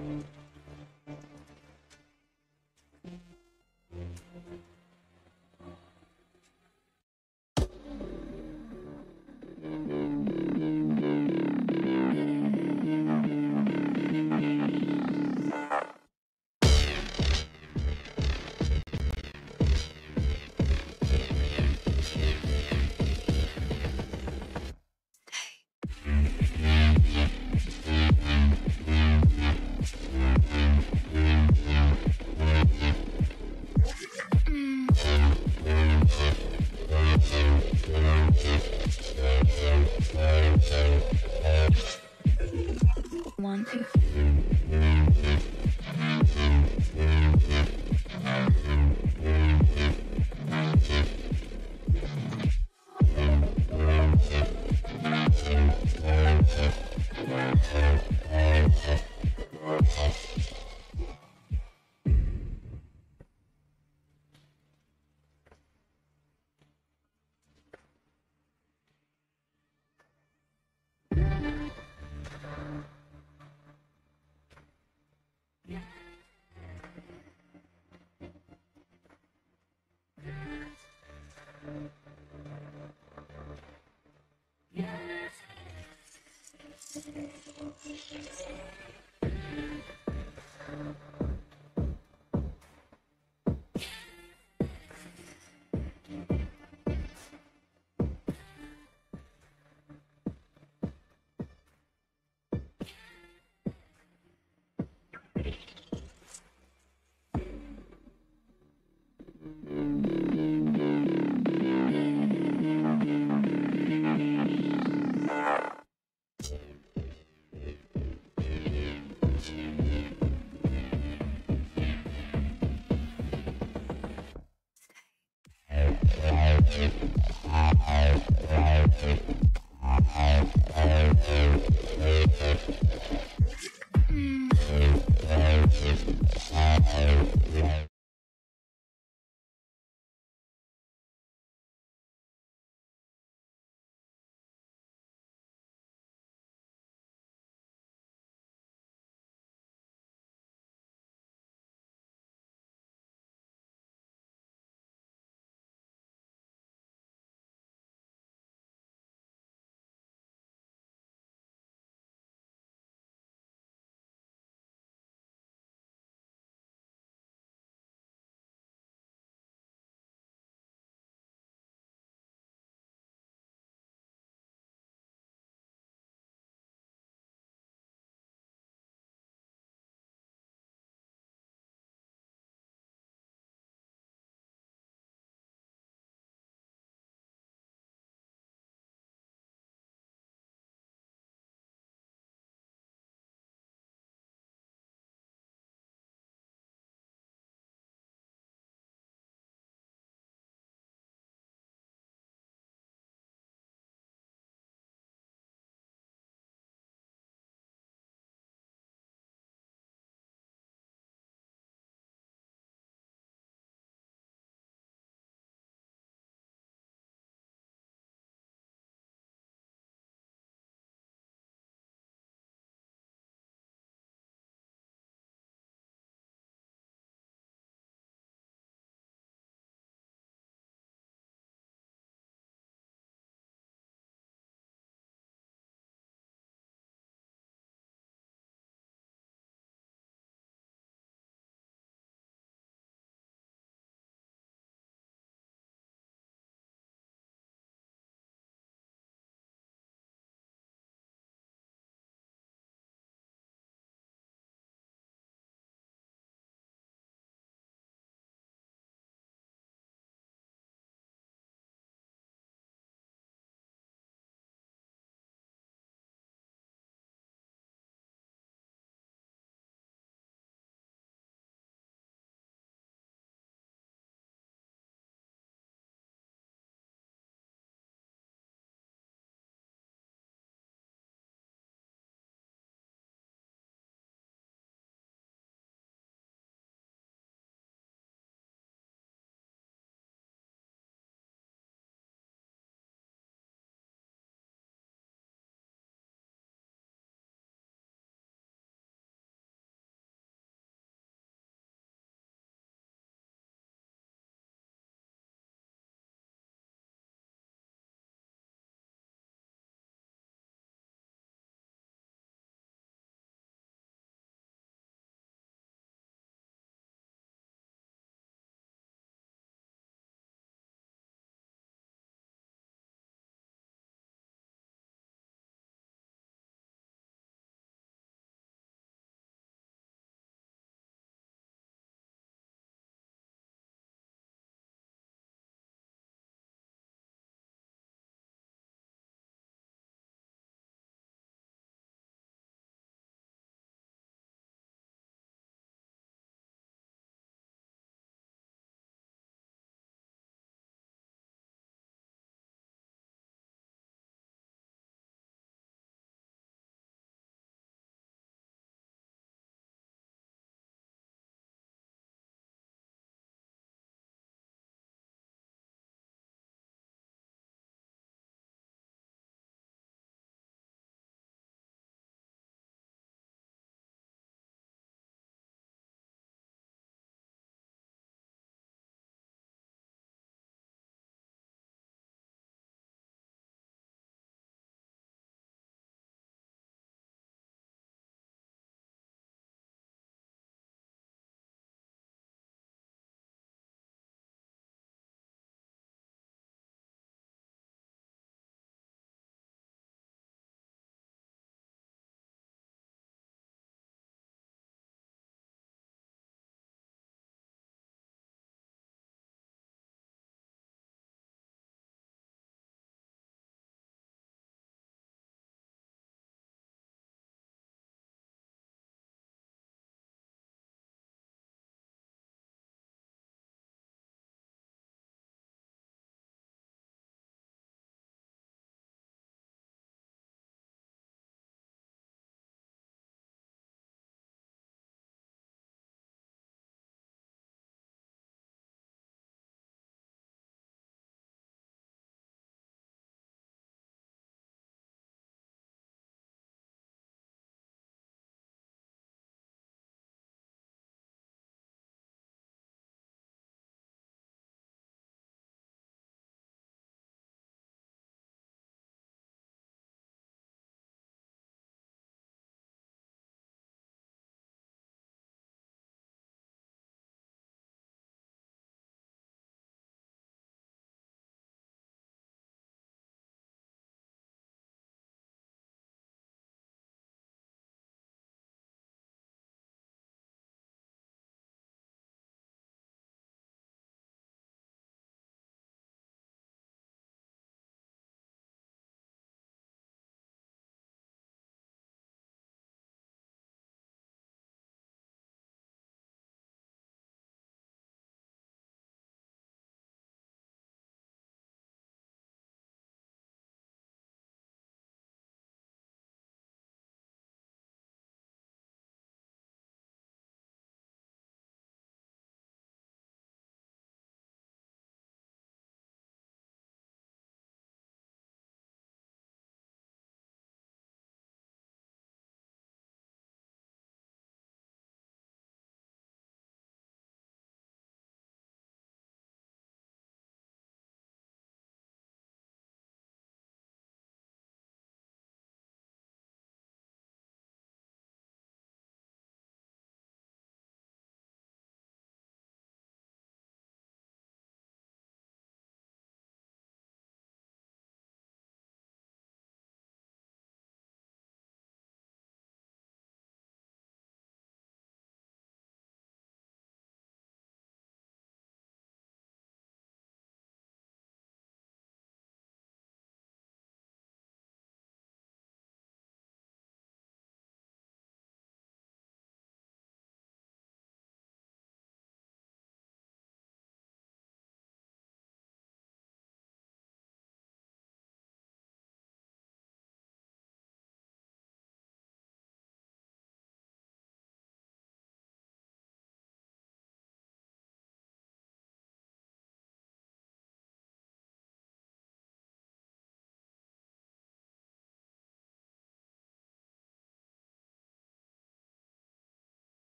Mm-hmm.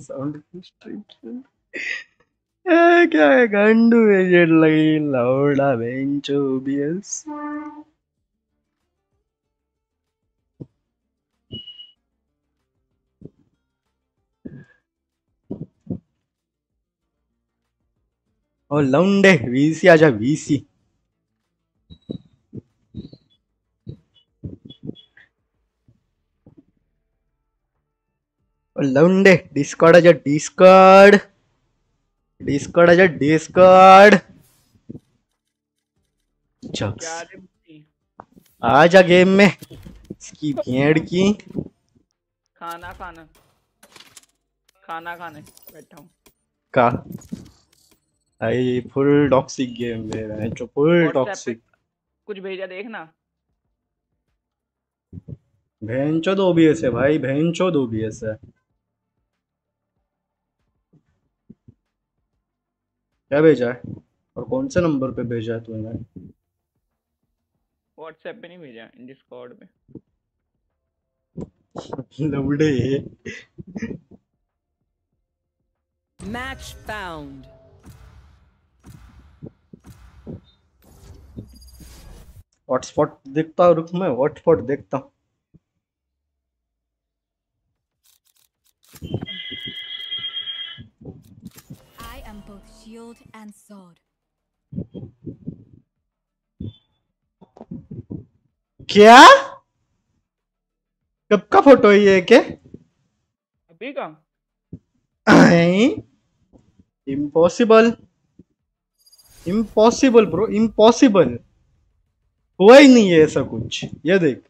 Sound क्या गंडू agent लगी लौड़ा बेंचो बीएस और लौंडे वीसी आजा वीसी। लौंडे डिस्कॉर्ड आजा डिस्कॉर्ड डिस्कॉर्ड आजा डिस्कॉर्ड बुद्धि? आजा गेम में इसकी भेड़ की। खाना खाना। खाना खाने बैठा हूँ। का? आई फुल टॉक्सिक गेम है जो फुल टॉक्सिक कुछ भेजा देखना। भेंचो दो भी है भाई भेंचो दो भी है। क्या भेजा है? और कौन से नंबर पे भेजा है तूने? व्हाट्सएप पे नहीं भेजा डिस्कॉर्ड पे। लवड़े। Match found. हॉटस्पॉट देखता हूँ रुक मैं हॉटस्पॉट देखता हूँ। Shield and sword. क्या? कब का फ़ोटो है ये के? अभी का? इम्पॉसिबल इम्पॉसिबल ब्रो इम्पॉसिबल हुआ ही नहीं है ऐसा कुछ। ये देख।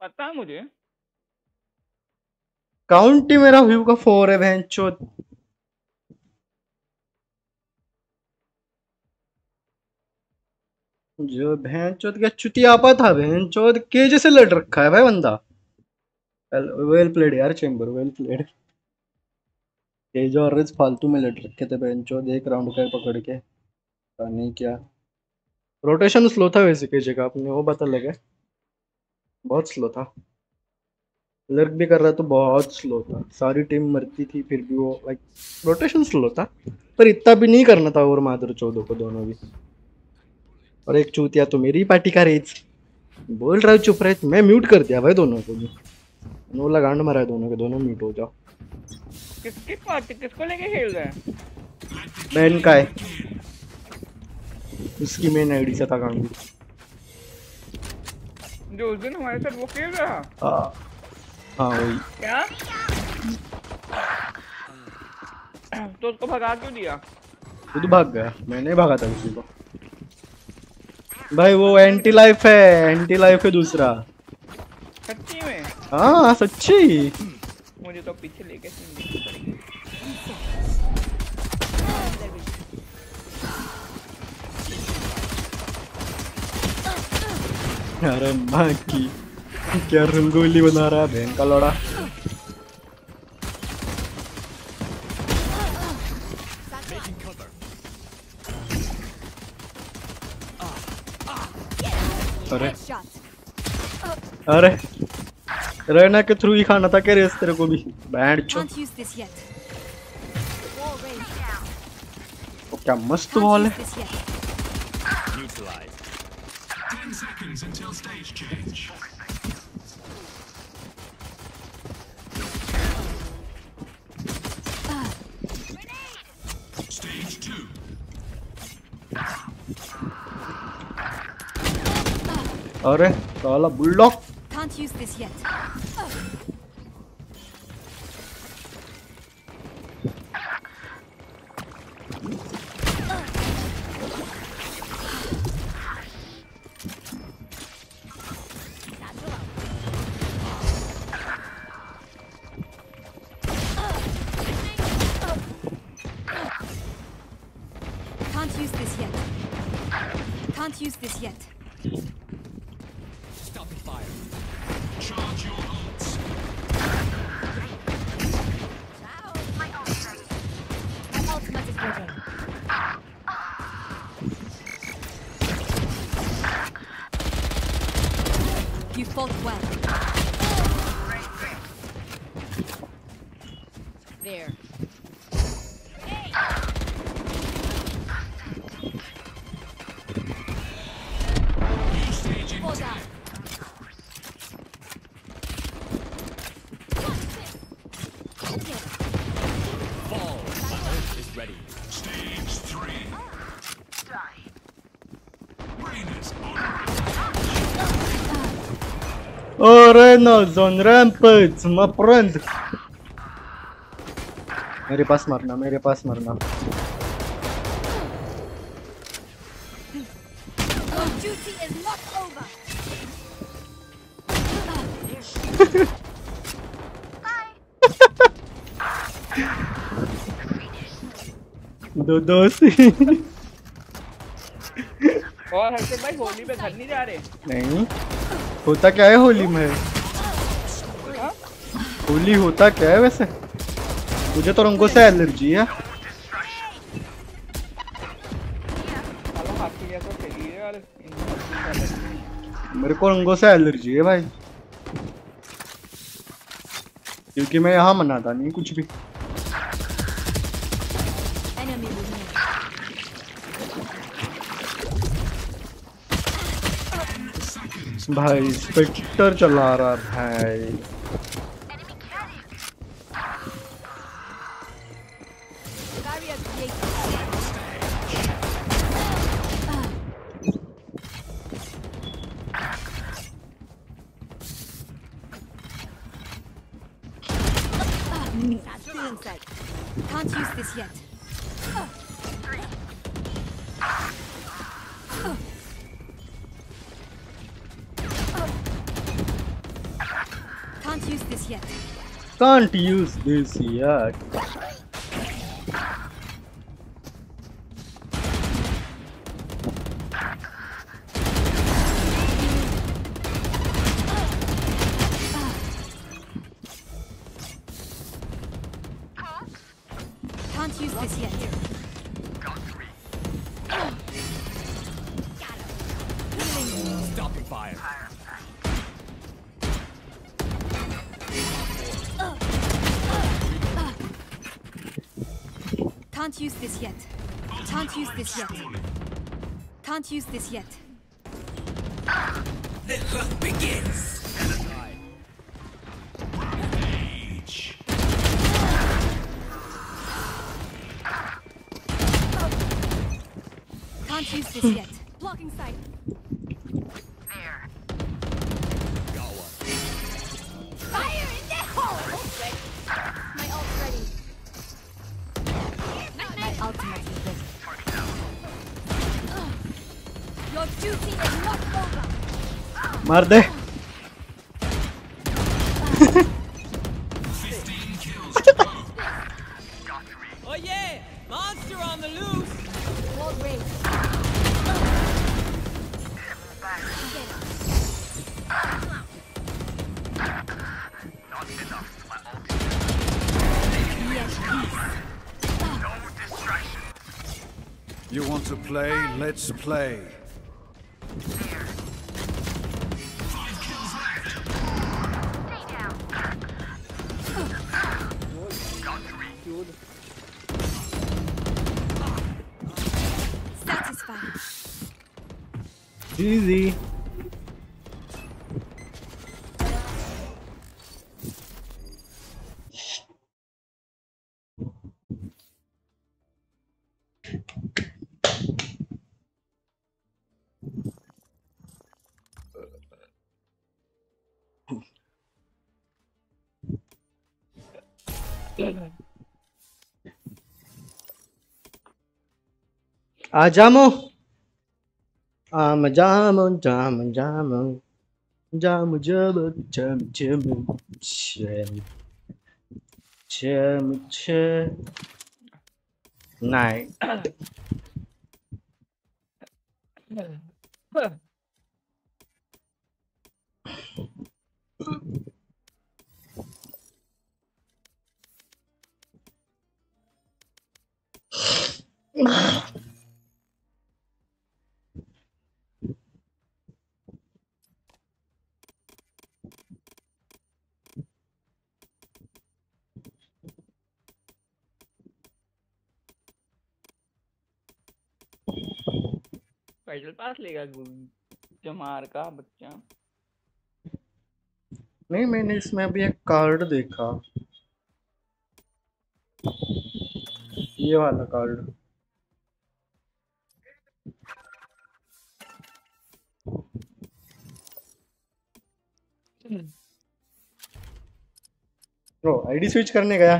पता है मुझे। काउंट ही मेरा व्यू का फोर है बहन जो बहन चोद का चुतियापा था, बहन चोद के जैसे लड़ रखा है भाई बंदा। वेल प्लेड यार चेंबर वेल प्लेड केज और रिज फालतू में लड़ रखे थे बहन चोद एक राउंड का पकड़ के। पता नहीं क्या। रोटेशन स्लो था वैसे का आपने वो बता लगे। बहुत स्लो था। लर्क भी कर रहा तो बहुत स्लो था। सारी टीम मरती थी, फिर भी वो लाइक रोटेशन स्लो था। पर इतना भी नहीं करना था और माधुर चौदह को दोनों भी। और एक चूतिया तो मेरी पार्टी का रेज बोल रहा हूँ चुप रहे मैं म्यूट कर दिया भाई दोनों को भी। नो लगांड मारा है दोनों के दोनों म्यूट हो जाओ। किसकी पार्टी किसको लेके खेल रहा है? बहन का है। उसकी मेन आईडी से था गांडू जो उस दिन हमारे साथ वो खेल रहा हाँ। हाँ वही। क्या? तो उसको भगा क्यों दिया? खुद भाग गया। मैंने भागा था किसी को। भाई वो एंटी लाइफ है एंटी लाइफ है दूसरा। सच्ची में? हाँ सच्ची। मुझे तो पीछे लेके अरे माँ की क्या रंगोली बना रहा है बहन का लौड़ा। अरे। अरे। रैना के थ्रू ही खाना था कह तेरे को भी? बैंड छो तो क्या मस्त बॉल है। अरे साला bulldog Can't use this yet. Can't use this yet. Can't use this yet. fire. Charge your ults. Ciao, my ult's. My ultimate is ready. You fought well. There. Hey. You staging. Reynolds on rampage, my friend. मेरे पास मरना मेरे पास मरना Your duty is not over. दो दोस्ती और हर्षद भाई होली पे घर नहीं जा रहे नहीं होता क्या है होली में? होली होता क्या है वैसे? मुझे तो रंगों से एलर्जी है। मेरे को रंगों से एलर्जी है भाई। क्योंकि मैं यहाँ मनाता नहीं कुछ भी Enemy remaining. भाई स्पेक्टर चला रहा भाई. Can't use this yet. Can't use this yet. This yet. Can't use this yet. Age. Can't use this yet. Blocking sight. Wall raised. You want to play? Let's play. easy आ जामो I'm a jamon, jamon, jamon, Diamond, diamond, diamond, diamond, diamond, diamond, diamond. Này. पैदल पास लेगा जमार का बच्चा। नहीं मैंने इसमें अभी एक कार्ड देखा। ये वाला कार्ड तो आईडी स्विच करने गया?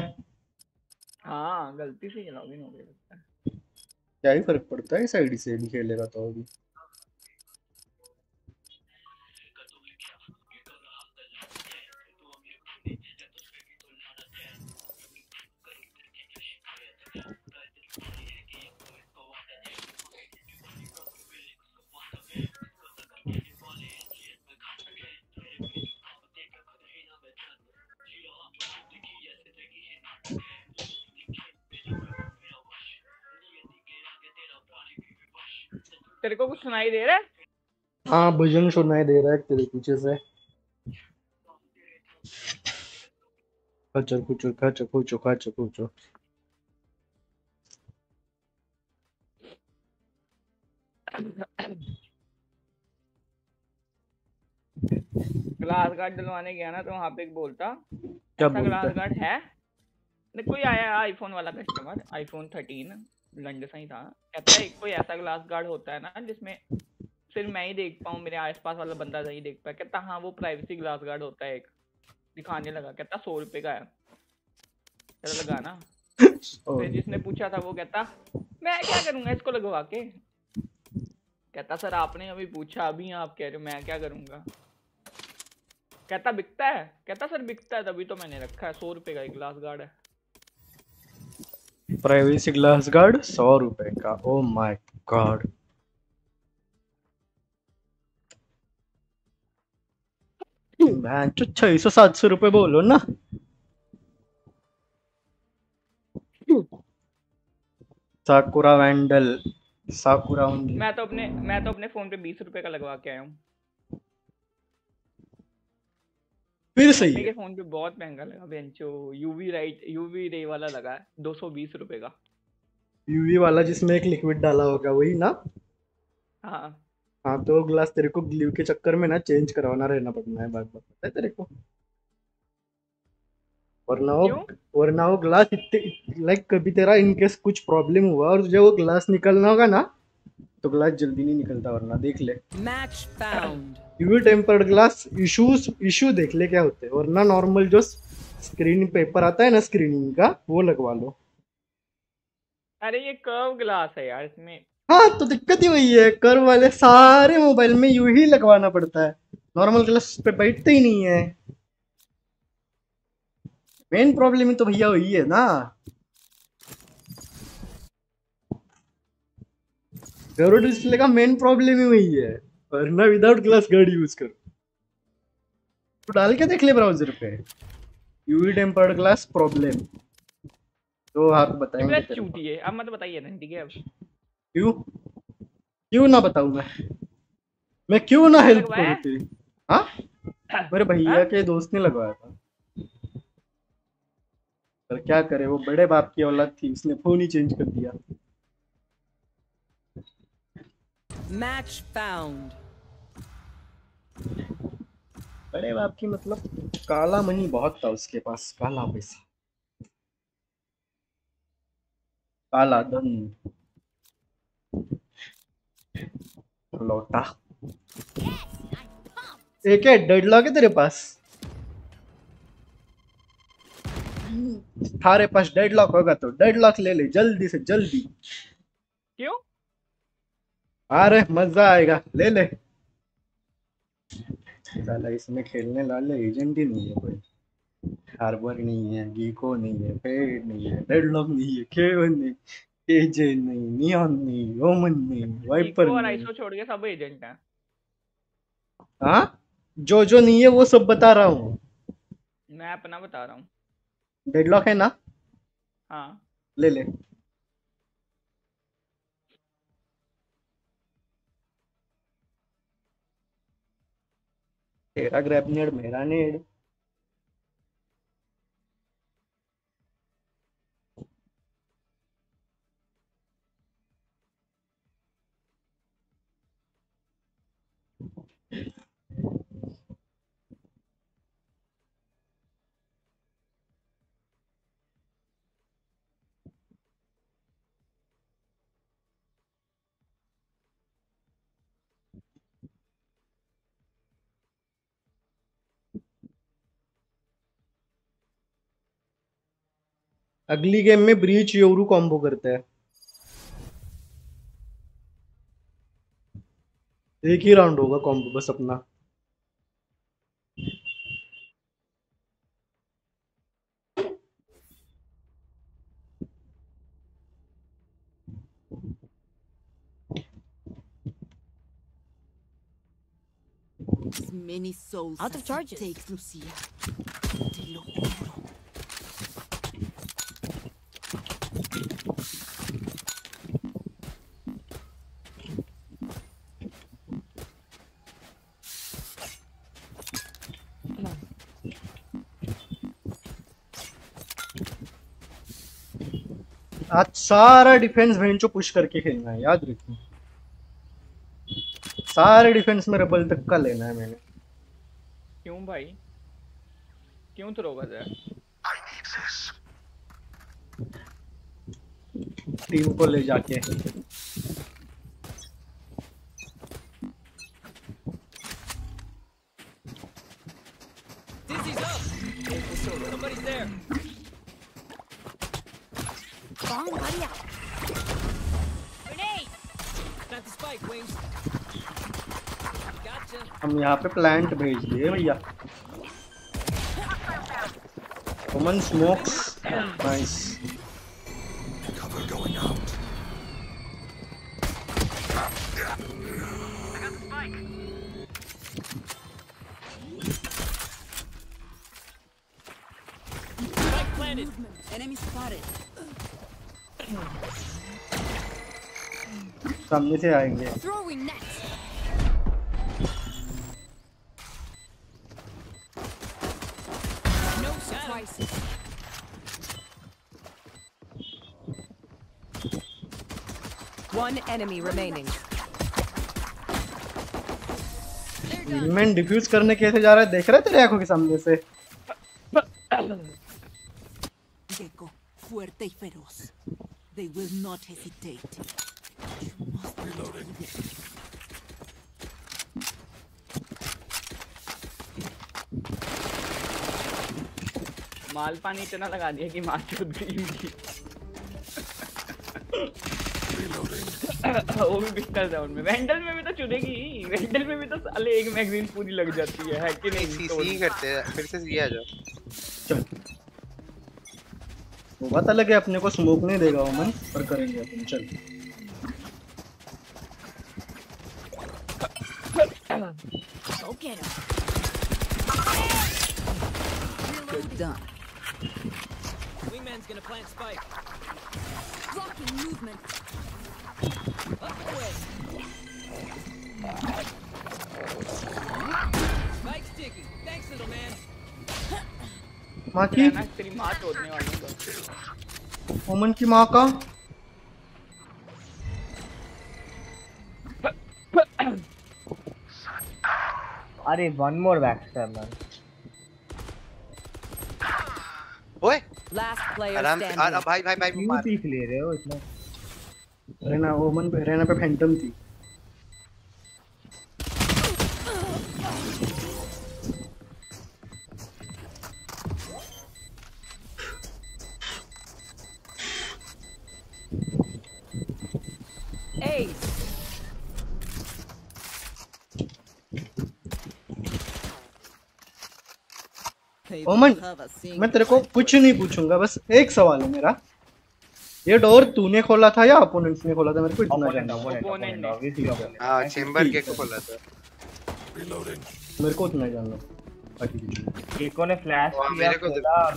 हाँ गलती से लॉगिन हो गया। क्या ही फ़र्क पड़ता है इस आईडी से? भी खेलेगा तो अभी। सुनाई दे रहा है? हाँ भजन सुनाई दे रहा है तेरे पीछे से। खचर खुचर खचर खुचो खचर खुचो ग्लास गार्ड डलवाने गया ना तो वहाँ पे एक बोलता क्या बोलता ग्लास है? गार्ड है? कोई आया आईफोन वाला कस्टमर आईफोन 13 लंड सा ही था। कहता है कोई ऐसा ग्लास गार्ड होता है ना जिसमें सिर्फ़ मैं ही देख पाऊँ मेरे आसपास वाला बंदा नहीं देख पाए कहता हाँ वो प्राइवेसी ग्लास गार्ड होता है एक। दिखाने लगा। कहता सौ रुपए का है। चलो लगा ना? फिर जिसने पूछा था वो कहता मैं क्या करूँगा इसको लगवा के? कहता सर आपने अभी पूछा अभी आप कह रहे हो मैं क्या करूँगा? कहता बिकता है? कहता सर बिकता है तभी तो मैंने रखा है। सौ रुपए का एक ग्लास गार्ड है। प्राइवेसी ग्लास गार्ड सौ रुपए का। ओ माय गॉड बहन चो छह सौ, सात सौ रुपए बोलो ना। साकुरा वैंडल, साकुरा मैं तो अपने, मैं तो अपने फ़ोन पे बीस रुपए का लगवा के आया हूँ। फिर सही मेरे है। फ़ोन पे बहुत महँगा लगा बेंचो यूवी राइट यूवी रे वाला लगा है दो सौ बीस रुपए का। यूवी वाला जिसमें एक लिक्विड डाला होगा वही ना? हाँ। हाँ तो ग्लास तेरे को ग्लू के चक्कर में ना चेंज करवाना रहना पड़ना है बार बार पता है तेरे को? वरना वो वरना वो ग्लास इतने लाइक कभी तेरा इनकेस कुछ प्रॉब्लम हुआ और तुझे वो ग्लास निकलना होगा ना तो ग्लास जल्दी नहीं निकलता वरना देख ले। Match found. UV tempered glass issues issue देख ले क्या होते हैं। वरना नॉर्मल जो स्क्रीन पेपर आता है ना स्क्रीनिंग का वो लगवा लो। अरे ये कर्व ग्लास है यार इसमें। हाँ तो दिक्कत ही वही है। कर्व वाले सारे मोबाइल में यू ही लगवाना पड़ता है। नॉर्मल ग्लास पे बैठते ही नहीं है। मेन प्रॉब्लम तो भैया वही है ना। कर्व डिस्प्ले का मेन प्रॉब्लम ही वही है। वरना विदाउट ग्लास गार्ड यूज़ कर। तो डाल के देख ले ब्राउज़र पे। यूवी टेम्पर्ड ग्लास प्रॉब्लम तो आप बताएँगे। चूटी है। अब मत बताइए ना ठीक है अब। क्यों? क्यों ना बताऊँ मैं? मैं क्यों ना हेल्प करूँ तेरी? हाँ? मेरे भैया हाँ? के दोस्त ने लगवाया था। पर क्या करे वो बड़े बाप की औलाद थी उसने फ़ोन ही चेंज कर दिया। Match found. बड़े बाप की मतलब काला मनी बहुत था उसके पास, काला पैसा। काला धन। लौटा। एक है डेडलॉक है तेरे पास? थारे पास डेडलॉक होगा तो डेडलॉक ले ले, जल्दी से जल्दी। अरे मज़ा आएगा। ले ले। साला इसमें खेलने वाले एजेंट ही नहीं है कोई। हार्बर नहीं है गीको नहीं है फेड नहीं है डेडलॉक नहीं है केवन नहीं एजे नहीं नियॉन नहीं ओमन नहीं वाइपर इको और नहीं। आइसो छोड़ के सब एजेंट हैं। हाँ? जो जो नहीं है वो सब बता रहा हूँ। मैं अपना बता रहा हूँ। डेडलॉक है ना? हाँ। ले ले। तेरा ग्रेबनेड मेरा अगली गेम में ब्रीच योरू कॉम्बो करते हैं एक ही राउंड होगा कॉम्बो बस अपना Many souls out of. Take Lucia. Take. आज सारा डिफेंस भेंचो पुश करके खेलना है याद रखिए। सारे डिफेंस में रबल तक का लेना है मैंने। क्यों भाई? क्यों कर रहा है? टीम को ले जाके. Somebody's there. Bomb buddy out. Grenade! Plant the spike, Wings. Gotcha. हम यहाँ पे प्लांट भेज दिए भैया common smokes nice Cover going out. Spike planted. Enemy spotted. सामने से आएँगे। One डिफ्यूज करने कैसे जा रहा है? देख रहे तेरे आँखों के सामने से? देखो, They will not hesitate. You must reloading. माल पानी इतना लगा दिया कि मार चुद गई वो भी पिस्टल राउंड में। वेंडल में भी तो चुनेगी वेंडल में भी तो साले एक मैगजीन पूरी लग जाती है है कि नहीं? सीसी करते हैं। फिर से सी आ जाओ। चल। वो बात अलग अपने को स्मोक नहीं देगा वो मैं पर करेंगे अपन चल। Thanks, little man. माँ की? ना तेरी माँ तोड़ने वाली ओमन की माँ का? अरे वन मोर बैक मैन ओए! आराम से आ, standing. भाई भाई भाई मार। ले रहे हो इतना। रेना ओमन पे रेना पे फैंटम थी। Ace. ओमन मैं तेरे को कुछ नहीं पूछूँगा बस एक सवाल है मेरा। ये डोर तूने खोला था या अपोनेंट्स ने खोला था? मेरे को इतना जानना है। ओपोनेंट हाँ चेंबर के को खोला था। Reloading. मेरे को उतना जानना है। बाकी कुछ। एको ने फ्लैश किया मेरे को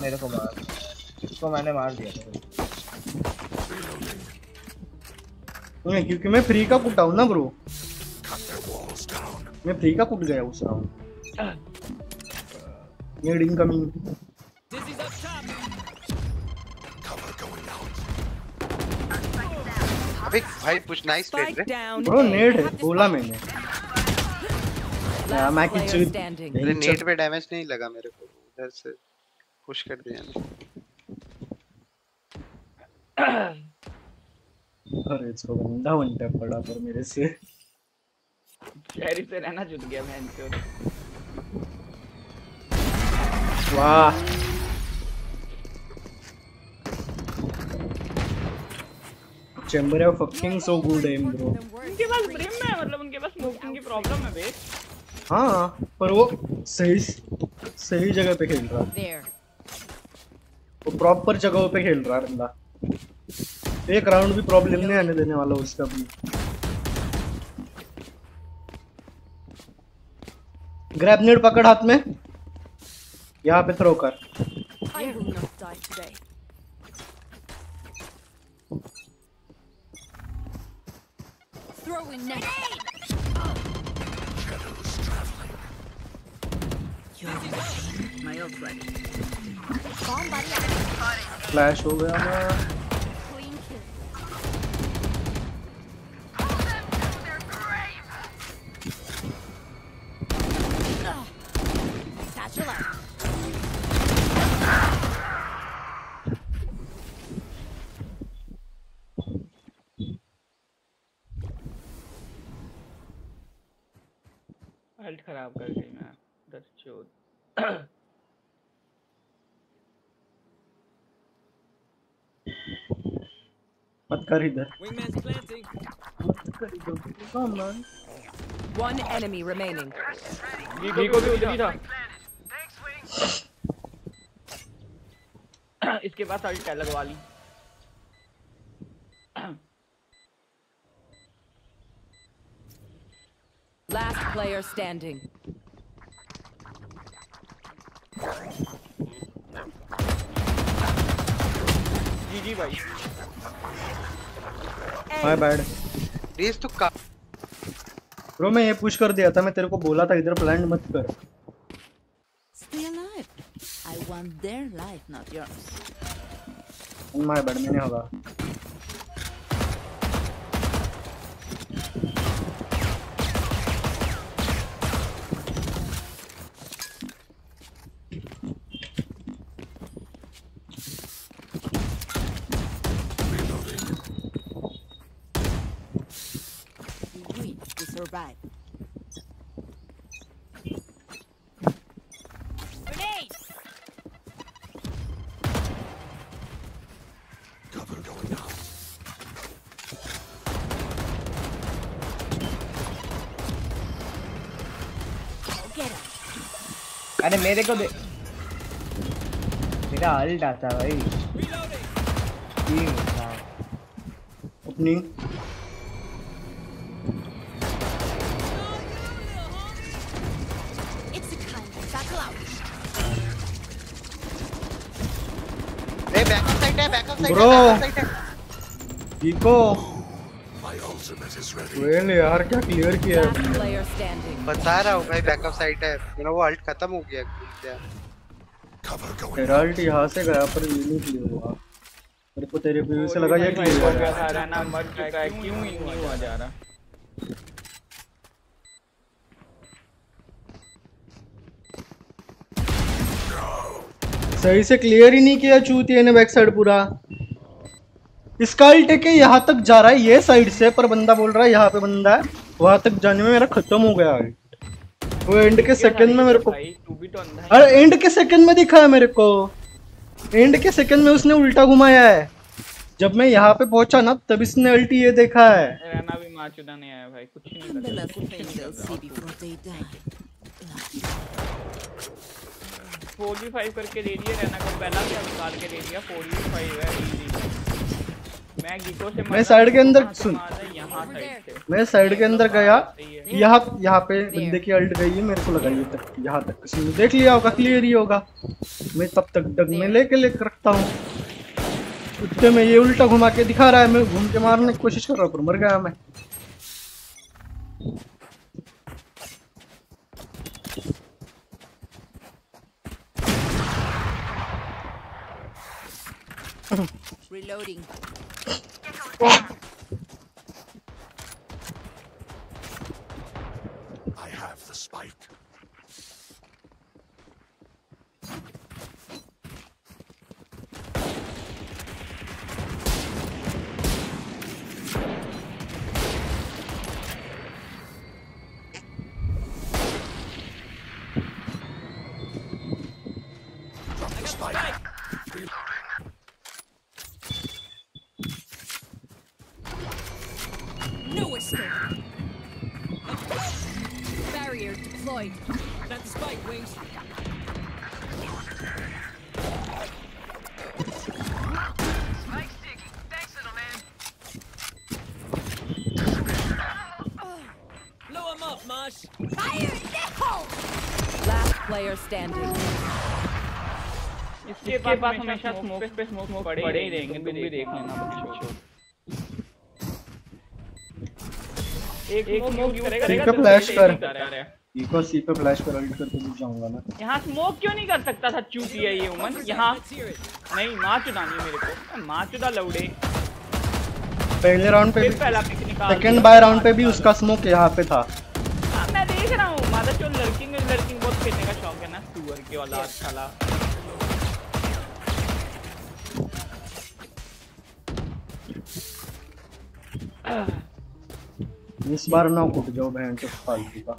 मेरे को मार। इसको मैंने मार दिया। था नहीं, क्योंकि मैं फ्री का कुटा हूँ ना ब्रो. मैं फ्री का कुट गया उस राउंड नीड इनकमिंग. अबे भाई पुश नाइस ट्रेड रे ब्रो नेड है बोला मैंने Last मैं की player चीज- standing. अरे यही नेट पे डैमेज नहीं लगा मेरे को। उधर से पुश कर दिया अरे इसको बंदा वन टैप पड़ा पर मेरे से। शहरी से रहना जुट गया मैं इनसे वाह। चेंबर है fucking so good M bro उनके पास ब्रिम है मतलब उनके पास स्मोकिंग की प्रॉब्लम है बे हाँ पर वो सही सही जगह पे खेल रहा। है वो प्रॉपर जगहों पे खेल रहा है बंदा। एक राउंड भी प्रॉब्लम नहीं आने देने वाला उसका भी। ग्रैबनेड पकड़ हाथ में। यहाँ पे थ्रो कर। I will not die today. Throw in net. My ult ready. Bomb buddy out. Flash हो गया ना Clean kill. Ugh. Satchel out. Ult खराब कर गई मैं दस चोद मत कर इधर Wingman's planting. Come on. One enemy remaining. वी को भी उधर ही था इसके पास अल्ट है लगवा ली Last player standing. जी जी भाई माय बैड रेस तो का ब्रो मैं ये पुश कर दिया था मैं तेरे को बोला था इधर प्लान मत कर। Stay alive I want their life not yours my bad मैंने होगा। मेरे को दे। मेरा अल्ट आता भाई। है. है साइड है इको वेल यार क्या क्लियर किया है. बता रहा हूँ भाई बैकअप साइड है। मेरा वो अल्ट खत्म हो गया हेराल्ट यहाँ से गया पर ये नहीं क्लियर हुआ। मेरे को तेरे व्यू से लगा ये क्लियर है। रहा था रहना मर चुका है क्यों इन नहीं हुआ जा रहा? सही से क्लियर ही नहीं किया चूतिए ने बैक साइड पूरा। इसका अल्ट है कि यहाँ तक जा रहा है ये साइड से पर बंदा बोल रहा है यहाँ पे बंदा है वहाँ तक जाने में मेरा खत्म हो गया ult। वो एंड के सेकंड में मेरे को भाई तू भी तो अंधा है। अरे एंड के सेकंड में दिखा है मेरे को। एंड के सेकंड में उसने उल्टा घुमाया है। जब मैं यहाँ पे पहुँचा ना तब इसने अल्टी ये देखा है। रहना भी नहीं आया भाई कुछ करके को पहला भी निकाल के है। मैं साइड के अंदर सुन। मैं साइड के अंदर गया। यहाँ यहाँ पे बंदे की अल्ट गई है, मेरे को लगा ये तक यहाँ तक किसी ने देख लिया होगा क्लियर ही होगा। मैं तब तक डग में लेके लेकर रखता हूँ। कुत्ते में ये उल्टा घुमा के दिखा रहा है, मैं घूम के मारने की कोशिश कर रहा हूँ मर गया मैं। Reloading. Yeah. Player standing. इसके पास हमेशा स्मोक पे स्मोक पड़े ही रहेंगे तुम भी देख लेना बच्चों एक स्मोक करेगा सी पे फ्लैश कर। ई को सी पे फ्लैश कर अल्ट करके भी जाऊँगा ना। यहाँ स्मोक क्यों नहीं कर सकता था चूतिया ये उमन यहाँ नहीं माँ चुदानी है मेरे को। माँ चुदा लौड़े। पहले राउंड पे फिर भी पहला पिक निकाल सेकंड बाय राउंड पे भी उसका स्मोक यहाँ पे था। देख रहा हूँ माता चो लड़की में लड़की बहुत खेलने का शौक है ना सुअर की औलाद साला इस बार ना उठ जाओ बहन के फालतू का।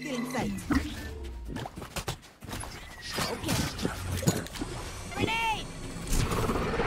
Still in sight.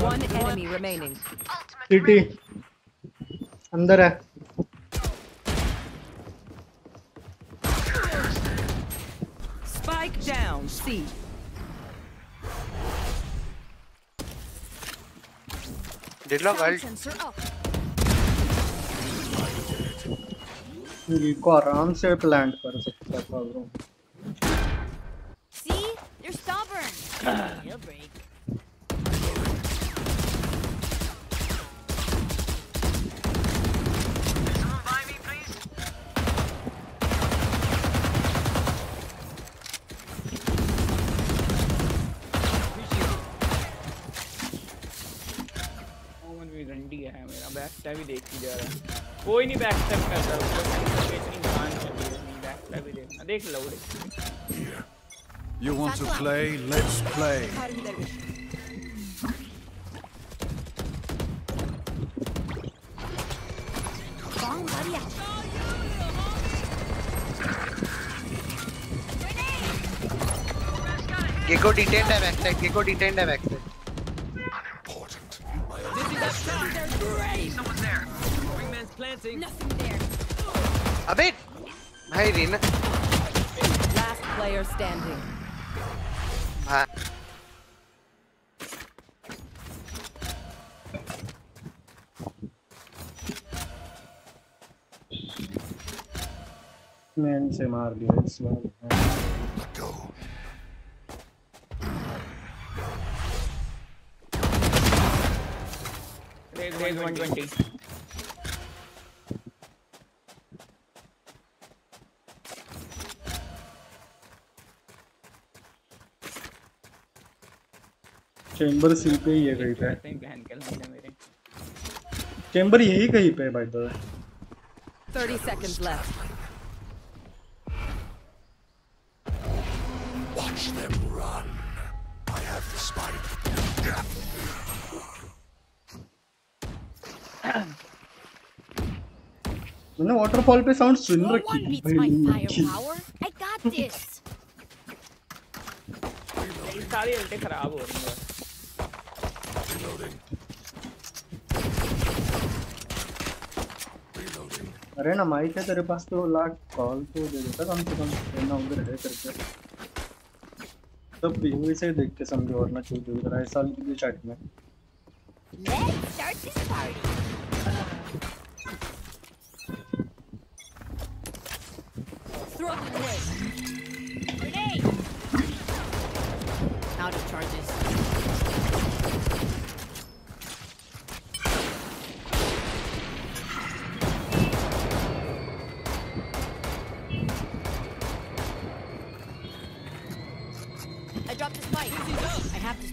One enemy remaining. City अंदर है Spike down. C. Deadlock Sound ult sensor up. ये को आराम से प्लांट कर सकता था bro See? You're stubborn. You'll break. ओमन भी रंडी है मेरा बैक स्टैब ही देख ही जा रहा है कोई नहीं बैक स्टैब करता उसको सेंटर पे इतनी जान चली है नहीं बैक स्टैब ही देखना देख लौड़े You want to play? Let's play. Gecko detained by backside. Gecko detained by backside. Unimportant. My own Someone's there. Wingman's planting. Nothing there. Abit. Hi, Reena. Last player standing. हाँ man से मार दिया इस बार Let go. Raze Raze 120 chamber C पे ही है कहीं पे ही चेंबर यही कहीं पे है भाई तो 30 seconds left. Watch them run. I have the spike. मैंने वाटरफॉल पे साउंड सुन रखी my भाई got this. मेरी सारी अल्टे खराब हो रही है Reloading. Reloading. अरे ना माइक है तेरे पास तो लाख कॉल तो दे देता कम से कम रहना उधर है करके तब पीयूवी से देख के समझो वरना चूत उधर है साल की चैट में Let's start this party. Throw a grenade. Grenade. Out of charges.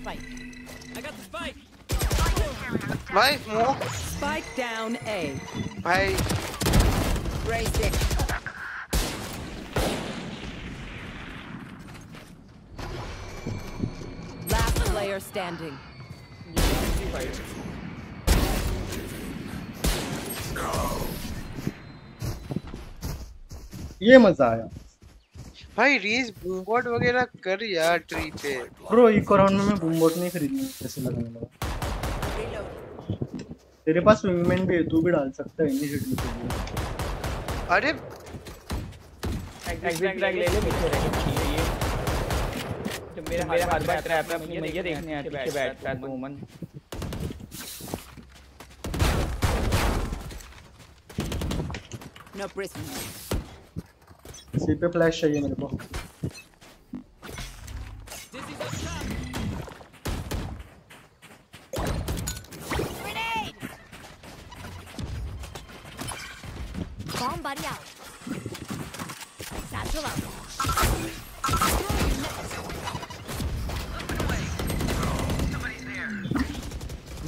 spike. I got the spike. भाई स्मोक Spike down A. भाई Raise it. Last player standing. ये मजा आया भाई रीज बूमबॉट वगैरह कर यार ट्री पे। ब्रो एक राउंड में मैं बूमबॉट नहीं खरीदनी कैसे लगने लगा तेरे पास विंगमैन भी है तू भी डाल सकता है इनिशिएटिव के लिए अरे एग्जैक्ट ले ले पीछे रह। ये जब मेरा मेरा हर बार ट्रैप है मुझे ये देखने आते पीछे बैठता है। Woman No prisoners. सी पे फ्लैश चाहिए मेरे को.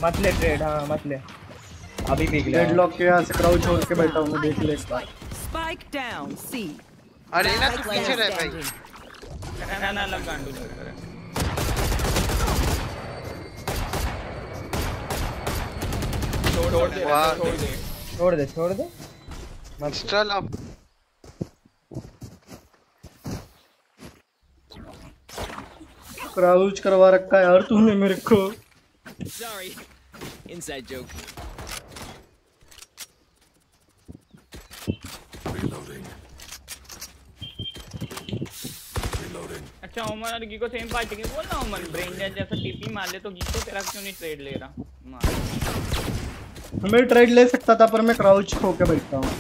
मत ले ट्रेड हाँ मत ले अभी पीक ले डेडलॉक के यहाँ से क्राउच छोड़ के बैठा हूँ देख ले Spike down C. अरे ना तू पीछे रह भाई standing. ना ना लग गांडू नहीं करे छोड़ दे छोड़ दे छोड़ दे छोड़ दे मत चल अब क्राउच करवा रखा है यार तूने मेरे को Sorry. Inside joke. Reloading. Reloading. अच्छा ओमन और गीको सेम पार्टी के बोल ना ओमन ब्रेन जेट जैसा टीपी मार ले तो गीको तेरा क्यों नहीं ट्रेड ले रहा मार मैं ट्रेड ले सकता था पर मैं क्राउच होके बैठता हूँ.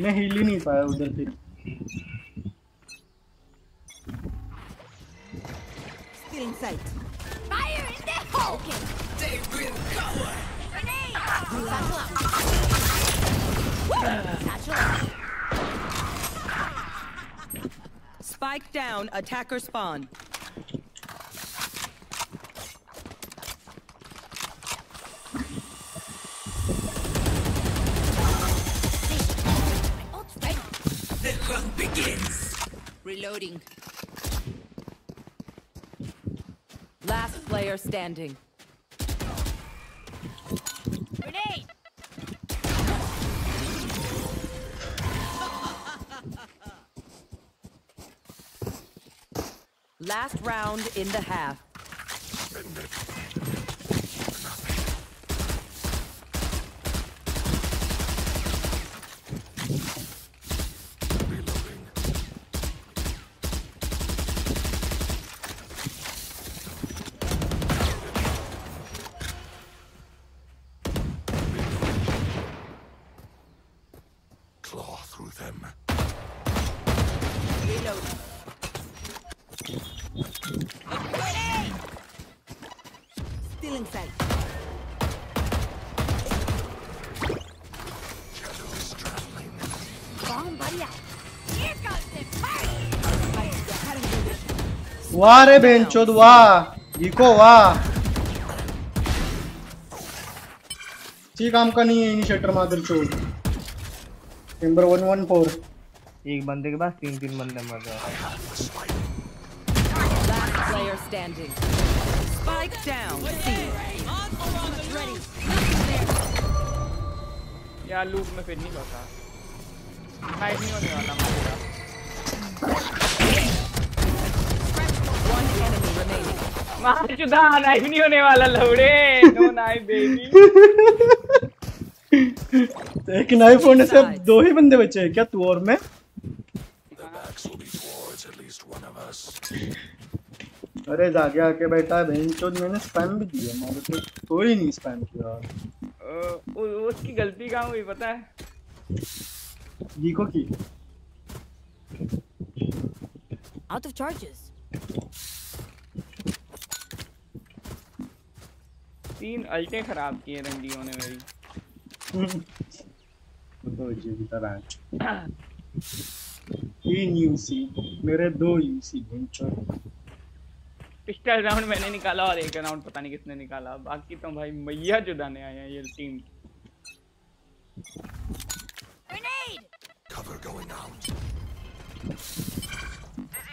मैं हिल ही नहीं पाया उधर फिर Still in sight. Fire in the hole. Okay. They will cover. Grenade. Satchel out. Satchel out. Spike down. Attacker spawn. My ult's ready. Reloading. Last player standing. Last round in the half. वाह रे बेंचोद वाह गीको वाह काम का नहीं है initiator मादर चोद नंबर वन वन फोर एक बंदे के पास तीन तीन बंदे मर. C. यार लूप में फिर नहीं बता फाइट नहीं होने वाला हमारे नाइफ नहीं होने वाला लवड़े। नो नाइफ बेबी एक नाइफ होने से अब दो ही बंदे बचे हैं क्या तू और मैं. अरे जाके आके बैठा है बेंचोद मैंने स्पैम भी दिया मारे तो कोई नहीं स्पैम किया। ओ, उसकी गलती कहाँ हुई पता है? गीको की? Out of charges. तीन अल्टे खराब किए रंडियों ने मेरी। दो जी की तरह तीन यूसी मेरे दो यूसी पिस्टल राउंड मैंने निकाला और एक राउंड पता नहीं किसने निकाला। बाकी तो भाई मैया जुदाने आए हैं ये team Cover going out.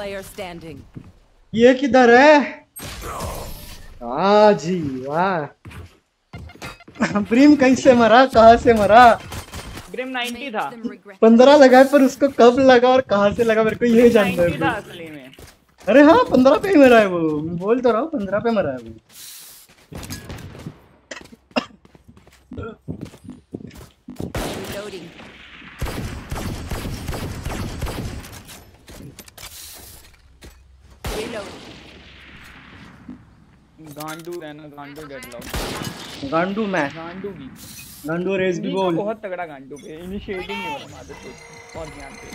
player standing. ये किधर है? हाँ जी वाह। प्रीम कहीं से मरा? कहाँ से मरा? ब्रिम 90 था। पंद्रह लगाए पर उसको कब लगा और कहाँ से लगा? मेरे को ये जानना 90 था है में। अरे हाँ पंद्रह पे ही मरा है वो। बोल तो रहा हूँ पंद्रह पे मरा है वो Reloading. Reloading. गांडू रहना गांडू डेडलॉक गांडू मैं। गांडू की गांडू रेस भी बोल। बहुत तगड़ा गांडू पे इनिशिएटिव नहीं हो रहा मादर को और ध्यान पे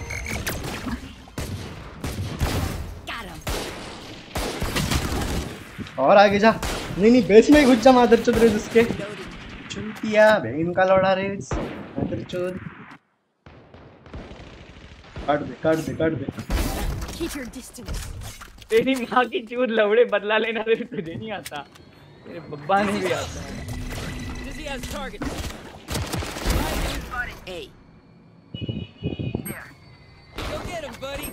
और आगे जा। नहीं नहीं बेस में ही घुस जा मादर चोद रेस उसके चुटिया बहन का लौड़ा रेस मादर चोद काट दे काट दे काट दे। Keep your distance. तेरी माँ की चूर लवड़े बदला लेना तो तुझे नहीं आता। तेरे बब्बा ने भी आता है. Go get him, buddy.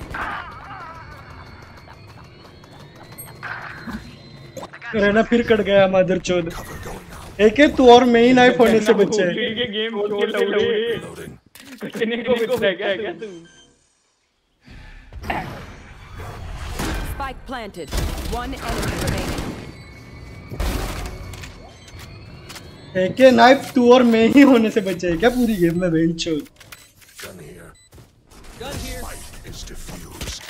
रहना फिर कट गया मादर चोद एक है तू और मैं ही नाइफ होने से बचे। के गेम छोड़ के लवड़े। कटने को बच रहा क्या तू? Spike planted. One enemy remaining. एक है नाइफ तू और मैं ही होने से बचे हैं क्या पूरी गेम में बहन चोद Gun here. Gun here. Fight is diffused.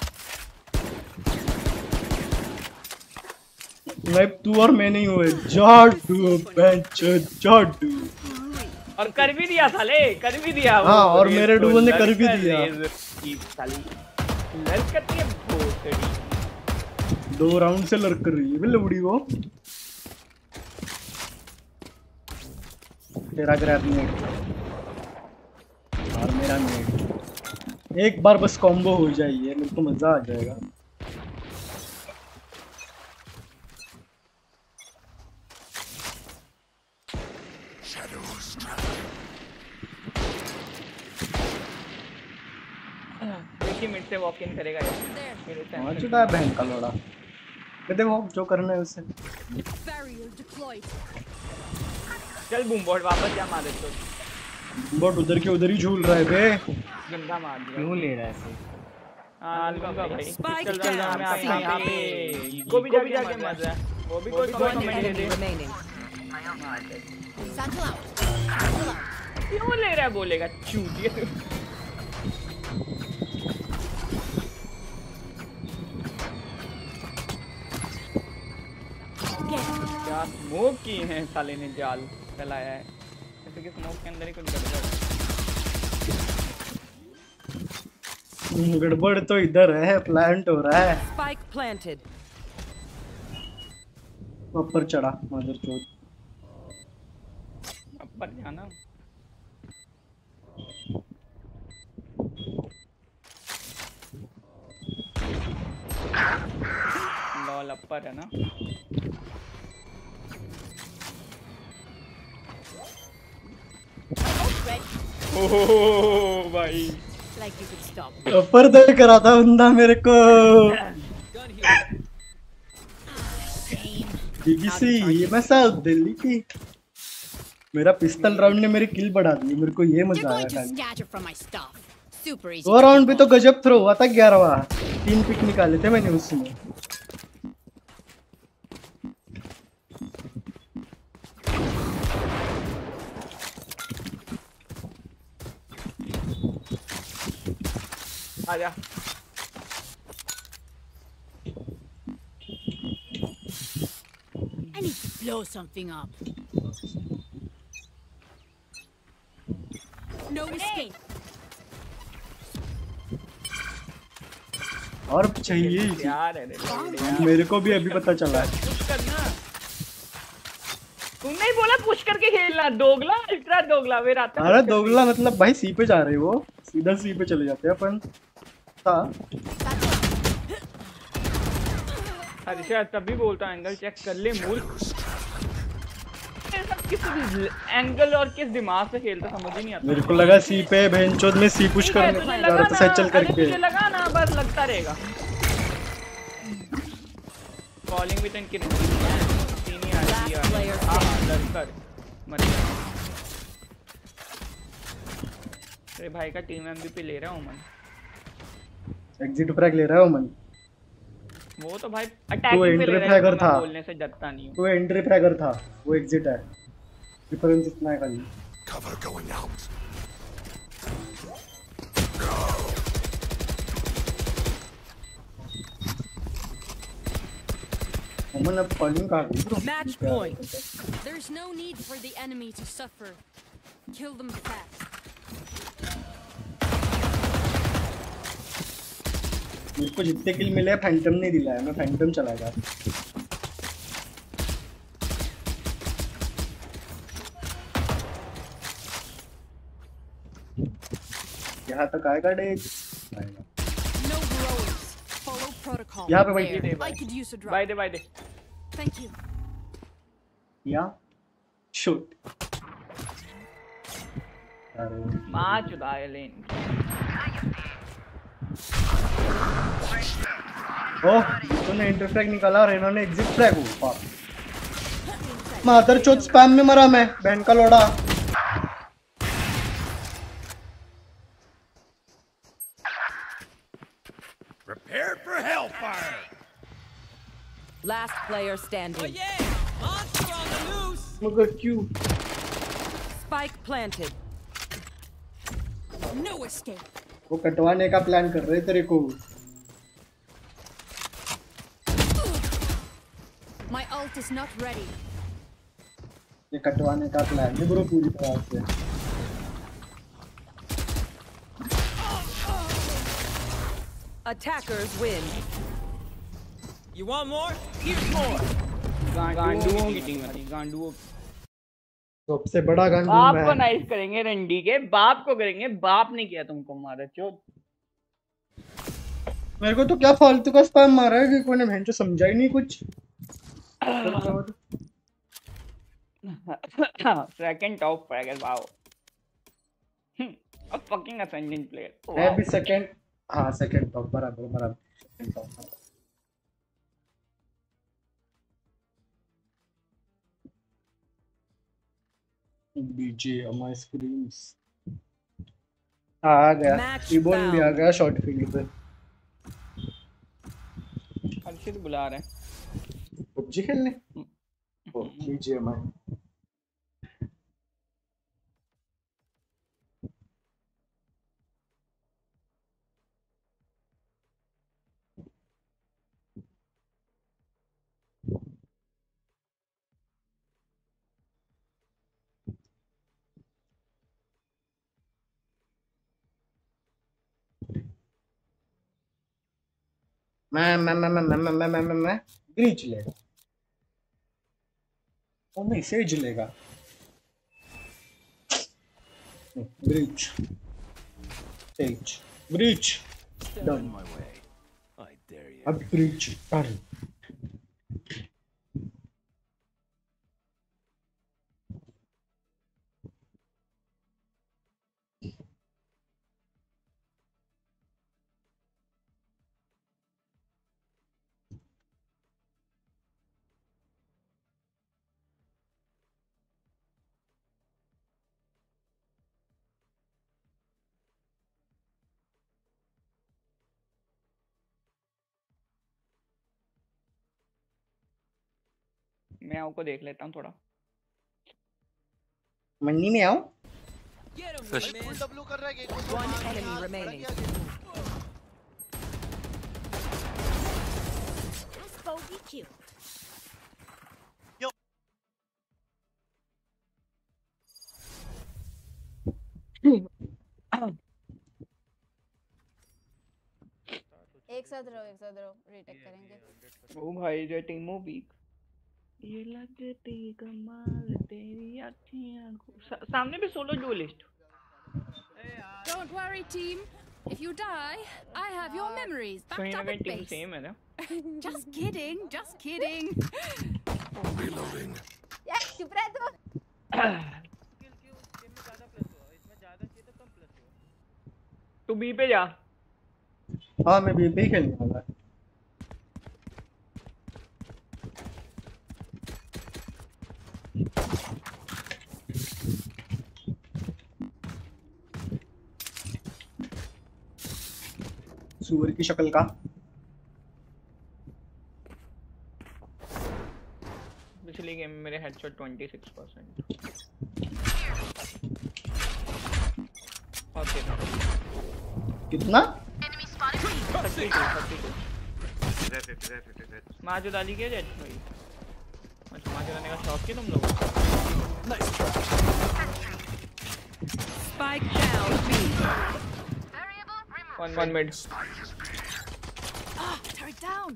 Knife तू और मैं नहीं हुए जाडू बहन चोद जाडू और कर भी दिया साले कर भी दिया वो हाँ, और मेरे डुओ ने कर भी दिया। साली लड़कती है भोसड़ी दो राउंड से लड़क रही है। बिल्ले बुढ़ी वो। तेरा ग्रैब नेट और मेरा नेट एक बार बस कॉम्बो हो जाइए मेरे को मज़ा आ जाएगा। मिड से वॉक इन करेगा ये। मेरे से पहुँच चुका है बहन का लोड़ा। देखो जो करना है उससे चल बूम बॉट वापस जा मार दे तो? बट उधर के उधर ही झूल रहा है बे। गंदा मार दिया। क्यों ले रहा है हाँ लूँगा भाई। चल चल down, मैं आता हूँ यहाँ पे. को भी जाके मर रहा है। वो भी कोई कमेंट दे enemy दे. क्यों ले रहा है बोलेगा? चूतिया। क्या? स्मोक की है साले ने जाल? फैलाया है। जैसे कि स्मोक के अंदर ही कुछ गड़बड़ हम्म, गड़बड़ तो इधर है प्लांट हो रहा है। Spike planted. ऊपर चढ़ा मदर चोद। अपर जाना। लॉल अपर है ना? ओह भाई। Could stop. ऊपर दर्द करा था बंदा मेरे को। बीबीसी मैं साउथ दिल्ली की। मेरा पिस्तल राउंड ने मेरी किल बढ़ा दी मेरे को ये मज़ा आया easy. दो राउंड भी तो गजब थ्रो हुआ था ग्यारहवा। तीन पिक निकाले थे मैंने उसमें। आजा। I need to blow something up. No escape. और चाहिए? यार है। मेरे को भी अभी पता चला। है तुमने ही बोला पुश करके खेलना दोगला अल्ट्रा दोगला मेरा आता अरे दोगला मतलब भाई सी पे जा रहे हो। सीधा सी पे चले जाते हैं अपन। हर्षा तभी बोलता एंगल चेक कर ले मूल। किस एंगल और किस दिमाग से खेलता समझ ही नहीं आता। मेरे को लगा सी पे बहनचोद में सी पुश है, करने जा रहा था सैचल करके। तुझे लगा ना बस लगता रहेगा। कॉलिंग भी तो इनकी नहीं है तीन ही आ रही है। हाँ हाँ लड़कर मर गया। अरे भाई का टीम एमवीपी ले रहा हूँ मैं। एग्जिट फ्रैग ले रहा है वो मन वो तो भाई अटैक तो एंट्री फ्रैगर था। बोलने से डरता नहीं हूँ। तो एंट्री फ्रैगर था वो एग्जिट है। डिफरेंस इतना है खाली। कवर गोइंग आउट ओमन अब पॉइंट का match point there is no need for the enemy to suffer kill them fast मुझको जितने किल मिले फैंटम नहीं दिलाया मैं फैंटम चलाएगा यहाँ तक आएगा डेज़ यहाँ पे भाई दे भाई थैंक यू या शूट मार चुदाए लेन ओह तूने एंट्री फ्रैग निकाला और इन्होंने एग्जिट फ्रैग हो बाप मादर चोद स्पैम में मरा मैं बहन का लोड़ा Prepare for hellfire. Last player standing. Oh yeah! Monster on the loose! मगर क्यों Spike planted. No escape. वो कटवाने का प्लान कर रहे तेरे को My ult is not ready. ये कटवाने का प्लान है ब्रो पूरी तरह से Attackers win. You want more? Here's more! गांडुओं की टीम थी गांडुओं सबसे बड़ा गन बाप को नाइस करेंगे रंडी के बाप को करेंगे बाप ने किया तुमको मारा चोद मेरे को तो क्या फालतू का स्पैम मारा है कि कोई ने बहन समझा ही नहीं कुछ Second top fragger, wow. A fucking ascendant player. Wow. मैं भी second, हाँ second top बराबर बराबर second top बराबर. BJ on my screens. आ गया रिबोन भी आ गया शॉर्ट फ़ील्ड पे हर्षित बुला रहे हैं पबजी खेलने? ओ बीजे माय मैं मैं मैं मैं मैं मैं मैं मैं मैं मैं ग्रीच लेगा। और नहीं सेज लेगा। ग्रीच। Says. ग्रीच। Done. My way I dare you अब ग्रीच टर्न मैं आओ को देख लेता हूँ थोड़ा। मन्नी में आओ। एक साथ रहो एक साथ रहो। रिटेक करेंगे। ओ भाई रेटिंग मूवी। ये लगती कमाल तेरी अखियाँ को- सा- सामने भी solo duelist Don't worry, team. If you die, I have your memories backed up at base. Same है ना just kidding, just kidding. Reloading. यार चुप रह तू तू बी पे जा हाँ मैं भी भी खेलने वाला है की शक्ल का। पिछली गेम में मेरे हेडशॉट 26% ओके कितना 32 32 माजो डाली क्या जेट भाई। अच्छा माजो डालने का शौक है तुम लोगों को? Spike down B. One one mid Ah, turret down.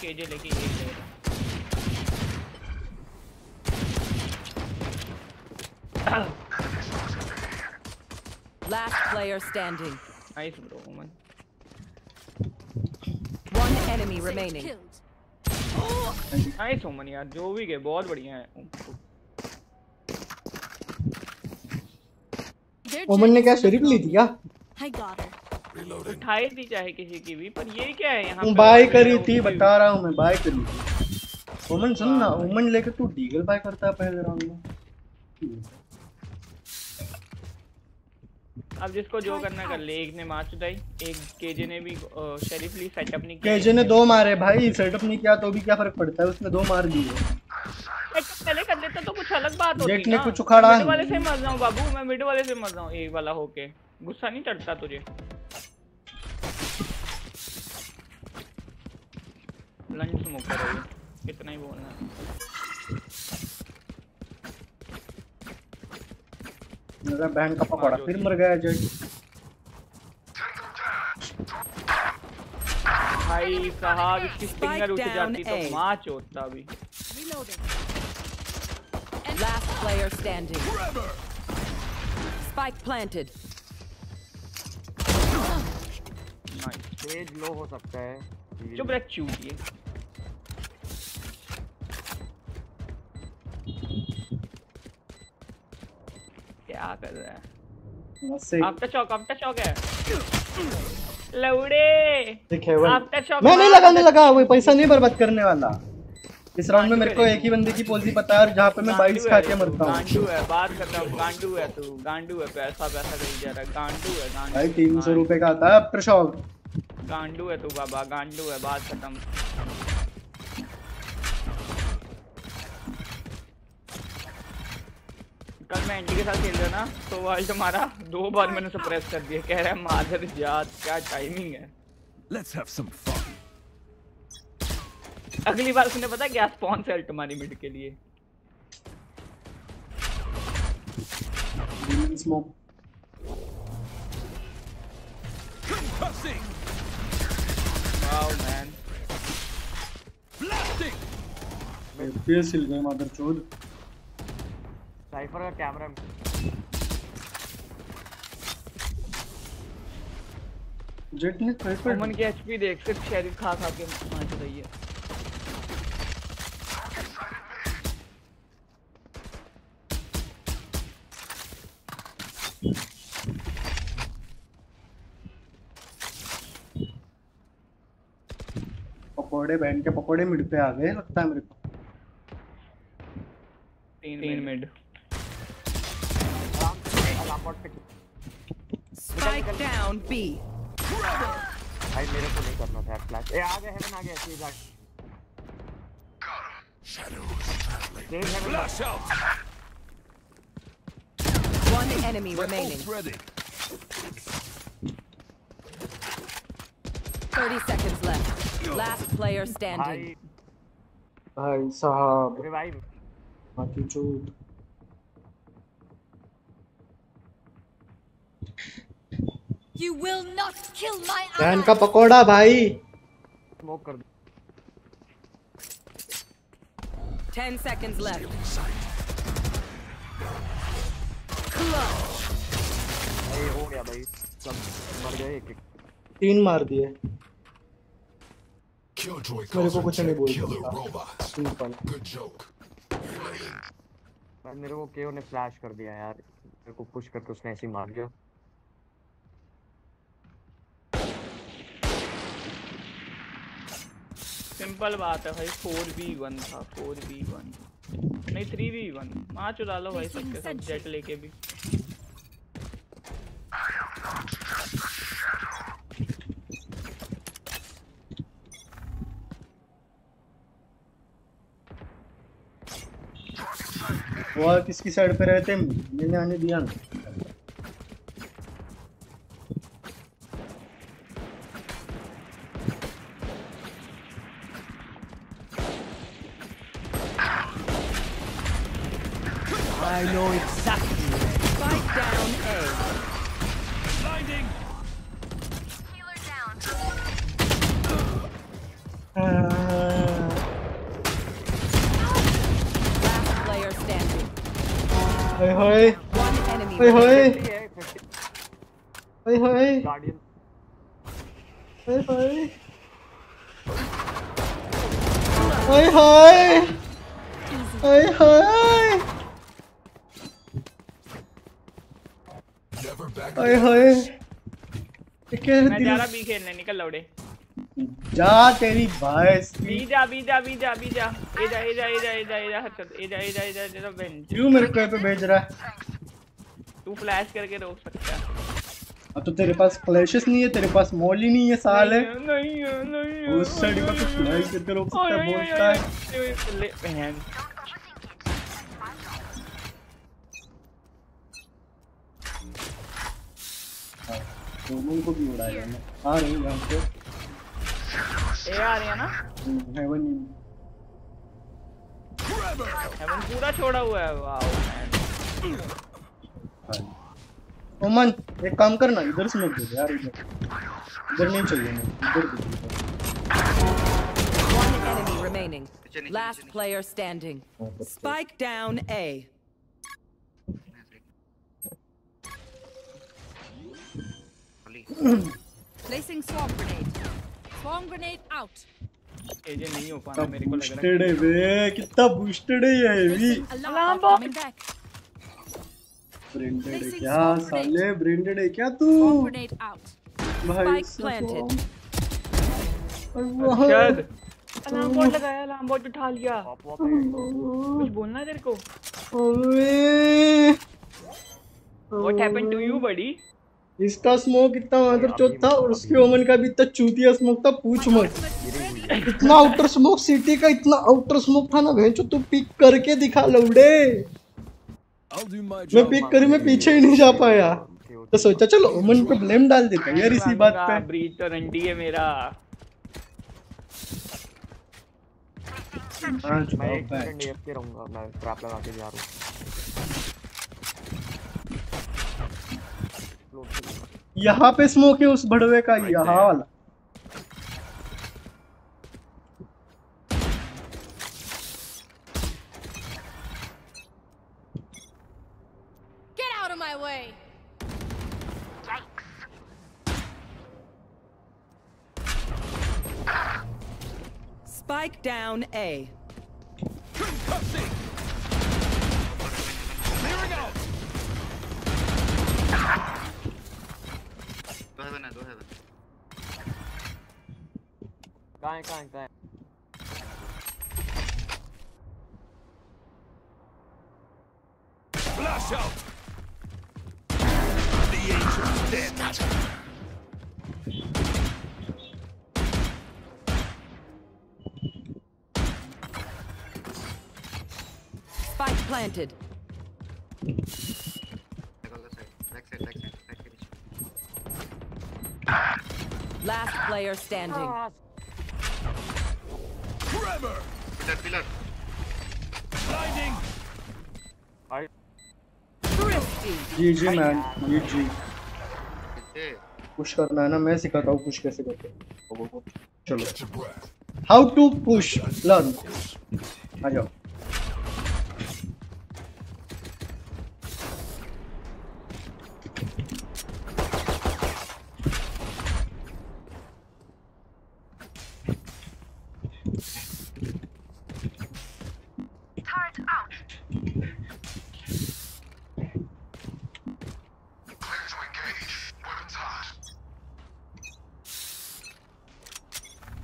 KJ लेके एक ले Last player standing. Nice bro Omen One enemy remaining. Nice Omen यार जो भी गए बहुत बढ़िया है. ओमन ने क्या शरीफ ली थी क्या? I got her. उठाई थी चाहे किसी की भी पर ये क्या है यहाँ बाय करी थी बता रहा हूँ मैं बाय करी थी। ओमन सुन ना लेके तू डीगल बाय करता है पहले राउंड में। अब जिसको जो करना कर ले एक ने मार चुदाई एक केजे ने भी शेरिफ ली सेटअप नहीं किया। केजे ने दो मारे भाई सेटअप नहीं किया तो भी क्या फ़र्क पड़ता है? उसने दो मार दिए। पहले कर लेता तो कुछ अलग बात होती जेट ने ना। कुछ उखाड़ा। मिड वाले से मर जाऊँ बाबू मैं मिड वाले से मर जाऊँ एक वाला होके। गुस्सा नहीं चढ़ता तुझे? लंच स्मोक करोगे इतना ही बोलना है। मेरा बहन का पकौड़ा फिर मर गया जेट भाई साहब इसकी फिंगर उठ जाती तो. माँ चोटता अभी Last player standing. Spike planted. Stage लो हो सकता है। चुप रह चूतिए क्या कर रहा है? वैसे आफ्टर चौक आफ्टर चौक है। लौड़े। दिखे वो आफ्टर चौक। मैं नहीं लगाने लगा वो पैसा नहीं बर्बाद करने वाला। इस राउंड में मेरे को एक ही बंदे की पॉलिसी पता है और जहाँ पे मैं बाईस खा के मरता हूँ। गांडू है बात करता हूँ गांडू है तू गांडू है पैसा पैसा कहीं जा रहा है गांडू है गांडू भाई तीन सौ रुपए का आता है आफ्टर शॉक। गांडू है तू बाबा गांडू है बात खत्म। कल मैं एंटी के साथ खेल रहा ना तो वर्ल्ड मारा दो बार मैंने सप्रेस कर दिया कह रहा है मादर जात क्या टाइमिंग है। Let's have some fun. अगली बार उसने पता क्या स्पॉन से तुम्हारी मारी मिड के लिए? Smoke Man. Man Blasting! हिल गए साइफर का कैमरा जेट ने कैसे मन की एचपी देख सिर्फ़ शेरिफ खा खा के मार रही है पकोड़े बहन के पकोड़े मिड पे आ गए लगता है मेरे को तीन तीन मिड Spike down B. भाई मेरे को नहीं करना था फ्लैश ए आ गए हेवन आ गए देख heaven Flash out! One enemy remaining. Ready. 30 seconds left. Last player standing. भाई साहब अरे भाई बाकी चूत You will not kill my बहन का पकोड़ा भाई स्मोक कर दो 10 seconds left. भाई हो गया भाई सब मर गए एक एक तीन मार दिए मेरे को कुछ नहीं बोल सकता सिंपल. भाई मेरे को केओ ने फ्लैश कर दिया यार। मेरे को पुश करके उसने ऐसे ही मार दिया। सिंपल बात है भाई फोर बी वन था फोर बी वन नहीं थ्री बी वन मार चुरा लो भाई सबके सब जेट लेके भी। वो किसकी साइड पे रहते मैंने आने दिया I know exactly. हाय remaining. हाय हाय गार्डियन हाय हाय Never back हाय हाय ये क्या मैं जा रहा बी खेलने निकल लौड़े जा तेरी भैंस बी जा बी जा बी जा बी जा ए जा ए जा ए जा ए जा ए जा ए जा ए जा ए जा ए जा बेंच क्यों मेरे को पे भेज रहा है तू फ्लैश करके रोक सकता है। अब तो तेरे पास फ्लैशेस नहीं है तेरे पास मॉल ही नहीं है साल। है नहीं है नहीं है उस साइड पर तो फ्लाई करके रोक सकता है बोलता है? है ले बहन। दोनों को भी उड़ाया मैंने आ रही यहाँ पे। ए आ रही है ना? हेवन हेवन पूरा छोड़ा हुआ है वाओ ओमन एक काम करना इधर से मत दे यार इधर इधर नहीं चाहिए मैं इधर दे One enemy remaining. Last player standing. Spike down A. Placing swarm grenade. Swarm grenade out. एजे नहीं हो पाना मेरे को लग रहा बूस्टेड है बे कितना बूस्टेड है ये भी coming back. ब्रेंडेड है क्या? साले ब्रेंडेड है क्या तू. भाई. है अलार्म बॉट लगाया अलार्म बॉट उठा लिया। कुछ बोलना तेरे को? What happened to you buddy इसका स्मोक इतना मादर चौथ था और उसके ओमन का भी इतना चूतिया स्मोक था पूछ मत। इतना आउटर स्मोक सिटी का इतना आउटर स्मोक था ना भेंचो तू पिक करके दिखा लौड़े। मैं पिक करी मैं पीछे ही नहीं जा पाया। तो सोचा चलो ओमन पे ब्लेम डाल देता यार इसी बात पे। ब्रीच तो रंडी है मेरा। हाँ, मैं एक सेकंड एफ़ के रहूँगा मैं ट्रैप लगा के जा रहा हूँ। यहाँ पे स्मोक है उस भड़वे का यहाँ वाला। Strike down A. Concussing! Clearing out! Go heaven, go heaven. Dying, dying, dying. Flash out! The ancient's dead! Spike planted. निकल दो side back side back side back के पीछे Last player standing. Forever. Pillar, pillar. Blinding. G G man G G A, push करना है ना मैं सिखाता हूँ पुश कैसे करते हैं लोगों को चलो हाउ टू पुश लर्न आ जाओ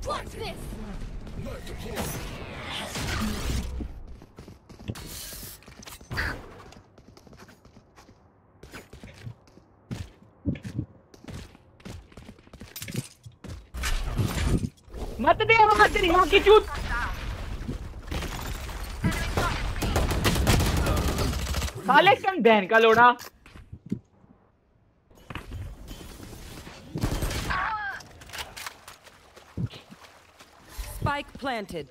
Watch this! मत दे चूत साले कम बहन का लोड़ा Spike planted.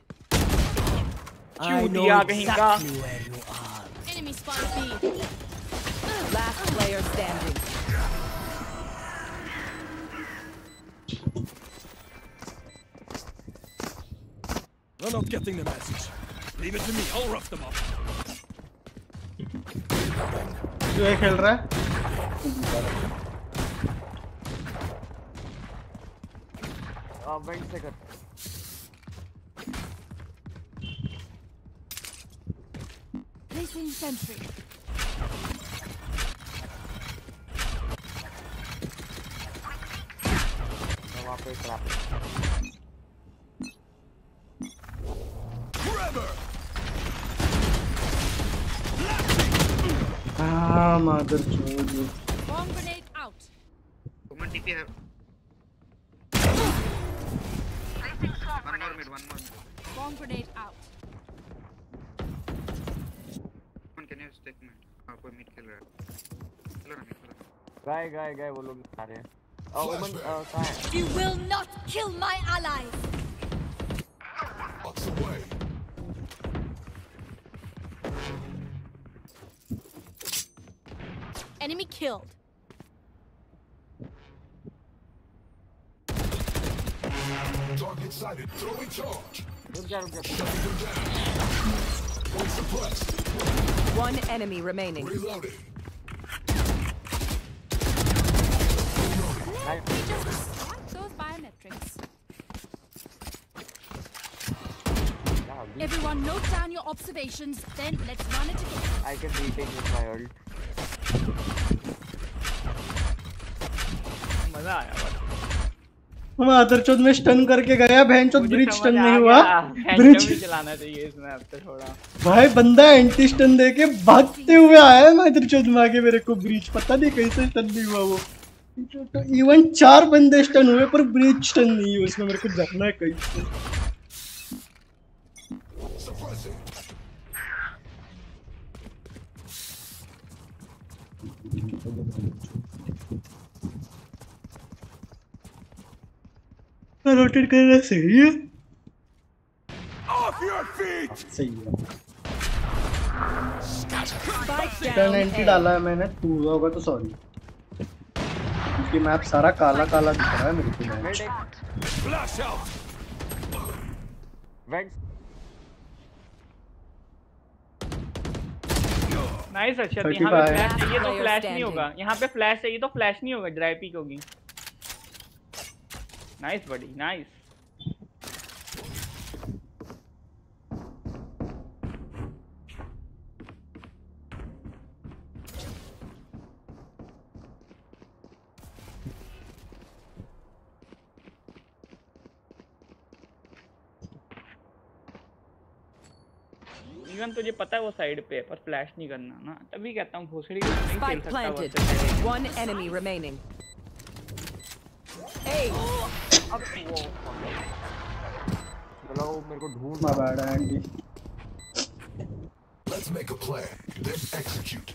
I know exactly where you are. Enemy spotted B. Last player standing. They're not getting the message. Leave it to me. I'll rough them up. जो ये खेल रहा है वेंट से कर Placing sentry. गए गए गए वो लोग आ रहे हैं अ, ओमन अ, कहाँ है You will not kill my allies. Enemy killed. Target sighted. Throwing charge. रुक जा रुक जा One enemy remaining. Reloading. Observations, then let's run it again. I can retake with my ult. मज़ा आया बड़ा मादर चोद में स्टन करके गया बहन चोद ब्रिज स्टन नहीं हुआ। ब्रिज चलाना चाहिए इसमें अब तो थोड़ा। भाई बंदा एंटी स्टन दे के भागते हुए आया है मादर चोद में आगे मेरे को ब्रिज पता नहीं कैसे स्टन नहीं हुआ वो। तो इवन चार बंदे स्टन हुए पर ब्रिज स्टन नहीं हुआ उसमें मेरे को जानना है कैसे Suppressing. रोटेट करना सही है? Off your feet. सही है। एंटी डाला है मैंने टू होगा तो सॉरी क्योंकि मैप सारा काला काला दिख रहा है मेरे को. वेंट नाइस अच्छा 35 यहाँ पे फ्लैश चाहिए तो फ्लैश नहीं होगा। यहाँ पे फ्लैश चाहिए तो फ्लैश नहीं होगा ड्राई पिक होगी। बड़ी नाइस इवन तुझे पता है वो साइड पे है पर फ्लैश नहीं करना ना? तभी कहता हूँ भोसड़ी को नहीं खेल सकता वो planted. अच्छे से। One enemy remaining. वो मेरे को ढूंढ My bad, Andy. Let's make a plan, then execute.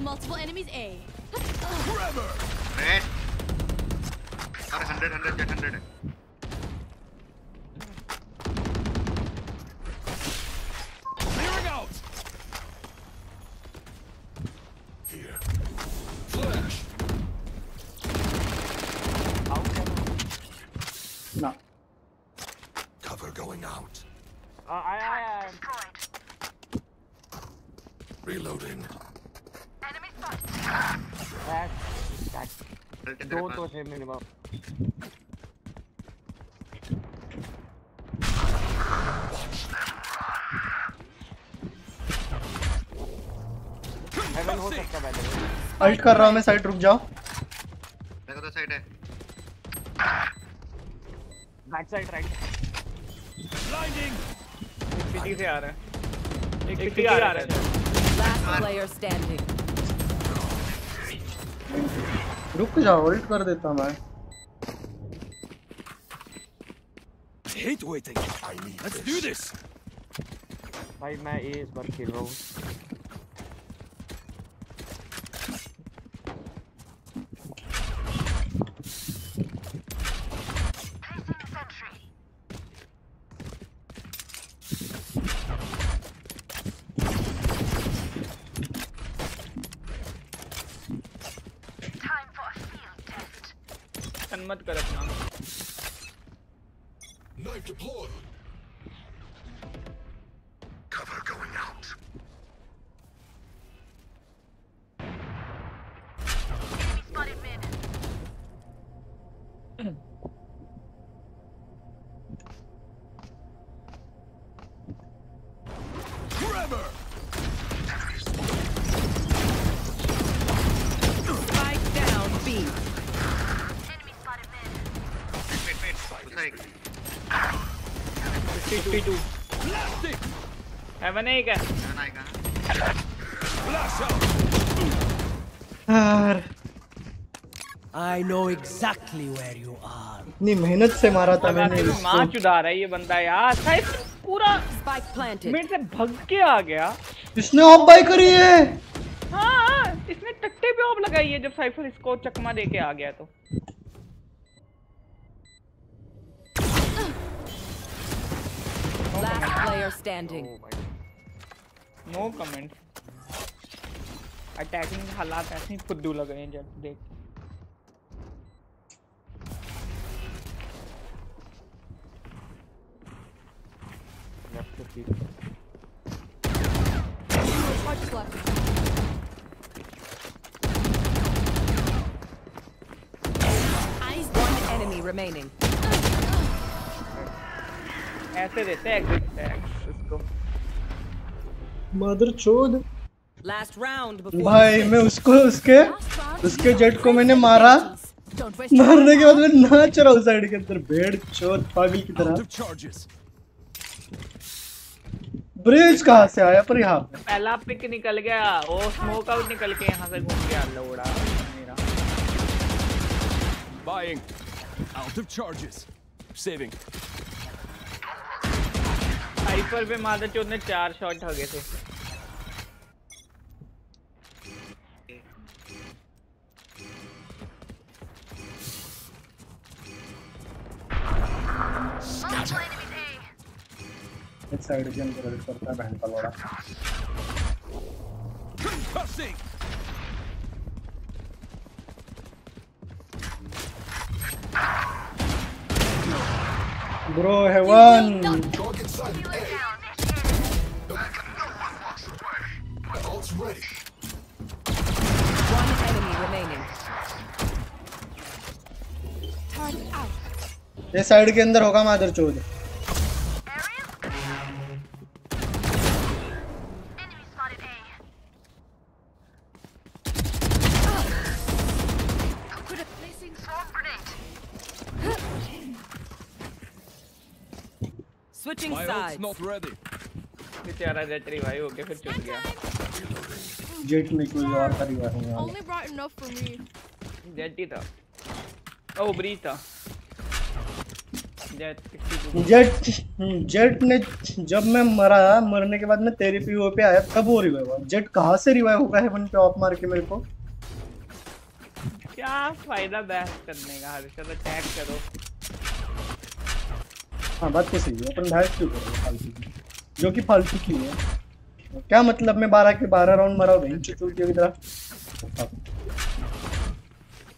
Multiple enemies A. Red और 100 100 जेट 100 है Clearing out. Here. Flash. ना Cover going out. आ- आया आया आया। Reloading. Flash, flash। तो हो है अल्ट कर रहा हूँ मैं साइड रुक जाओ। देखो तो साइड है। Back side right Blinding. City से आ रहा है। एक सिटी आ रहा है। Last player standing. रुक जाओ होल्ड कर देता मैं I hate waiting. Let's do this. भाई मैं ए इस बार खेल रहा हूँ सन मत कर अपना Knife deployed. Cover going out. Forever. Spike down B. Wait wait दूसरा एक 52 Blasting. हेवन है है यार। I know exactly where you are. इतनी मेहनत से मारा था मैंने मैंने माँ चुदा रहा है ये बंदा यार। साइड पूरा Spike planted. मेरे से भग के आ गया। इसने ऑफ़ बाय करी है। हाँ इसने टट्टे पे ऑफ़ लगाई है जब साइफर इसको चकमा दे के आ गया तो। Last player standing. हालात ऐसे ही फुद्दू लग रहे हैं जब देख one enemy remaining. ऐसे देते हैं मदर चोद. भाई मैं उसको उसके उसके जेट को मैंने मारा। मारने के बाद मैं नाच रहा हूँ साइड के अंदर भेड़ चोद पागल की तरह। ब्रिज कहाँ से आया? पर यहाँ। पहला पिक निकल गया वो स्मोक आउट निकल के यहाँ से घूम गया लोड़ा मेरा। Buying. Out of charges. Saving. Cypher पे मादर चोद ने चार शॉट ठगे थे। It's side again, brother. It's a band color. Concussing. Bro, heaven. Target sight. Back. No one walks away. My ult's ready. ये साइड के अंदर होगा माधर चोद Switching sides. not ready. बेचारा जेट रिवाइव होके फिर चुप गया जेट में कोई और का revive Only bright enough for me. Jett ही था ओ था जेट जेट जेट ने जब मैं मरा मरने के बाद मैं तेरी पीओ पे आया तब वो रिवाइव हुआ। जेट कहाँ से रिवाइव होगा हेवन पे ऑफ़ मार के मेरे को? क्या फ़ायदा बहस करने का हर्षद अटैक करो। हाँ बात तो सही है अपन बहस क्यों करोगे फालतू की? जो कि फालतू की है। क्या मतलब मैं बारह के बारह राउंड मरा हूँ चुचू की तरह?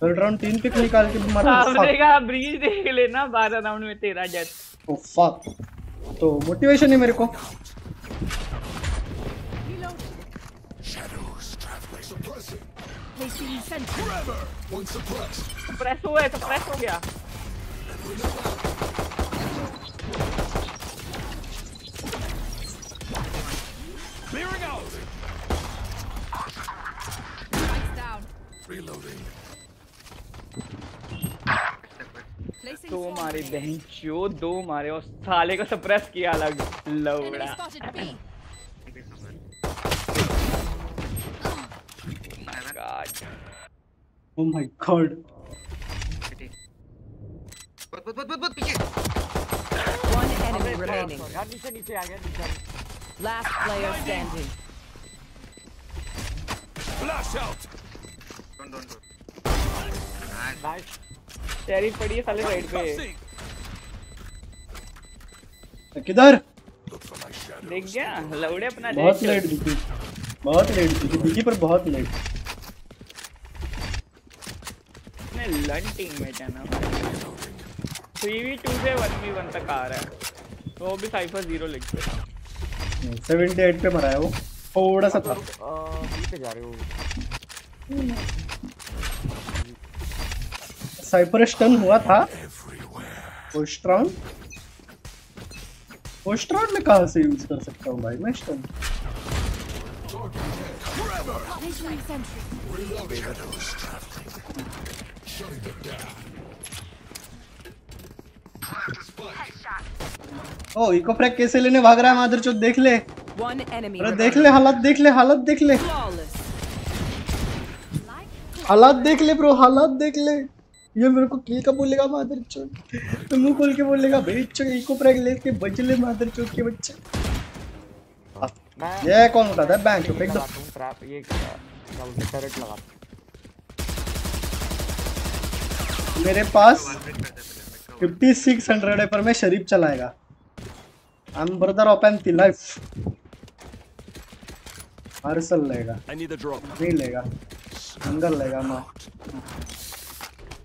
थर्ड राउंड तीन पिक निकाल के मारा सामने का ब्रीज देख लेना 12 राउंड में तेरा जेट ओ फक तो मोटिवेशन है मेरे को. प्रेस हुआ है तो प्रेस हो गया Clearing out. Down. Reloading. दो मारे बहन चो दो मारे और साले को सप्रेस किया अलग. ओ माय गॉड पीछे. यार नीचे नीचे आ गया नीचे. डोंट डोंट नाइस तेरी पड़ी है साले पे। किधर? देख गया? लौड़े अपना बहुत लेट दिखी। बहुत लेट दिखी। दिखी पर बहुत लेट लन टीम में है ना। 3v2 से 1v1 तक आ रहा है। वो भी साइफर ज़ीरो लिख पे 78 पे मरा है वो। थोड़ा सा था। बी पे जा रहे हो साइपर स्टन हुआ था। पोस्ट राउंड पोस्ट राउंड में कहा से यूज़ कर सकता हूँ भाई? मैं स्टन. ओ इको फ्रैग कैसे लेने भाग रहा है? मादर चौथ देख ले। अरे देख ले हालत देख ले हालत देख ले. हालात देख ले ब्रो हालात देख ले। ये मेरे को किल का बोलेगा मादर चौथ तो मुँह खोल के बोलेगा भाई चो इको फ्रैग लेके बच ले मादर चौथ के बच्चे। ये कौन उठाता है बैंक पे एकदम ट्रैप ये हैं टर्रेट लगाता हूँ मेरे पास 5600 है पर मैं शरीफ चलाएगा। आई एम ब्रदर ऑफ़ एम लाइफ पार्सल लेगा. नहीं लेगा। सिंगल लेगा माँ।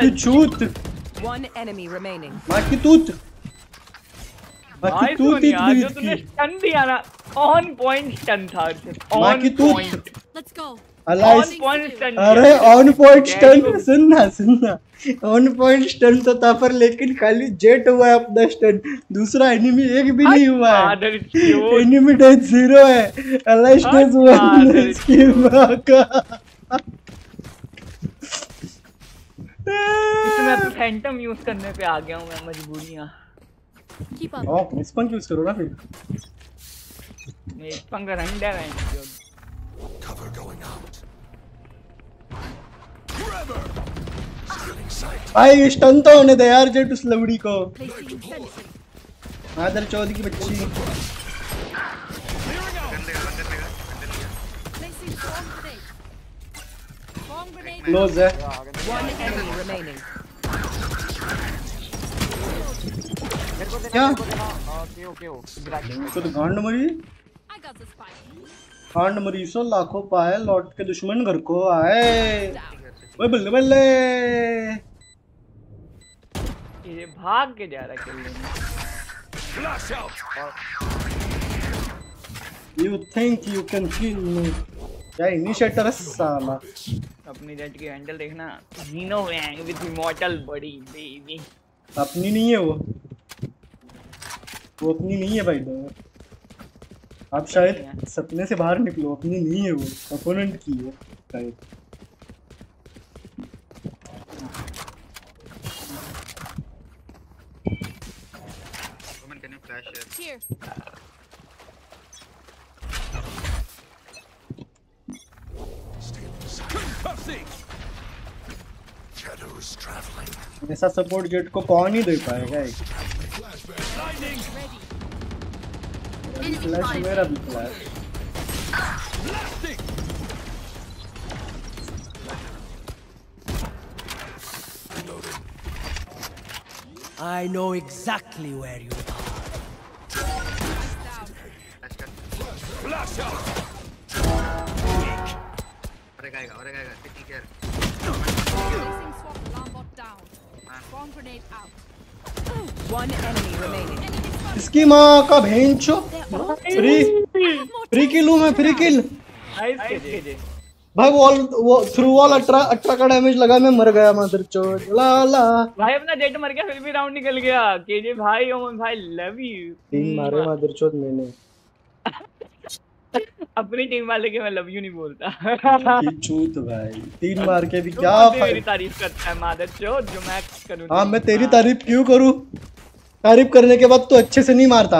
की चूत One enemy remaining. तूत तूत यार जो तूने स्टन दिया ना ऑन पॉइंट स्टन था ऑन अरे ऑन पॉइंट स्टन सुनना सुनना ऑन पॉइंट स्टन तो था पर लेकिन खाली जेट हुआ है अपना स्टन दूसरा एनिमी एक भी नहीं हुआ है एनिमी डेथ ज़ीरो है father इसकी माँ का इसमें फैंटम यूज़ करने पे आ गया हूँ मैं मजबूरियाँ. ओ यूज़ करो ना फिर। रंडा है जो going out. Trevor! भाई स्टन तो होने दे यार जेट उस लवड़ी को। मादर चौधरी की बच्ची। क्लोज है One enemy remaining. मेरे को देना क्या? तो गांड मरी. गांड मरी सो लाखों पाए लौट के दुश्मन घर को आए ओए बल्ले बल्ले ये भाग के जा रहा है खेलने में. You think you can kill me क्या इनिशिएटर है साला? अपनी जेट की हैंडल देखना। हीनो वैंग विद इमॉर्टल बॉडी बेबी अपनी नहीं है वो। वो अपनी नहीं है भाई। दो आप शायद सपने से बाहर निकलो अपनी नहीं है वो। अपोनेंट की है शायद। Here? ऐसा सपोर्ट जेट को कौन ही दे पाएगा एक फ्लैश मेरा भी flash I know exactly where you are. Flash out. और आएगा और आएगा take care Placing swap alarm bot down. Bomb grenade out. One enemy remaining. इसकी माँ का भेंचो फ्री? फ्री किल हूँ मैं फ्री किल। भाई वॉल वो थ्रू वॉल अठारह अठारह का डैमेज लगा मैं मर गया मदर चोट ला ला भाई अपना जेट मर गया फिर भी राउंड निकल गया। केजे भाई ओमन भाई लव यू तीन मारे मदर चोट मैंने। अपनी टीम वाले के मैं लव यू नहीं बोलता। चूत भाई। तीन मार के भी क्या मेरी तारीफ़ करता है मादर चोद जो मैं करूँ हाँ मैं तेरी तारीफ़ क्यों करूँ? तारीफ़ करने के बाद तो अच्छे से नहीं मारता।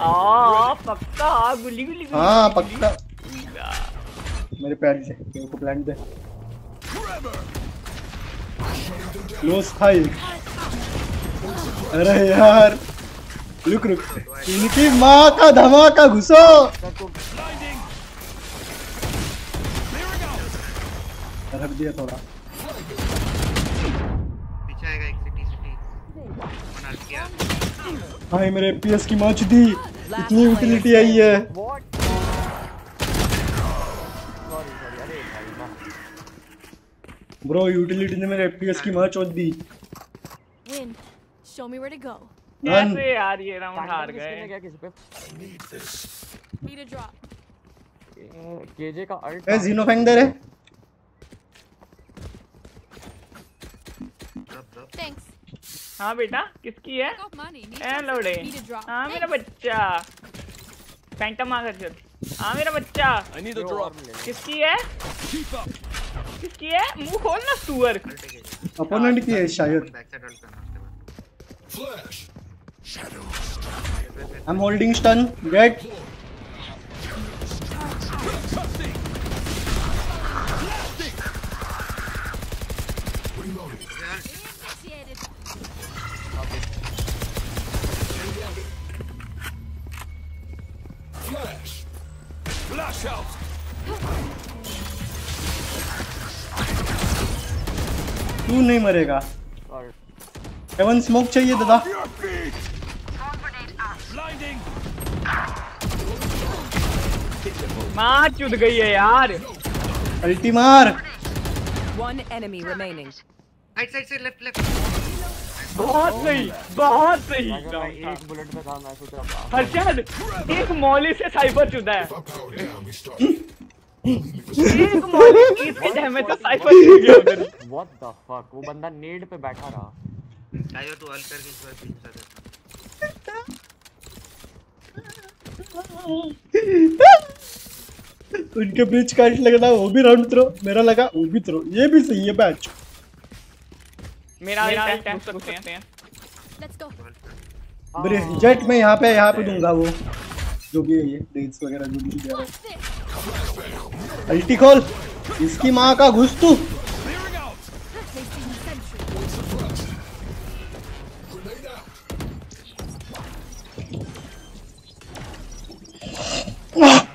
आ पक्का? गुली गुली गुली, हाँ पक्का। मेरे पैर से तेरे को प्लांट दे। क्लोज फाइव अरे यार। रुक रुक। इनकी माँ का धमाका घुसो। रख दिया थोड़ा। पीछे आएगा एक सिटी सिटी बना किया। भाई मेरे एपीएस की माँ दी इतनी यूटिलिटी आई है। ब्रो यूटिलिटी ने मेरे एपीएस की माँ चोद दी। Win. Show me where to go. कैसे यार ये राउंड हार गए। क्या किसी पे? Need a drop. K J ult ए जीनो फेंक दे रे Thanks. हाँ बेटा किसकी है? ए लोड़े। Need हाँ मेरा बच्चा। फैंटम आ कर चल हाँ मेरा बच्चा। I need a drop. किसकी है? किसकी है? मुँह खोल ना सुअर अपोनेंट की है शायद। Back I'm holding stun. Get. तू नहीं मरेगा एवन स्मोक चाहिए दादा माँ चुद गई है यार। अल्टी मार। One enemy remaining. Right side से लेफ़्ट लेफ़्ट बहुत सही बहुत सही। एक बुलेट पे था मैं सोचा हर्षद एक मौली से साइबर चुदा है. एक मौली इसके डैमेज से साइबर चुद गया उधर What the fuck? वो बंदा नेड पे बैठा रहा। आयो तू अल्ट करके इस बार पीछे तीन साथ देता उनके ब्रिज काट लगना वो भी राउंड थ्रो मेरा लगा वो भी थ्रो ये भी सही है बैच। मेरा मेरा टैप सकते हैं। Let's go. ब्रिज जेट में यहाँ पे यहाँ पे दूँगा वो जो भी है ये रेड्स वगैरह जो भी दे रहा है अल्टी खोल इसकी माँ का घुस तू। One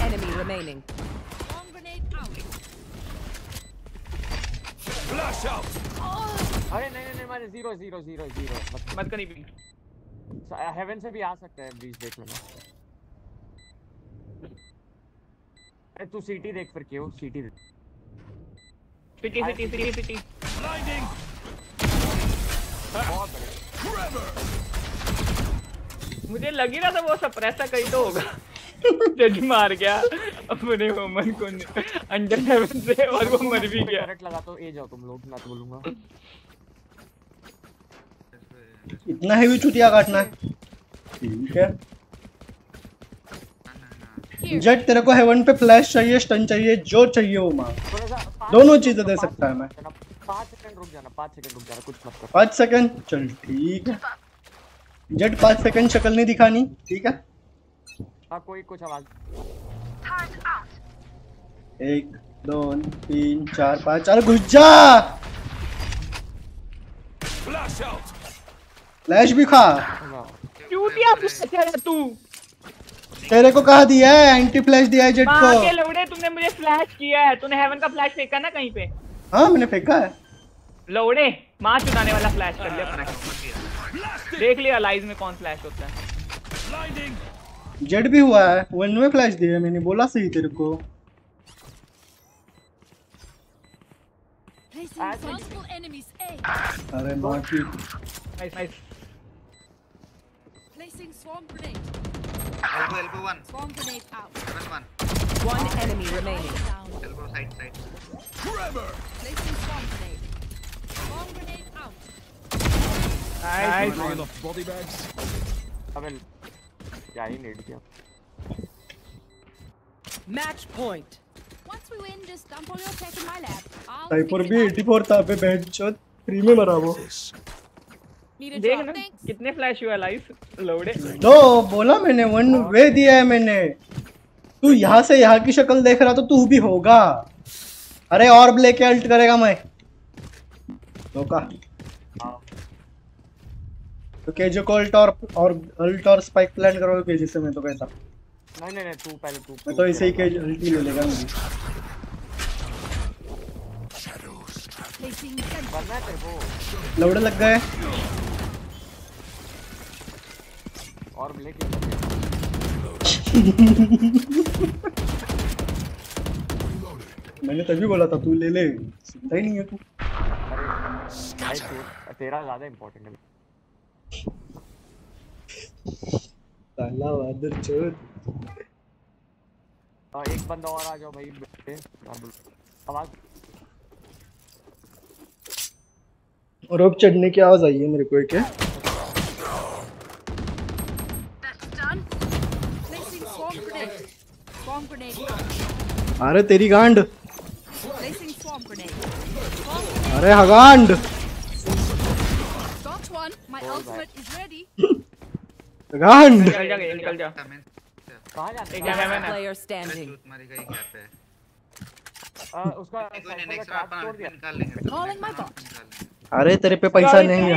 enemy remaining. Bomb grenade out. Flash out. अरे नहीं नहीं मैंने ज़ीरो ज़ीरो ज़ीरो ज़ीरो मत मत करी भी हेवन से भी आ सकता है ब्रीज देख लेना अरे तू सीटी देख फिर क्यों सीटी देख सिटी सिटी सिटी सिटी. बहुत बढ़िया. मुझे लग ही रहा था वो सप्रेसर कहीं तो होगा। जज मार गया अपने वुमन को अंडर हेवन से और वो मर भी गया। करंट लगा तो ए जाओ तुम लोग मैं तो बोलूँगा। इतना हेवी चुतिया काटना है। ठीक है। जेट तेरे को हेवन पे फ्लैश चाहिए स्टन चाहिए जो चाहिए वो मांग। दोनों चीज़ें दे सकता है मैं। पाँच सेकंड रुक जाना पाँच सेकंड रुक जाना कुछ मत कर। पाँच सेकंड? चल ठीक। है जेट पाँच सेकंड शक्ल नहीं दिखानी ठीक है? हाँ कोई कुछ आवाज़ एक दोन तीन चार पाँच अरे घुस जा! फ्लैश भी खा। चूतिया फ्लैश है तू? तेरे को कहा दिया है? एंटी फ्लैश दिया है जेट को। लौड़े तुमने मुझे फ्लैश किया है। तूने हेवन का फ्लैश फेंका ना कहीं पे? हाँ मैंने फेंका है। लोड़े माँ चुनाने वाला फ्लैश कर लिया अपना देख लिया लाइज में कौन फ्लैश होता है। जेड भी हुआ है वो इनमें फ्लैश दिया मैंने बोला सही तेरे को। अरे माँ की nice nice placing swarm grenade elbow elbow 1 swarm grenade out 1 one enemy remaining elbow side side Placing swarm grenade. Swarm grenade out. Nice Not enough body bags. अबे क्या ही नेड किया Match point. Once we win, just dump all your tech in my lab. Fix भी it 84 था पे band चोद free में मरा वो देख ना कितने फ्लैश हुआ लाइव लौड़े दो बोला मैंने वन वे दिया है मैंने तू यहाँ से यहाँ की शक्ल देख रहा तो तू भी होगा अरे और लेके अल्ट करेगा मैं। धोखा। तो केजे को अल्ट और और अल्ट और स्पाइक प्लान करोगे केजे से मैं तो कहता। नहीं नहीं नहीं तू पहले तू मैं तो ऐसे ही केज अल्ट ही ले लेगा मुझे। है लौड़े लग गए और लेके मैंने तभी बोला था तू ले ले। सुनता ही नहीं है तू। भाई तू तेरा ज़्यादा इम्पोर्टेंट है। साला वादर चोद हाँ, एक बंदा और आ जाओ भाई। आवाज़ रोप चढ़ने की आवाज़ आई है मेरे को एक है. अरे तेरी गांड। अरे हगांड। Got one. My ultimate is ready. गांड निकल जा निकल जा कहाँ जाते एक हैं? है मैं Player standing. तुम्हारी का ही गैप है आ, उसका कोई नहीं साइकिल नेक्स्ट का राउंड ट्रैप तोड़ दिया। निकाल लेंगे Calling my bot. अरे तेरे पे पैसा नहीं है.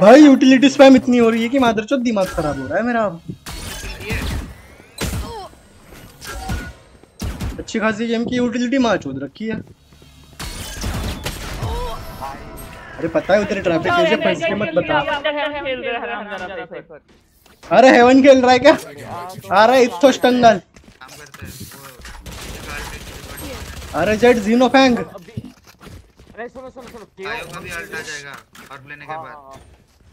भाई यूटिलिटी स्पैम इतनी हो रही है कि मादरचोद दिमाग खराब हो रहा है मेरा। अब अच्छी खासी गेम की यूटिलिटी मार चोद रखी है। अरे पता है उधर ट्रैफ़िक कैसे फंस के मत बता रहे अरे हेवन खेल रहा है क्या अरे इथो स्टन डाल काम करते हैं वो रिकॉर्ड अरे जेट जीनो फैंग अरे सुनो सुनो सुनो आयो का भी अल्ट आ जाएगा और लेने के हाँ, बाद हाँ,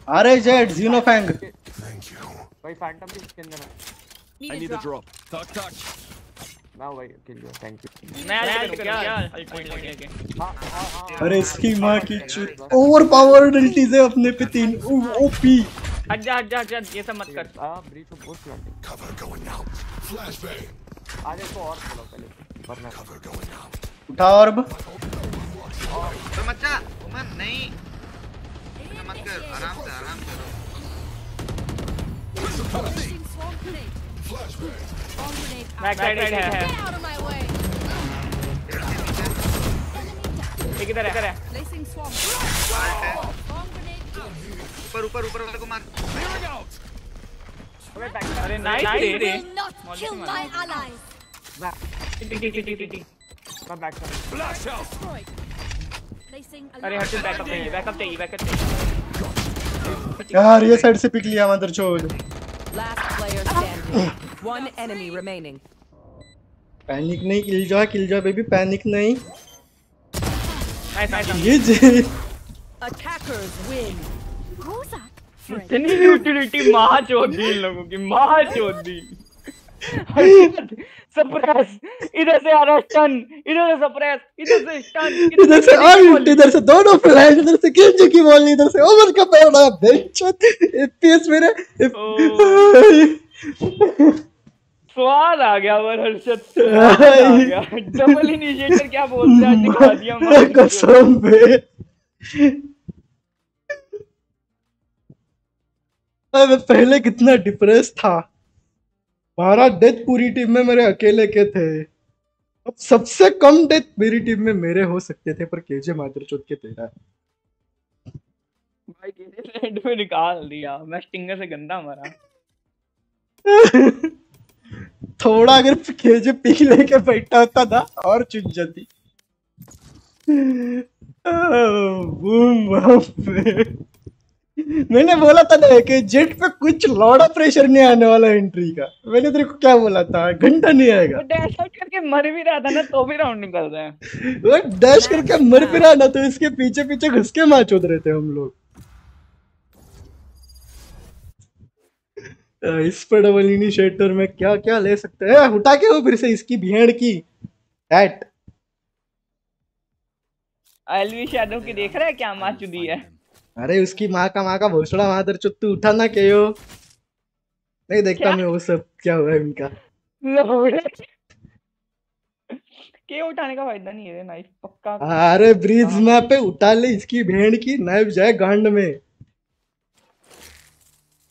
हाँ। अरे जेट जीनो फैंग भाई फैंटम भी स्किन देना Need I a need a drop. drop. मैं भाई किल दिया थैंक यू मैं आज करूँ क्या अल्टीमेट लेके हाँ हाँ हाँ। अरे इसकी माँ की चुत ओवर पावर डल्टीज है अपने पे तीन ओपी हट जा हट जा हट जा ये सब मत कर। हाँ ब्रीच ऑफ़ पोस्ट लॉन्डिंग Cover going out. Flashbang. आज इसको और बोलो पहले। वरना Cover going out. उठा ऑर्ब तो मत जा उमन नहीं मत कर आराम से आराम से। Swarm grenade out. है. एक इधर है है है. ऊपर ऊपर ऊपर वाले को मार अरे nice kill my allies. Flash out. अरे हट बैकअप चाहिए बैकअप चाहिए बैकअप चाहिए यार ये साइड से पिक लिया मदरचोद Last player standing. One enemy remaining. Panic नहीं किल जा किल जा बेबी पैनिक नहीं ये जे Attackers win. Who's that? इतनी यूटिलिटी माँ चोद इन लोगों की माँ चोद दी सप्रेस इधर से आ रहा स्टन इधर से सप्रेस इधर से स्टन इधर से आउट इधर से दोनों फ्लैश इधर से केजे की बॉल इधर से ओवर का पैर पैरा बेंचत एफपीएस मेरे स्वाद आ गया पर हर्षद। आ डबल इनिशिएटर क्या बोलते हैं? दिखा दिया मार कसम पे मैं पहले कितना डिप्रेस था। बारह डेथ पूरी टीम में मेरे अकेले के थे। अब सबसे कम डेथ मेरी टीम में मेरे हो सकते थे पर केजे मादरचोद के तेरा भाई केजे ने में निकाल दिया। मैं स्टिंगर से गंदा मारा। थोड़ा अगर केजे पी लेके बैठा होता था और चुन जाती। बूम बम मैंने बोला था ना कि जेट पे कुछ लौड़ा प्रेशर नहीं आने वाला एंट्री का। मैंने तेरे को क्या बोला था? घंटा नहीं आएगा। डैश आउट करके मर भी रहा था ना तो भी राउंड निकल रहे हैं। वो डैश करके मर भी रहा ना तो इसके पीछे पीछे घुस के मैच होते रहते हम लोग। इस पर डबल इनिशिएटर में क्या क्या ले सकते हैं? उठा के वो फिर से इसकी भेड़ की। एट एलवी शैडो की देख रहा है क्या मार चुदी है? अरे उसकी माँ का माँ का भोसड़ा मादर चुत तू उठा ना के हो नहीं देखता मैं वो सब क्या हुआ है उनका। के उठाने का फ़ायदा नहीं है नाइफ पक्का। अरे ब्रिज मैप पे उठा ले इसकी भेड़ की नाइफ जाए गांड में।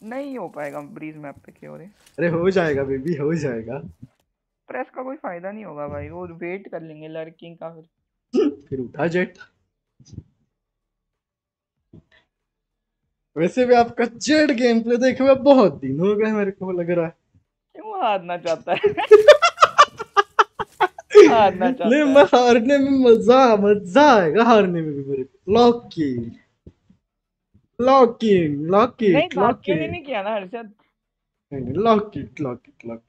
नहीं हो पाएगा ब्रीज मैप पे क्यों रे अरे हो जाएगा बेबी हो जाएगा। प्रेस का कोई फ़ायदा नहीं होगा भाई वो वेट कर लेंगे लड़किंग का फिर। फिर उठा जेट वैसे भी आपका जेड गेम प्ले देखे हुए बहुत दिन हो गए मेरे को लग रहा है। क्यों हारना चाहता है। हारना चाहता नहीं मैं हारने में मज़ा मज़ा आएगा हारने में भी मेरे को। लॉकिंग लॉकिंग लॉकिंग नहीं लॉकिंग नहीं किया ना हर्षद। नहीं lock it lock it lock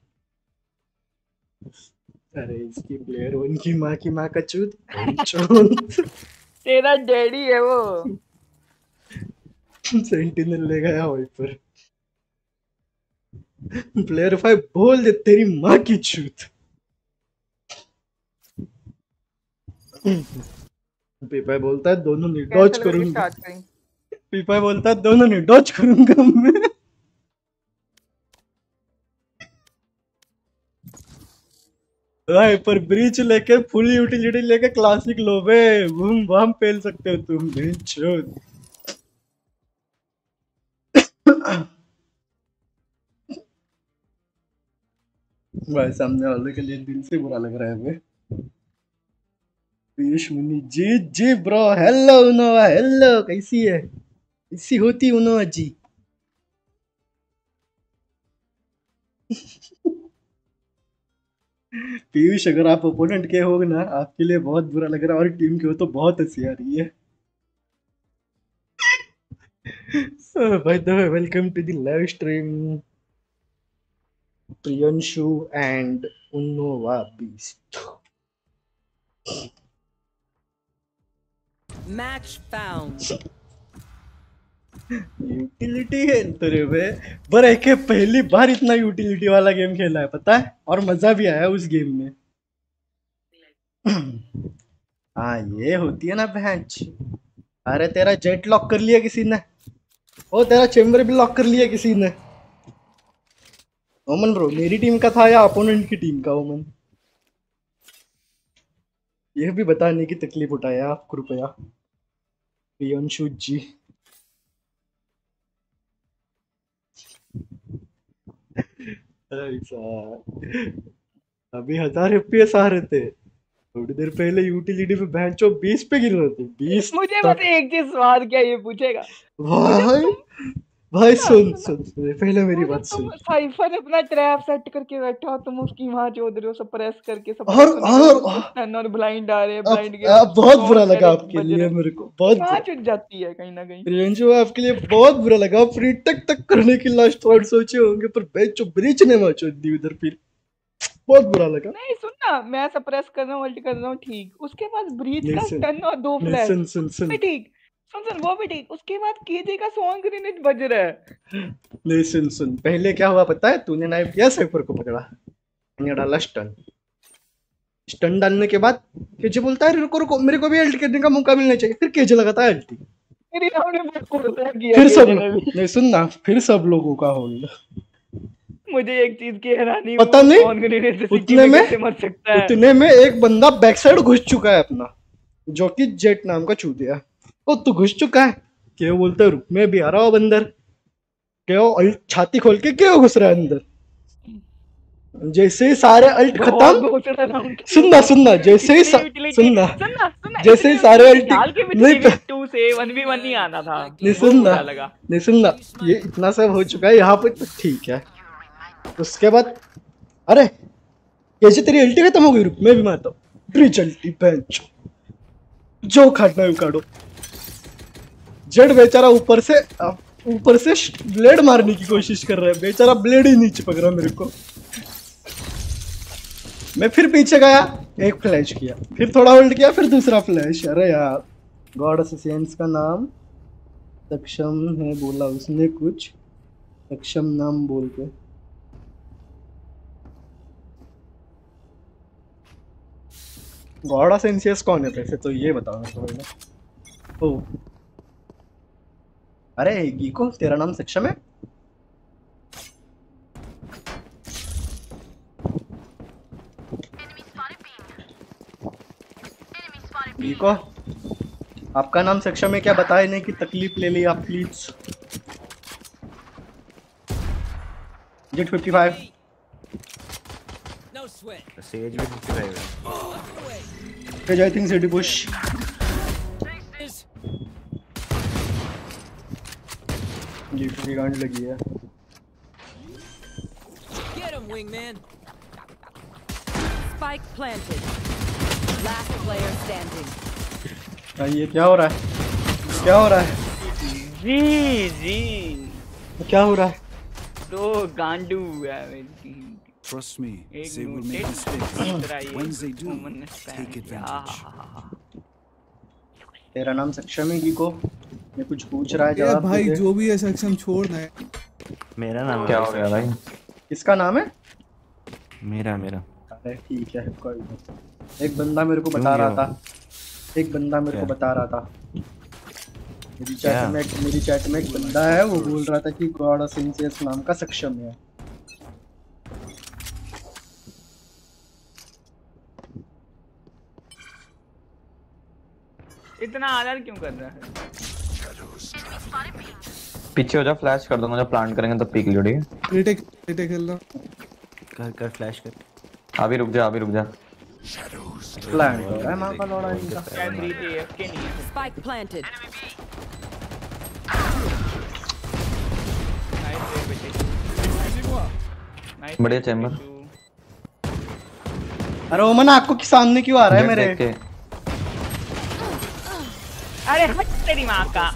अरे इसकी प्लेयर वन की माँ की माँ का चूत तेरा डैडी है वो। सेंटिनल ले गया वाइपर प्लेयर फाइव बोल दे तेरी माँ की चूत पीपाई बोलता है दोनों ने डॉच करूँगा। पीपाई बोलता है दोनों ने डॉच करूँगा मैं। पर ब्रिज लेके फुल यूटिलिटी लेके क्लासिक लोबे। बूम वाम पेल सकते हो तुम बेंचोद भाई सामने वाले के लिए दिल से बुरा लग रहा है हमें Piyush Muni, G G bro hello Unova hello कैसी है? कैसी होती उनोवा जी? पीयूष, अगर आप ओपोनेंट के हो ना, आपके लिए बहुत बुरा लग रहा है, और टीम के हो तो बहुत हँसी आ रही है। So, by the way, welcome to the live stream. Priyanshu and unova beast match found. Utility खेलते रे बे बरे के पहली बार इतना यूटिलिटी वाला गेम खेला है पता है? और मज़ा भी आया उस गेम में। हाँ ये होती है ना भैंच अरे तेरा जेट लॉक कर लिया किसी ने? ओ तेरा चेम्बर भी लॉक कर लिया किसी ने? ओमन ब्रो मेरी टीम का था या अपोनेंट की टीम का ओमन? यह भी बताने की तकलीफ़ उठाया आप कृपया। प्रियंशु जी। अभी हज़ार एफपीएस आ रहे थे। थोड़ी देर पहले यूटिलिटी पे बेंचो 20 पे गिर रहे थे 20 मुझे बस एक चीज़ सवाल क्या ये पूछेगा? भाई भाई सुन सुन पहले मेरी बात सुन। साइफर अपना ट्रैप सेट करके बैठा हो तुम उसकी वहाँ चोद रहे हो सप्रेस करके सब और और और। ब्लाइंड आ रहे हैं ब्लाइंड के बहुत बुरा लगा आपके लिए मेरे को बहुत कहाँ चुट जाती है कहीं ना कहीं? प्रियंशु आपके लिए बहुत बुरा लगा। फ्री टक तक करने की लास्ट थॉट सोचे होंगे पर बेंचो ब्रिज ने माचो दी उधर फिर। बहुत बुरा लगा। नहीं सुन ना मैं सप्रेस कर रहा हूँ अल्ट कर रहा हूँ ठीक। उसके पास ब्रीच का टन और दो फ्लैश सुन सुन। सुन ठीक। सुन सुन वो भी ठीक उसके बाद केजे का सॉन्ग ग्रेनेड बज रहा है। नहीं सुन सुन पहले क्या हुआ पता है? तूने नाइफ किया साइफर को पकड़ा? मैंने डाला स्टन स्टन डालने के बाद केजे बोलता है रुको रुको मेरे को भी अल्ट करने का मौका मिलना चाहिए। फिर केजे लगाता है किया फिर सबने। नहीं सुनना फिर सब लोगों का होल्ड मुझे एक चीज़ की हैरानी पता नहीं, उतने में है? उतने में एक बंदा बैक साइड घुस चुका है अपना जो कि जेट नाम का चूतिया। ओ तू घुस चुका है। क्यों बोलते है, रुक मैं भी आ रहा हूँ अब अंदर। क्यों? अल्ट छाती खोल के क्यों घुस रहा है अंदर? जैसे ही सारे अल्ट खत्म। सुनना सुनना जैसे ही सुनना सुनना सुनना जैसे ही सारे अल्ट भी नहीं टू से वन वी वन नहीं आना था। नहीं सुनना लगा। नहीं सुनना ये इतना सब हो चुका है यहाँ पे तो ठीक है। उसके बाद अरे कैसे तेरी अल्टी खत्म हो गई रुक मैं भी मारता हूँ। ब्रिज अल्टी बेंच जो काटना है काटो जेड बेचारा ऊपर से ऊपर से ब्लेड मारने की कोशिश कर रहा है। बेचारा ब्लेड ही नहीं चिपक रहा मेरे को। मैं फिर पीछे गया, एक फ्लैश किया। फिर थोड़ा होल्ड किया, फिर दूसरा फ्लैश। अरे यार, गॉड असिस्टेंस का नाम सक्षम है बोला उसने कुछ। सक्षम नाम बोल के। गॉड सेंसियस कौन है वैसे? तो ये बताओ मेरे ओ अरे गीको तेरा नाम सक्षम है गीको आपका नाम सक्षम है क्या बताए नहीं कि तकलीफ़ ले ली आप please Jett 55 No sweat. Sage भी 55 है Rage, I think city push. जी गांड लगी है Get him, wingman. Spike planted. Last player standing. ये क्या हो रहा है क्या हो रहा है जी जी क्या हो रहा है दो गांडू है मेरी Trust me, they will make mistakes. When they do, take advantage. तेरा नाम सक्षम है गीको ये कुछ पूछ रहा है जवाब भाई जो भी है सक्षम छोड़ ना मेरा नाम क्या हो गया भाई? किसका नाम है? मेरा मेरा। अरे ठीक है कोई नहीं। एक बंदा मेरे को बता रहा था। एक बंदा मेरे को बता रहा था। मेरी चैट में एक मेरी चैट में एक बंदा है वो बोल रहा था कि गॉड ऑफ़ सिंसियस नाम का सक्षम है। इतना आदर क्यों कर रहा है? पीछे हो जा फ्लैश कर दूँगा जब प्लांट करेंगे तब पीक लियो ठीक है? रिटेक रिटेक खेल रहा कर कर फ्लैश कर। अभी रुक जा अभी रुक जा। प्लान हो माँ का लौड़ा इनका शायद रीच एएफके नहीं है Spike planted. नाइस प्ले बेटे बढ़िया चैम्बर अरे ओमन आपको के सामने क्यों आ रहा है मेरे? के। अरे हट तेरी माँ का।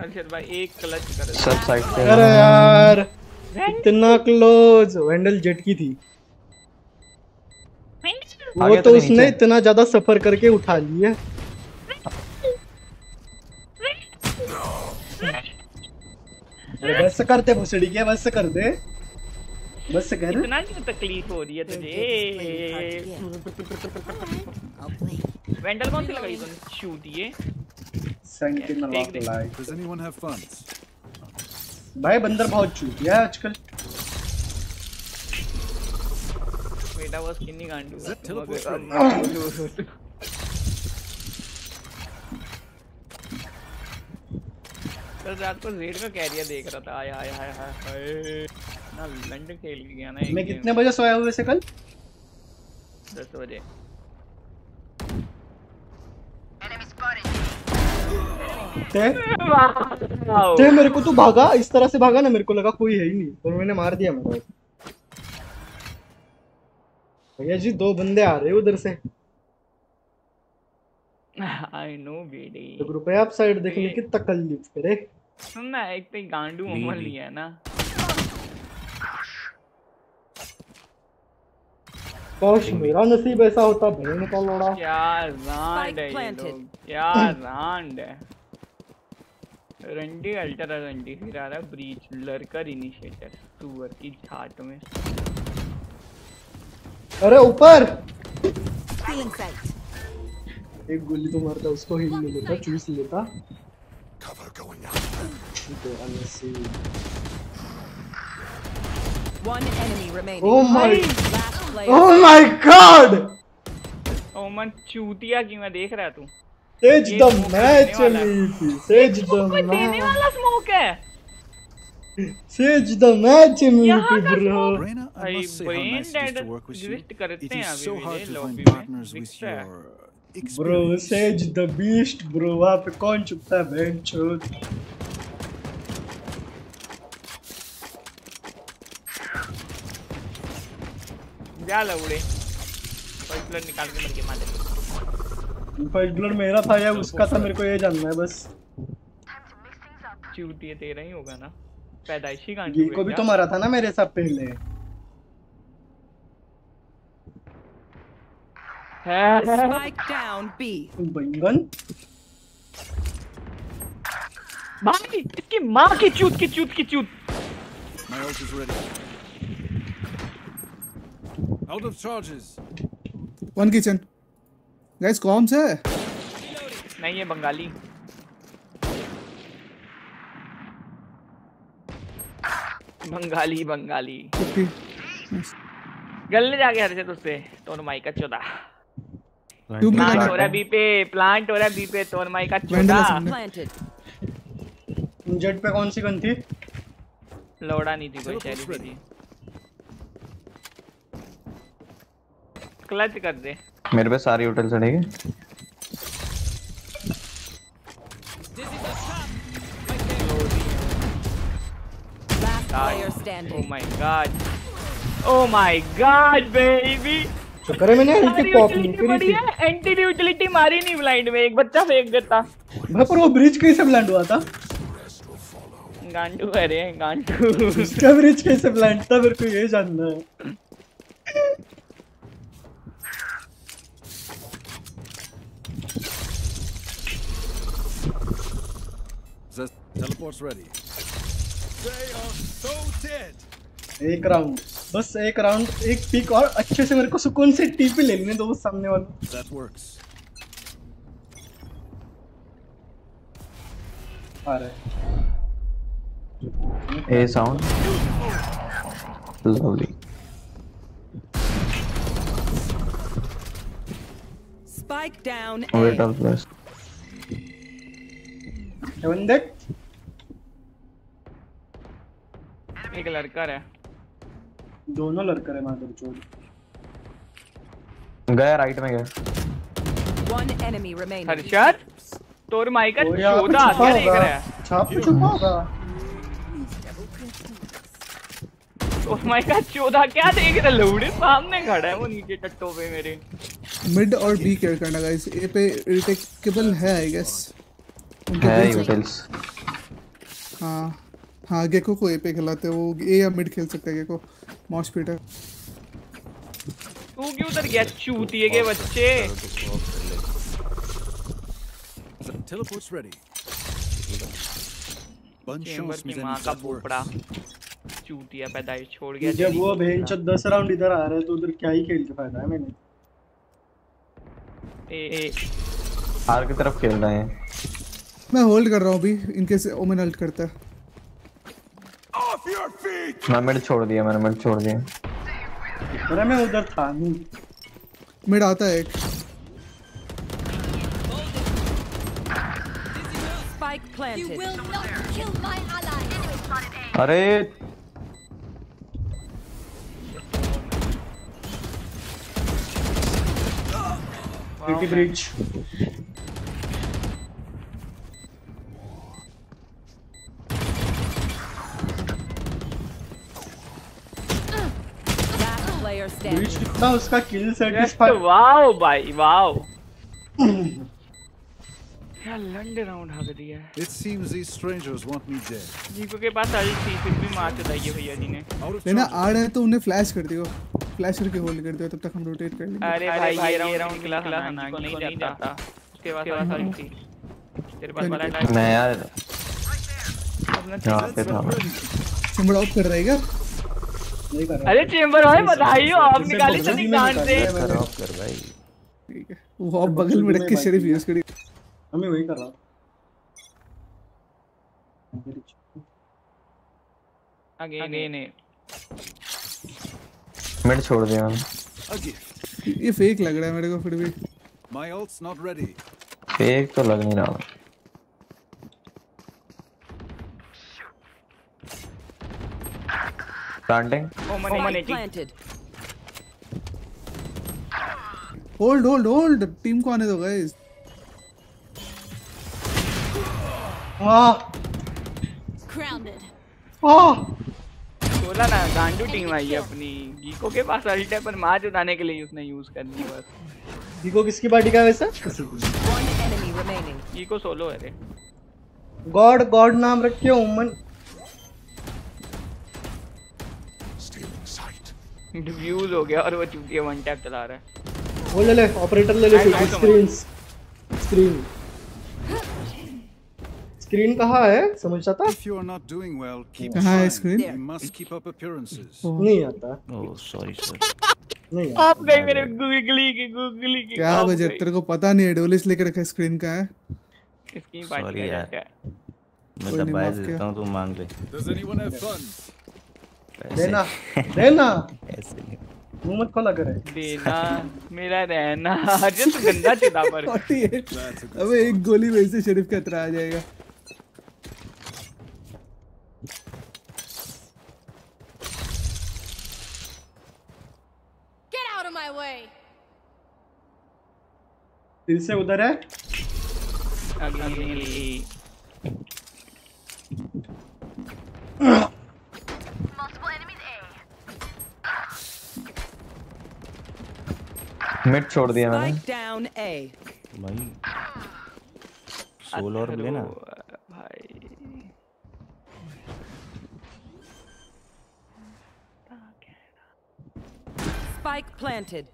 अर्षद भाई एक क्लच कर सब साइड पे। अरे यार इतना क्लोज वेंडल जेट की थी। वो तो उसने इतना ज़्यादा सफ़र करके उठा ली है। अरे बस कर दे भुसड़ी के बस कर दे। बस कर। इतना क्यों तकलीफ़ हो रही है तुझे? वेंडल कौन सी लगाई तूने? शूट ये। Sentinel of life Does anyone have funds? भाई बंदर बहुत चूतिया है आजकल। बेटा वो स्किनी गांडू है, कल रात को रेड का कैरियर देख रहा था। आय हाय हाय हाय ना लंडन खेल के गया ना मैं कितने बजे सोया हुए से कल? दस बजे। ते? ते मेरे को तू भागा इस तरह से भागा ना मेरे को लगा कोई है ही नहीं और मैंने मार दिया मेरे भैया जी दो बंदे आ रहे हैं उधर से। आई नो बेटे तो रुपया आप साइड देखने की तकल्लुफ करे। सुन ना एक तो गांडू भी, लिया है ना। काश मेरा नसीब ऐसा होता बहन का लोड़ा। क्या रांड है क्या रांड है। रंडी अल्ट्रा रंडी फिर आ रहा ब्रीच लड़कर इनिशिएटर सुअर की छाट में। अरे ऊपर! एक गोली तो मारता उसको हिल ले लेता चूस लेता Cover going out. तेरा नसीब। One enemy remaining. Oh my Last player. Oh my god ओ मन चूतिया की मैं देख रहा तू match देने वाला है। MVP Sage कोई देने वाला स्मोक है Sage the match यहाँ MVP bro Reina, I भाई must say how brain nice it is dead to work with you. Twist करते It हैं is अभी so hard to lobby find में partners with दिखता है your Bro experience. Sage the beast bro वहाँ पे कौन चुपता है बहन जा लौड़े फ़र्स्ट ब्लड निकाल के मर के मार दे फ़र्स्ट ब्लड मेरा था या उसका था मेरे को ये जानना है बस। चूतिया तेरा ही होगा ना। पैदाइशी गांड ये को भी तो मारा था ना मेरे साथ पहले। Spike down B. बैंगन। भाई इसकी माँ की चूत की चूत की चूत। My ult is ready. Out of charges. Kitchen guys कौन सा है? नहीं है बंगाली। बंगाली बंगाली। ओके। गलने जाके हर्षित उससे तोर माई का Two प्लांट. हो रहा है बी पे प्लांट हो रहा बी पे तोर माई का। Planted. जेट पे कौन सी गन थी? लौड़ा नहीं थी कोई शहरी थी। क्लच कर दे। मेरे पे सारी होटल चढ़ेगी। Oh my god. Oh my god baby. शुक्र है मैंने एंटी पॉप नहीं करी थी एंटी यूटिलिटी मारी नहीं ब्लाइंड में। एक बच्चा फेंक देता। भाई पर वो ब्रिज कैसे ब्लैंड हुआ था? गांडू अरे गांडू। उसका ब्रिज कैसे ब्लैंड था? मेरे को ये जानना है। The teleport's ready. They are so dead. एक राउंड बस एक राउंड एक पिक और अच्छे से मेरे को सुकून से टीपी ले लेने दो उस सामने वाले। दैट वर्क्स आ है a sound lovely spike down wait off blast heaven देख एक लड़का है। दोनों लड़का है माधर चोर। गया राइट में गया। One enemy remaining. हर्षद तोर माई का वो यहाँ पे चौदह क्या देख रहा है। छाप पे छुपा होगा। तोर माई का चौदह क्या देख रहा है? लौड़े सामने खड़ा है वो नीचे टट्टो पे मेरे। मिड और बी केयर करना गाइस ए पे रिटेकेबल है आई गेस है होटल्स हाँ। हाँ गेको को ए पे खिलाते वो ए या मिड खेल सकते हैं गेको मॉश पीटर तू क्यों उधर गया चूतिए के बच्चे. Bunch चेंबर shows की माँ का बोपड़ा. चूतिया पैदाइश छोड़ गया। जब वो चौथ दस राउंड इधर आ रहे हैं तो उधर क्या ही खेल के फ़ायदा है मैंने। ए ए। आर की तरफ़ खेल रहे हैं। मैं होल्ड कर रहा हूँ अभी इनके से ओमेन अल्ट करता है। मैं मिड छोड़ दिया मैंने मिड छोड़ दिया। अरे मैं उधर था नहीं। मिड आता है एक। Spike planted. Player standing. कितना उसका किल सेटिस्फाई वाओ भाई वाओ। क्या लंड राउंड हक दिया है। It seems these strangers want me dead. जीको के पास अल्ट थी भी मार चुदाई है भैया जी ने। लेना charges. आड़ तो उन्हें फ्लैश कर दियो। फ्लैशर के होल्ड कर दो तब तक हम रोटेट कर लेंगे। अरे भाई ये राउंड राउंड निकला था ना को नहीं जाता। उसके बाद सारा सारी थी तेरे पास वाला टाइम मैं यार अपना यहाँ पे था ऑफ़ कर रहेगा नहीं कर रहा अरे चेंबर भाई बधाई हो आप निकाली सनी कान से। कर ऑफ़ कर भाई। ठीक है। वो आप बगल में रख के शरीफ यूज़ करिए। हमें वही कर रहा आगे आगे। ने मिड छोड़ दिया ये फेक लग रहा है मेरे को फिर भी। My ult's not ready. Fake तो लग नहीं रहा। Planting Omen Spike planted. Hold hold hold team को आने दो गाइस आह Grounded. आह बोला ना गांडू टीम आई है अपनी। गीको के पास अल्ट है पर मार उठाने के लिए उसने यूज़ करनी है बस। गीको किसकी पार्टी का है वैसे. गीको सोलो है रे। गॉड गॉड नाम रखे उमन डिफ्यूज हो गया और वो चूतिया वन टैप चला रहा है। वो ले ले ऑपरेटर ले ले स्क्रीन स्क्रीन स्क्रीन कहाँ है? well, keep कहाँ है appearances. नहीं आता। ओह सॉरी सॉरी नहीं आप गए मेरे गूगली की गूगली की क्या बजे? तेरे को पता नहीं है डोलिस लेकर रखा स्क्रीन का है? इसकी पार्टी Sorry का यार। है? मैं कोई दबाए देता हूँ तू मांग ले। Does anyone have fun? पैसे। देना देना ऐसे नहीं मुँह मत खोला करे देना मेरा रहना जिस गंदा चिता पर अबे एक गोली में से शरीफ का खतरा आ जाएगा Get out of my way. फिर से उधर है अगली मिड छोड़ दिया मैंने. भाई सोल और लेना भाई Spike planted.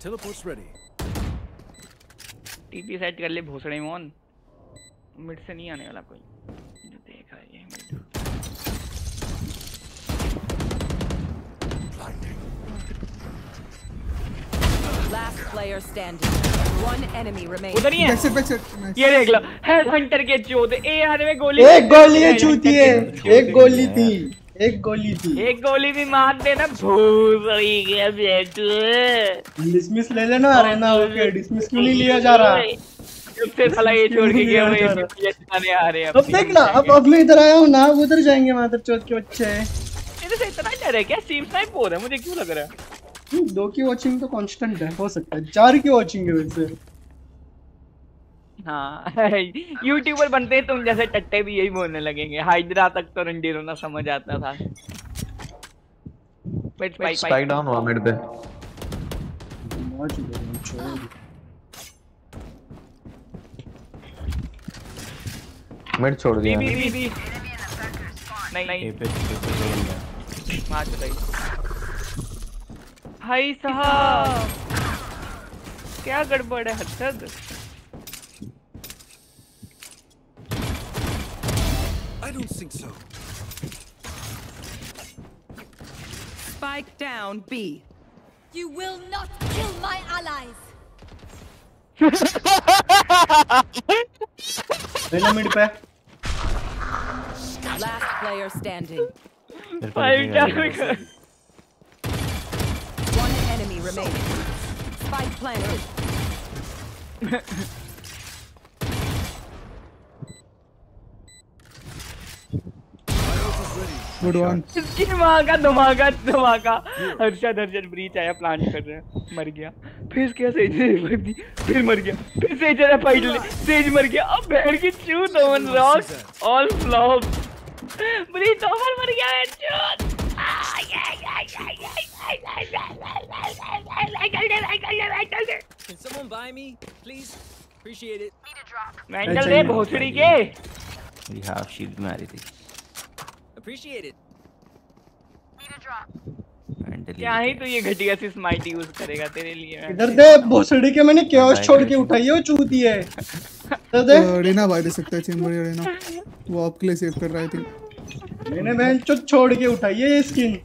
Teleport's ready. TP set कर ले भोसड़े मोन मिड से नहीं आने वाला कोई जो देखा है ये mid Last player standing. One enemy remaining. उधर ही है। बैक साइड बैक साइड ये देख लो हेड हंटर के चोद ए आने में गोली एक गोली है चूती है एक गोली थी एक गोली थी। एक गोली भी मार देना भूसड़ी के बेटू। डिसमिस ले लेना अरे ना ओके डिसमिस क्यों नहीं लिया जा रहा? उससे साला ये छोड़ के गया ये आ रहे हैं अब देख ना अब अब मैं इधर आया हूँ ना उधर जाएँगे माधर चौथ के बच्चे। इधर से इतना डर है क्या? सीम स्नाइप हो रहा है मुझे क्यों लग रहा है? दो की वॉचिंग तो कांस्टेंट है हो सकता है। चार की वॉचिंग है वैसे। हाँ यूट्यूबर बनते हैं तुम जैसे टट्टे भी यही बोलने लगेंगे। हाइड्रा तक तो रंडी रोना समझ आता था। Spike, स्पाइक डाउन हुआ मिड पे। मौज छोड़। मिड छोड़ दिया बी बी बी बी नहीं। नहीं दो मार चलाई भाई साहब क्या गड़बड़ है हद I don't think so. Spike down B. You will not kill my allies. लेना मिड पे Last player standing. मेरे पे क्या नहीं। कर One enemy remaining. Spike planted. Good one इसकी माँ का धमाका धमाका। हर्षद हर्षद ब्रीच आया प्लांट कर रहे हैं। मर गया। फिर क्या सेज ने दी। फिर मर गया। फिर सेज ने फाइट ले। सेज मर गया। अब बैठ के चूत oven rock all flop Breach over मर गया है चूत Can someone buy me, please? Appreciate it. Mental रे भोसड़ी के। ये हाफ़ शील्ड में आ रही थी। Appreciate it. क्या ही तो ये घटिया सी स्माइट यूज़ करेगा तेरे लिए इधर दे भोसड़ी के मैंने छोड़ के उठाई है वो चूती है। इधर दे। रेना भाई दे सकता है चेंबर वो आपके लिए सेव कर रहा है आई थिंक मैंने बहन चो छोड़ के उठाई है ये स्किन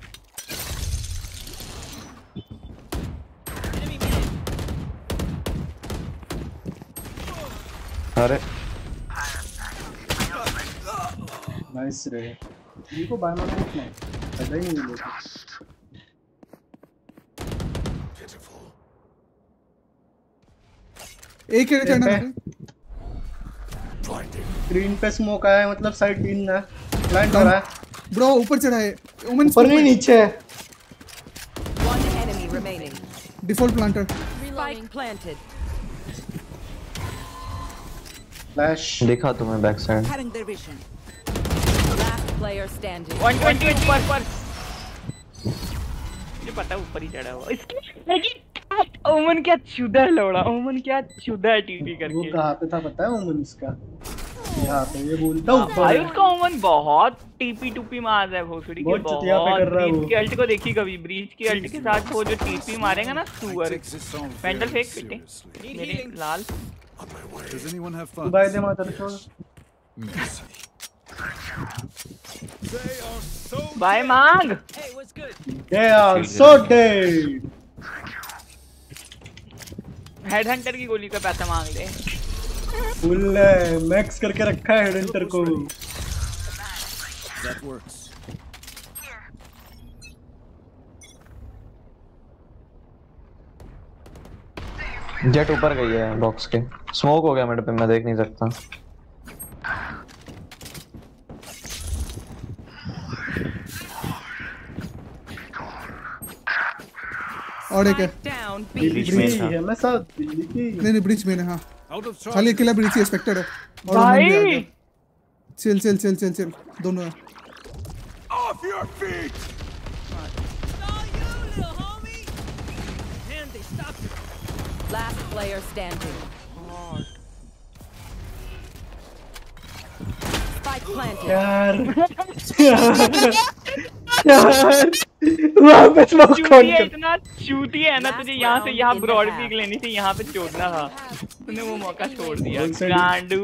अरे। नाइस रे। ये को बाय मारना नहीं पता ही नहीं मिलेगा एक ही करना है ग्रीन पे। स्मोक आया है मतलब साइड तीन है प्लांट हो रहा है। ब्रो ऊपर चढ़ा है। ओमन ऊपर नहीं नीचे है। One enemy remaining. Default planter Spike planted. Flash देखा तुम्हें back side. Last player standing. 120 ऊपर पर मुझे पता है ऊपर ही चढ़ा हुआ। इसकी लगी ओमन क्या चुदा लोड़ा। ओमन क्या चुदा है टीपी वो करके। कहाँ पे था पता है ओमन इसका? यहाँ पे ये बोलता भाई है। उसका ओमन बहुत टीपी टूपी मार है भोसड़ी की बहुत चुतिया पे बहुत कर रहा है ब्रीच वो। की अल्ट को देखी कभी? ब्रीच की अल्ट के साथ वो जो टीपी मारेगा ना सुअर। पेंडल फेंक पिटे मेरे लाल। Does anyone have तू fun? बाय दे मातर छोड़। बाय मांग। They are so dead Headhunter की गोली का पैसा मांग ले। फुल मैक्स करके रखा है हेडंटर को That works. जेट ऊपर गई है बॉक्स के स्मोक हो गया मेरे पे मैं देख नहीं सकता और एक है. बीच में था है मैं साथ नहीं नहीं ब्रिज में है हाँ. खाली अकेला ब्रिज ही एक्सपेक्टेड है। और ओमन भी आ भाई गया। चल चल चल चल चल। दोनों है। Off your feet! Last player standing. Spike planted. यार यार वहाँ पे स्मोक कौन कर। इतना चूती है ना तुझे यहाँ से यहाँ ब्रॉड पीक लेनी थी यहाँ पे छोड़ना था। तूने वो मौका छोड़ दिया। गांडू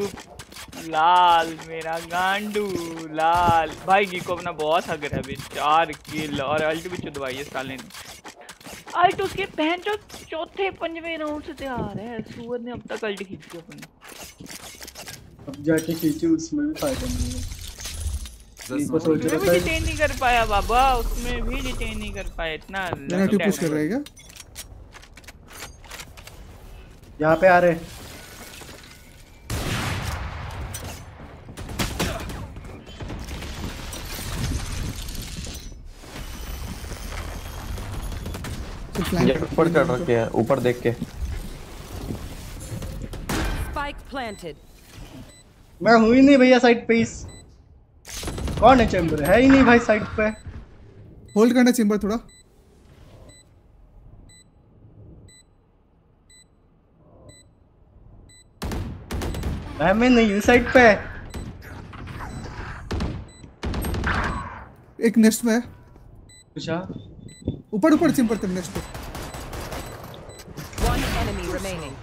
लाल मेरा गांडू लाल। भाई गिको अपना बहुत हग रहा है अभी। चार किल और अल्ट भी चुदवाई है साले ने। अल्ट उसके बहन जो चौथे पंजवे राउंड से तैयार है सुअर ने अब तक अल्ट खींची अपनी। अब जाके खींची उसमें भी फ़ायदा नहीं है That's को not सोच उसमें भी डिटेन नहीं कर पाया बाबा उसमें भी डिटेन नहीं कर पाया इतना नेगेटिव पुश कर रहेगा यहाँ पे आ रहे ऊपर चढ़ रखे है ऊपर देख के। Spike planted. मैं हूँ ही नहीं भैया साइड पे इस कौन है चैम्बर है ही नहीं भाई साइड पे। होल्ड करना चेंबर थोड़ा। भाई मैं नहीं हूँ साइड पे। एक नेक्स्ट में है। अच्छा। ऊपर ऊपर चेंबर तेरे नेक्स्ट पे। One enemy remaining.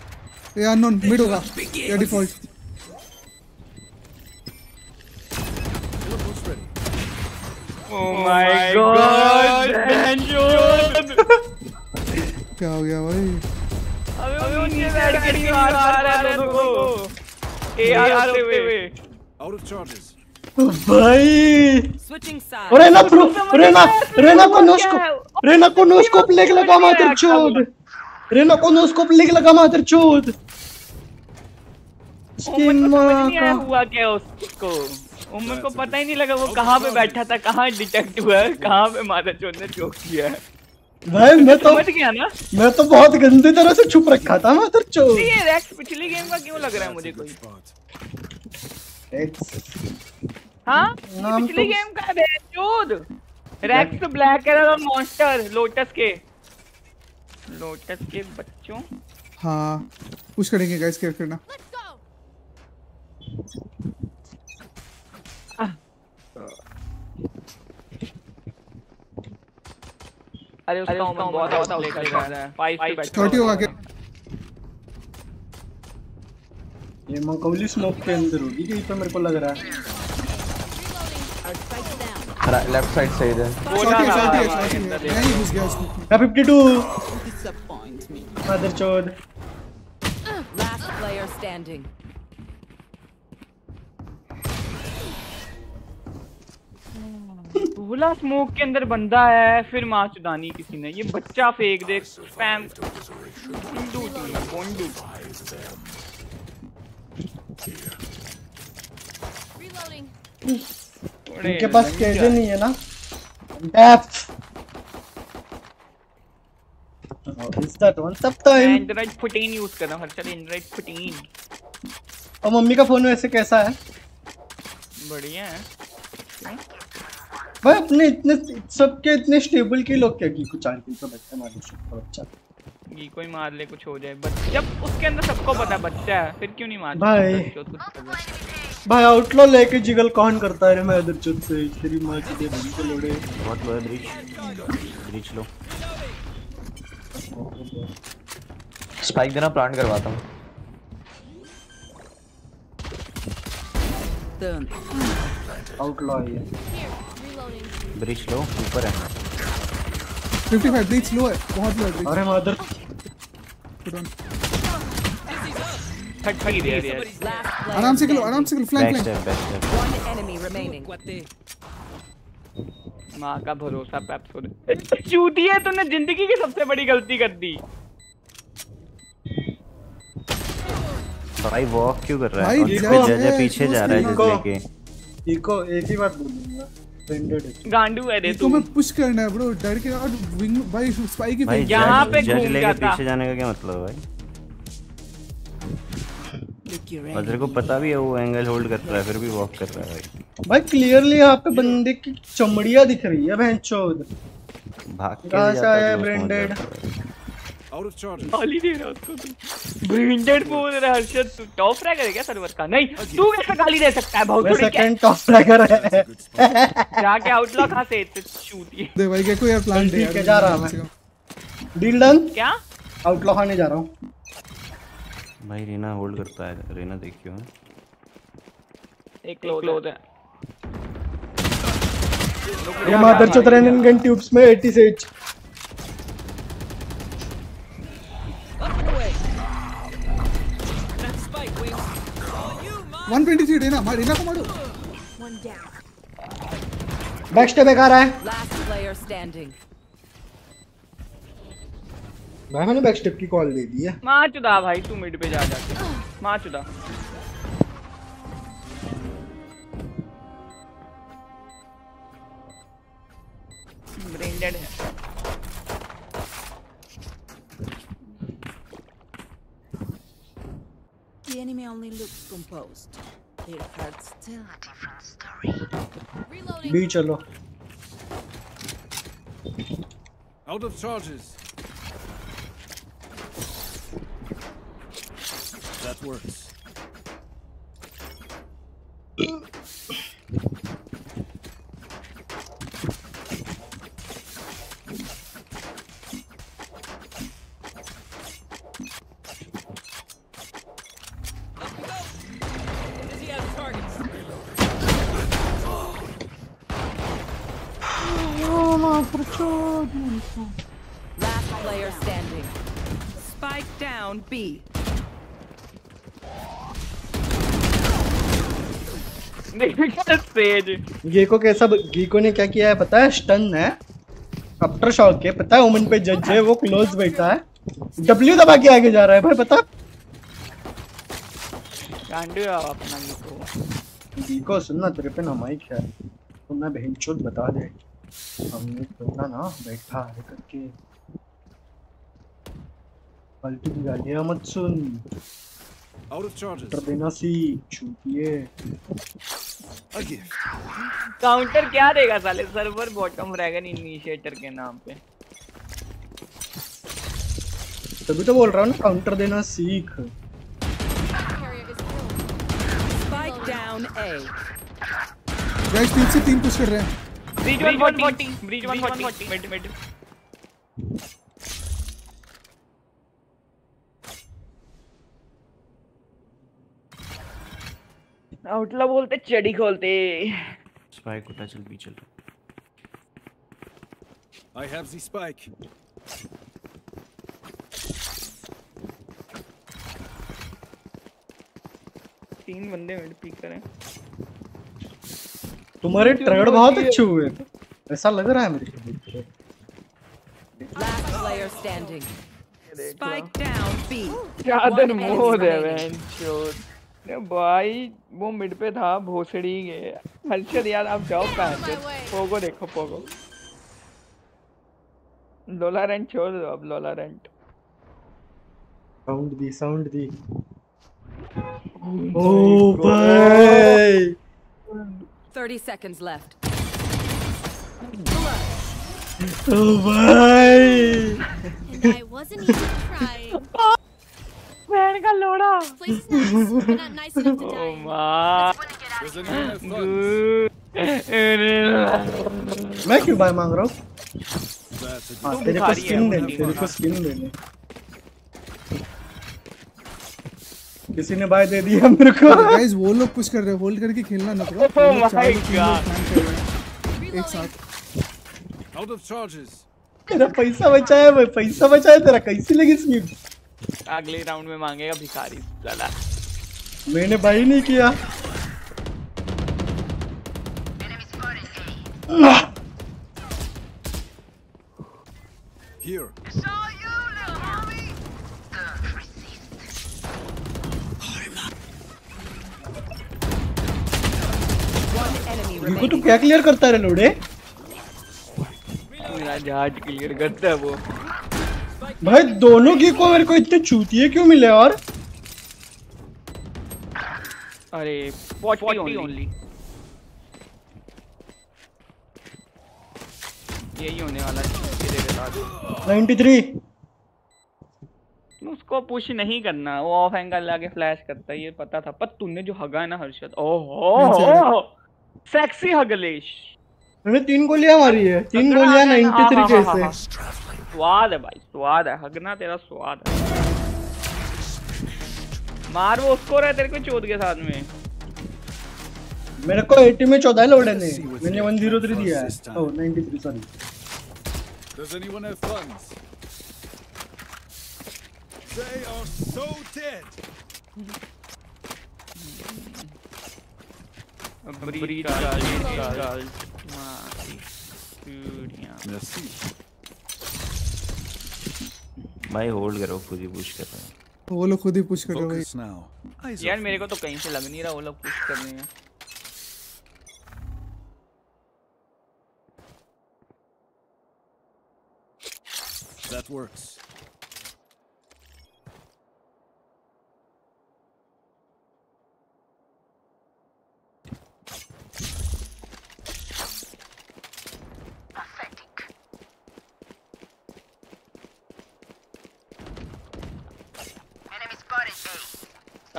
ये अननोन मिड होगा। या डिफ़ॉल्ट Oh my god! क्या हो गया भाई? अबे वो नीचे बैठ के नहीं मार मार रहा है लोगों को एआर होते हुए। Out of charges. भाई। रेना प्रो रेना रेना को नोस्कोप रेना को नोस्कोप लेके लगा मातर चोद। रेना को नोस्कोप लेके लगा मातर चोद। इसकी उमन को समझ माँ नहीं आया का हुआ क्या उसको। उमन को पता ही नहीं लगा वो कहाँ पे बैठा था कहाँ डिटेक्ट हुआ है कहाँ पे माता चोद ने चोक किया है। भाई मैं तो समझ गया ना? मैं तो बहुत गंदी तरह से छुप रखा था मातर चोद नहीं, ये रैक्स पिछली गेम का क्यों लग रहा है मुझे कोई? हाँ? पिछली तो- गेम का है चोद रैक्स तो ब्लैक कलर और मॉन्स्टर लोटस के। लोटस के बच्चों। हाँ पुश करेंगे गाइस केयर करना। अरे उसका ओमन बहुत आउट प्ले कर रहा है फाइव पे बैठा छोटी होगा क्या ये मकौली स्मोक के अंदर होगी कहीं पे मेरे को लग रहा है? लेफ़्ट साइड छोटी अंदर नहीं घुस गया उसमें। मैं 52 Disappoint me. मदर चोद बोला स्मोक के अंदर बंदा है फिर मार चुदानी किसी ने। ये बच्चा फेंक दे स्पैम हिंदू बोंडू इनके पास केजे नहीं है ना? डेप्थ इज़ दैट वन सब टाइम एंड्रॉइड 14 यूज़ कर रहा हूँ हर चल एंड्रॉइड 14 और मम्मी का फ़ोन वैसे कैसा है? बढ़िया है? भाई अपने इतने सबके इतने स्टेबल के लोग क्या की कुछ किल तो बच्चा मार दो अच्छा ये कोई मार ले कुछ हो जाए। बट जब उसके अंदर सबको पता है बच्चा है फिर क्यों नहीं मार भाई। भाई आउटलॉ लेके जिगल कौन करता है रे मैं इधर चुप से? तेरी माँ की दे बंद को लोड़े। बहुत लो है ब्रीच ब्रीच लो। स्पाइक देना प्लांट करवाता हूँ. आउटलॉ है ब्रीच लो ऊपर है। 55 ब्लीच लो है बहुत लो है अरे मदर। आराम से खेलो आराम से खेलो flank flank back step One माँ का भरोसा पैप्स हो चूती है तूने ज़िंदगी की सबसे बड़ी गलती कर दी। भाई वॉक क्यों कर रहा है? देखो, फिर पीछे जा रहा है जिस लेके इको एक ही बात बोलूँगा। है गांडू है तो। मैं पुश करना है ब्रो डर के और विंग भाई स्पाइक ही भाई फेंक पे घूम जाता। पीछे जाने का क्या मतलब है भाई? और को पता भी है वो एंगल होल्ड कर रहा है फिर भी वॉक कर रहा है भाई। भाई क्लियरली यहाँ पे बंदे की चमड़िया दिख रही है भाग के जाता है। है। Out of charges. गाली दे रहा उसको तू। ब्रेंडेड बोल रहा है हर्षद तू टॉप फ्रैगर है क्या सर्वर का? नहीं तू कैसे गाली दे सकता है? बहुत मैं थोड़ी क्या सेकंड टॉप ट्रैकर है जाके आउटलॉ कहाँ से इतने चूती दे भाई क्या कोई यार प्लान ठीक है जा रहा मैं। डील डन क्या? आउटलॉ खाने जा रहा हूँ। भाई रीना होल्ड करता है। रीना देखियो। एक क्लोज है। ये मादर चोद रन गन ट्यूब्स में 86 Up and away. That spike wings. You, mom. 123 Raina मार रेना को मारो One down. बैक स्टेप एक आ रहा है. भाई मैंने बैक स्टेप की कॉल दे दी है माँ चुदा भाई तू मिड पे जा जाके माँ चुदा ब्रेंडेड है the enemy only looks composed. Their hearts still a different story. Reloading. Out of charges. That works. Last player standing. Spike down B. Gekko कैसा गीको ने क्या किया है पता है? स्टन है। आफ्टर शॉक है पता है ओमन पे जज है वो क्लोज बैठा है। डब्ल्यू दबा के आगे जा रहा है भाई पता? है अपना तो गीको सुनना तेरे पे ना माइक है। तो मैं बहन बता दे। हमने बोला ना बैठा है करके। फालतू की गालियाँ मत सुन। Out of charges. कर देना सीख छूटिए काउंटर क्या देगा साले? सर्वर बॉटम ड्रैगन इनिशिएटर के नाम पे। तभी तो बोल रहा हूँ ना काउंटर देना सीख. गाइस तीन से तीन पुश कर रहे हैं। Bridge 140 bridge 140 mid mid outlaw बोलते चड़ी खोलते। स्पाइक उठा चल भी चल I have the spike. तीन बंदे मिड पीक करें तुम्हारे ट्रेड बहुत अच्छे हुए ऐसा लग रहा है मेरे को Last player standing. Spike down B. चादर मोद है. बहन चोद भाई वो मिड पे था भोसड़ी गए हर्षद यार आप जाओ कहाँ पोगो देखो पोगो। लोला रेंट छोड़ दो अब लोला रेंट साउंड दी साउंड दी। ओ भाई। 30 seconds left. ओ भाई And I wasn't even trying. बहन का लोड़ा Place is nice, but not nice enough to die. in. माँ Does anyone have funds? मैं क्यों भाई मांग रहा हूँ That's a हाँ तुम तेरे को भिखारी है, स्किन वो देने नहीं तेरे को मांगा। स्किन देने किसी ने बाय दे दिया मेरे को। गाइस वो लोग पुश कर रहे हैं होल्ड करके खेलना ना ब्रो Oh my God. एक साथ। Out of charges. तेरा पैसा बचाया भाई पैसा बचाया तेरा कैसी लगी स्किन अगले राउंड में मांगेगा भिखारी लला मैंने बाई नहीं किया। इनको तो क्या क्लियर करता है लोडे? मेरा जहाज़ क्लियर करता है वो। भाई दोनों की को मेरे को इतने चूतिए क्यों मिले और अरे 40 ओनली यही होने वाला है तेरे साथ 93 उसको पुश नहीं करना वो ऑफ़ एंगल लाके फ्लैश करता है ये पता था। पर तूने जो हगा है ना हर्षद ओहो! सेक्सी हगलेश मैंने तीन गोलियाँ मारी है। तीन गोलियाँ 93 के हाँ, हाँ, से हाँ। स्वाद है भाई स्वाद है। हगना तेरा स्वाद है। मार वो उसको रहा तेरे को चोद के साथ में। मेरे को 80 में 14 लोडे ने मैंने 103 दिया है। Oh 93 sorry Does anyone have funds? They are so dead. भाई होल्ड करो खुद ही पुश कर है वो लोग खुद ही पुश कर रहे हैं भाई यार मेरे को तो कहीं से लग नहीं रहा वो लोग पुश कर रहे हैं That works.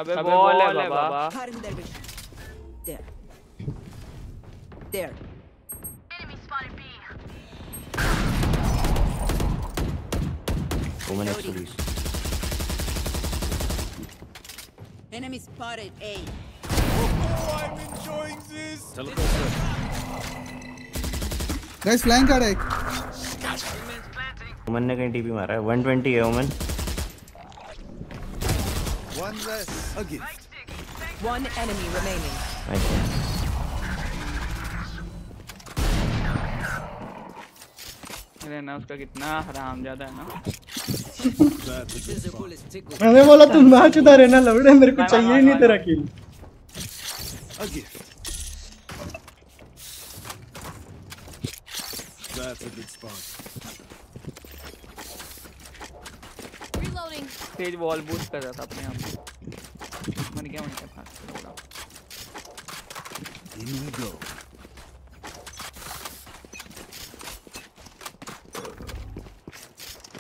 अबे बॉल है बाबा Cutting their vision. There. There. Women exclusive Enemy spotted A. I'm enjoying this. Guys flank आ रहा है वुमेन ने कहीं टीपी मारा है 120 है women One less. A gift. One enemy remaining. Nice अरे ना उसका कितना हराम ज़्यादा है ना. मैंने बोला तुम मैच उतारे ना लवड़े मेरे को चाहिए ही नहीं तेरा kill. That's a good spot. तेज वॉल बूस्ट कर रहा था अपने आप। मर गया उनके पास In we go.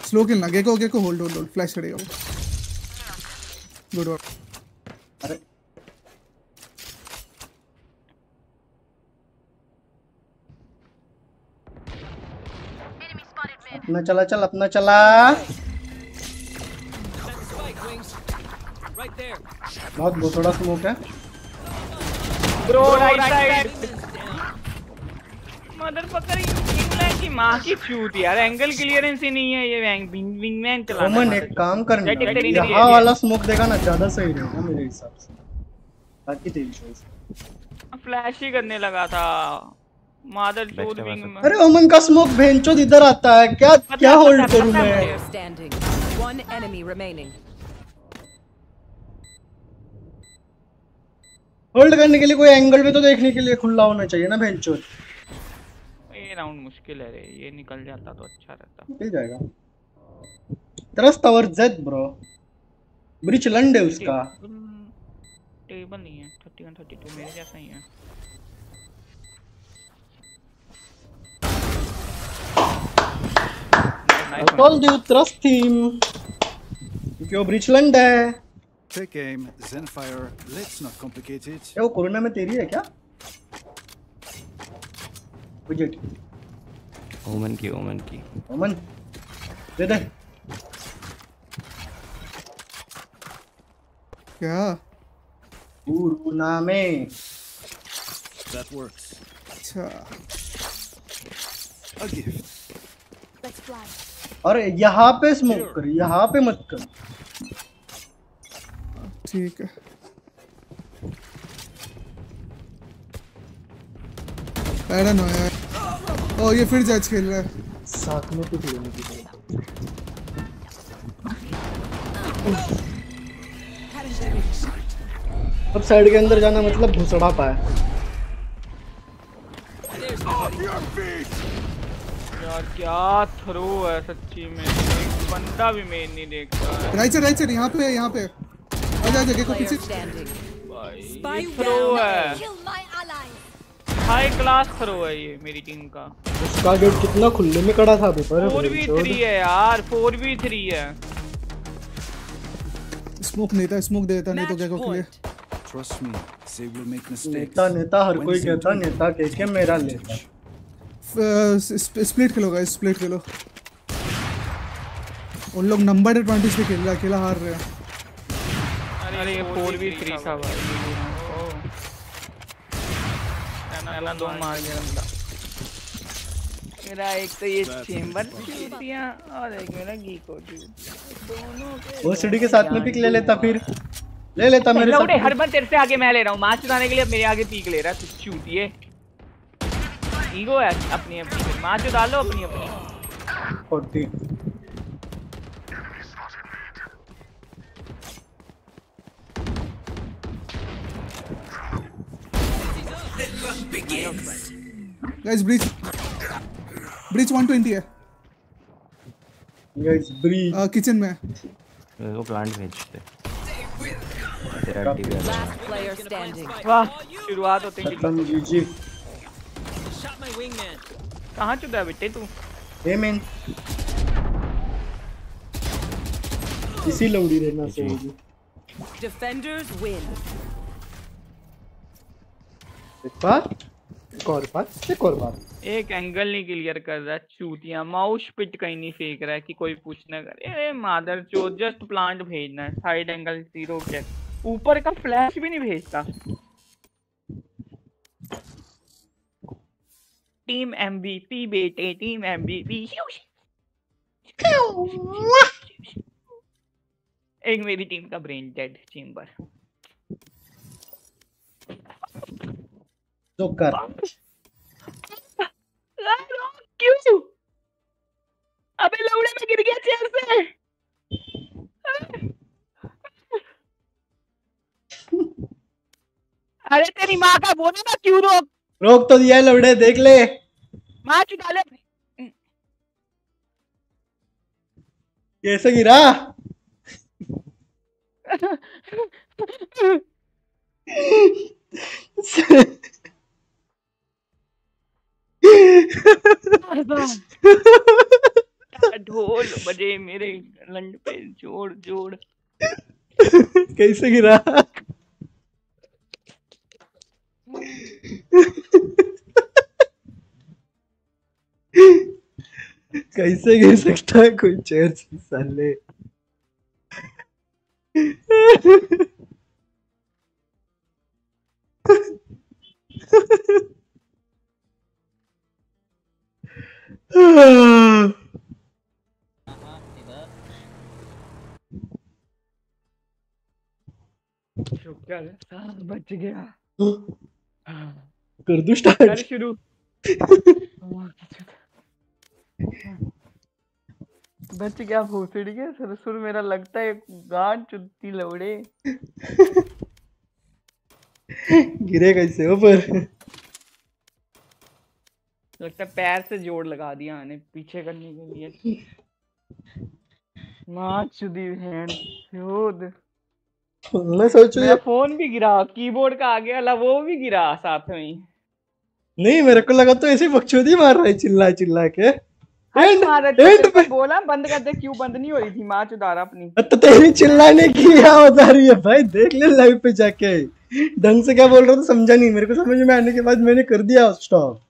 स्लो खेलना Gekko Gekko hold hold hold flash करेगा गुड वर्क अरे। अपना चला चल अपना चला। बहुत बहुत थोड़ा स्मोक है। Bro right side motherfucker England की माँ की चूत यार एंगल क्लियरेंस ही नहीं है ये विंग विंगमैन चला ओमन एक काम करना यहाँ। वाला स्मोक देगा ना ज़्यादा सही रहेगा मेरे हिसाब से। बाकी तेरी चॉइस फ्लैश ही करने लगा था। मादर चोद विंग में। अरे ओमन का स्मोक भेंचोद इधर आता है। क्या क्या होल्ड करूँ मैं Player standing. One enemy remaining. Hold करने के लिए कोई एंगल भी तो देखने के लिए खुला होना चाहिए ना भेंचोद ये राउंड मुश्किल है रे ये निकल जाता तो अच्छा रहता। मिल जाएगा। Trust our Z bro Breach लंड है उसका। टेबल नहीं है 31 32 मेरे जैसा ही है। I told you trust him क्योंकि वो ब्रिच लंड है। Take aim, Zenfire. Let's not complicate it. क्या वो कोरोना में तेरी है क्या विजेट ओमन की ओमन की ओमन दे दे क्या कोरोना में That works. अच्छा A gift. Let's fly. और यहाँ पे स्मोक कर यहाँ पे मत कर ठीक है। Don't know यार ओ ये फिर जज खेल रहा है। साथ में कुछ लेने की अब साइड के अंदर जाना मतलब घुसड़ा पाया। यार क्या थ्रो है सच्ची में। एक बंदा भी मेन नहीं देखता राइट साइड राइट साइड यहाँ पे यहाँ पे आजा आजा देखो पीछे. ये थ्रो है. हाई क्लास थ्रो है ये मेरी टीम का। उसका गेट कितना खुले में खड़ा था अभी पर फोर वी थ्री है यार फोर वी थ्री है। स्मोक नहीं था स्मोक दे देता नहीं तो देखो के लिए Trust me, they will make mistakes. नेता नेता हर कोई कहता नेता कह के मेरा लेता स्प्लिट खेलो गाइस स्प्लिट खेलो। उन लोग नंबर एडवांटेज पे खेल रहे अकेला हार रहे हैं। अरे ये फोर वी थ्री था भाई। पहला दो मार गया बंदा। मेरा एक तो ये चेंबर चूतियाँ और एक मेरा गीको चूतियाँ। दोनों के वो सीढ़ी के साथ में पिक ले लेता फिर। ले लेता मेरे साथ हर बार तेरे से आगे मैं ले रहा हूँ। मार चुराने के लिए अब मेरे आगे पीक ले रहा है चूतिए। ईगो है अपनी अपनी। मार चुरा लो अपनी अपनी। फोर्टी गाइस ब्रिज ब्रिज 120 है. गाइस ब्रीज किचन में है। मेरे को प्लांट भेजते Last player standing. वाह। शुरुआत होते ही। खत्म जीजी Shot my wingman. कहाँ चुदा है बेटे तू? ए मैन इसी लौड़ी रहना चाहिए। Defenders win. एक बार, एक और बार, एक और बार। एक एंगल नहीं क्लियर कर रहा, चूतियाँ। माउस पिट कहीं नहीं फेंक रहा है कि कोई कुछ ना करे। अरे मादर चोद जस्ट प्लांट भेजना है। साइड एंगल ज़ीरो ऊपर का फ्लैश भी नहीं भेजता। टीम एमवीपी बेटे टीम एमवीपी एक मेरी टीम का ब्रेन डेड चेंबर तो कर। क्यों? अबे लौड़े में गिर गया चेयर से। अरे तेरी माँ का बोला ना क्यों रोक? रोक तो दिया लौड़े देख ले। माँ चुटा ले। कैसे गिरा? ढोल बजे मेरे लंड पे जोड़ जोड़। कैसे गिरा? कैसे गिर सकता है कोई चेयर से साले? बच गया कर स्टार्ट शुरू. बच गया भोसड़ गया सरसुर मेरा लगता है गांड चुत्ती लौड़े। गिरे कैसे ऊपर। लगता है पैर से जोड़ लगा दिया आने पीछे करने के लिए। माँ चुदी हैंड योद मैं सोचू मेरा फ़ोन भी गिरा कीबोर्ड का आगे वाला वो भी गिरा साथ में ही। नहीं मेरे को लगा तो ऐसे बकचोदी मार रहा है चिल्ला चिल्ला के एंड एंड तो बोला बंद कर दे क्यों बंद नहीं हो रही थी? माँ चुदारा अपनी। तो तेरी चिल्लाने की क्या बता रही है भाई? देख ले लाइव पे जाके। ढंग से क्या बोल रहा था समझा नहीं। मेरे को समझ में आने के बाद मैंने कर दिया स्टॉप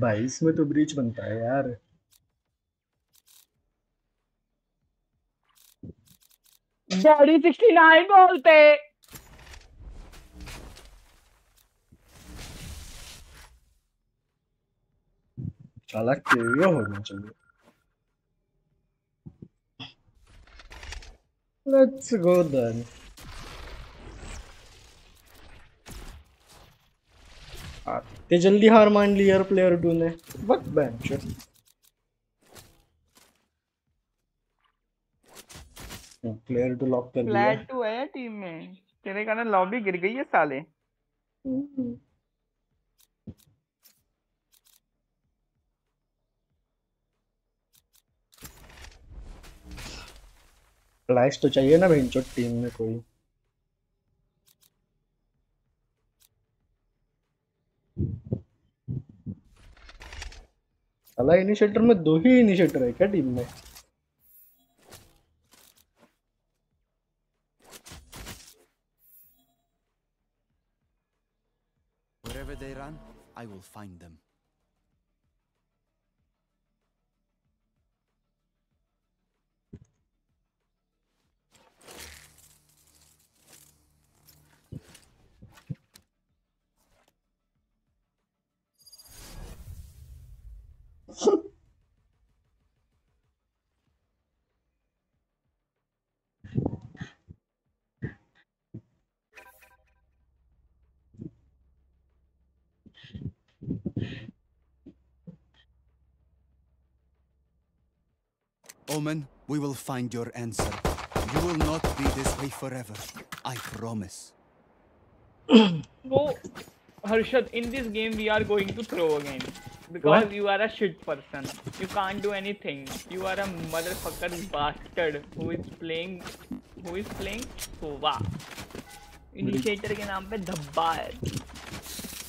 भाई इसमें तो ब्रिज बनता है यार। डैडी 69 बोलते। चालाक केवियो होना चाहिए लेट्स गो देन ते जल्दी हार मान ली यार प्लेयर टू ने वक्त बेंच प्लेयर टू लॉक कर दिया। फ्लैट टू है टीम में। तेरे कारण लॉबी गिर गई है साले। फ्लैश तो चाहिए ना भेंचो टीम में कोई। साला इनिशिएटर में दो ही इनिशिएटर है क्या टीम में Wherever they run, I will find them. Omen, we will find your answer. You will not be this way forever. I promise. So, Harshad, in this game we are going to throw again. Because What? you are a shit person. You can't do anything. You are a motherfucker bastard who is playing who is playing Sova. Initiator के नाम पे धब्बा है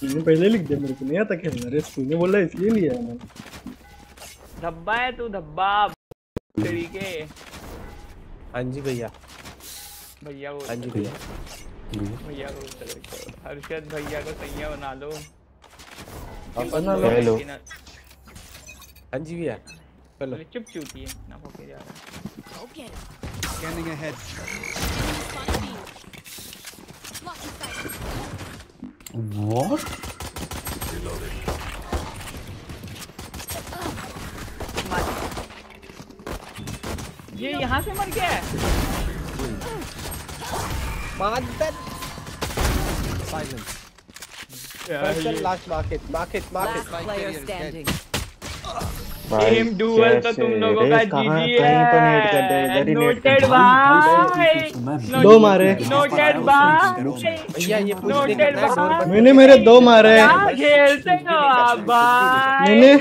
तूने पहले लिख दिया मेरे को नहीं आता खेलना रेस तूने बोला इसलिए लिया है मैंने धब्बा है तू धब्बा तरीके हाँ जी भैया। भैया वो हाँ जी भैया। भैया को हर्षद भैया को सैया बना लो। बना लो। हेलो। हाँ जी भैया चलो। चुप चूती है ना होके जा रहा है Scanning ahead. What? ये यहाँ से मर गया है। Silence. ये- last market market Last market player standing. Game duel तो तुम लोगों का जीजी कहीं तो नहीं कर दे है। ही नोटेड भाई दो मारे। नोटेड भाई भैया ये नोटेड भाई। मैंने मेरे दो मारे। खेलते हो आप भाई? मैंने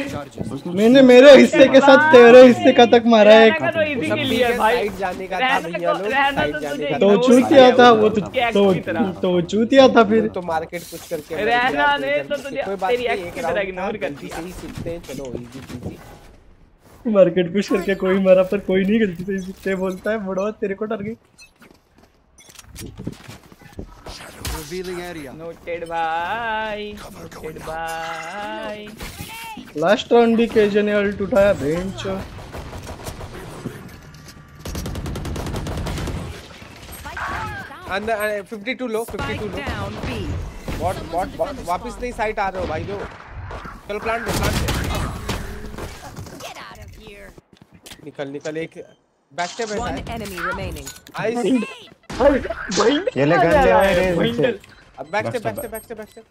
मैंने मेरे हिस्से के साथ तेरे हिस्से का तक मारा है तो इजी के लिए भाई। साइड जाने का था तो तो। चूतिया था वो तो तो। तो चूतिया था फिर। तो मार्केट कुछ करके रहना दे कोई तो तुझे तेरी नहीं, ex एक की तरह था, कर गलती दिया। से सीखते हैं चलो इजी पीजी मार्केट पुश करके कोई मारा पर कोई नहीं गलती से सीखते बोलता है बड़वा तेरे को डर गई। Revealing area. नोटेड भाई नोटेड भाई। लास्ट राउंड भी केजे ने अल्ट उठाया बेंच अंदर 52 लो 52 लो. बॉट बॉट बॉट वापस नहीं साइड आ रहे हो भाई जो। चलो प्लांट प्लांट निकल निकल एक बैक स्टेप One है। enemy remaining. आइस ये ले गन ले आए अब back step back back back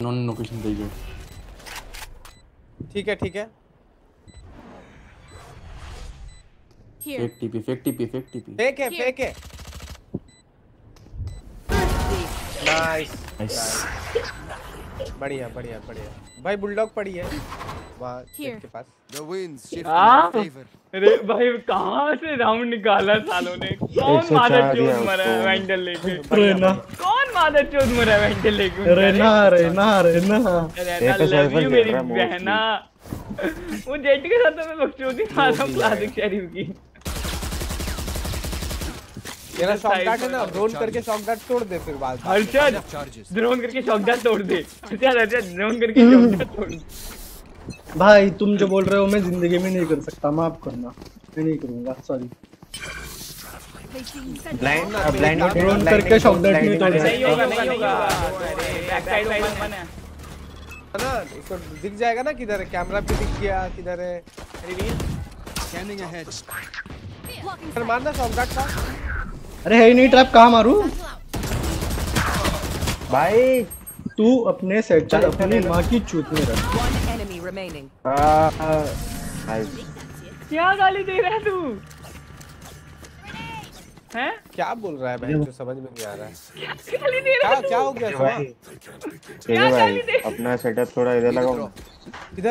उन्होंने लोकेशन दी ठीक है ठीक है। Fake TP fake TP fake TP fake है फेक है। नाइस बढ़िया बढ़िया बढ़िया। भाई बुलडॉग पड़ी है। वहाँ के पास। हाँ. अरे भाई कहाँ से राउंड निकाला सालों ने? कौन 104 मादर दिया चोद मरा है उसको। लेके? कौन मादर चोद मरा है वेंडल लेके? Reyna Reyna Reyna Reyna love you मेरी। बहना। वो जेट के साथ तो मैं बकचोदी शरीफ की। तेरा डाट है ना ड्रोन करके शॉक डाट तोड़ दे फिर बाद हर्षद ड्रोन करके शॉक डाट तोड़ दे। चल हर्षद ड्रोन करके शॉक डाट तोड़ भाई तुम जो बोल रहे हो मैं ज़िंदगी में नहीं कर सकता माफ़ करना। मैं नहीं करूँगा सॉरी ब्लाइंड ब्लाइंड ड्रोन करके शॉक डाट नहीं तोड़ नहीं होगा नहीं होगा। बैक साइड ओपन है है ना इसको दिख जाएगा ना किधर है कैमरा पे दिख गया किधर है। Reveal ahead. फिर मारना शॉक का अरे है ही नहीं ट्रैप कहाँ मारू? भाई। तू अपने सेट चल अपनी माँ की चूत में रख. भाई। क्या गाली दे रहा है तू? हैं? क्या बोल रहा है भाई जो समझ में नहीं आ रहा है? क्या दे रहा क्या क्या हो गया भाई। तेरे भाई अपना सेटअप थोड़ा इधर लगाओ। देख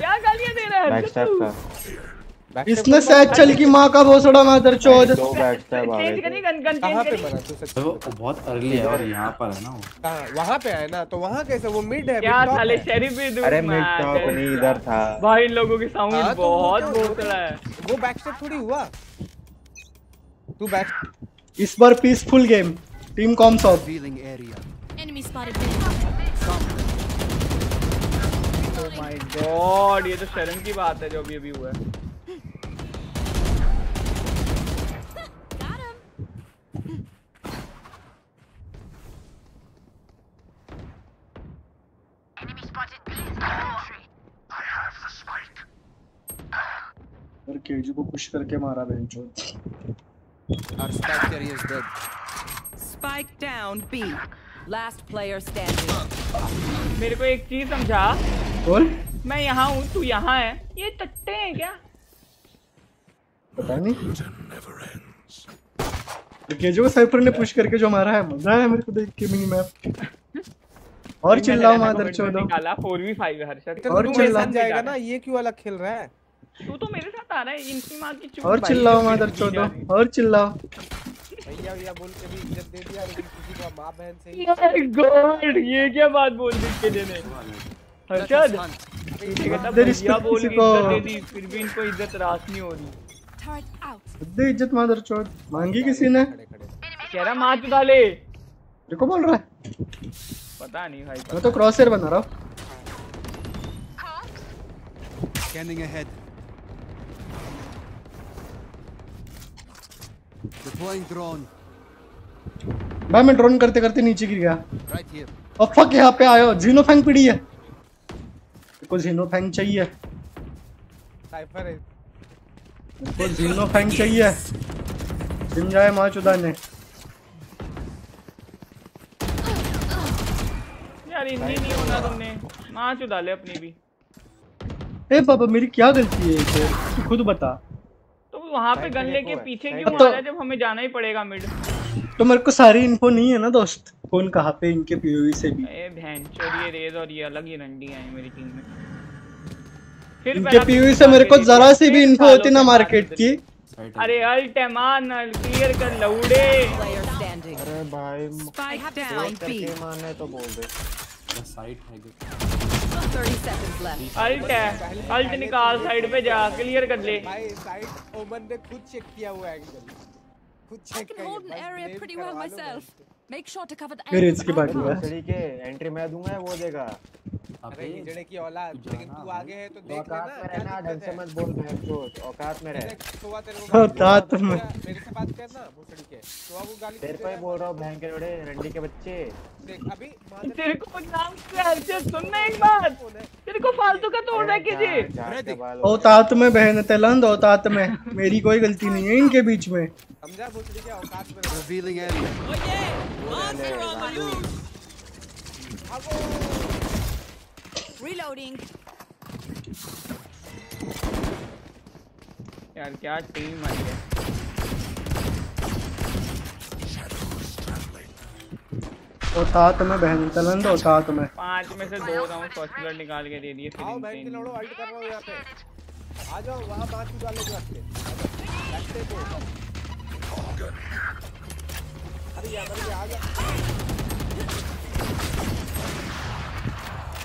क्या गालियाँ दे रहा है बैक स्टैप का Back इसने step चल की माँ का भोसड़ा मादर चौध दो करिए गन गन कहाँ पे मरा तू सच? वो बहुत अर्ली है और यहाँ पर है ना वो। कहाँ? वहाँ पे है ना तो वहाँ कैसे? वो मिड है क्या साले है। शरीफ भी दूर अरे मिड टॉप नहीं इधर था। भाई इन लोगों की साउंड हाँ, तो बहुत भोसड़ा है? वो बैक स्टेप थोड़ी हुआ। तू बैक इस बार peaceful game team comm soft Revealing area. Enemy spotted mid. Oh my god ये तो शर्म की बात है जो अभी अभी हुआ है। और केजी को पुश करके मारा बेंचो Our spike carrier is dead. Spike down B. Last player standing. मेरे को एक चीज़ समझा। बोल मैं यहाँ हूँ तू यहाँ है। ये टट्टे हैं क्या? पता नहीं। केजी को साइपर ने पुश करके जो मारा है मज़ा आया मेरे को देख के मिनी मैप और चिल्लाओ मादर चौदह निकाला 4v5 है हर्षद तो और चिल्ला। जाएगा ना ये क्यों अलग खेल रहा है? तू तो मेरे साथ आ रहा है इनकी माँ की चूत और चिल्लाओ मादर रही चौदह और चिल्लाओ। भैया भैया बोल के भी इज़्ज़त दे दिया लेकिन किसी को माँ बहन से। है। गॉड ये क्या बात बोल दी के देने हर्षद भैया बोल के इज़्ज़त दे दी फिर भी इनको इज़्ज़त रास नहीं हो रही। दे इज़्ज़त मादर चौथ मांगी किसी ने? कह रहा माँ चुदा ले को बोल रहा है। पता नहीं भाई मैं तो क्रॉसर बना रहा हूँ Scanning ahead. Deploying drone. भाई मैं ड्रोन करते करते नीचे गिर गया. और फक यहाँ पे आयो जीनो फैंग पड़ी है को जीनो फैंग चाहिए साइफर है को जीनो फैंग चाहिए जिम जाए माँ चुदा ने यार इतनी नहीं होना तुमने। माँ चुदा ले अपनी भी? ए पापा मेरी क्या गलती है इसे? खुद बता। तो वहाँ पे गन लेके पीछे क्यों तो- आ रहा है जब हमें जाना ही पड़ेगा मिड तो मेरे को सारी इन्फो नहीं है ना दोस्त? कौन कहाँ पे इनके पीओवी से भी? ए बहन चोर ये रेज और ये अलग ही रंडी है मेरी टीम में। फिर इनके पीओवी से मेरे को जरा सी भी इन्फो होती ना मार्केट की। अरे अल्ट है मान क्लियर कर लौड़े। अरे भाई Spike down. B. करके तो बोल दे। साइट है कि 30 left. अल्ट है। अल्ट निकाल साइड पे जा क्लियर कर ले भाई साइड ओमन ने खुद चेक किया हुआ है खुद check can hold an area pretty well myself. Make sure to cover the फिर ends इसकी of बात the हुआ। भोसड़ी के एंट्री मैं दूँगा वो देगा अरे हिजड़े की औलाद लेकिन तू आगे है तो देख औकात लेना रहना ढंग से मत बोल बहन औकात में रह। तेरे को औकात में। मेरे से बात करना भोसड़ी के सोवा को गाली तेरे को ही बोल रहा हूँ बहन के बड़े रंडी के बच्चे। देख अभी तेरे को नाम से ऐसे सुनना एक बात तेरे को फालतू का तोड़ रहा है किसी। औतात में बहन तलंद औतात में। मेरी कोई गलती नहीं है इनके बीच में। समझा भोसड़ी के औकात में Revealing area. Reloading. यार क्या टीम आई है औतात में बहन तलंद औतात में पाँच में से दो राउंड फ़र्स्ट निकाल के दे दिए फिर आओ बहन की लड़ो अल्ट कर रहा हूँ यहाँ पे। आ जाओ वहाँ पाँच की डाले जो आपके रखते तो अरे यार अरे आ जा Lucky sight. Area is clear.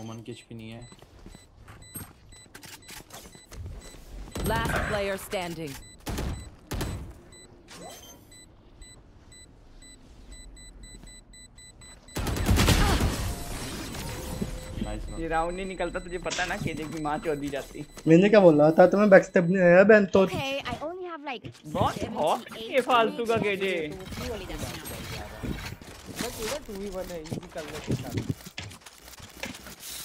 ओमन की HP नहीं है। Last player standing. ये राउंड नहीं निकलता तुझे पता है ना केजे की माँ चौधी जाती। मैंने क्या बोला था तुम्हें बैक स्टेप नहीं आया बहन तो I only have like बहुत हॉट ये फालतू का केजे। टू ही है इजी कर ले के साथ ये बहुत मादर चोर है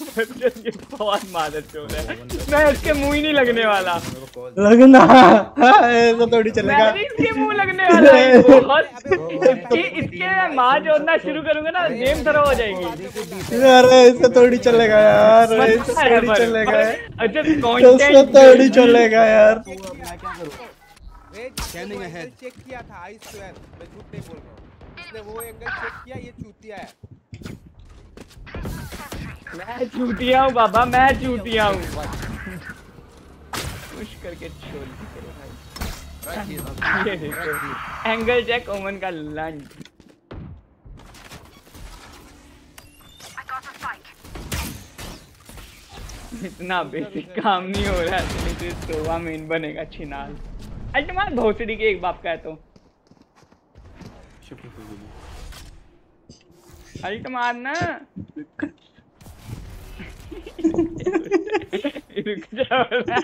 मैं इसके मुँह ही नहीं लगने वाला। लगना। ऐसा थोड़ी चलेगा। इसके मुँह लगने वाला है। बहुत इसके मैं जोड़ना शुरू करूँगा ना गेम खराब हो जाएगी। यार ऐसे थोड़ी चलेगा यार थोड़ी चलेगा। अच्छा थोड़ी चलेगा यार। चेक किया था आई स्क्वायर मैं झूठ नहीं बोल रहा हूँ। वो एंगल चेक किया ये चूतिया है। मैं चूतिया हूँ बाबा मैं चूतिया हूँ। पुश करके छोड़ दी भाई। एंगल चेक ओमन का लंच। इतना बेसिक काम नहीं हो रहा है तो सोवा मेन बनेगा छिनाल अल्टमार भोसड़ी के एक बाप का है तो। शिफ्ट हो गई अल्ट मारना रुक जाओ ना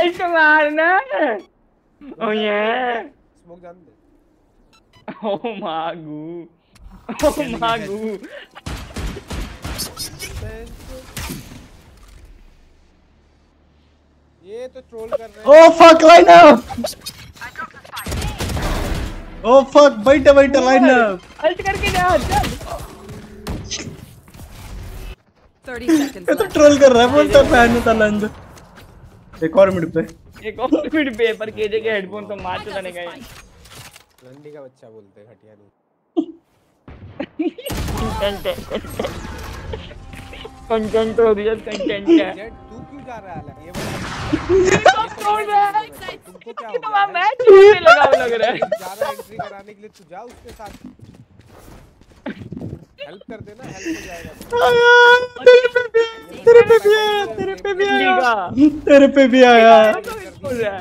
अल्ट मारना ओ ये स्मोक जान दे ओ मागू ओ मागू ये तो ट्रोल कर रहे हैं। Oh fuck line up oh fuck बैठे बैठे लाइन अप अल्ट करके जा चल। 30 seconds ये तो ट्रोल कर रहा है बोलता फ़ैन तलंद एक और मिनट पे। एक और minute paper K J headphone तो मार चलाने गए। लंडी का बच्चा बोलते घटिया नहीं। कंटेंट हो रियल कंटेंट है तू क्यों जा रहा है ये बता। छोड़ रहा है। तुमको क्या तो हो? गया मैं लगा लग रहा है। एंट्री कराने के लिए तू जा उसके साथ। हेल्प कर देना हेल्प हो जाएगा। तेरे पे भी आया तेरे पे भी आया तेरे पे भी आया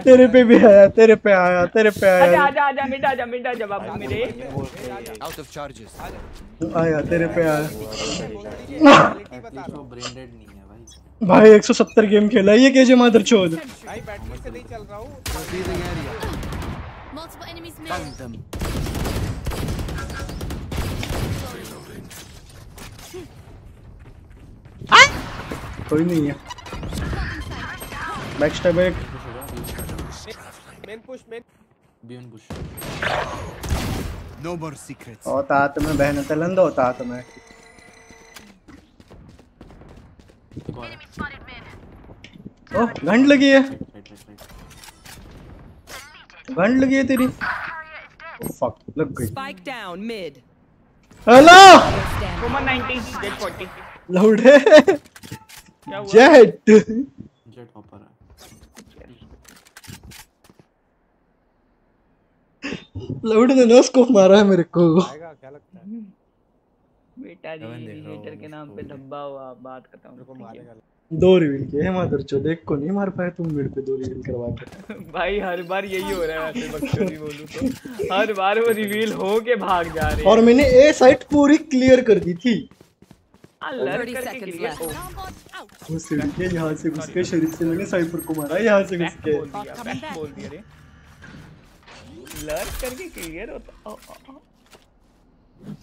तेरे पे भी आया तेरे पे आया तेरे पे आया। आजा आजा मिटा जा मिटा जा बाबू मेरे। Out of charges. आया तेरे पे आया। एटलीस्ट वो ब्रेन डेड नहीं है भाई भाई 170 गेम खेला है ये केजे मादर चोद भाई बैटरी से नहीं चल रहा हूँ। Revealing area. multiple कोई नहीं है। बैक स्टेप एक main push main beyond push No more secrets. और तात में बहन तलंद तात में ओ घंट लगी है। घंट लगी है तेरी। फक लग गई। Spike down mid. Hello Woman 90, Jet 40. लौड़े क्या हुआ? जेट जेट हॉपर है। लौड़े ने नो स्कोप मारा है मेरे को। आएगा क्या लगता है? बेटा जी इनिशिएटर के नाम पे धब्बा हुआ बात खत्म को मारेगा दो रिवील किए हैं मादर चो देख को नहीं मार पाए तुम मेरे पे दो रिवील करवा के भाई हर बार यही हो रहा है ऐसे बकचोदी बोलूँ तो। हर बार वो रिवील हो के भाग जा रहे और मैंने ए साइट पूरी क्लियर कर दी थी। यहाँ से घुस के शरीर से मैंने साइपर को मारा यहाँ से घुस के बोल दिया रे लड़ करके क्लियर होता।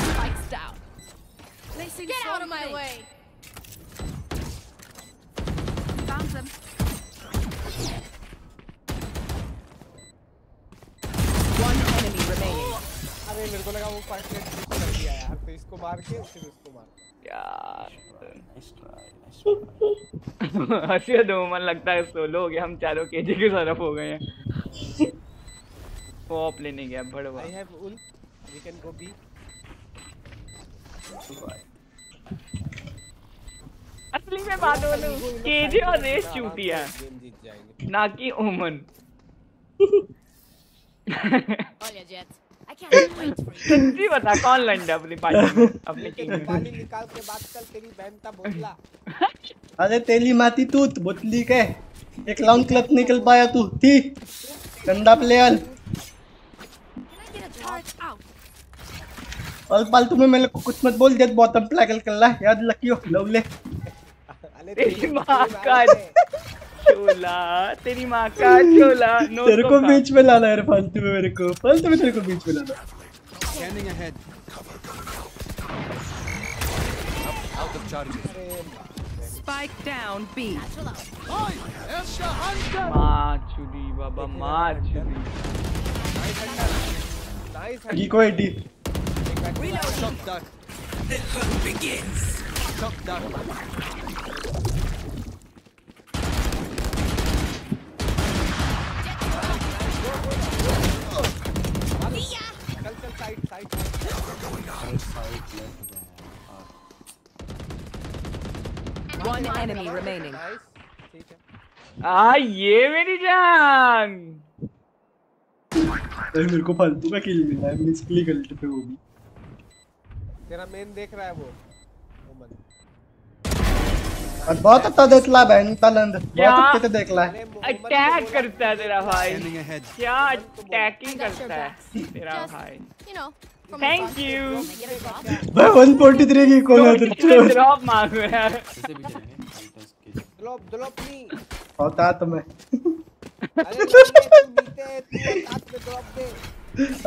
Spikes down. Placing Get out of my way. Found them. One enemy remaining. अरे मेरे को लगा वो नेट कर दिया यार तो इसको मार के फिर उसको मार यार हँसी दो मन लगता है सोलो हो गया हम चारों केजी की तरफ़ हो गए हैं। पॉप लेने गया बड़वा। I have ult we can go B असली में बात बोलूँ केजी और रेस चूती है। गेम जीत जाएँगे। ना कि ओमन। सच्ची बता कौन लंड अपनी पार्टी में अपनी टीम में। पानी निकाल के बात कर तेरी बहन का बोतला। अरे तेली माती तूत बोतली के। एक लाउन क्लब निकल पाया तू थी। गंदा प्लेयर? पल पालतू में मेरे को कुछ मत बोल जब बॉटम प्लैगल कर ला याद लकियो लवले तेरी माँ का चोला तेरी माँ का चोला नो तेरे को बीच में लाना है फालतू में मेरे को फालतू में तेरे को बीच में लाना Scanning ahead. Out of charges. Spike down B. माँ चुदी बाबा माँ चुदी नाइस गीको एडी Shock dart. The hunt begins. Shock dart. चल चल side side One enemy remaining. आ ये मेरी जान। अरे मेरे को फालतू का किल मिला है मिसप्ली गलत पे वो भी। तेरा मेन देख रहा है वो। और बहुत अच्छा देखला बहन तलंद बहुत अच्छे से देखला है अटैक करता है तेरा भाई। क्या अटैकिंग करता है तेरा भाई? Thank you? भाई 143 की कौन है तेरे ड्रॉप मांग रहा है ड्रॉप ड्रॉप नहीं होता तो मैं अरे तू तू में ड्रॉप दे।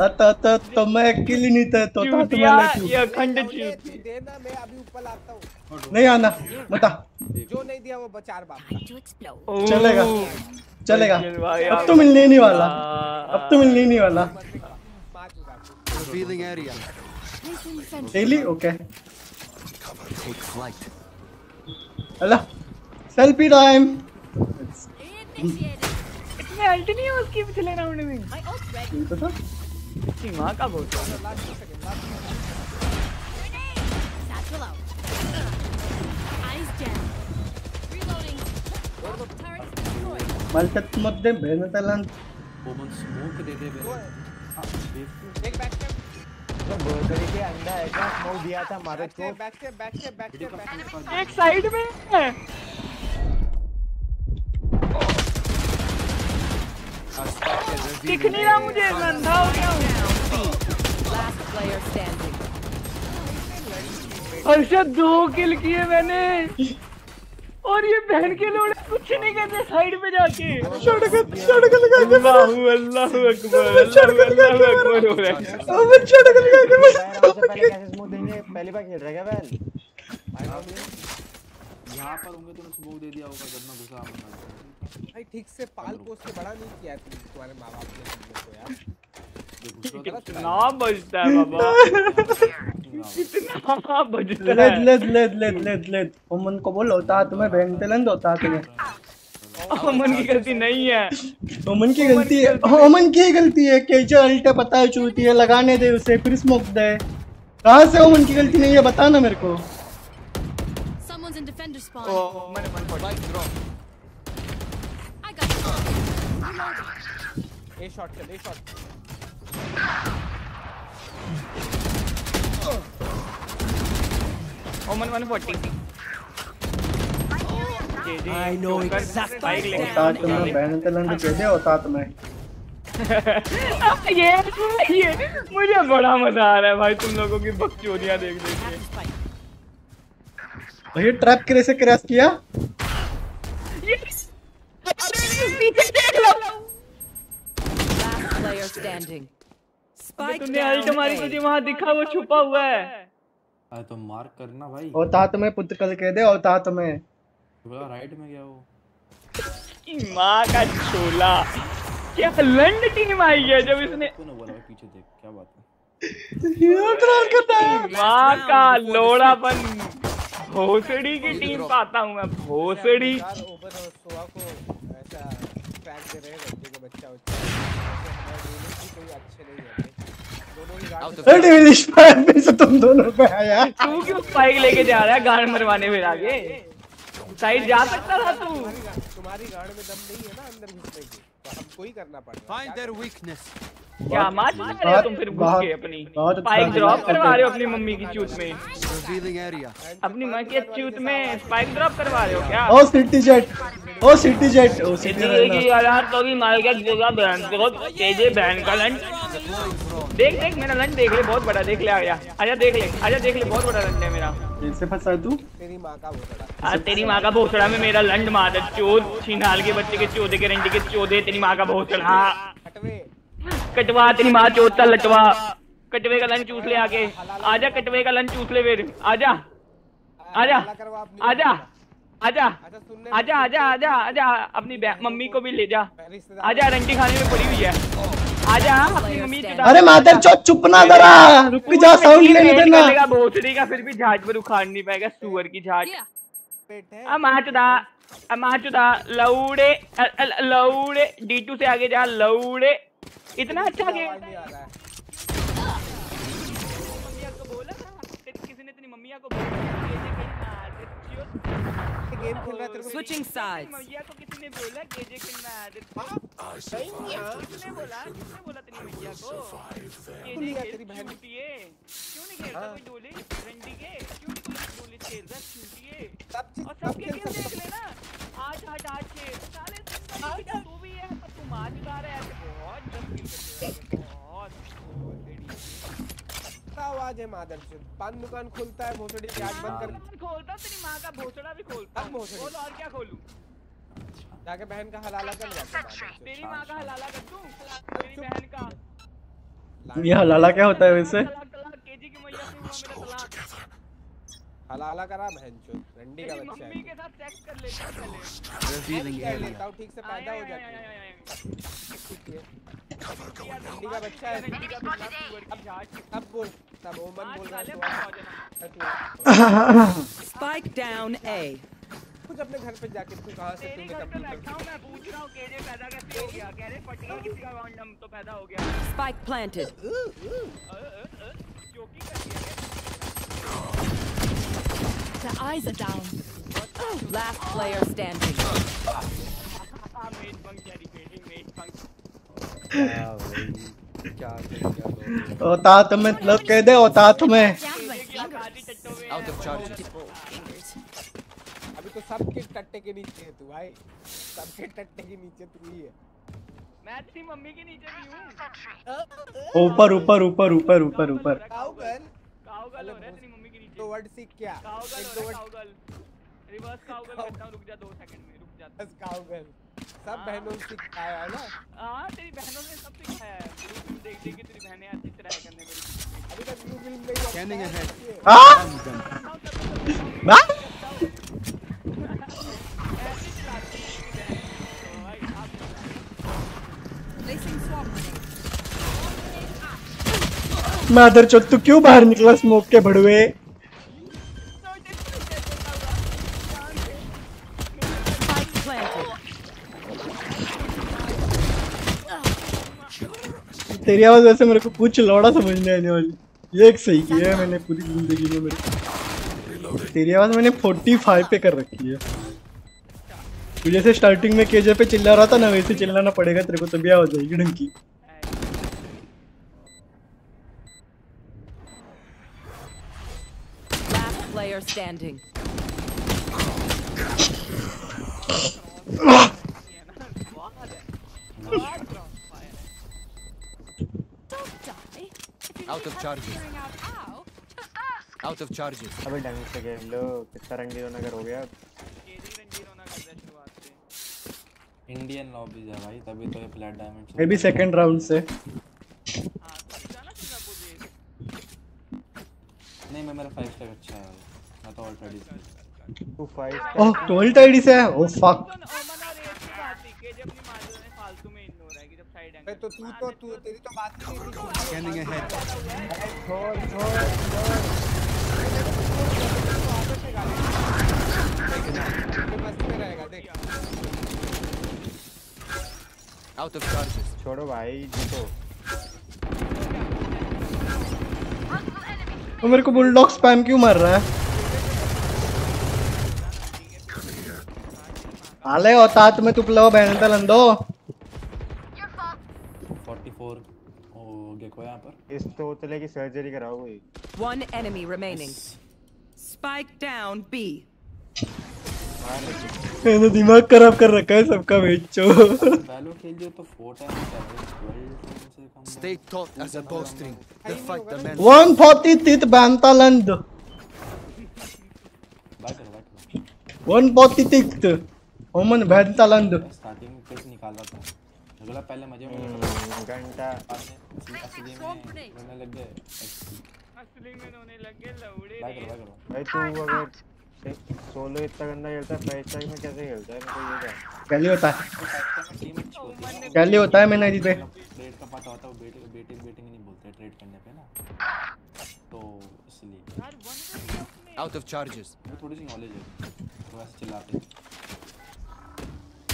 आता तो तो मैं किल नहीं था तो तो मैं ये अखंड ये चूत तू देना मैं अभी ऊपर आता हूँ। नहीं आना बता। जो नहीं दिया वो बचार बाप. ओ, चलेगा चलेगा। अब तो मिलने नहीं वाला। अब तो मिलने नहीं वाला. Daily okay hello selfie time. इतने अल्ट नहीं है उसकी पिछले राउंड में. तो था। इसकी माँ का बहुत मलकत मत दे बहन तलन ओमन स्मोक दे दे बे एक बैक स्टेप बोतरी के अंडा है क्या स्मोक दिया था मारे back step back step back step back step back step एक साइड में है दिख नहीं रहा मुझे मैं अंधा हो गया हूँ Last player standing. हर्षद दो किल किए मैंने। और ये बहन के लोड़े कुछ नहीं करते साइड पे जाके। शटक शटक लगा के अल्लाहू अल्लाहू अकबर अल्लाहू अल्लाहू अकबर हो रहा है। अब शटक लगा के पहले बार खेल रहा है क्या बैल यहाँ पर होंगे तो स्मोक दे दिया होगा जब मैं घुसा भाई ठीक से पाल पोस के बड़ा नहीं किया तुम्हारे माँ बाप ने तुम यार। कितना बजता है बाबा। कितना बजता है। लेद लेद लेद लेद लेद ओमन को बोल होता है तुम्हें तलन होता है तुम्हें अमन की गलती नहीं है। ओमन की गलती है। ओमन की गलती है केजे अल्टे पता है चूती है लगाने दे उसे फिर स्मोक दे। कहाँ से ओमन की गलती नहीं है बता ना मेरे को. Oh, मैंने one Spike drop. I got A shot चल, A shot. Omen 140 G G I know exactly. Spike में बहन तलन कह दे औतात में। ये ये मुझे बड़ा मज़ा आ रहा है भाई तुम लोगों की बकचोदियाँ देख देख के। ट्रैप कैसे क्रैश किया? पीछे देख लो। Last player standing. तुमने अल्ट मारी तुझे वहाँ दिखा वो छुपा हुआ है। अरे तो मार्क करना भाई। औतात में पुत्र कल कह दे औतात में। बोला राइट में गया वो। माँ का छोला। क्या लंड टीम आई है जब इसने तूने बोला पीछे देख क्या बात है। ये करता है। माँ का लोड़ापन। भोसड़ी की टीम पाता हूँ मैं भोसड़ी। यार ओपन और सोआ को ऐसा दे रहे बच्चे के बच्चा बच्चा ऐसे हमारे दोनों की कोई अच्छे नहीं है ही से तुम दोनों पे आया तू क्यों स्पाइक लेके जा रहा है? गार्ड मरवाने फिर आगे साइड जा सकता था तू। तुम्हारी गार्ड में दम नहीं है ना अंदर घुसने की तो हमको ही करना पड़ेगा। Find there Find their weakness. क्या मार रहे हो तुम फिर घुस के अपनी अच्छा स्पाइक ड्रॉप करवा रहे हो अपनी मम्मी की चूत में. अपनी माँ की चूत में स्पाइक ड्रॉप करवा रहे हो क्या? ओ सिटी जेट। ओ सिटी जेट। ओ सिटी की यार तो भी मार के देगा बहन को तेजे बहन का लंच देख देख मेरा लंच देख ले बहुत बड़ा देख ले आजा आजा देख ले आजा देख ले बहुत बड़ा लंच है मेरा। कैसे फंसा तू? तेरी माँ का भोसड़ा। आज तेरी माँ का भोसड़ा में मेरा लंड मादर चोद। छिनाल के बच्चे के चौदे के रंडी के चौदे तेरी माँ का भोसड़ा। हटवे। कटवा तेरी माँ चोदता लटवा। कटवे का लंच चूस ले आके आजा कटवे का लंच चूस ले फिर। आजा। आजा। आजा। आजा। आजा आजा आजा आजा। अपनी मम्मी को भी ले जा। आजा रंडी खाने में पड़ी हुई है। आजा अपनी मम्मी अरे मादर चौथ चुप ना जरा। रुक जा साउंड लेने देना। करेगा भोसड़ी का फिर भी झाट पर उखाड़ नहीं पाएगा सुअर की झाट। अमाचुदा अमाचुदा लौड़े लौड़े डी टू से आगे जा लौड़े। इतना अच्छा खेल किसी ने तेरी मम्मिया को गेम खेल। रहा तेरे को? Switching sides. मम्मिया को किसी ने बोला केजे खेलना है? किसने बोला? किसने बोला तेरी मम्मिया को केजे तेरी बहन। चूतिए क्यों नहीं खेलता कोई डोले? रंडी के क्यों नहीं कोई डोले खेल रहा चूतिए और सब के खेल देख लेना। आठ आठ आठ के साले तू भी है पर तू मार चुका रहा है। आवाज़ है मादर चोद पान दुकान खोलता है भोसड़ी की आज बंद कर खोलता तेरी माँ का भोसड़ा भी खोलता। अब भोसड़ी। बोल और क्या खोलूं? जाके बहन का हलाला कर जाता तेरी माँ का हलाला कर दूँ? तेरी बहन का। ये हलाला क्या होता है वैसे? हलाला करा बहन चोद रंडी का बच्चा मम्मी के साथ सेक्स कर लेते हैं पहले। Revealing कर. लेता हूँ ठीक से पैदा हो जाती है। रंडी का बच्चा है। अब अब बोल तब ओमन बोल रहा है Spike down A. कुछ अपने घर पे जाके तू कहाँ से तूने कंप्यूटर बैठा हूँ मैं पूछ रहा हूँ केजे पैदा कैसे हो गया? कह रहे फट गया किसी का कॉन्डम तो पैदा हो गया। Spike planted. जोकी कर दिया The eyes are down. Last player standing. लोग कह दे. अभी तो सबके टट्टे के नीचे है तू भाई। सबके टट्टे के नीचे तू ही है। मैं तेरी मम्मी के नीचे भी हूँ। ऊपर ऊपर ऊपर ऊपर ऊपर। ऊपर तो वर्ड सीख क्या काउगल एक हो दो रहा वर्ड काउगल। रिवर्स काउगल करता हूँ रुक जा दो सेकंड में रुक जा बस काउगल। सब बहनों से सिखाया है ना? हाँ तेरी बहनों ने सब सिखाया है। फ़िल्म देख देख के तेरी बहनें अच्छी तरह करने मेरी अभी तक ब्लू फ़िल्म नहीं Scanning ahead. हाँ? हाँ? Grenade. मादर चौथ तू क्यों बाहर निकला स्मोक के भड़वे Spike planted. तेरी आवाज़ वैसे मेरे को कुछ लौड़ा समझने आने वाली। एक सही किया है मैंने पूरी ज़िंदगी में मेरी तेरी आवाज़ मैंने 45 पे कर रखी है। तू जैसे स्टार्टिंग में केजे पे चिल्ला रहा था ना वैसे चिल्लाना पड़ेगा तेरे को तभी आवाज़ आएगी ढंग की Last player standing. Out of charges. Out of charges. अबे ढंग से खेल लो कितना रंगीन नगर हो गया इंडियन लॉबीज है भाई तभी तो ये flat diamond maybe second round से। नहीं मैं मेरा 5 स्टार अच्छा है मैं तो ऑलरेडी तू 5 ओह ट्वेल्थ आईडी से है? ओह फक अबे तो तू तो तू तेरी तो बात ही Scanning ahead. छोड़ छोड़ छोड़। में Out of charges. छोड़ो भाई जीतो। वो मेरे को बुलडॉग स्पैम क्यों मार रहा है? आले औतात में तू प्लो बहन तलंदो 44 ओ गेको यहाँ पर। इस तोतले की सर्जरी कराओ कोई One enemy remaining. Spike down B. मैंने दिमाग खराब कर रखा है सबका बेचो वैलो खेल दियो तो 4 time Stay taut as a bowstring. The fight the men. 140 बैंतालंद बाय करो बाय करो। 140 ओमन बैंतालंद स्टार्टिंग में कैसे निकाल रहा था। मुझे लगा पहले मज़े में घंटा। असली में रोने लग गए। असली में रोने लग गए लौड़े भाई तू अगर सोलो इतना गंदा खेलता है फ्रैंच टाइम में कैसे खेलता है? को ये क्या कैली होता है। कैली होता है मैंने जी पे ट्रेड का पता होता है वो बेटिंग बेटिंग बेटिंग नहीं बोलते ट्रेड करने पे ना। तो इसलिए। of charges. वो थोड़ी सी नॉलेज है तो ऐसे चिल्लाते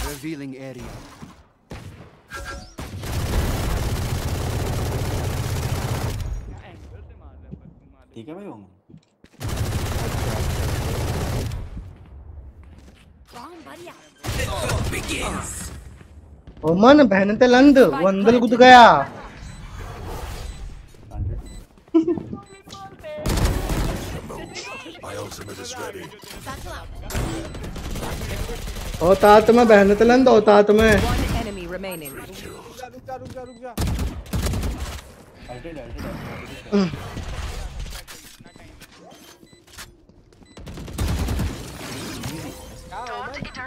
Revealing ठीक है भाई ओमन ओमन बहन तलंद वंदल गुद गया औतात में बहन तलंद औतात में रुक जा रुक जा रुक जा रुक जा अल्टेड अल्टेड क्या ओमन कहाँ work. अबे औतात में बहन तलंद मागी चला नहीं चला गया सही मार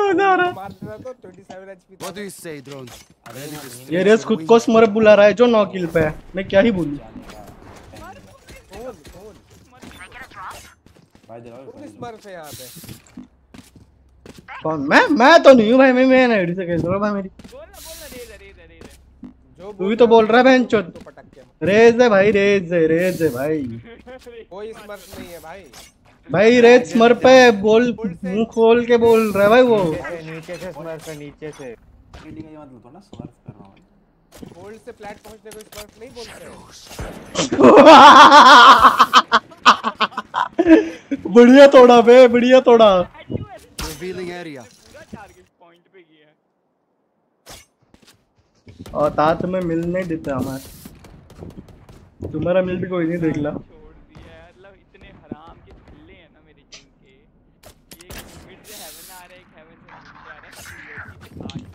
देता तो 27 HP What do you say, drone? ये रेस खुद को स्मर्फ बुला रहा है जो नौ किल पे है। मैं क्या ही बोलूँ? कौन कौन भाई दिलाओ कौन स्मर्फ है यहाँ पे कौन मैं मैं तो नहीं हूँ भाई मैं मैं आईडी से खेल रहा भाई मेरी। तू भी तो बोल रहा है बहन चोद। तो पटक के रेज है भाई रेज है रेज है भाई। कोई स्मर्फ नहीं है भाई। भाई रेज स्मर्फ है बोल मुँह खोल के बोल रहा है भाई वो। नीचे से स्मर्फ है नीचे से का ये मतलब तो ना स्मर्फ कर रहा हूँ गोल्ड से फ्लैट पहुँचने को स्मर्फ नहीं बोलते बढ़िया तोड़ा बे बढ़िया तोड़ा। Revealing area. और तात में मिल नहीं देता हमारे तुम्हारा मिल भी कोई नहीं देख ला। मतलब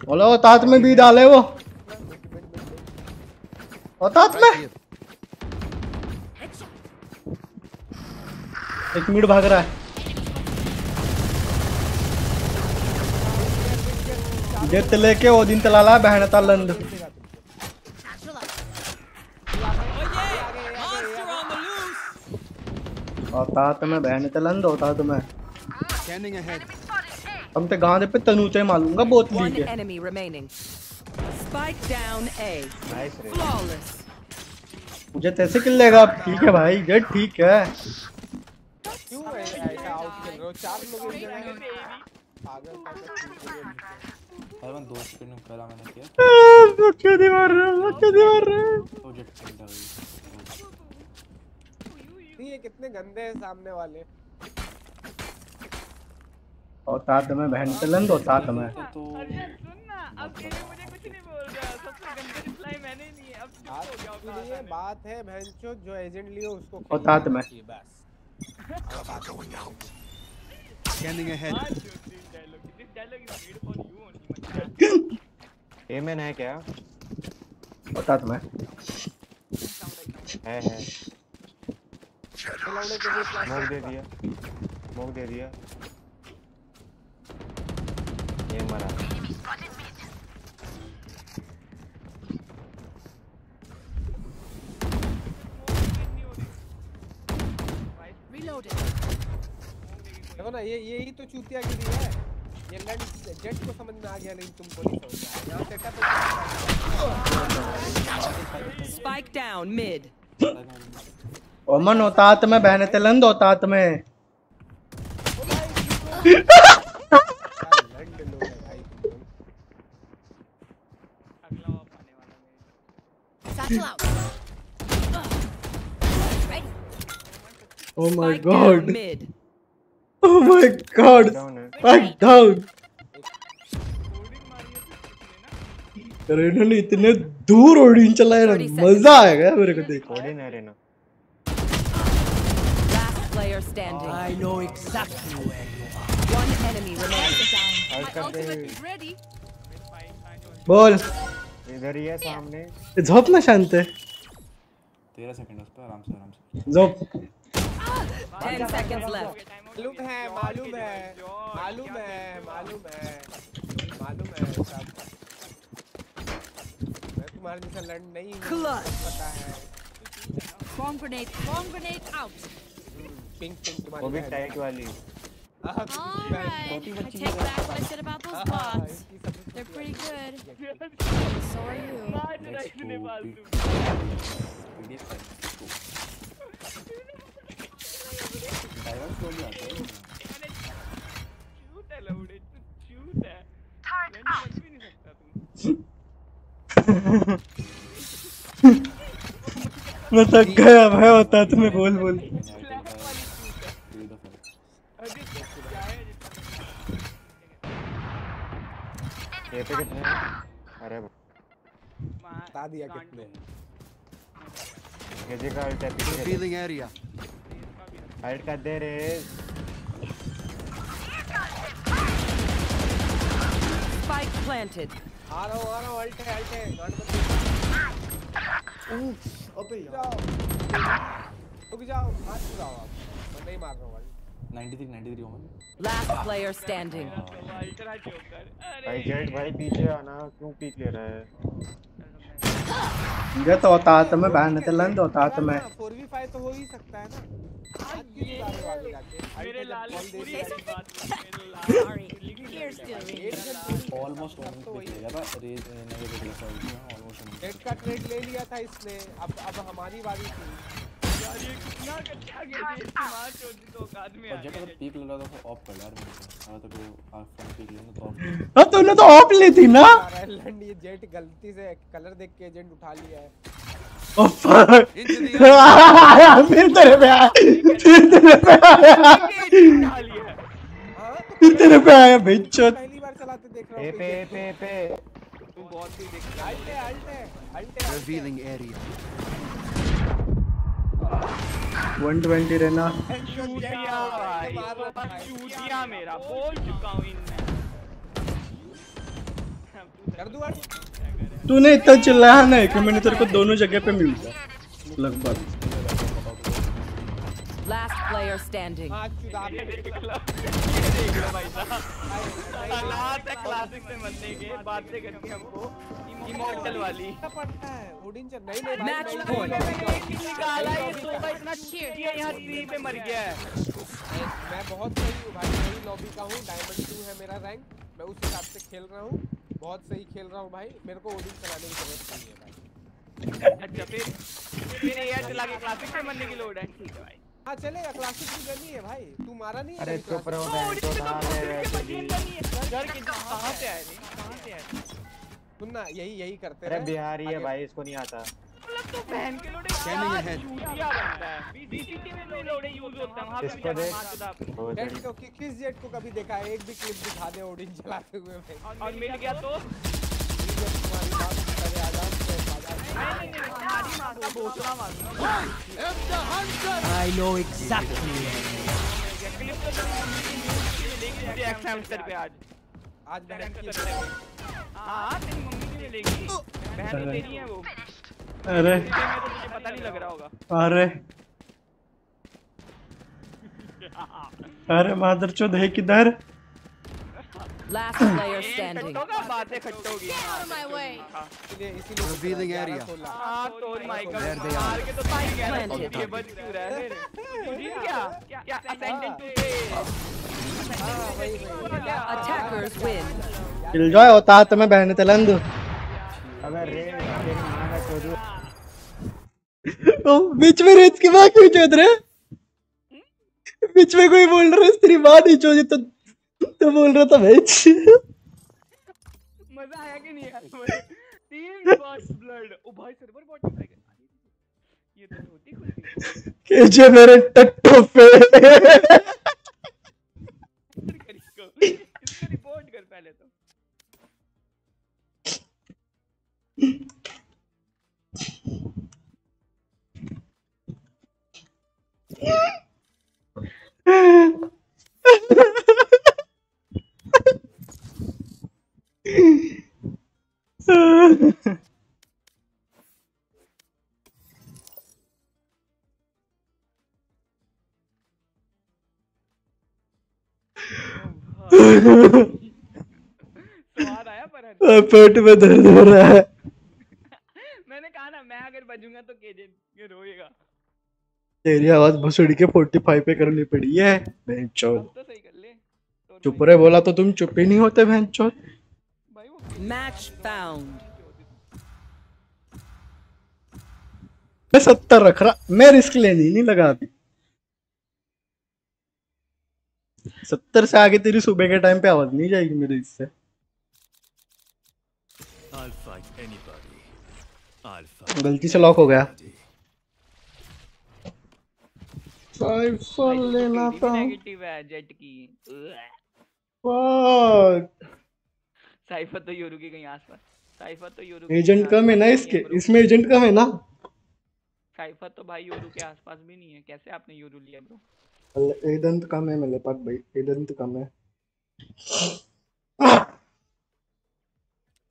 बोलो तात में भी डाले वो। और तात में। एक मिनट भाग रहा है। जेत लेके वो दिन तलाला और तात में बहन तलंद होता तुम्हें। Scanning ahead. हम ते गाँव पे तनूचे मालूँगा बोतली One के enemy remaining. Spike down A. Nice रे। Flawless. मुझे तैसे किल लेगा ठीक है भाई जेट ठीक है। क्यों है ऐसा आउट खेल रहे हो? चार लोग एक जगह हैं। पागल पागल अरे मैं दो स्पिन पहला मैंने किया। मुझे नहीं मार रहा नहीं मार रहा तो स्पिन कर गई नहीं ये कितने गंदे हैं सामने वाले। और तात में बहन चलन दो तात में। अरे सुन ना अब तेरे मुझे कुछ नहीं बोल रहा सबसे गंदा रिप्लाई मैंने नहीं है अब चुप बात हो नहीं है बात है भैंचो जो एजेंट लियो उसको और तात में। बस Scanning ahead. This dialogue is made for you only A में है क्या? और तात में। है है। स्मोक दे दिया। स्मोक दे दिया। ये मरा। देखो ना ये यही तो चूतियागिरी है। ये लैंड जेट को समझ में आ गया लेकिन तुमको नहीं समझ में आया यहाँ सेटअप Spike down mid. ओमन हो में बहन चलन दो में. Oh my god. Oh my god. Spike down. अरे इन्होंने इतने दूर ओडिन चलाया ना मज़ा आएगा मेरे को देख ओडिन है Raina Last player standing. I know exactly where you are. One enemy remaining. और कर दे Ready? बोल इधर ही है सामने झोप ना शांत है तेरह सेकंड उस पर आराम से आराम से झोप Ten seconds left. मालूम है मालूम है मालूम है मालूम है मालूम है सब मैं तुम्हारे जैसा लड़ नहीं हूँ Clutch. पता है Bomb grenade. Bomb grenade out. pink pink वो तुम्हारी भी बहन। टाइट वाली। हाँ, Alright. I take back what I said about those bots. They're pretty good. So are you. हैं? है है। भी मैं थक गया भाई होता तुम्हें बोल बोल ये पे कितने अरे बता दिया कितने ये का अल्ट है पीछे Revealing area. अल्ट कर दे रे। Spike planted. आ रहा हूँ आ रहा हूँ अल्ट है अल्ट है। गन गांड मत अबे जाओ। रुक जाओ। हाथ छुड़ाओ आप। मैं नहीं मार रहा हूँ 93 93 ओमन Last player standing. इतना जोकर भाई जेट भाई पीछे आना क्यों पीक ले रहा है? ये तो तात में बहन चलन दो तात में। 4v5 तो हो ही सकता है ना। हो? जाके मेरे लाल पूरी दिया बात ऑलमोस्ट ओमन ले गया था रेज नेगेटिव ऑलमोस्ट डेट का ट्रेड ले लिया था इसने अब अब हमारी बारी थी। यार ये कितना कच्चा गया है इसकी माँ चोदी तो औकात में आ और जेट अगर पीक ले रहा था तो ऑफ़ कर यार मेरे को। अगर तो को फ्रंट पीक लेना तो ऑफ़ हाँ तूने तो ऑफ़ ली थी ना? लैंड ये जेट गलती से कलर देख के एजेंट उठा लिया है. फिर तेरे पे आया फिर तेरे पे आया। फिर तेरे पे आया बेइज्जत पहली बार चलाते देख रहा पे पे पे। तू बहुत ही देख अल्ट है अल्ट है अल्ट है Revealing area. 120 रहना। चूतिया मेरा बोल चुका हूँ इनमें। कर दूँ अल्ट तूने इतना चिल्लाया नहीं कि मैंने तेरे को दोनों जगह पे मिल गया। लगभग। Last player standing. ये ये हालात है क्लासिक से बनने के बातें करती हमको इमोर्टल वाली। पड़ता है ओडिन चल नहीं नहीं मैच पॉइंट निकाला ये सोफा इतना चीटिया यहाँ थ्री पे मर गया है। मैं बहुत सही हूँ भाई मेरी लॉबी का हूँ डायमंड टू है मेरा रैंक मैं उस हिसाब से खेल रहा हूँ बहुत सही खेल रहा हूँ भाई। मेरे को ओडिन चलाने की ज़रूरत नहीं है भाई। अच्छा फिर फिर एयर चला के क्लासिक पे मरने की लोड है। ठीक है भाई। हाँ चलेगा क्लासिक की गनी है भाई। तू मारा नहीं अरे चुप रहो चोद हाँ ले वैसे भी के कहाँ से आए रे? कहाँ से आए ना यही यही करते अरे बिहारी है भाई इसको नहीं आता। मतलब तो बहन के लोड़े क्या ahead. यूरिया बनता है। में लोड़े यूज़ होता है। वहाँ पे भी इसको देख। जेट को किस जेट को कभी देखा है? एक भी क्लिप दिखा दे ओडिन चलाते हुए भाई। और मिल गया तो तुम्हारी बात करे आज़ाद से I know exactly. अरे पता नहीं लग रहा होगा अरे अरे मादर चौध है किधर Last player standing. बात है Get out of my way. Revealing area. हाँ माइकल There they are. तो है Planted. ये बच क्यों रहा है तुझे क्या क्या क्या ascendant two Attackers win. Kill जाए होता तो मैं बहन तलंद बीच में रेत की बात क्यों चोद रहे बीच में कोई बोल रहा है तेरी माँ नहीं चोदी तो तो बोल रहा था भाई। मज़ा आया कि नहीं आया तीन बॉट ब्लड ओ भाई सर्वर बॉट खाएगा ये तो होती खुल के जे मेरे टट्टो पे इसको रिपोर्ट कर पहले तो। स्वाद पेट में दर्द हो रहा है। मैंने कहा ना मैं अगर बजूँगा तो केजे ये रोएगा। तेरी आवाज़ भुसड़ी के 45 पे करनी पड़ी है बहन चौथ। तो सही कर ले। चुप रहे बोला तो तुम चुप ही नहीं होते बहन चौथ। Match found. मैं सत्तर रख रहा मैं रिस्क लेनी नहीं लगा अभी सत्तर से आगे तेरी सुबह के टाइम पे आवाज़ नहीं जाएगी मेरे इससे. गलती से लॉक हो गया लेना था नेगेटिव है जेट की Fuck. साइफर तो योरू के कहीं आसपास साइफर तो योरू एजेंट कम है ना इसके इसमें एजेंट कम है ना? साइफर तो भाई योरू के आसपास भी नहीं है। कैसे आपने योरू लिया ब्रो एदंत कम है मेरे पास भाई एदंत कम है।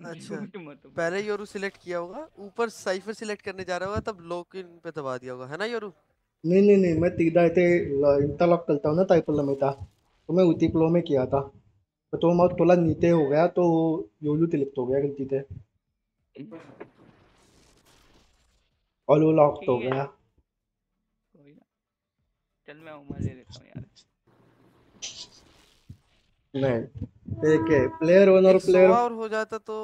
अच्छा। पहले योरू सिलेक्ट किया होगा ऊपर साइफर सिलेक्ट करने जा रहा होगा तब लॉक इन पे दबा दिया होगा है ना योरू? नहीं नहीं नहीं मैं तीदा ते इंटरलॉक करता हूँ ना टाइपल में था तो मैं प्लो में किया था। तो तो मैं थोड़ा नीचे हो गया तो योलू तिलिप्त हो गया गलती से। और वो लॉक हो गया। कोई ना। चल मैं उमर ले लेता हूँ यार। नहीं एक है। प्लेयर वन और प्लेयर और हो जाता तो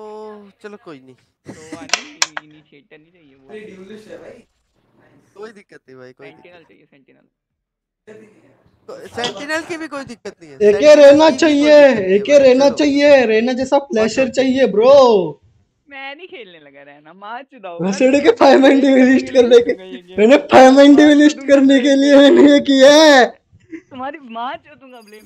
चलो कोई नहीं। तो वाली इनिशिएटर नहीं चाहिए वो। कोई दिक्कत नहीं भाई कोई सेंटिनल चाहिए सेंटिनल सेंटिनल की भी कोई दिक्कत नहीं है। एके रहना भी चाहिए एक रहना चाहिए रहना जैसा प्लेशर चाहिए ब्रो मैं नहीं खेलने लगा रहना मार चुदाओ भसड़े के फाइव लिस्ट करने के मैंने फाइव लिस्ट करने के लिए मैंने ये किया है। तुम्हारी माँ चो दूँगा ब्लेम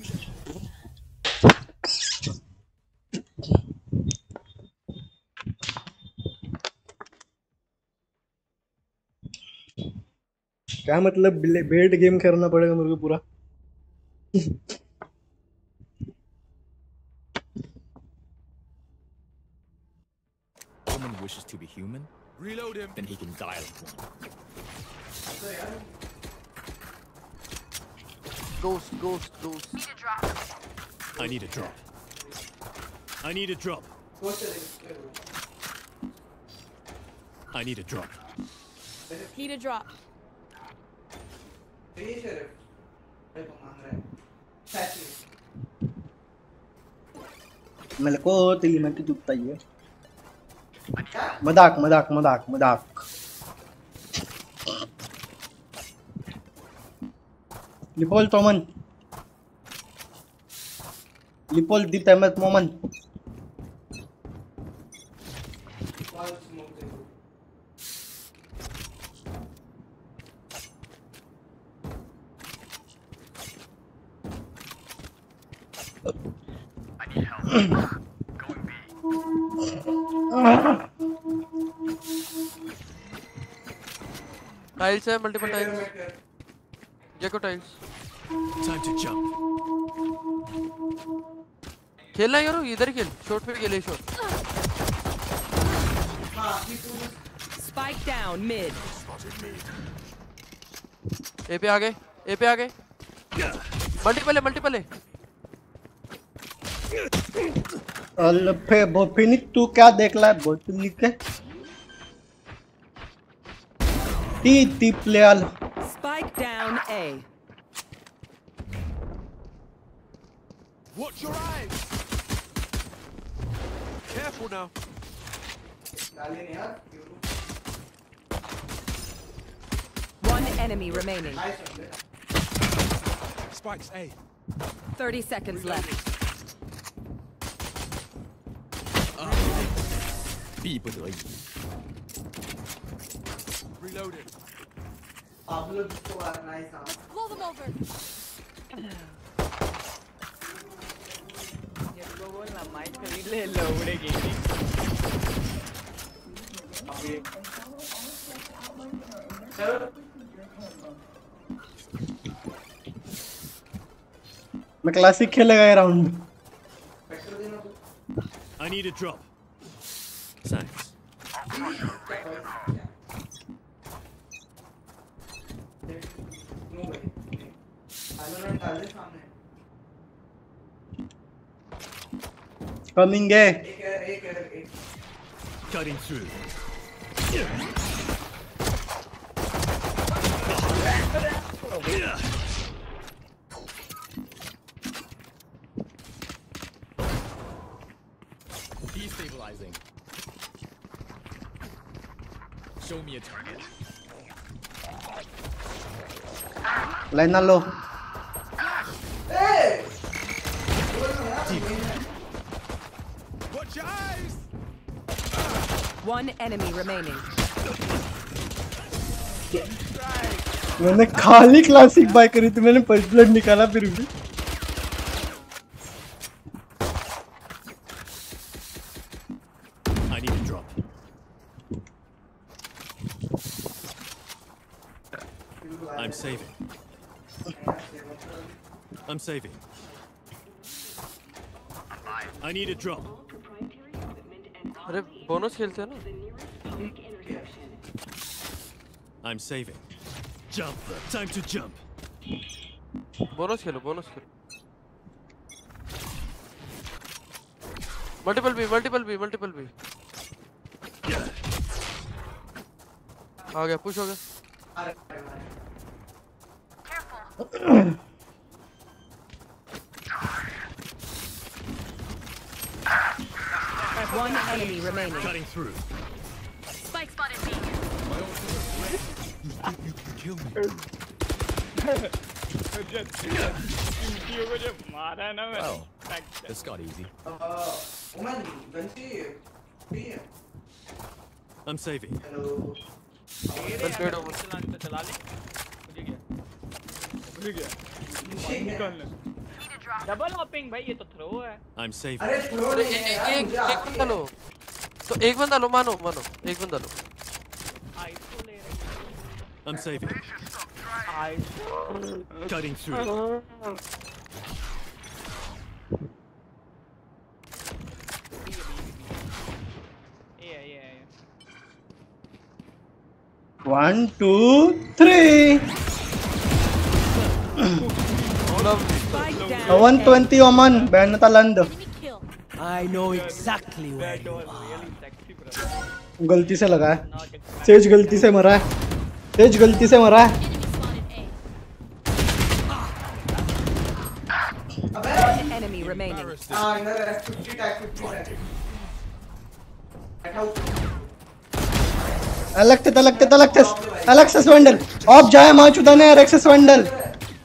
क्या मतलब बेट गेम करना पड़ेगा मेरे को पूरा Woman wishes to be human. Reload him. Then he can dial one. Ghost, ghost, ghost. I need a drop. I need a drop. I need a drop. Need a drop. मेरे को तेरी मैं की चुपता ही है मदाक मदाक मदाक मदाक लिपोल तोमन। लिपोल दीप अहमद मोमन। टाइल्स है मल्टीपल टाइल्स जेको टाइल्स Time to jump. खेलना है यारो इधर खेल। शॉट पे खेले shot Spike down mid. A पे आ गए ए पे आ गए। मल्टीपल है मल्टीपल है। अल फे बोफिनिक तू क्या देख रहा है बोफिनिक के? Deep player. Spike down A. Watch your eyes. Careful now. One enemy remaining. Spikes A. 30 seconds left. Uh, Reloading. Blow them over. इसको बोल ना माइक खरीद ले लो उड़ेगी मैं क्लासिक खेलेगा ये round I need a drop. Thanks. Coming है Cutting through. Destabilizing. Show me a target. Line low Watch your eyes. One enemy remaining. मैंने खाली क्लासिक बाय करी थी मैंने फर्स्ट ब्लड निकाला फिर भी saving. I need a drop. अरे बोनस खेलते हैं ना I'm saving. Jump. Time to jump. Bonus Khelo bonus Khelo multiple भी मल्टीपल भी मल्टीपल भी आ गया पुश हो गया One enemy remaining. Cutting through. Spike spotted B. Kill me. चींटियों को जब मारा ना मैंने Well, this got easy. I'm saving. तेरे यहाँ पे चलाने तो चला ले मुझे क्या मुझे क्या बाहर निकलने Double hopping भाई ये तो थ्रो है। आई एम सेफ़ अरे थ्रो नहीं है एक एक बंदा लो। तो एक बंदा लो मानो मानो एक बंदा लो। आईसो ले रहे I am safe Iso cutting through One, two, three. Lovely. 120 Oman, Bayonetta land. I know exactly where you are. गलती से लगा है सेज गलती से मरा है सेज गलती से मरा है enemy remaining. Ah, इधर है 50 टैग 50 टैग. अलग थे अलग थे अलग थे अलग सस्पेंडल आप जाए माँ चुदा ने अलग सस्पेंडल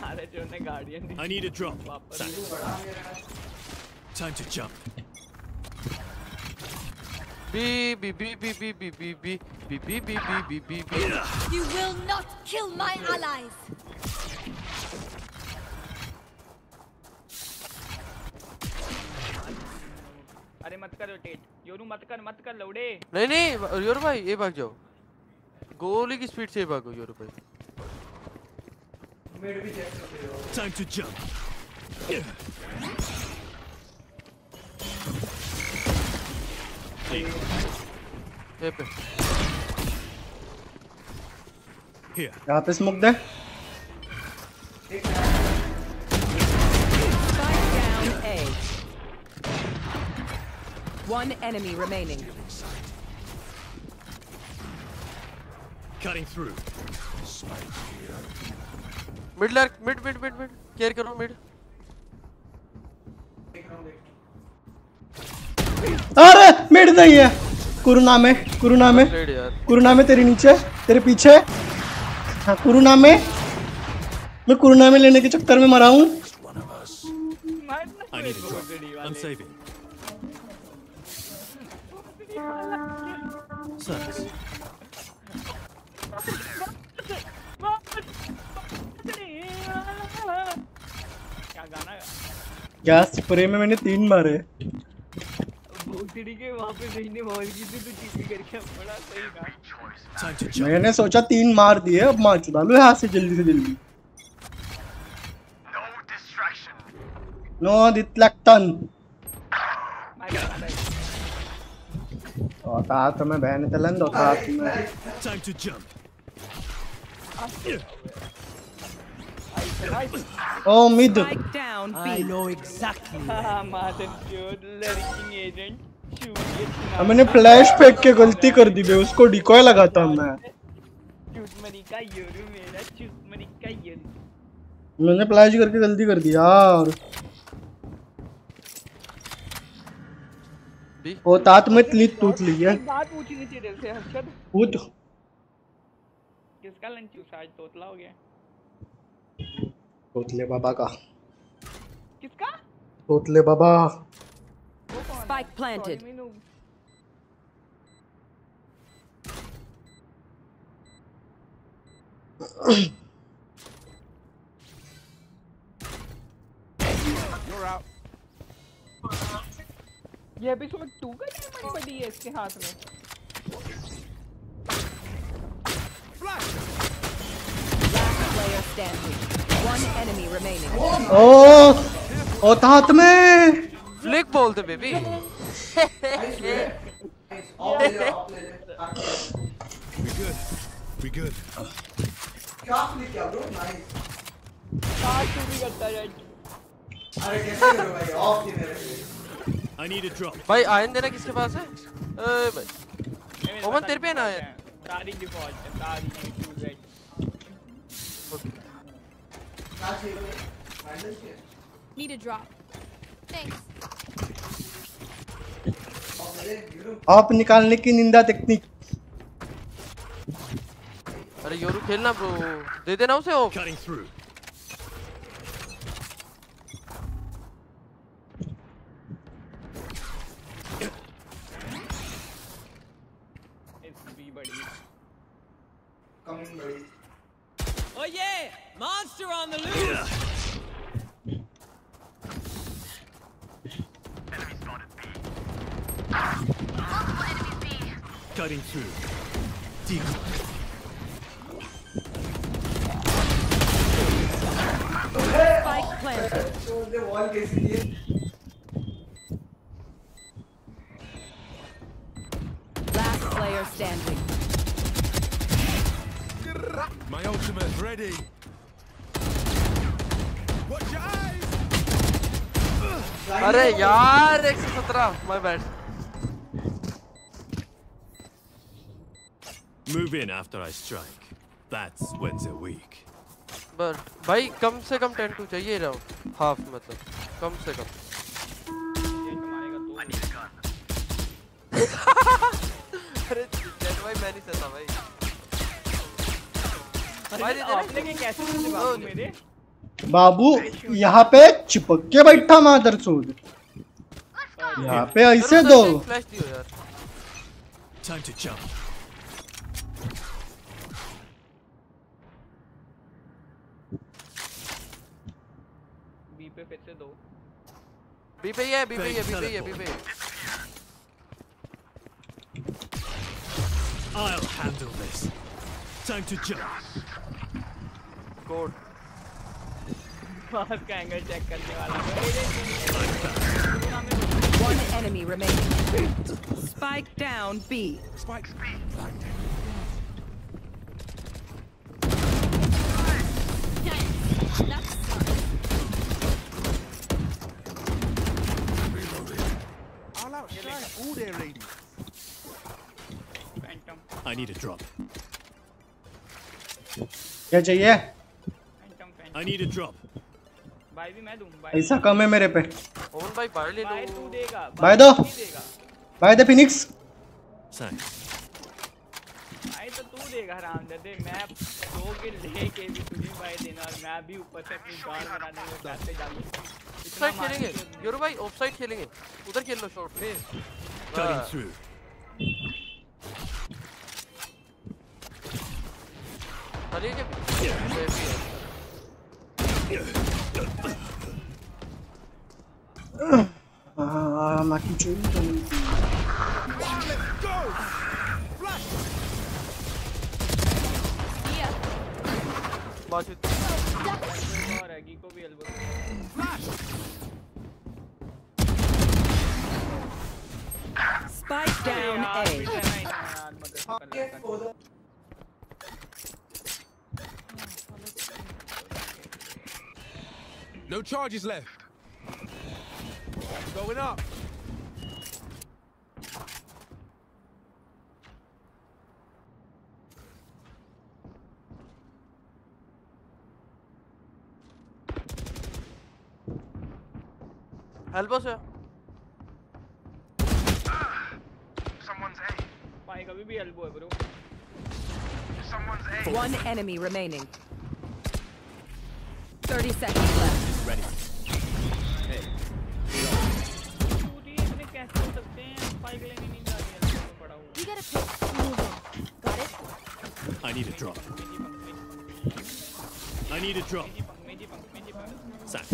मारे जो ने guardian the I need a drop. वापस Time to jump. B B B B B B B B B B B B B B You will not kill my allies. अरे मत कर रोटेट योरू मत कर मत कर लौड़े नहीं नहीं योर भाई ये भाग जाओ गोली की स्पीड से भागो योर भाई Time to jump. ये पे Here. यहाँ पे smoke they Spike down A. One enemy remaining. Cutting through. Mid lurk mid mid mid mid. Care करो मिड। अरे मिड नहीं है। कुरुना में कुरुना में कुरुना में तेरे नीचे तेरे पीछे। हाँ कुरुना में मैं कुरुना में लेने के चक्कर में मरा हूँ. Service. क्या गाना क्या स्प्रे में मैंने तीन मारे। के वहाँ पे देखने बॉल की थी तो करके बड़ा सही था. मैंने सोचा तीन मार दिए अब मार चुदा लो यहाँ से जल्दी से जल्दी। नो दितलक्तन और तात में बहन तलन दो में jump. O मिद Spike down I know exactly. मैंने फ्लैश फेंक के गलती कर दी बे उसको डिकॉय लगाता मैं। मैंने फ्लैश करके गलती कर दी यार। ओ तात में तलीत टूट ली है। बात पूछनी थी दिल से हर्षद। पूछ। किसका लंच आज तोतला हो गया? तोतले बाबा का। किसका? तोतले बाबा। Spike planted. You're out. ये एपिसोड 2 का डायमंड बड़ी है इसके हाथ में। Last player standing. One enemy remaining. Oh, oh, tat me. Flick ball the baby. We good. We good. क्या flick किया bro? Nice. कार चोरी करता है. अरे कैसे करो भाई? Off ही मेरे. I need a drop. भाई आयन देना किसके पास है? अरे भाई. ओमन तेरे पे ना है. तारी डिफ़ॉल्ट. तारी to red. Need a drop. Thanks. आप निकालने की निंदा टेक्निक अरे योरू खेलना ब्रो दे देना उसे off Cutting through. Oh yeah! Monster on the loose! Enemy spotted B. Multiple enemies B. Cutting through. Spike. Last player standing. My ultimate ready. Watch your eyes. अरे यार 117 my bad Move in after I strike. That's when they're weak. But भाई कम से कम 10 to चाहिए round half मतलब कम से कम अरे jet भाई मैं नहीं सहता भाई बाबू यहाँ पे चिपक के बैठा मादर चोद यहाँ पे ऐसे दो। फ्लैश दियो यार। Time to jump. बी पे फिर से दो। ही है बी पे ही है बी पे ही है बी पे I'll handle this. Time to jump. Code बाहर का एंगल चेक करने वाला One enemy remaining. Spike down B. Spike B. All out strike. All there, lady. Phantom. I need a drop. क्या चाहिए? I need a drop. भाई भी मैं दूँ भाई। ऐसा कम है मेरे पे। ओवन भाई? बाय ले भाई लो तू देगा। बाय दो। Bye the Phoenix. भाई तो तू देगा हराम दे मैं दो के लेके भी तुझे भाई देना और मैं भी ऊपर से अपनी गाड़ बनाने में पैसे खेलेंगे? योरू भाई ऑफ़ खेलेंगे? उधर खेल लो शॉट पे। Cutting through. चलिए के Ah, माकी चोरी करनी थी बाजू और है को भी elbow Spike down A. No charges left. Going up. Help us, sir. Someone's A. Bhai, kabhi bhi elbow hai, bro. Someone's A. One enemy remaining. 30 seconds left. Ready. टूटी इतने कैसे हो सकते हैं स्पाइक लेने नहीं जा रही है तो पड़ा हुआ You gotta pick. Move in. Got it? I need a drop. I need a drop. मेजी पंख मेजी पंख Thanks.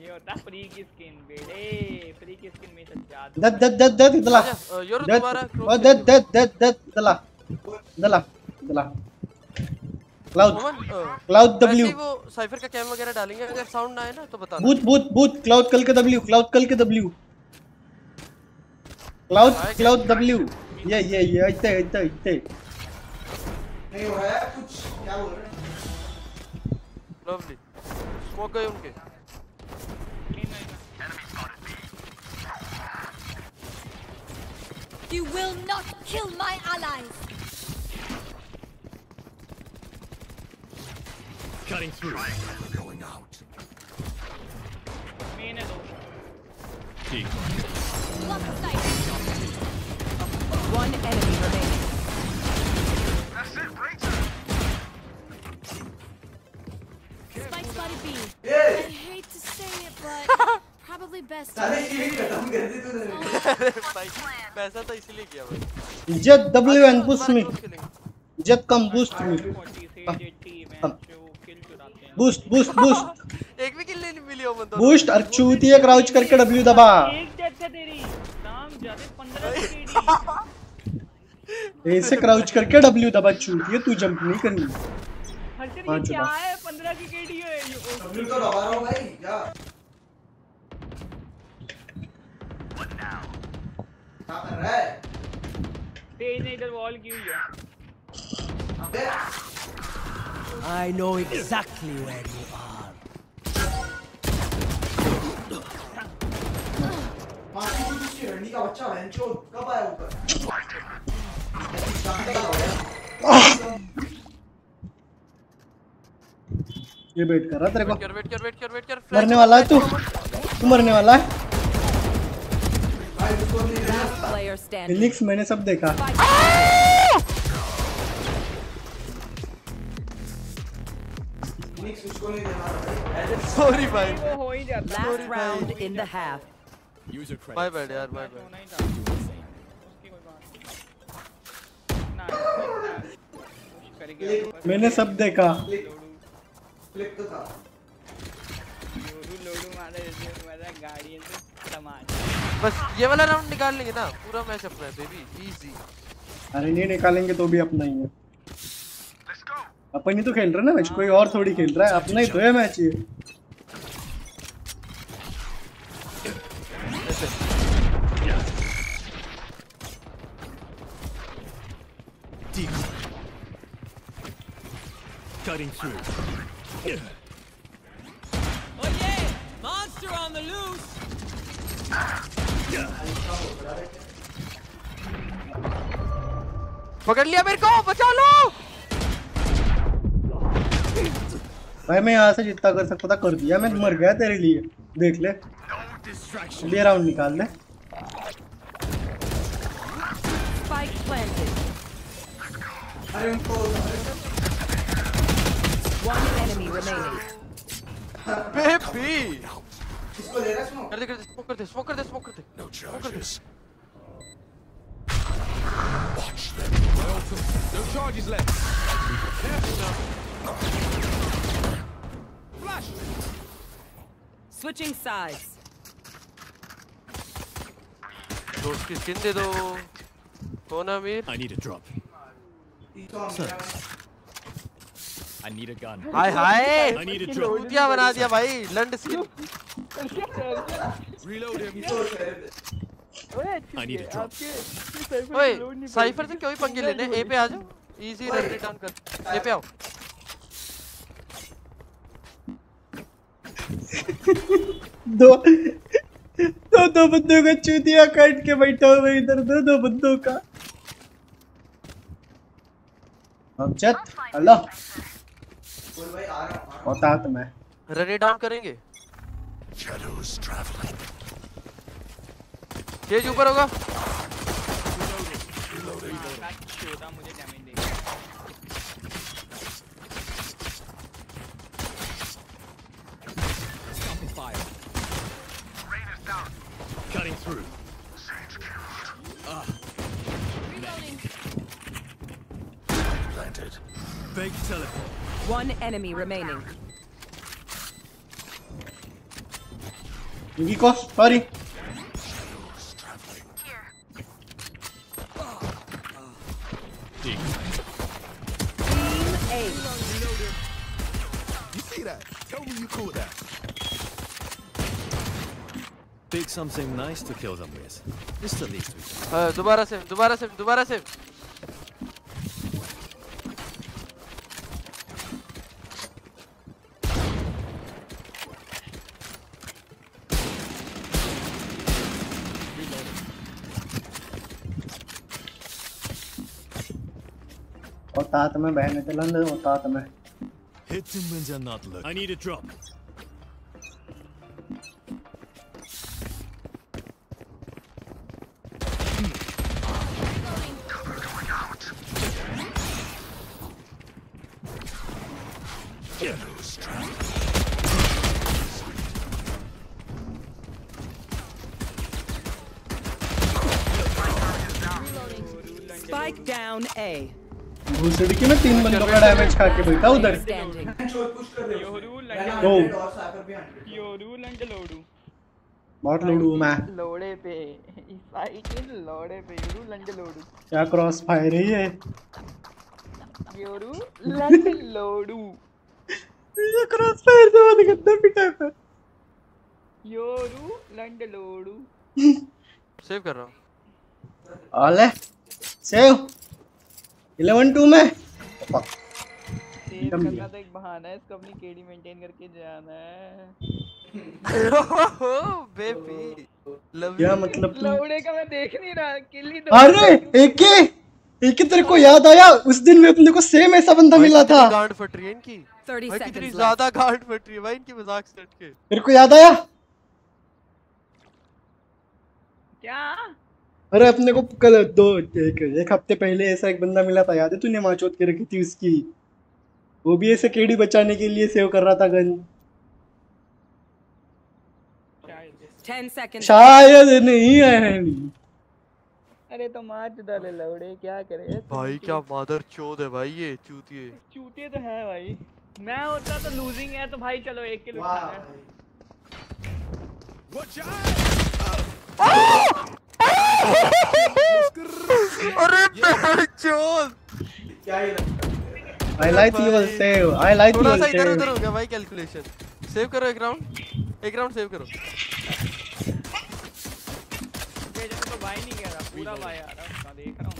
ये होता फ्री की स्किन बेटे फ्री की स्किन में तो जादू दत दत दत दत इधला अ, योरू दत दोबारा ओ दत दत दत दत इधला इधला इधला क्लाउड क्लाउड डब्ल्यू वो साइफर का कैम वगैरह डालेंगे अगर साउंड ना आए ना तो बता बूथ बूथ बूथ क्लाउड कल के डब्ल्यू क्लाउड कल के डब्ल्यू क्लाउड क्लाउड डब्ल्यू ये ये ये इतने इतने इतने नहीं हो रहा है कुछ क्या बोल रहे हैं? लवली स्मोक गए उनके। You will not kill my allies. Cutting through. Going out. Main है दो Deep. Block the sight. One enemy remaining. Spike spotted B. Yeah. I hate to say it, but probably best. to सारे leave कीड़े it खत्म कर दी तूने अरे भाई पैसा तो इसीलिए किया भाई jet w and boost me jet come boost me Boost boost boost. एक भी किल नहीं मिली ओमन दोनों बूस्ट और चूतिए क्राउच करके डब्ल्यू दबा। एक डेथ है तेरी। नाम जाते 15 की ऐसे क्राउच करके डब्ल्यू दबा चूतिए तू जंप नहीं करनी। हर्षद हाँ, ये क्या है? 15 की केडी है। ये डब्ल्यू तो दबा रहा हूँ भाई क्या क्या कर रहा है? तेज ने इधर वॉल की हुई है। अबे I know exactly where you are. ये वेट कर रहा तेरे को। वेट कर वेट कर वेट कर वेट कर मरने वाला है तू। तू मरने वाला है. फिनिक्स मैंने सब देखा। फिनिक्स उसको नहीं देना सॉरी भाई हो ही जाता. बाय यार बाय ही मैंने सब देखा। फ्लिप तो था लोडू लोडू मारे जैसे मेरा गाड़ी से टमाटर बस ये वाला राउंड निकाल लेंगे ना। पूरा मैच अपना है बेबी इजी अरे नहीं निकालेंगे तो भी अपना ही है। अपन ही तो खेल रहे ना मैच कोई और थोड़ी खेल रहा है अपना ही तो है मैच ये Cutting through. Oh yeah! Monster on the loose! पकड़ लिया मेरे को बचा लो भाई मैं यहाँ से जितना कर सकता था कर दिया मैं मर गया तेरे लिए देख ले ये राउंड निकाल ले Spike planted. अरे One enemy remaining. बेबी इसको ले रहा स्मोक कर दे कर दे स्मोक कर दे स्मोक कर दे स्मोक कर दे No स्मोक कर दे charges. No charges left. Switching sides. दोस्त की स्किन दे दो कौन है अमीर I need a drop. I need a gun. Hi hi I need a drop. चूतिया बना दिया भाई लंड skin Reload him. I need a drop. ओए साइफर से क्यों ही पंगे लेने ए पे आ जाओ इजी रन रिटर्न कर ए पे आओ दो दो दो बंदों का चूतिया काट के बैठा हुआ इधर दो दो बंदों का। अमजद अल्लाह। बोल भाई आ रहा हूँ औतात में रन डाउन करेंगे. तेज ऊपर होगा। Cutting through. Ah. Planted. Fake teleport. One enemy remaining. Nico, sorry. Dig. Team A. You see that? Tell me you caught that. Pick something nice to kill them with. It's the least we can. हाँ, दोबारा से दोबारा से दोबारा से औतात में बहने चलन औतात में Hit them when they're not looking. I need a drop. Down A. घुसड़की में तीन बंदों का डैमेज खा के बैठा उधर? योरू लंड लोडू। बहुत लोडू मैं। लोड़े पे इस साइड इन लोड़े पे योरू लंड लोडू। क्या क्रॉस फायर है ये? योरू लंड लोडू। ये क्रॉस फायर से बहुत गंदा पिटा है योरू लंड लोडू। सेव कर रहा हूँ। All save. 11 2 में। करना तो एक बहाना है इसको अपनी केडी मेंटेन करके जाना है। बेबी क्या मतलब लौड़े का मैं देख नहीं रहा किल ही अरे एके एके तेरे को याद आया? उस दिन में अपने को सेम ऐसा बंदा मिला था। गांड फट रही है इनकी? भाई कितनी ज़्यादा गांड फट रही है भाई इनकी मज़ाक सेट के तेरे को याद आया? क्या? अरे अपने को कल दो एक एक हफ़्ते पहले ऐसा एक बंदा मिला था याद है तूने माचोत के रखी थी उसकी? वो भी ऐसे केडी बचाने के लिए सेव कर रहा था गन। शायद नहीं है। नहीं अरे तो मार डाले लौड़े क्या करे? भाई क्या मादर चोद है भाई ये चूतिए। चूतिए तो है भाई। मैं होता तो लूजिंग है तो भाई चलो एक किलो अरे I like your save. I like थोड़ा सा इधर उधर हो गया भाई कैलकुलेशन सेव करो एक राउंड एक राउंड सेव करो। तो भाई नहीं कह रहा पूरा भाई आ रहा देख रहा हूँ।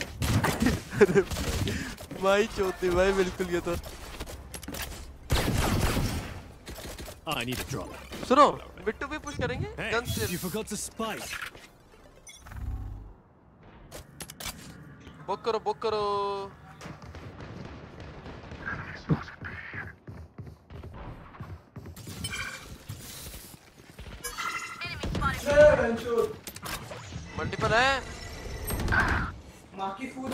भाई चोद भाई बिल्कुल ये तो। I need a drop. सुनो बिट्टू भी पुश करेंगे। Hey, गन से you forgot to spike. Book करो बुक करो मल्टीपल है माँ की फ़ूड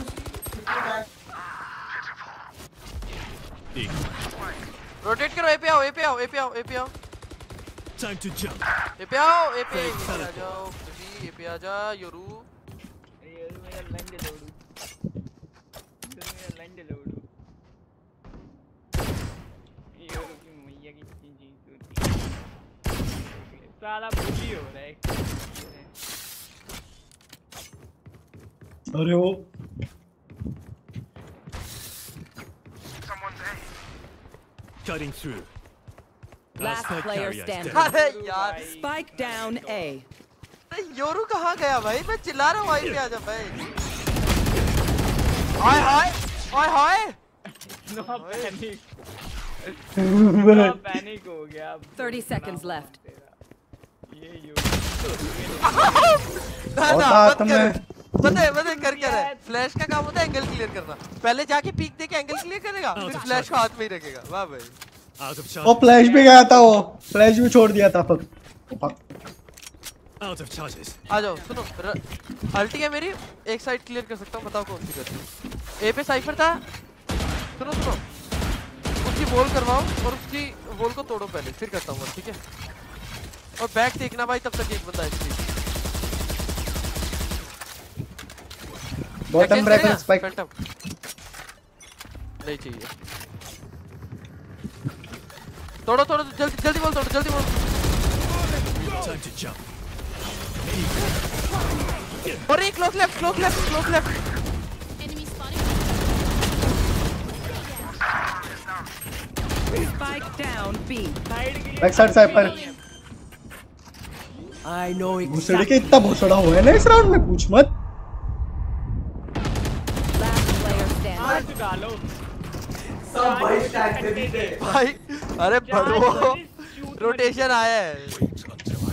रोटेट करो ए पे आओ ए पे आओ ए पे आओ ए पे आओ। Time to jump. ए पे आओ ए पे आ जाओ बेबी ए पे आ जा योरू ये मेरा लंड लोडू ये मेरा लंड लोडू ये और की मैया की चीज़ होती साला बुली हो रहा है अरे वो Cutting through. Last spike player carrier is standing. dead. अरे यार Spike down A. अरे योरू कहाँ गया भाई मैं चिल्ला रहा हूँ आई पे आ जा भाई hi hi hi hi no panic no panic हो गया 30 seconds left. ये यू साथ मत कर। पता है पता है कर क्या रहा है? फ्लैश का काम होता है एंगल क्लियर करना। पहले जाके पीक दे के एंगल क्लियर करेगा फिर फ्लैश को हाथ में ही रखेगा। वाह भाई। वो फ्लैश भी गया था वो। फ्लैश भी छोड़ दिया था fuck fuck. Out of charges. आ जाओ सुनो अल्टी है मेरी। एक साइड क्लियर कर सकता हूँ बताओ कौन सी करती ए पे साइफर था। सुनो सुनो। उसकी वॉल करवाओ और उसकी वॉल को तोड़ो पहले। फिर करता हूँ ठीक है? और बैक देखना भाई तब तक एक बंदा है बॉटम ब्रेकर स्पाइक नहीं चाहिए। तोड़ो तोड़ो जल्दी जल्दी बोल तोड़ो जल्दी बोल और एक close left close left close left Spike down B. Back side Cypher I know भूसड़े के इतना भूसड़ा हुआ है ना इस राउंड में? पूछ मत। सब भाई स्टैक दे दी थे। भाई अरे बड़ो रोटेशन आया है।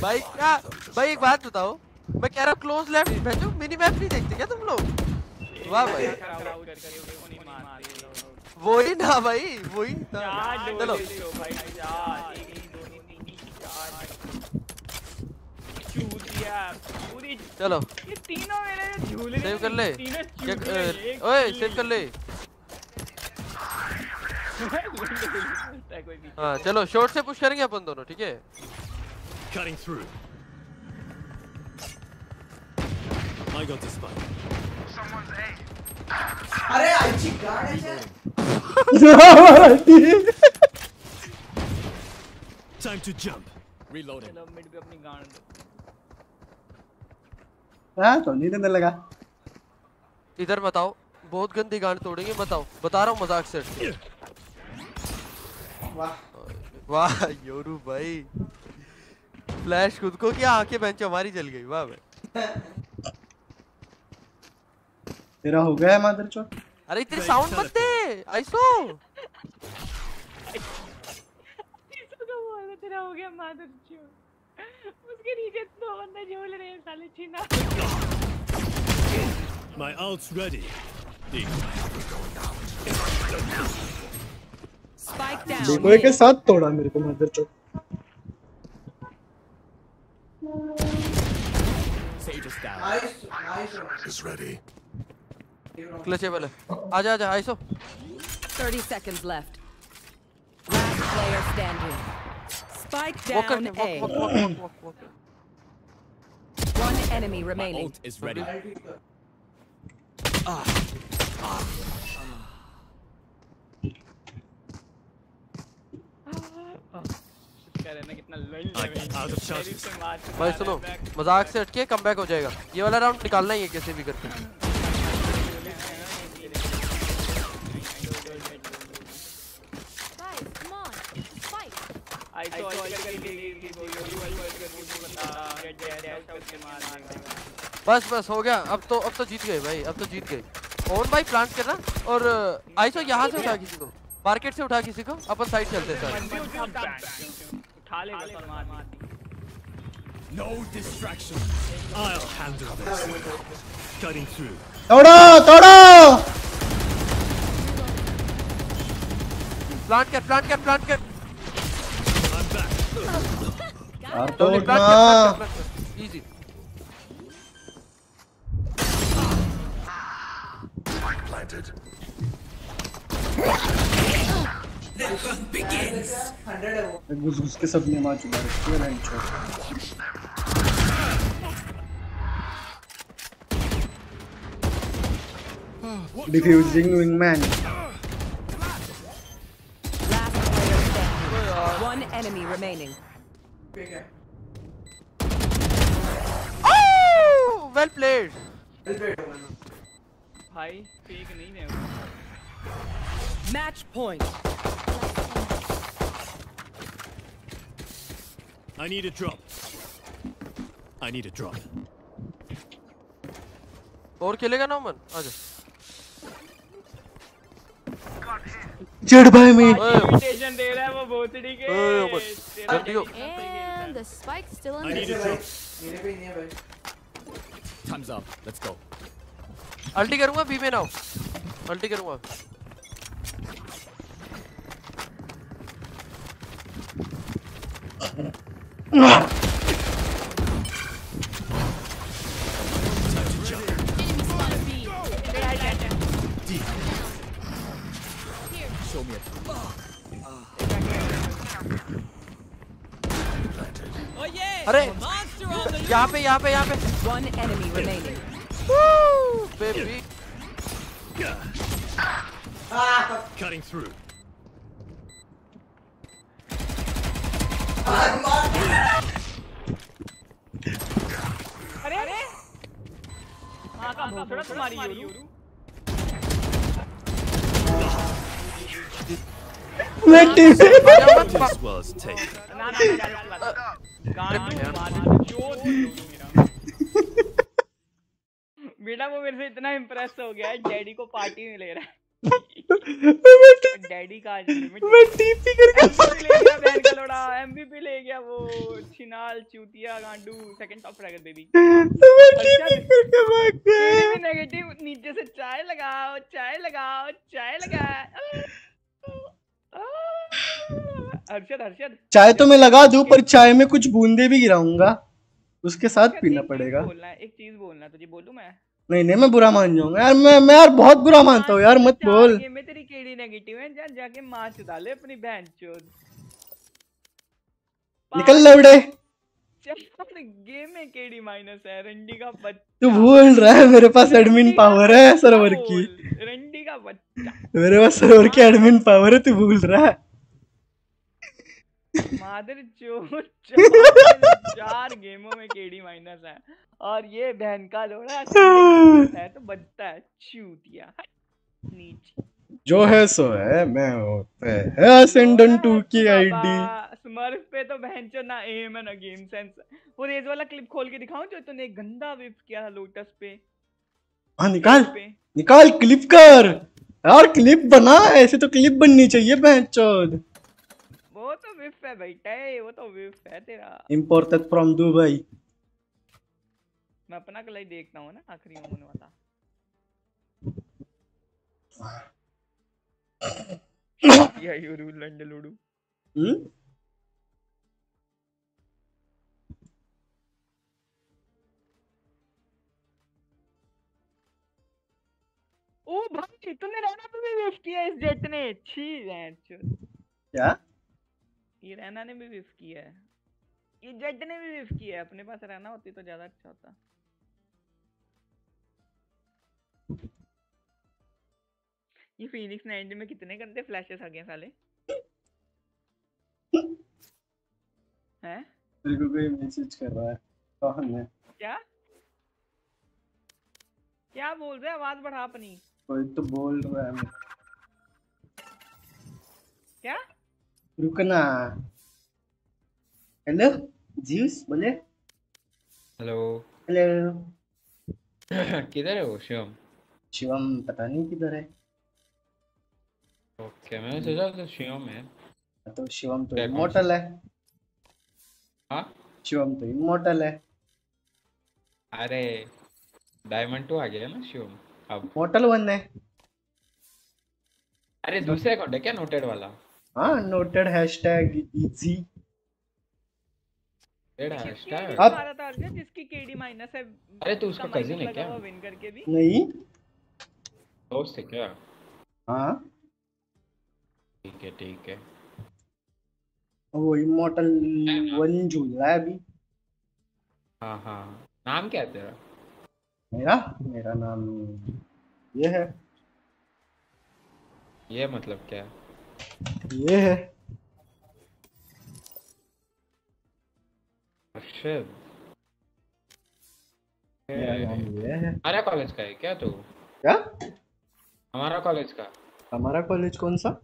भाई क्या? भाई एक बात बताओ। मैं कह रहा हूँ क्लोज लेफ़्ट भेजो मिनी मैप नहीं देखते क्या तुम लोग? वाह भाई। वही ना भाई वही चलो। चलो। ये तीनों मेरे झूले सेव कर ले ओए सेव कर ले। हाँ चलो शॉर्ट से पुश करेंगे अपन दोनों ठीक है? Cutting through. I got the spike. अरे आईची गार्ड है Time to jump. Reloading. चलो मिड पे अपनी गांड दो। हाँ तो नहीं देने लगा। इधर बताओ बहुत गंदी गांड तोड़ेंगे बताओ। बता रहा हूँ मज़ाक से। वाह। वाह योरू भाई। फ्लैश खुद को क्या आँखें बेंच हमारी जल गई? वाह भाई। तेरा हो गया है मादर चौथ अरे इतने साउंड मत दे आइसो मेरा हो गया मादर चोद उसके नीचे दो बंदे झूल रहे हैं साले छीना My ult's ready. Spike down. देखो के साथ तोड़ा मेरे को मदर चौक Sage is down. Nice, nice. Is ready. Clutchable है आजा आजा Iso 30 seconds left. Last player standing. Spike down A. Walk walk walk walk walk One enemy My remaining. ult is ready. of charges. भाई सुनो मज़ाक से हटके comeback हो जाएगा ये वाला राउंड निकालना ही है कैसे भी करके Guys, come on. Fight. आई तो ऑल करके ली वो यू ऑल करके मुझे बता गेट गेट डैश आउट के बस बस हो गया। अब तो अब तो जीत गए भाई अब तो जीत गए। और भाई प्लांट करना। और आई सो यहाँ से उठा किसी को? मार्केट से उठा किसी को? अपन साइड चलते हैं सारे उठा ले बस मार मार No distraction. I'll handle this. Cutting through. तोड़ो तोड़ो! प्लांट कर प्लांट कर प्लांट कर। I'm back. यार प्लांट तोड़ना कर इजी Spike planted. घुस घुस के सब ने मार चुका है लाइन चौक diffusing wingman One enemy remaining. Well played भाई फेक नहीं है Match point. I need a drop. I need a drop. और खेलेगा ना मन आजा जड़ भाई में इनविटेशन दे रहा है वो भोसड़ी के ओए, ओए, तेरा जल्दी हो। And the spike's still in I need a there. drop. मेरे पे ही नहीं है भाई Time's up. Let's go. अल्टी करूँगा बी में ना अल्टी करूँगा Enemy spotted B. Show me a Oh yeah! अरे यहाँ पे यहाँ पे यहाँ पे One enemy remaining. Baby Cutting through. अरे अरे माँ का भोसड़ा तुम्हारी योरू This was taken. बेटा वो मेरे से इतना इम्प्रेस हो गया है डैडी को पार्टी में ले रहा। है डैडी का मैं टीपी करके ले गया बहन का लोड़ा। एमवीपी ले गया वो छिनाल चूतिया गांडू सेकंड टॉप ड्रैगन बेबी मैं टीपी करके भाग गया। नेगेटिव नीचे से चाय लगाओ चाय लगाओ चाय लगा हर्षद हर्षद। चाय तो मैं लगा दूँ पर चाय में कुछ बूंदे भी गिराऊँगा। उसके साथ पीना पड़ेगा। बोलना एक चीज़ बोलना है तुझे बोलूँ मैं? नहीं नहीं मैं बुरा मान जाऊँगा। यार मैं मैं यार बहुत बुरा मानता हूँ यार मत बोल। में तेरी केडी नेगेटिव है जा जाके मार चुदा ले अपनी बहन चोद। निकल लवड़े। गेम में केडी माइनस है? रंडी का बच्चा। तू भूल रहा है मेरे पास एडमिन पावर है सर्वर की। रंडी का बच्चा। मेरे पास सर्वर की एडमिन पावर है तू भूल रहा है। मादर चार चार। गेमों में केडी माइनस है। और ये बहन का लोड़ा है तो बचता है चूतिया। नीच। जो है सो है मैं होते है। असेंडेंट 2 की आईडी स्मर्फ पे तो बहन चो ना एम है ना गेम सेंस वो रेज वाला क्लिप खोल के दिखाऊँ जो तूने गंदा विप किया लोटस पे? हाँ निकाल। पे। निकाल क्लिप कर। यार क्लिप बना ऐसे तो क्लिप बननी चाहिए बहन चोद। वो तो विफ है बेटा वो तो विफ है तेरा। Imported from Dubai. मैं अपना कलाई देखता हूँ ना आखिरी होने वाला। या यूरू लंडन लूडू। Hmm? ओ भाई तूने रैना पे भी विफ किया इस जेट ने। छी रैंट क्या? ये रैना ने भी विफ किया है। ये जेट ने भी विफ किया है। अपने पास रहना होती तो ज़्यादा अच्छा होता। ये फीनिक्स 90 में कितने गंदे फ्लैशेस आ गए साले? हैं? मेरे को कोई मैसेज कर रहा है। कौन है? क्या? क्या बोल रहे आवाज़ बढ़ा अपनी। कोई तो बोल रहा है। क्या? रुकना। हेलो जीवस बोले। हेलो हेलो किधर है वो शिवम? शिवम पता नहीं किधर है। ओके मैंने सोचा तो शिवम है। तो शिवम तो इमोर्टल है। हाँ? शिवम तो इमोर्टल है। अरे डायमंड टू आ गया ना शिवम अब। इमोर्टल वन है। अरे दूसरे अकाउंट है क्या नोटेड वाला? हाँ नोटेड हैशटैग इजी अब- था जिसकी केडी माइनस है अरे तो उसका cousin है क्या? विन करके भी। नहीं। दोस्त है क्या? हाँ। ठीक है ठीक है। वो इमोर्टल वन झूल रहा है अभी। हाँ हाँ। नाम क्या है तेरा? मेरा? मेरा नाम ये है। ये मतलब क्या है? ये है। है। हमारा कॉलेज का है क्या तू? क्या? हमारा कॉलेज का। हमारा कॉलेज कौन सा?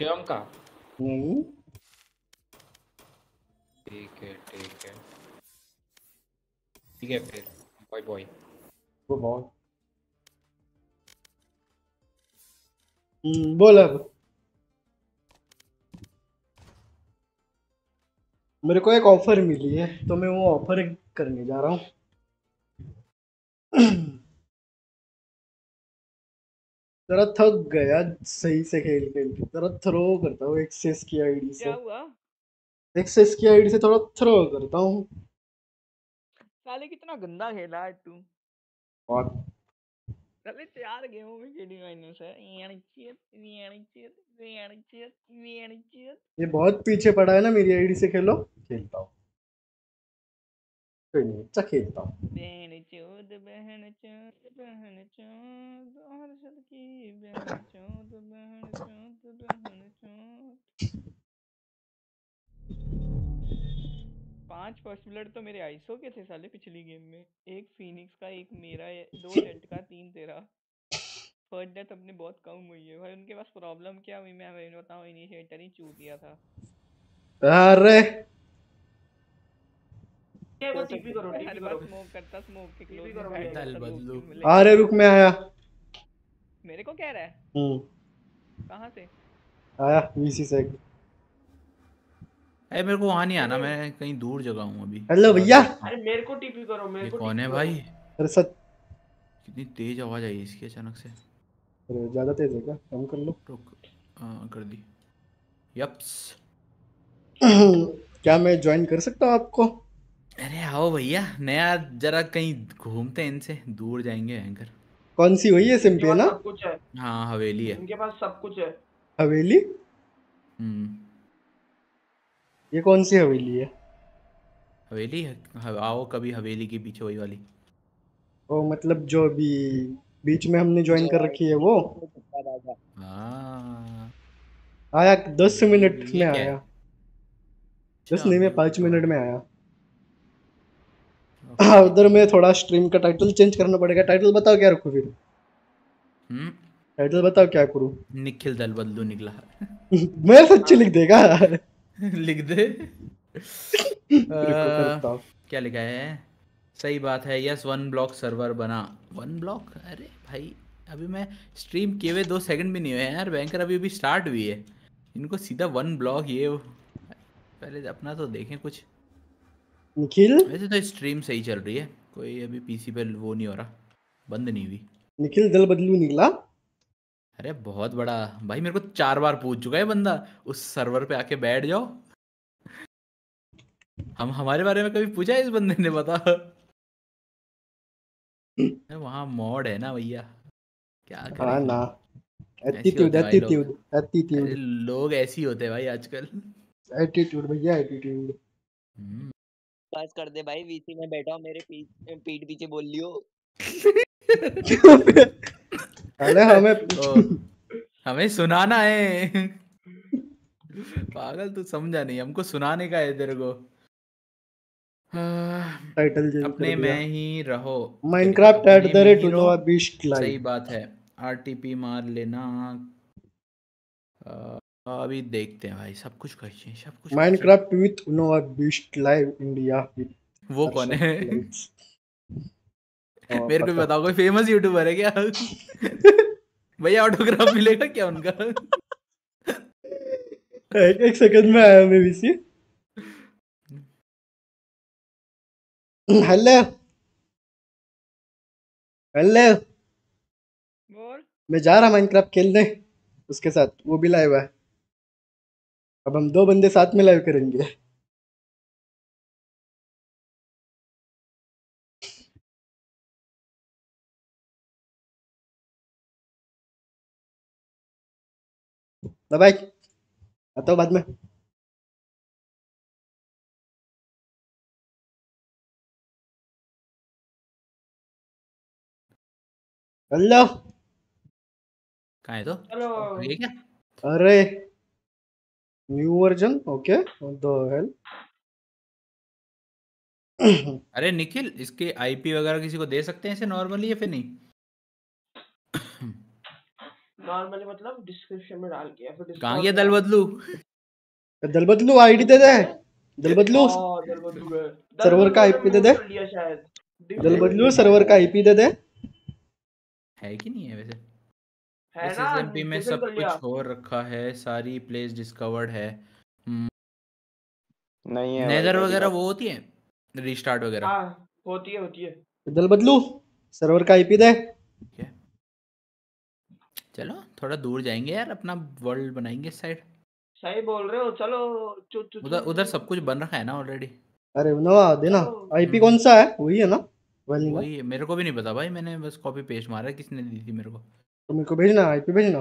शिवम का? ठीक है ठीक है। ठीक है फिर बॉय बॉय बहुत हम्म, बोल। अब मेरे को एक ऑफ़र मिली है तो मैं वो ऑफ़र करने जा रहा हूँ। जरा थक गया सही से खेल खेल के जरा थ्रो करता हूँ एक्सेस की आईडी से। क्या हुआ? एक्सेस की आईडी से थोड़ा थ्रो करता हूँ। साले कितना गंदा खेला है तू। और? साले चार गेमों में चियत यानी चियत ये बहुत पीछे पड़ा है ना मेरी आईडी से खेलो। खेलता हूँ। कोई नहीं अच्छा खेलता हूँ बहन चोद बहन चोद बहन चोद हर्षद की बहन चोद बहन चोद बहन चोद पाँच फ़र्स्ट ब्लड तो मेरे आइसो के थे साले पिछली गेम में। एक फिनिक्स का एक मेरा दो जेट का तीन तेरा। फ़र्स्ट डेथ अपने बहुत कम हुई है। भाई उनके पास प्रॉब्लम क्या हुई? मैं बताऊँ इनिशिएटर ही चूत दिया था। अरे! मिले। अरे रुक मैं आया। मेरे को कह रहा है? हम्म। कहाँ से? आया वीसी से। अरे मेरे को वहाँ नहीं आना मैं कहीं दूर जगह हूँ अभी। हेलो भैया। अरे मेरे को टीपी करो मेरे ये को कौन है भाई? अरे सच कितनी तेज आवाज़ आई इसकी अचानक से। अरे ज़्यादा तेज है क्या? कम कर लो। रुक हाँ कर दी। यप्स। क्या मैं ज्वाइन कर सकता हूँ आपको? अरे आओ भैया नया जरा कहीं घूमते हैं इनसे दूर जाएँगे एंकर कौन सी हुई है सिंपी करो। ना? सब कुछ है। हाँ हवेली है। इनके पास सब कुछ है। हवेली? हम्म। ये कौन सी हवेली है? हवेली है? आओ कभी हवेली के पीछे वही वाली। वो मतलब जो अभी बीच में हमने ज्वाइन कर रखी है वो? हाँ। आया दस मिनट में आया। दस नहीं में पाँच मिनट में आया। हाँ उधर में थोड़ा स्ट्रीम का टाइटल चेंज करना पड़ेगा। टाइटल बताओ क्या रखूँ फिर? हम्म? टाइटल बताओ क्या करूँ? निखिल दल बदलू निकला। मैं सच्ची लिख देगा। लिख दे। क्या लिखा है? सही बात है। यस वन ब्लॉक सर्वर बना। वन ब्लॉक अरे भाई अभी मैं स्ट्रीम किए हुए दो सेकंड भी नहीं हुए हैं यार। बैंकर अभी अभी स्टार्ट हुई है। इनको सीधा वन ब्लॉक ये पहले अपना तो देखें कुछ। निखिल? वैसे तो स्ट्रीम सही चल रही है। कोई अभी पीसी पे वो नहीं हो रहा। बंद नहीं हुई। निखिल दल बदलू निकला? अरे बहुत बड़ा। भाई मेरे को चार बार पूछ चुका है बंदा। उस सर्वर पे आके बैठ जाओ। हम हमारे बारे में कभी पूछा है इस बंदे ने बता वहाँ मॉड है ना भैया। क्या हाँ करें? ना। एटीट्यूड एटीट्यूड एटीट्यूड लोग। ऐसे ही होते हैं भाई आजकल। एटीट्यूड भैया एटीट्यूड पास कर दे भाई वीसी में बैठा हूँ मेरे पीठ पीठ पीछे बोल लियो। अरे हमें हमें सुनाना है। पागल तू समझा नहीं हमको सुनाने का है तेरे को। टाइटल अपने में ही रहो। Minecraft at the rate beast सही बात है। आरटीपी मार लेना। आ, अभी देखते हैं भाई सब कुछ करिए सब कुछ Minecraft with Unova beast live India वो कौन है? हाँ, मेरे को बताओ कोई फ़ेमस यूट्यूबर है क्या? भैया ऑटोग्राफ मिलेगा क्या उनका? एक एक सेकंड में आया मैं बीसी हेलो हेलो बोल। मैं जा रहा माइनक्राफ्ट खेलने। उसके साथ वो भी लाइव है। अब हम दो बंदे साथ में लाइव करेंगे। बाय आता हूँ बाद में। हेलो। कहाँ तो? चलो अरे। New version okay the hell अरे निखिल इसके आईपी वगैरह किसी को दे सकते हैं इसे नॉर्मली या फिर नहीं? नॉर्मली मतलब डिस्क्रिप्शन में डाल के फिर कहाँ गया दल बदलू? दल बदलू आईडी दे दे। दल बदलू। हाँ, दल बदलू सर्वर का आईपी दे दे। दल बदलू सर्वर का आईपी दे दे। है कि नहीं है वैसे? है इस ना SMP में सब कुछ हो रखा है सारी प्लेस डिस्कवर्ड है। हम्म, नहीं है नेदर वगैरह वो होती है? रीस्टार्ट वगैरह? हाँ होती है होती है। दल बदलू सर्वर का आईपी दे। चलो थोड़ा दूर जाएँगे यार अपना वर्ल्ड बनाएँगे साइड सही बोल रहे हो चलो चु, चु, उधर उधर सब कुछ बन रखा है ना ऑलरेडी अरे नवा देना। आईपी कौन सा है? वही है ना? वही है, मेरे को भी नहीं पता भाई मैंने बस कॉपी पेस्ट मारा किसने दी थी मेरे को? तो मेरे को भेजना आईपी भेजना।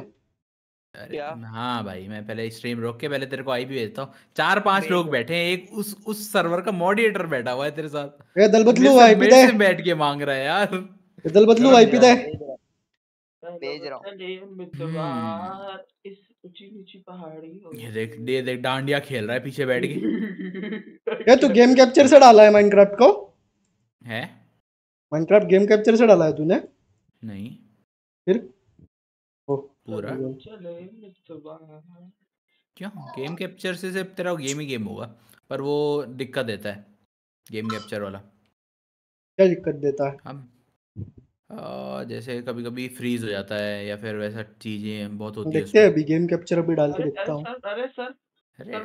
अरे हाँ भाई मैं पहले स्ट्रीम रोक के पहले तेरे को आईपी भेजता हूँ। चार पाँच लोग बैठे हैं एक उस उस सर्वर का मॉडरेटर बैठा हुआ है तेरे साथ। ए दल बदलू आईपी दे। बैठ के मांग रहा है यार। ए, दल बदलू आईपी दे। भेज रहा हूँ। चले मितवार इस ऊँची नीची पहाड़ी हो। ये देख ये देख डांडिया खेल रहा है पीछे बैठ के। ए तू गेम कैप्चर से डाला है माइनक्राफ्ट को? है? माइनक्राफ्ट गेम कैप्चर से डाला है तूने? नहीं। फिर? पूरा। क्यों? गेम कैप्चर से सिर्फ़ तेरा गेम ही गेम होगा पर वो दिक्कत देता है गेम कैप्चर वाला। क्या दिक्कत देता है? हम आ, जैसे कभी कभी फ्रीज हो जाता है या फिर वैसा चीज़ें बहुत होती है देखते हैं अभी गेम कैप्चर अभी डाल के देखता हूँ। अरे सर अरे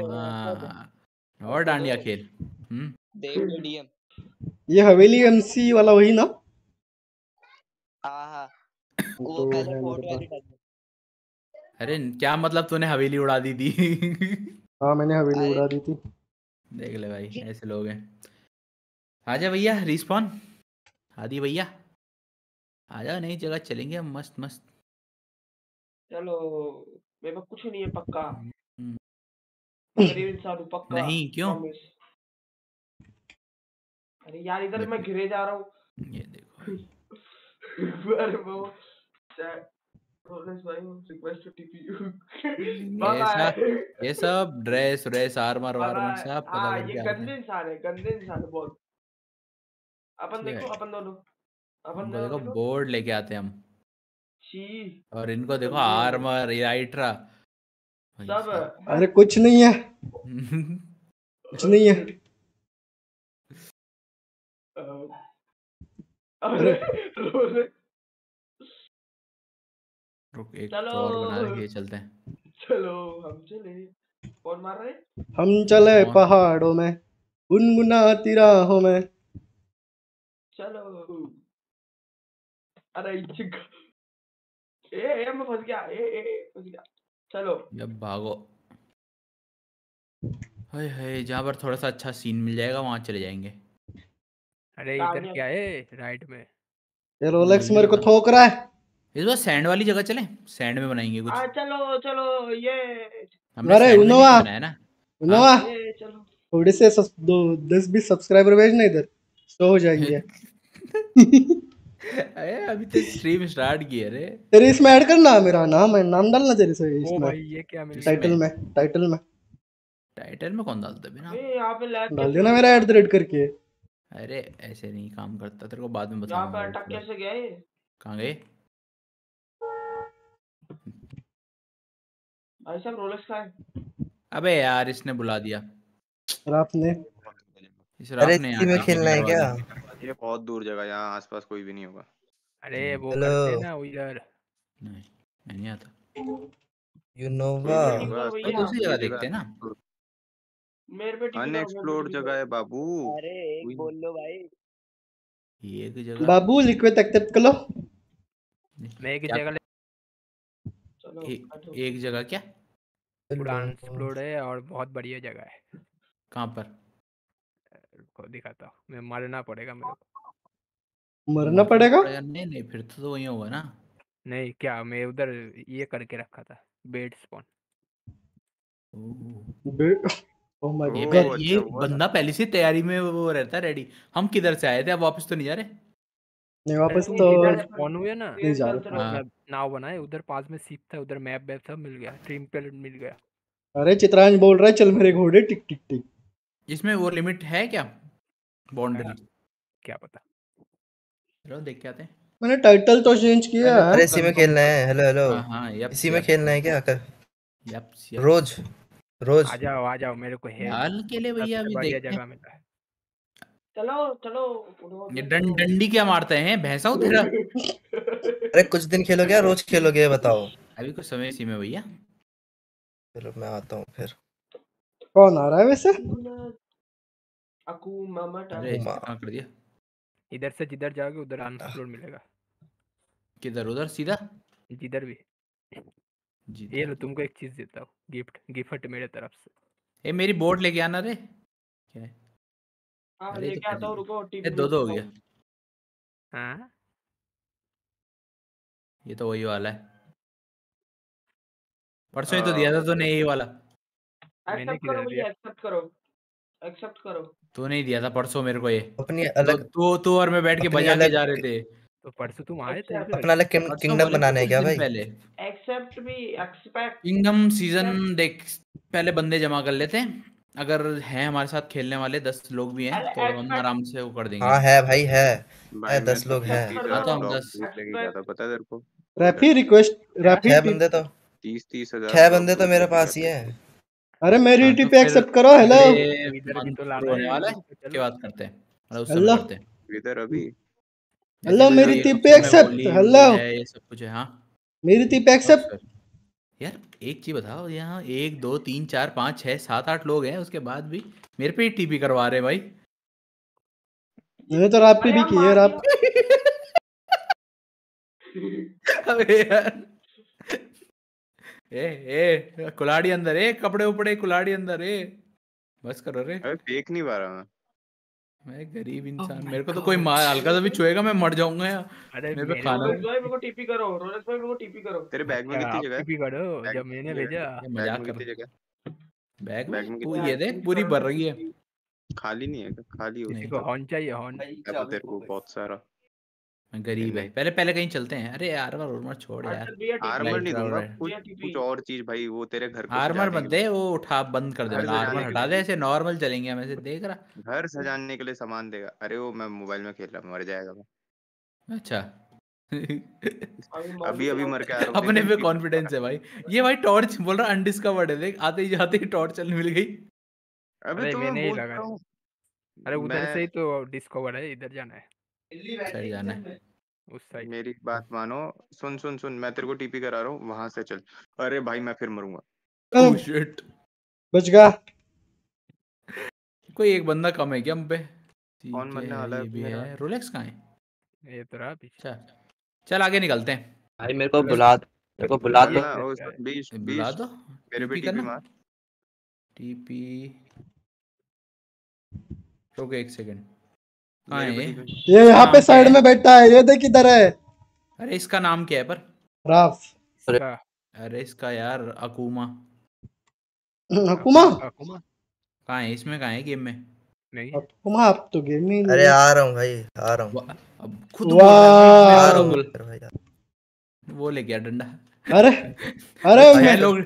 हाँ, और डांडिया खेल हम्म। देख लो डीएम ये हवेली एमसी वाला वही ना? हाँ हाँ। वो तो पहले फोर्ट वाली अरे क्या मतलब तूने हवेली उड़ा दी थी? हाँ मैंने हवेली उड़ा दी थी। देख ले भाई ऐसे लोग हैं। आजा भैया रिस्पॉन आदि भैया। आजा नई जगह चलेंगे हम मस्त मस्त। चलो मेरे पास कुछ नहीं है पक्का। हम्म। गरीब इंसान हूँ पक्का। नहीं, क्यों? अरे यार इधर मैं घिरे जा रहा हूँ। ये देखो। अरे वो ये सब ये सब ड्रेस व्रेस आर्मर वार्मर सब पता हाँ करके ये गंदे इंसान है गंदे इंसान है बहुत। अपन देखो अपन दोनों। अपन दोनों देखो बोर्ड लेके आते हैं हम। छी। और इनको देखो। आर्मर राइट्रा सब। अरे कुछ नहीं है। कुछ नहीं है। अरे रो रहे रुक एक चलो। और बना के चलते हैं। चलो हम चले। कौन मार रहे हम चले पहाड़ों में गुनगुनाती राहों में। चलो। अरे चिक ए ए मैं फंस गया। ए ए ए, फंस गया। चलो। जब भागो। हाय हाय जहाँ पर थोड़ा सा अच्छा सीन मिल जाएगा वहाँ चले जाएँगे। अरे इधर क्या है? राइट में। ये रोलेक्स मेरे को ठोक रहा है। इस बार सैंड वाली जगह चलें? सैंड में बनाएँगे कुछ। आ चलो चलो ये अरे उनोवा ना। उनोवा थोड़े से सस, दो दस बीस सब्सक्राइबर भेजना इधर। सो हो जाएँगे। अरे अभी तो स्ट्रीम स्टार्ट की है रे। तेरे इसमें ऐड करना मेरा नाम है नाम डालना तेरे से इसमें। ओ भाई ये क्या मिल टाइटल में टाइटल में। टाइटल में कौन डालता है बिना? ए यहाँ पे लैग डाल देना मेरा ऐड रेड करके। अरे ऐसे नहीं काम करता तेरे को बाद में यहाँ पे बताऊँगा अटक कैसे गया ये? कहाँ गए? भाई साहब रोलेक्स का है। अबे यार इसने बुला दिया। रात ने इस अरे रात ने इसी में खेलना है क्या? ये बहुत दूर जगह यहाँ आसपास कोई भी नहीं होगा। अरे वो करते ना उधर। नहीं मैं नहीं आता। यू नो वा अरे दूसरी जगह देखते हैं ना। मेरे पे अनएक्सप्लोर्ड जगह है बाबू। अरे एक बोल लो भाई। ये एक जगह बाबू लिक्विड एक्सेप्ट कर। लो मैं एक जगह ले ए, एक जगह क्या? उड़ान एक्सप्लोड है और बहुत बढ़िया जगह है। कहाँ पर? रुको दिखाता हूँ। मैं मरना पड़ेगा मेरे को। मरना पड़ेगा? नहीं नहीं फिर तो, तो वही होगा ना। नहीं क्या मैं उधर ये करके रखा था बेड स्पॉन। ओह। माय ये गॉड ये बंदा पहले से तैयारी में वो रहता रेडी। हम किधर से आए थे? अब वापस तो नहीं जा रहे? नहीं वापस तो स्पॉन हुए ना? नहीं जा रहा। हाँ। नाव बनाए उधर पास में सीप था उधर मैप वैप सब मिल गया ड्रीम पैलेट मिल गया। अरे चित्रांश बोल रहा है चल मेरे घोड़े टिक टिक टिक। इसमें वो लिमिट है क्या? बाउंड्री। क्या पता। चलो देख के आते हैं। मैंने टाइटल तो चेंज किया है अरे इसी में खेलना है। Hello hello. हाँ, हाँ, यप, इसी में खेलना है क्या कर यप। रोज रोज। आ जाओ आ जाओ मेरे को है हाल के लिए भैया अभी बढ़िया देखते हैं। चलो चलो ये डं, डंडी क्या मारते हैं भैंसा हो तेरा? अरे कुछ दिन खेलोगे या रोज खेलोगे बताओ। अभी कुछ समय सीमा भैया। चलो मैं आता हूँ फिर। कौन आ रहा है वैसे? अकू मामा अरे कर दिया। इधर से जिधर जाओगे उधर अनएक्सप्लोर मिलेगा। किधर उधर सीधा? जिधर भी। ये लो तुमको एक चीज़ देता हूँ गिफ्ट गिफ्ट मेरे तरफ़ से। ए मेरी बोट लेके आना रे। क्या है? हाँ ये लेके तो आता हूँ रुको ए टीवी दो दो हो गया। हाँ। ये तो वही वाला है। परसों ही तो दिया था तूने यही वाला। मैंने किधर दिया? एक्सेप्ट करो। एक्सेप्ट करो। तू नहीं दिया था परसों मेरे को ये। अपनी तो अलग तू तू और मैं बैठ के बजा के जा रहे थे। तो परसों तुम आए थे अपना अलग किंगडम बनाना है क्या भाई। पहले? एक्सेप्ट भी एक्सपेक्ट किंगडम सीज़न देख पहले बंदे जमा कर लेते हैं। अगर हैं हमारे साथ खेलने वाले दस लोग भी हैं तो हम आराम से वो कर देंगे। हाँ है भाई है। भाई है दस तो लोग हैं हाँ तो हम दस। पता है तेरे को? रैफी रिक्वेस्ट रैफी छह बंदे तो। तीस तीस हज़ार छह बंदे तो मेरे पास ही। है। अरे मेरी हाँ तो टीपी फिर एक्सेप्ट करो हेलो तो। उसके बाद करते हैं मतलब उस समय अल्लाह करते हैं। इधर अभी। हेलो मेरी टीपी एक्सेप्ट हेलो ये सब कुछ है हाँ। मेरी टीपी एक्सेप्ट यार एक चीज़ बताओ यहाँ एक दो तीन चार पाँच छः सात आठ लोग हैं उसके बाद भी मेरे पे ही टीपी करवा रहे हैं भाई। मैंने तो रात पे भी की है रात अबे यार। ए ए कुलाड़ी अंदर ए कपड़े उपड़े कुलाड़ी अंदर ए। बस करो रे। अबे फेंक नहीं पा रहा मैं। मैं गरीब इंसान oh मेरे को तो कोई मार हल्का सा भी छुएगा मैं मर जाऊँगा यार। अरे मेरे पे खाना रोलेक्स भाई मेरे को टीपी करो रोलेक्स भाई मेरे को टीपी करो। तेरे बैग में कितनी जगह है? टीपी करो जब मैंने भेजा। मज़ाक कर। जगह बैग बैग में कितनी ये देख पूरी भर रही है। खाली नहीं है खाली हो किसी को हॉर्न चाहिए हॉर्न तो तेरे को बहुत सारा गरीब है। पहले पहले कहीं चलते हैं। अरे आर्मर उर्मर छोड़ यार। भैया टीपी आर्मर नहीं दूँगा। कुछ कुछ और चीज़ भाई वो तेरे घर को आर्मर मत दे वो उठा बंद कर दे आर्मर हटा दे। ऐसे नॉर्मल चलेंगे हम ऐसे देख रहा। घर सजाने के लिए सामान देगा। अरे वो मैं मोबाइल में खेल रहा मर जाएगा वो। अच्छा। अभी अभी मर के आया हूँ। अपने पे कॉन्फिडेंस है भाई। ये भाई टॉर्च बोल रहा अनडिस्कवर्ड है। देख आते ही जाते ही टॉर्च चल मिल गई। अबे अरे तो मैंने मैं ही लगा अरे उधर से ही तो डिस्कवर है इधर जाना है। सही जाना है। उस साइड मेरी बात मानो सुन सुन सुन मैं तेरे को टीपी करा रहा हूँ वहाँ से चल। अरे भाई मैं फिर मरूँगा। Oh shit. बच गया। कोई एक बंदा कम है क्या हम पे? कौन मरने वाला है ये भी मेरा? है। रोलेक्स कहाँ है? ये तो रहा पीछे। चल। आगे निकलते हैं। भाई मेरे को बुला मेरे को बुला दो। बीस बुला दो। मेरे पे टीपी मार। टीपी रुक एक सेकंड है ये यहाँ पे साइड में बैठा है ये देख किधर है। अरे इसका नाम क्या है पर? राफ। अरे। इसका यार अकूमा। हुकुमा अकुमा। कहाँ है? इसमें कहाँ है गेम में? नहीं। हुकुमा आप तो गेम ही अरे आ रहा हूँ भाई आ रहा हूँ। अब खुद बोल रहा आ रहा हूँ। वो ले गया डंडा। अरे अरे छह मैं लोग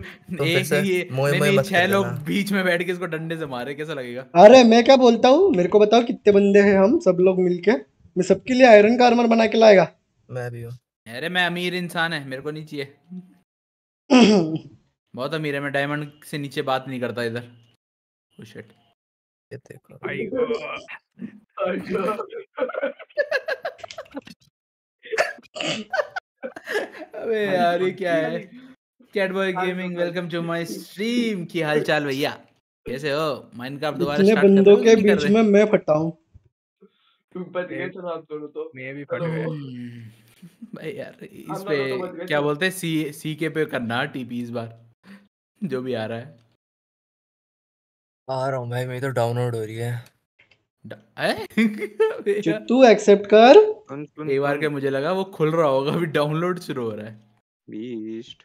एक से ये नहीं छह लोग बीच में बैठ के इसको डंडे से मारे कैसा लगेगा? अरे मैं क्या बोलता हूँ? मेरे को बताओ कितने बंदे हैं हम सब लोग मिलके। मैं सबके लिए आयरन का आर्मर बना के लाएगा। मैं भी हूँ। अरे मैं अमीर इंसान है मेरे को नहीं चाहिए। बहुत अमीर है मैं डायमंड से नीचे बात नहीं करता इधर। Oh shit. ये देखो। भाई अबे यार ये क्या है? Catboy gaming welcome to my stream की हालचाल भैया? कैसे हो? माइनक्राफ्ट दोबारा स्टार्ट कर बंदों के बीच में मैं फटा हूँ। तुम बच गए दोनों तो मैं भी फट गया। भाई यार इस पे तो क्या बोलते हैं? सी सी के पे करना टीपी इस बार जो भी आ रहा है। आ रहा हूँ भाई मेरी तो डाउनलोड हो रही है। हैं? चित्तू एक्सेप्ट कर। एक बार के मुझे लगा वो खुल रहा होगा अभी डाउनलोड शुरू हो रहा है। बीस्ट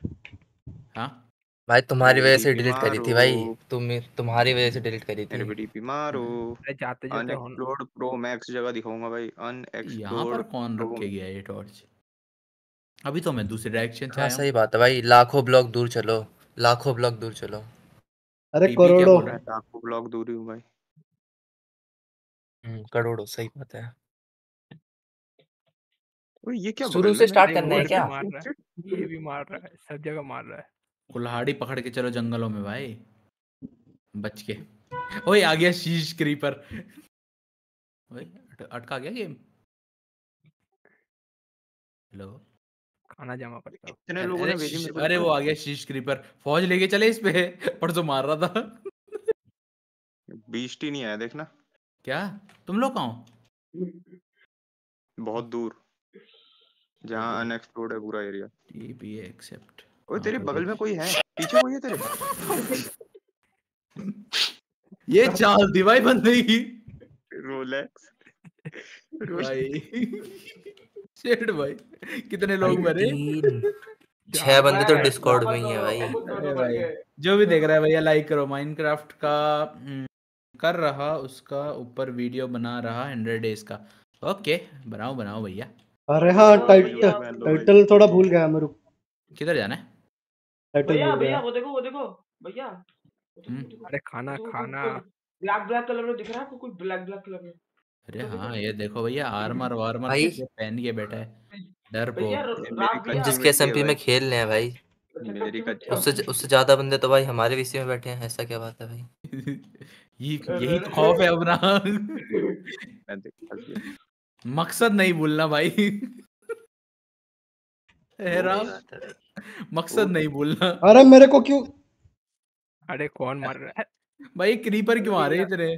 हाँ? भाई तुम्हारी वजह से डिलीट करी थी भाई। तुम तुम्हारी वजह से डिलीट करी थी। पे टीपी मारो। अरे जाते जाते अनएक्सप्लोर्ड प्रो मैक्स जगह दिखाऊँगा भाई। यहाँ पर कौन प्रो रख के गया ये टॉर्च अभी तो मैं दूसरे डायरेक्शन से हाँ सही बात है भाई। लाखों ब्लॉक दूर चलो। लाखों ब्लॉक दूर चलो। अरे करोड़ों। है? लाखों ब्लॉक दूरी हूँ भाई। हम्म, करोड़ों सही बात है। ओए ये क्या शुरू से स्टार्ट करना है क्या? मार रहा है ये भी मार रहा है सब जगह मार रहा है। कुल्हाड़ी पकड़ के चलो जंगलों में भाई। बच के। ओए आ गया शीश क्रीपर ओए अटका गया गेम हेलो खाना जमा हूँ। इतने अरे लोगों ने भेजी मेरे को अरे वो आ गया शीश क्रीपर फौज लेके चले इस पे। परसों मार रहा था। बीस्ट ही नहीं आया देखना। क्या? तुम लोग कहाँ हो? बहुत दूर। जहाँ अनएक्सप्लोर्ड है। पूरा एरिया टीपी एक्सेप्ट ओए तेरे बगल में कोई है? पीछे कोई है तेरे? ये चाल थी भाई बंदे की। रोलेक्स भाई। शेड भाई। कितने लोग मरे? छह बंदे तो डिस्कॉर्ड में ही है भाई। भाई जो भी देख रहा है भैया लाइक करो। माइनक्राफ्ट का हम्म, कर रहा उसका ऊपर वीडियो बना रहा हंड्रेड डेज़ का। ओके बनाओ बनाओ भैया। अरे हाँ टाइटल टाइटल थोड़ा भूल गया मेरे को। किधर जाना है? टाइटल भैया भैया वो देखो वो देखो भैया। अरे खाना खाना। ब्लैक ब्लैक कलर में दिख रहा है आपको कोई? ब्लैक ब्लैक कलर में। अरे हाँ ये देखो भैया आर्मर वार्मर पहन के बैठा है। डर कच्ची जिसके है एसएमपी में खेल रहे हैं भाई। उससे उससे ज़्यादा बंदे तो भाई हमारे वीसी में बैठे हैं ऐसा क्या बात है भाई? ये यही तो खौफ है अपना। मैं मकसद नहीं भूलना भाई। मकसद नहीं भूलना। अरे मेरे को क्यों? अरे कौन मार रहा है? भाई क्रीपर क्यों आ रहे हैं इतने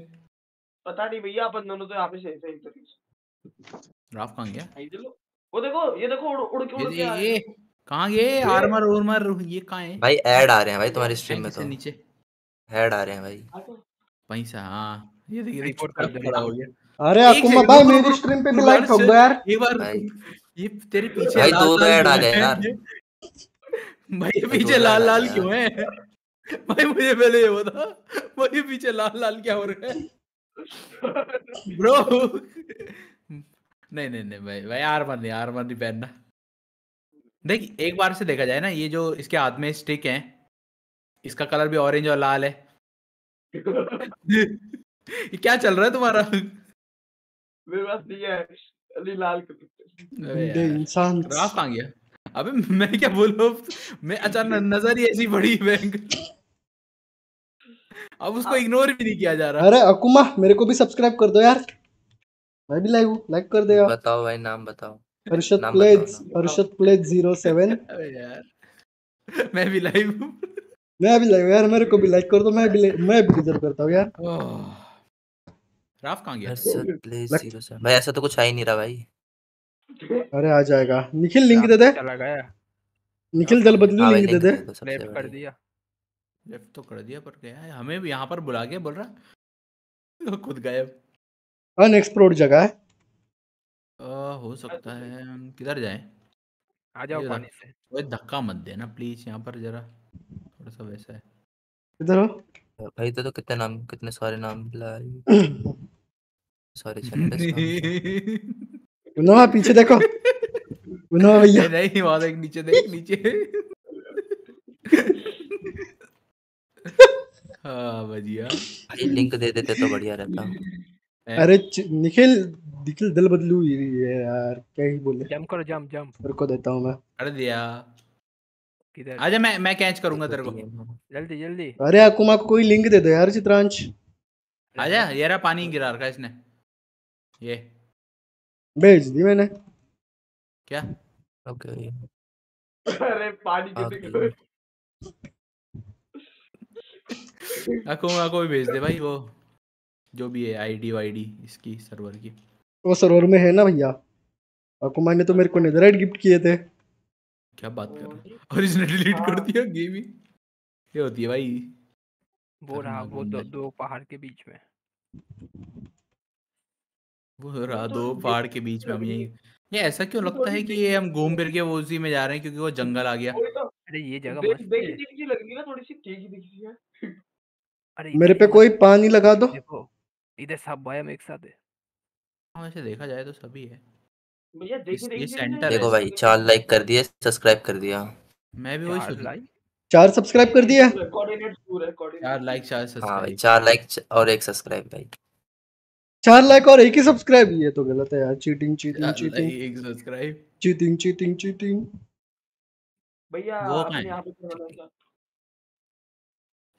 पता नहीं भैया अपन दोनों तो यहाँ पे सही सही तरीके राफ कहाँ गया? वो देखो ये देखो उड़ उड़ के उड़ के आ रहे कहाँ गए आर्मर उर्मर ये कहाँ है? भाई ऐड आ रहे हैं भाई तुम्हारी स्ट्रीम में तो। नीचे? ऐड आ रहे हैं भाई। पैसा हाँ। ये देखिए रिपोर्ट कर देना। खड़ा हो गया। अरे अकुमा भाई मेरी स्ट्रीम पे भी लाइक ठोक दो यार? एक बार ये तेरे पीछे भाई लाल दो तो ऐड आ हैं है? यार। भाई ये पीछे लाल लाल क्यों है? भाई मुझे पहले ये बता भाई पीछे लाल लाल क्या हो रहा है? ब्रो नहीं नहीं नहीं भाई भाई आर्मर नहीं आर्मर नहीं पहनना। देख एक बार से देखा जाए ना ये जो इसके हाथ में स्टिक है इसका कलर भी ऑरेंज और लाल है। क्या चल रहा है तुम्हारा? मेरे पास नहीं है अली लाल गंदे इंसान। राफ कहाँ गया। अबे मैं क्या बोलूँ मैं अचानक नज़र ही ऐसी बड़ी बैंक। अब उसको इग्नोर भी नहीं किया जा रहा। अरे अकुमा मेरे को भी सब्सक्राइब कर दो यार। मैं भी लाइक हूँ लाइक कर दे यार। बताओ भाई नाम बताओ। Harshad plays Harshad plays zero seven अबे यार मैं भी लाइव हूँ। मैं भी लाइक यार मेरे को भी लाइक कर दो मैं भी मैं भी डिजर्व करता हूँ यार। राफ कहाँ गया सर प्लीज़ ज़ीरो सर भाई ऐसा तो कुछ आ ही नहीं रहा भाई। अरे आ जाएगा। निखिल लिंक दे दे। चला गया। निखिल जल बदलू हाँ लिंक दे दे लेफ़्ट कर दिया। लेफ़्ट तो कर दिया पर गया है। हमें भी यहाँ पर बुला के बोल रहा तो खुद गायब। अनएक्सप्लोर्ड जगह है। आ, हो सकता है। किधर जाएँ? आ जाओ पानी से। ओए धक्का मत देना प्लीज़ यहाँ पर जरा। थोड़ा सा वैसा है। इधर हो? भाई तो, तो कितने नाम कितने सारे नाम बुलाए सॉरी सर उन्होंने पीछे देखो उन्होंने भैया नहीं वहाँ देख नीचे देख नीचे हाँ बढ़िया भाई लिंक दे देते तो बढ़िया रहता अरे निखिल निखिल दिल बदलू ही है यार क्या ही बोले जंप करो जंप जंप रुको देता हूँ मैं कर दिया किधर आजा मैं मैं कैच करूँगा तेरे को जल्दी जल्दी अरे अकुमा को कोई लिंक दे दो यार चित्रांश आजा ये रहा पानी गिरा रखा इसने ये। भेज दी मैंने। क्या? ओके अरे पानी कितने अकुमा को भी भेज दे भाई वो जो भी है आईडी वाईडी इसकी सर्वर की। वो सरोवर में है ना भैया? अकुमा ने तो मेरे को नेदराइट गिफ्ट किए थे। क्या बात कर रहे हो? और इसने डिलीट कर दिया गेम ही। ये होती है भाई। वो रहा वो दो, दो पहाड़ के बीच में। वो रहा दो पहाड़ के बीच में हम यही ये ऐसा क्यों लगता है कि ये हम घूम फिर के वो उसी में जा रहे हैं क्योंकि वो जंगल आ गया? अरे ये जगह देख देख सी लग रही है ना थोड़ी सी ही दिख रही है। अरे मेरे पे कोई पानी लगा दो। इधर सब बायम एक साथ है। हाँ वैसे देखा जाए तो सभी है। भैया इस- देखिए ये देखिए सेंटर देखो भाई चार लाइक कर दिए सब्सक्राइब कर दिया। मैं भी वही सोच लाइक चार सब्सक्राइब कर दिया। है चार लाइक चार हाँ भाई सब्सक्राइब चार लाइक और एक सब्सक्राइब भाई। चार लाइक और एक ही सब्सक्राइब। ये तो गलत है यार। चीटिंग चीटिंग चीटिंग एक सब्सक्राइब। चीटिंग चीटिंग चीटिंग भैया वो आपने कहाँ है? यहाँ पे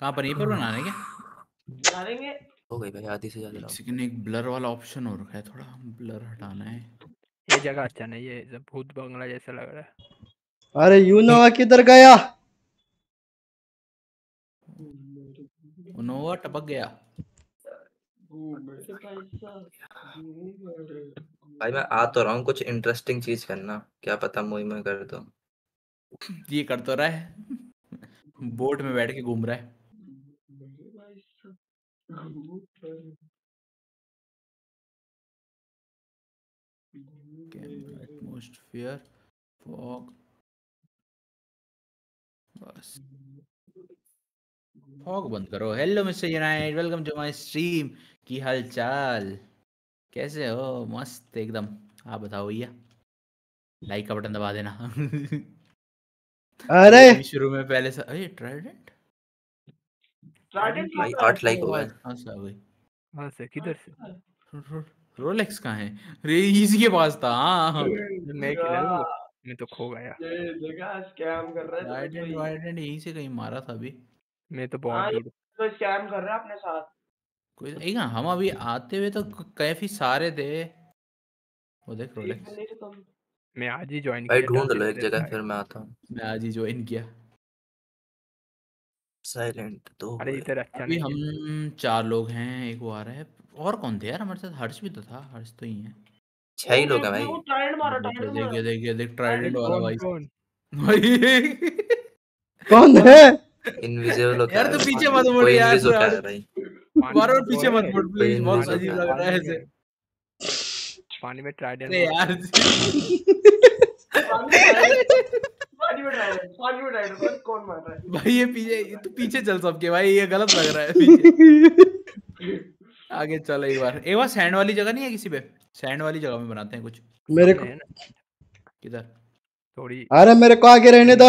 कहाँ पर? यहीं पर बनाना है क्या? बना लेंगे हो गई भाई आधी से ज़्यादा सेकंड एक ब्लर वाला ऑप्शन हो रखा है थोड़ा। ब्लर हटाना है। ये जगह अच्छा नहीं है भूत बंगला जैसा लग रहा है। अरे यू नोवा किधर गया? नोवा टपक गया। भाई मैं आ तो रहा हूँ कुछ इंटरेस्टिंग चीज़ करना। क्या पता मुझे में कर दो। ये कर तो रहा है। बोट में बैठ के घूम रहा है। एटमॉस्फेयर फॉग बस। फॉग बंद करो। Hello mister Unite welcome to my stream की हाल चाल कैसे हो? मस्त एकदम। आप बताओ भैया। लाइक का बटन दबा देना। अरे! शुरू में पहले से अरे ट्राइडेंट ट्राइडेंट भाई आठ लाइक हो गए कहाँ से आ गई कहाँ से किधर से? रोलेक्स कहाँ है? रे इसी के पास था। हाँ मैं किधर मैं तो खो गया। ये देखा स्कैम कर रहा है तो ट्राइडेंट वाइडेंट यहीं से कहीं मारा था अभी। मैं तो हाँ बहुत तो स्कैम कर रहा है अपने साथ। कोई एक ना हम अभी आते हुए तो काफ़ी सारे थे। वो देख रोलेक्स मैं आज ही ज्वाइन भाई किया ढूंढ लो एक जगह फिर मैं आता हूँ। मैं आज ही ज्वाइन किया। साइलेंट दो अरे इधर अच्छा अभी नहीं हम चार लोग हैं एक वो आ रहा है। और कौन थे यार हमारे साथ हर्ष भी तो था हर्ष तो ही है। छह ही लोग हैं भाई। वो ट्राइडेंट मारा देखिए ट्राइडेंट देखिए देखिए देख ट्राइडेंट वाला भाई भाई। कौन है? इनविजिबल होता यार तू पीछे मत मुड़ यार भाई। बार बार पीछे मत मुड़ प्लीज़ बहुत अजीब लग रहा है ऐसे। पानी में ट्राइडेंट अरे यार। पानी में ट्राइडेंट पानी में ट्राइडेंट कौन मार रहा है? भाई ये पीछे ये तू पीछे चल सबके भाई ये गलत लग रहा है पीछे। आगे चल एक बार। एक बार सैंड वाली जगह नहीं है किसी पे? सैंड वाली जगह में बनाते हैं कुछ। मेरे को किधर? थोड़ी अरे मेरे को आगे रहने दो।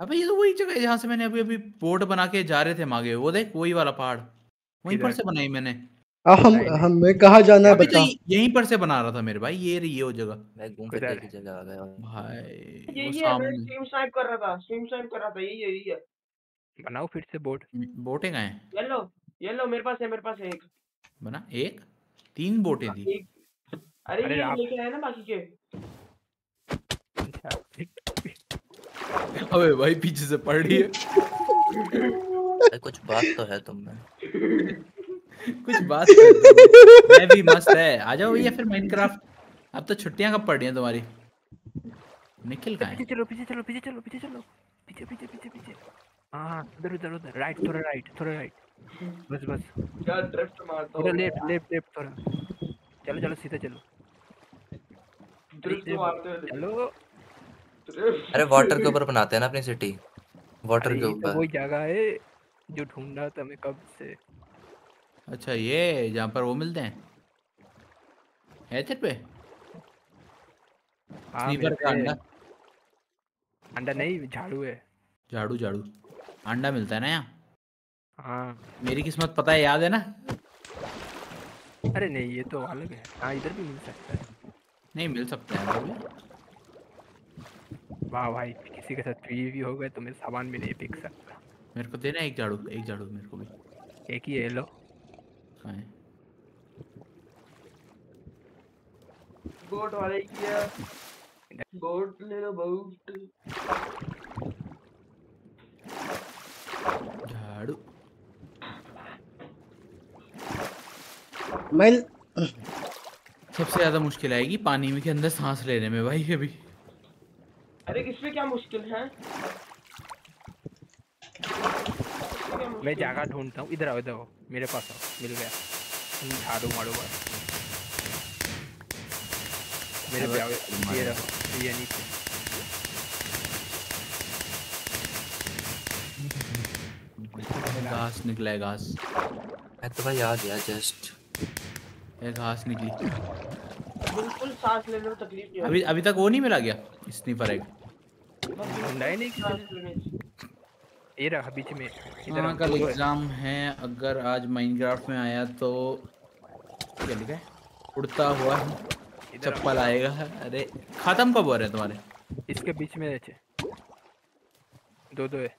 अबे ये तो वही जगह है जहाँ से मैंने अभी अभी बोट बना के जा रहे थे मागे। वो देख वही वाला पहाड़। वहीं पर से बनाई मैंने। अब हम हमें कहाँ जाना है तो बता। यहीं- पर से बना रहा था मेरे भाई ये रही ये वो जगह। मैं घूम के एक जगह आ गया भाई यही वो है मैं स्ट्रीम स्नाइप कर रहा था स्ट्रीम स्नाइप कर रहा था यही यही है। बनाओ फिर से बोर्ड बोटें कहाँ हैं? ये लो मेरे पास है मेरे पास है एक। बना एक? तीन बोटें थी। अरे ये लेके आए ना बाकी के। अबे भाई पीछे से पड़ रही है। कुछ बात तो है तुम में। कुछ बात मैं भी मस्त है। आ जाओ भैया फिर माइनक्राफ्ट अब तो छुट्टियाँ कब पड़ रही हैं तुम्हारी? निखिल कहाँ है? पीछे चलो पीछे चलो पीछे चलो पीछे चलो। पीछे पीछे पीछे पीछे। हाँ हाँ उधर उधर उधर। राइट थोड़ा राइट थोड़ा राइट बस बस। क्या ड्रिफ्ट मारता हूँ लेफ़्ट लेफ़्ट लेफ़्ट थोड़ा। चलो चलो सीधा चलो। ड्रिफ्ट मारते हुए चलो अरे वाटर के ऊपर बनाते हैं ना अपनी सिटी वाटर के तो ऊपर। वही जगह है। जो ढूंढ रहा था मैं कब से। अच्छा ये जहाँ पर वो मिलते हैं। है तेरे पे? हाँ स्नीपर का अंडा। अंडा नहीं झाड़ू है। झाड़ू झाड़ू। अंडा मिलता है ना यहाँ? हाँ। मेरी किस्मत पता है याद है ना? अरे नहीं ये तो अलग है। हाँ इधर भी मिल सकता है। नहीं मिल सकता है वाह भाई किसी के साथ भी हो गए तो मैं सामान भी नहीं फेंक सकता। मेरे को देना एक झाड़ू एक झाड़ू मेरे को भी। एक ही है लो। कहाँ है। गोट वाले की है। गोट ले लो बहुत झाड़ू। मैं सबसे ज़्यादा मुश्किल आएगी पानी में के अंदर सांस लेने में भाई अभी। अरे इसमें क्या मुश्किल है? मैं जगह ढूंढता हूँ। इधर आओ इधर आओ। मेरे पास आओ। मिल गया। झाड़ू मारो बस। मेरे पे आओ ये रहो ये नीचे घास निकला है घास। मैं तो भाई आ गया जस्ट ये घास निकली। बिल्कुल सांस लेने में तकलीफ़ नहीं अभी अभी तक वो नहीं मिला गया स्नीपर एग ढूंढा ही नहीं किसी ये रहा बीच में इधर हाँ कल एग्ज़ाम है अगर आज माइनक्राफ्ट में आया तो क्या लिखा है? उड़ता हुआ चप्पल आएगा। अरे खत्म कब हो रहे हैं तुम्हारे? इसके बीच में रहे दो दो है।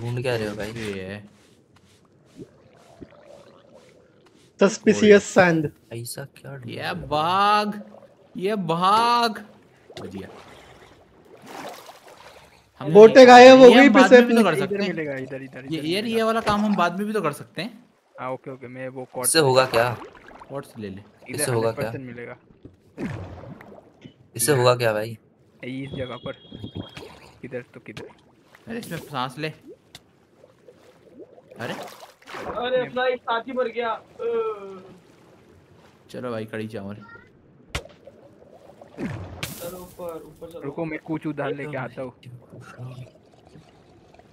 ढूंढ क्या रहे हो भाई? ये है। सस्पिशियस सैंड ऐसा क्या ये भाग ये भाग बढ़िया। बोटे गायब हो हम गई बाद भी तो कर सकते हैं। मिलेगा इधर इधर ये यार ये वाला काम हम बाद में भी तो कर सकते हैं। हाँ ओके ओके मैं वो कॉर्ड इससे होगा क्या? कॉर्ड से ले ले। इससे होगा क्या? 100% मिलेगा। इससे होगा क्या भाई? इस जगह पर। किधर तो किधर। अरे इसमें सांस ले। अरे। अरे अपना एक साथी मर गया। चलो भाई कड़ी चावल। चलो ऊपर ऊपर चलो। रुको मैं कुछ उधार लेके आता हूँ।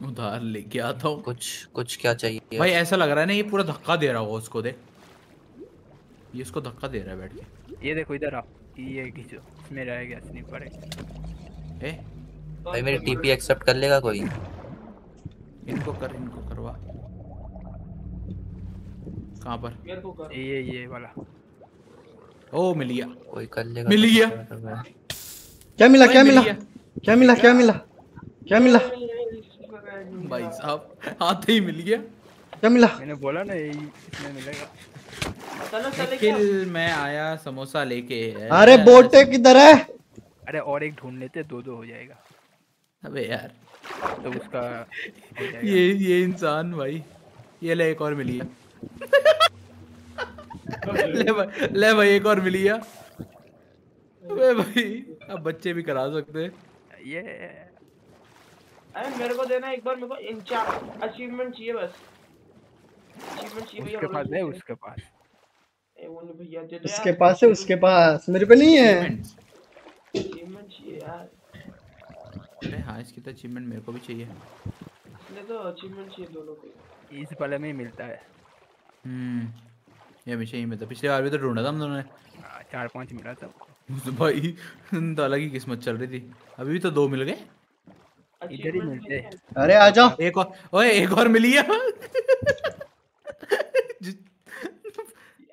उधार। लेके आता हूँ। कुछ कुछ क्या चाहिए? भाई ऐसा लग रहा है ना ये पूरा धक्का दे रहा होगा उसको देख। ये इसको धक्का दे रहा है बैठ के। ये देखो इधर आओ। ये खींचो। इसमें रह गया स्नीपर है ए? भाई मेरी टीपी एक्सेप्ट कर लेगा कोई? इनको कर इनको करवा। कहाँ पर? मेरे को कर। ये ये वाला। ओ मिल गया। कोई कर लेगा मिल तो गया। क्या है? मिला क्या मिला क्या मिला क्या मिला क्या मिला भाई साहब आते ही मिल गया क्या मिला मैंने बोला ना यही इसमें मिलेगा चलो निखिल मैं आया समोसा लेके। अरे बोटे किधर है? अरे और एक ढूंढ लेते दो दो हो जाएगा। अबे यार। तो उसका ये ये इंसान भाई। ये ले एक और मिल ले भाई ले भाई एक और मिल गया अबे भाई अब बच्चे भी करा सकते हैं। ये। अरे मेरे को देना एक बार मेरे को इंचा अचीवमेंट चाहिए बस। अचीवमेंट चाहिए उसके पास है उसके पास। ए वो नहीं भैया दे दो उसके पास है उसके पास। मेरे पे नहीं है। अचीवमेंट चाहिए यार। अरे हाँ इसकी तो अचीवमेंट मेरे को भी चाहिए। ले दो अचीवमेंट चाहिए दोनों को। इस वाले में ही मिलता है। हम्म ये हमेशा ही में था पिछले बार भी तो ढूंढा था हम दोनों ने। हाँ, चार पाँच मिला था। तो भाई तो अलग ही किस्मत चल रही थी। अभी भी तो दो मिल गए। इधर ही मिलते अरे आ जाओ। एक और ओए एक और मिल गया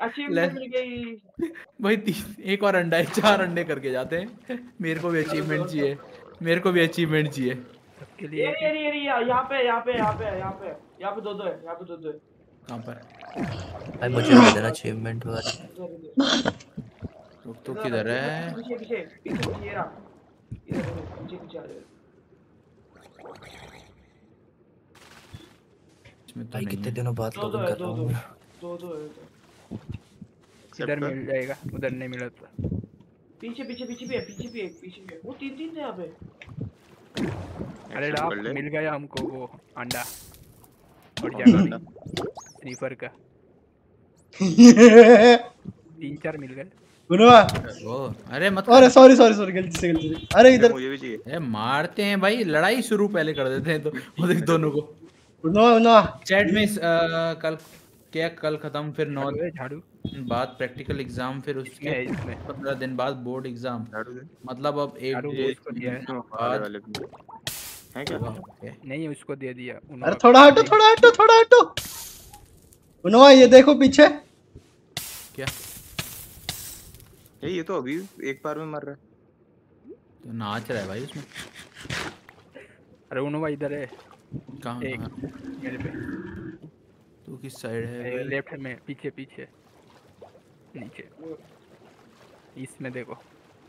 अचीवमेंट मिल गई। भाई तीन एक और अंडा है चार अंडे करके जाते हैं। मेरे को भी अचीवमेंट चाहिए। मेरे को भी अचीवमेंट चाहिए। सबके लिए ये ये ये यहाँ पे यहाँ पे यहाँ पे यहाँ पे यहाँ पे दो दो है यहाँ पे दो दो है। कहाँ पर? भाई मुझे भी देना अचीवमेंट वाला रुक तो किधर है? पीछे पीछे पीछे पीछे ये रहा इधर पीछे पीछे आ जाओ इसमें तो भाई कितने दिनों बाद है कर दो रहा दो दो दो है दो इधर मिल जाएगा? उधर नहीं मिला तो। पीछे पीछे पीछे भी है पीछे भी है पीछे भी है। वो तीन तीन थे यहाँ पे। अरे डाप मिल गया हमको वो अंडा। और नहीं स्लीपर का। तीन चार मिल गए। गुनवा अरे मत अरे सॉरी सॉरी सॉरी गलती से गलती से। अरे इधर मुझे भी चाहिए। अरे मारते हैं भाई लड़ाई शुरू पहले कर देते हैं तो वो देख दोनों को। गुनवा गुनवा चैट में कल क्या कल खत्म फिर नौ झाड़ू। बाद प्रैक्टिकल एग्ज़ाम फिर उसके पंद्रह दिन बाद बोर्ड एग्ज़ाम। मतलब अब एक है। बाद है क्या? नहीं उसको दे दिया। अरे थोड़ा हटो थोड़ा हटो थोड़ा हटो। गुनवा ये देखो पीछे। क्या? ये ये तो अभी एक बार में मर रहा है। तो नाच रहा है भाई उसमें। अरे उन्होंने इधर है। कहाँ एक मेरे पे। तू किस साइड है भाई? लेफ़्ट में पीछे पीछे। नीचे। इसमें देखो।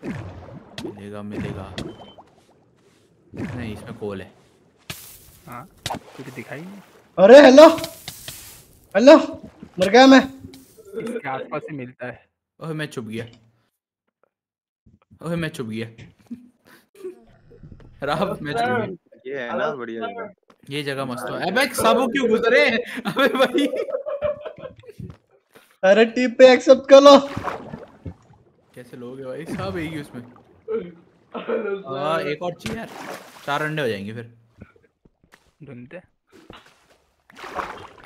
मिलेगा मिलेगा। नहीं इसमें कोल है। हाँ कुछ दिखाई नहीं। अरे हेलो हेलो मर गया मैं। इसके आसपास ही मिलता है। ओए मैं चुप गया। ओए मैं चुप गया। राव मैं चुप गया। ये है ना बढ़िया जगह ये जगह मस्त है। अबे सब क्यों गुजरे? अबे भाई। अरे टीप पे एक्सेप्ट कर लो। कैसे लोग हैं भाई? सब एक ही उसमें। हाँ एक और चाहिए यार। चार अंडे हो जाएँगे फिर। ढूंढते।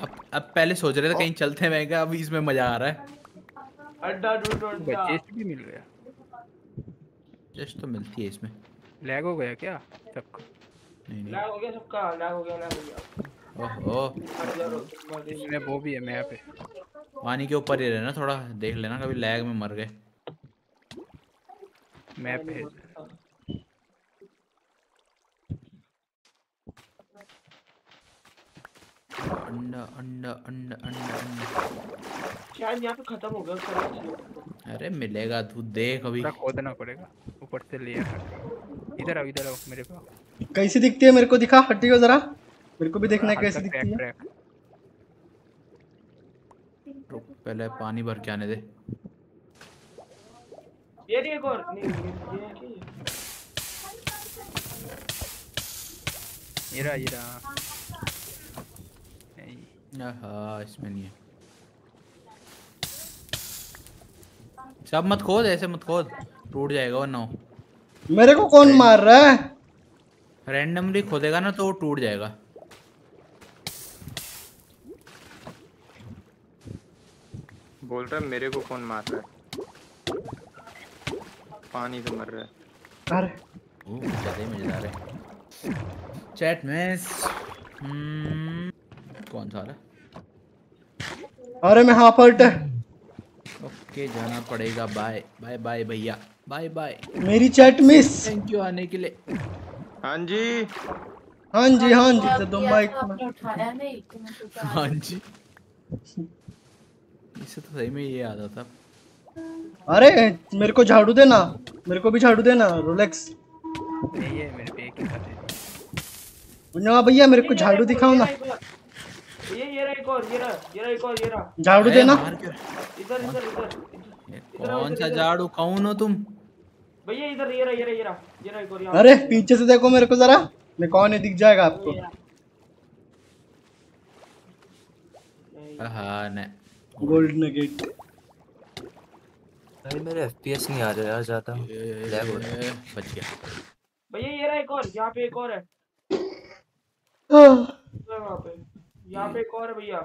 अब अब पहले सोच रहे थे कहीं चलते हैं मैं क्या अभी इसमें मज़ा आ रहा है। अड्डा ढूंढ अड्डा। चेस्ट भी मिल गया जस्ट तो मिलती है इसमें। लैग हो गया क्या सबका नहीं नहीं। लैग हो गया सबका लैग हो गया लैग हो गया। ओहो इसमें वो भी है मैं पे। पानी के ऊपर ही रहना थोड़ा देख लेना कभी लैग में मर गए। मैप है अंडा अंडा अंडा अंडा अंडा शायद यहाँ पे खत्म हो गया अरे मिलेगा तू देख अभी। खोदना पड़ेगा ऊपर से लिया करके। इधर आओ इधर आओ मेरे पास कैसी दिखती है मेरे को? दिखा हटी हो जरा। मेरे को भी देखना है कैसी दिखती है। रुक पहले पानी भर के आने दे। ये एक और। नहीं ये ये है क्या ये ये रहा ये रहा हाँ इसमें नहीं है। सब मत खोद ऐसे मत खोद। टूट जाएगा वरना मेरे को कौन मार रहा है? रैंडमली खोदेगा ना तो वो टूट जाएगा। बोल रहा है मेरे को कौन मार रहा है? पानी से मर रहा है। अरे। ओह ज़्यादा ही मज़ेदार है। चैट में हम्म, कौन सा रहा है? अरे मैं है। ओके जाना पड़ेगा। बाय बाय बाय भैया। बाय बाय मेरी चैट मिस थैंक यू आने के लिए। हाँ जी। हाँ जी हाँ जी। दे दो माइक तो मैं सोचा हाँ जी। इससे तो सही में ये आता। था अरे मेरे को झाड़ू देना। मेरे को भी झाड़ू देना रोलेक्स नहीं है मेरे पे एक ही दे भैया मेरे को झाड़ू दिखाओ ना। एक और ये रहा ये रहा एक और ये रहा। झाड़ू देना। इधर इधर इधर। कौन सा झाड़ू? कौन हो तुम? भैया इधर ये रहा ये रहा ये रहा। ये रहा एक और अरे पीछे से देखो मेरे को जरा। मैं कौन है दिख जाएगा आपको। हाँ नहीं। Gold nugget. भाई मेरे एफपीएस नहीं आ रहे यार ज़्यादा। लैग हो रहा है। बच गया। भैया ये रहा एक और। यहाँ पे एक और है। वहाँ पे। यहाँ पे एक और भैया।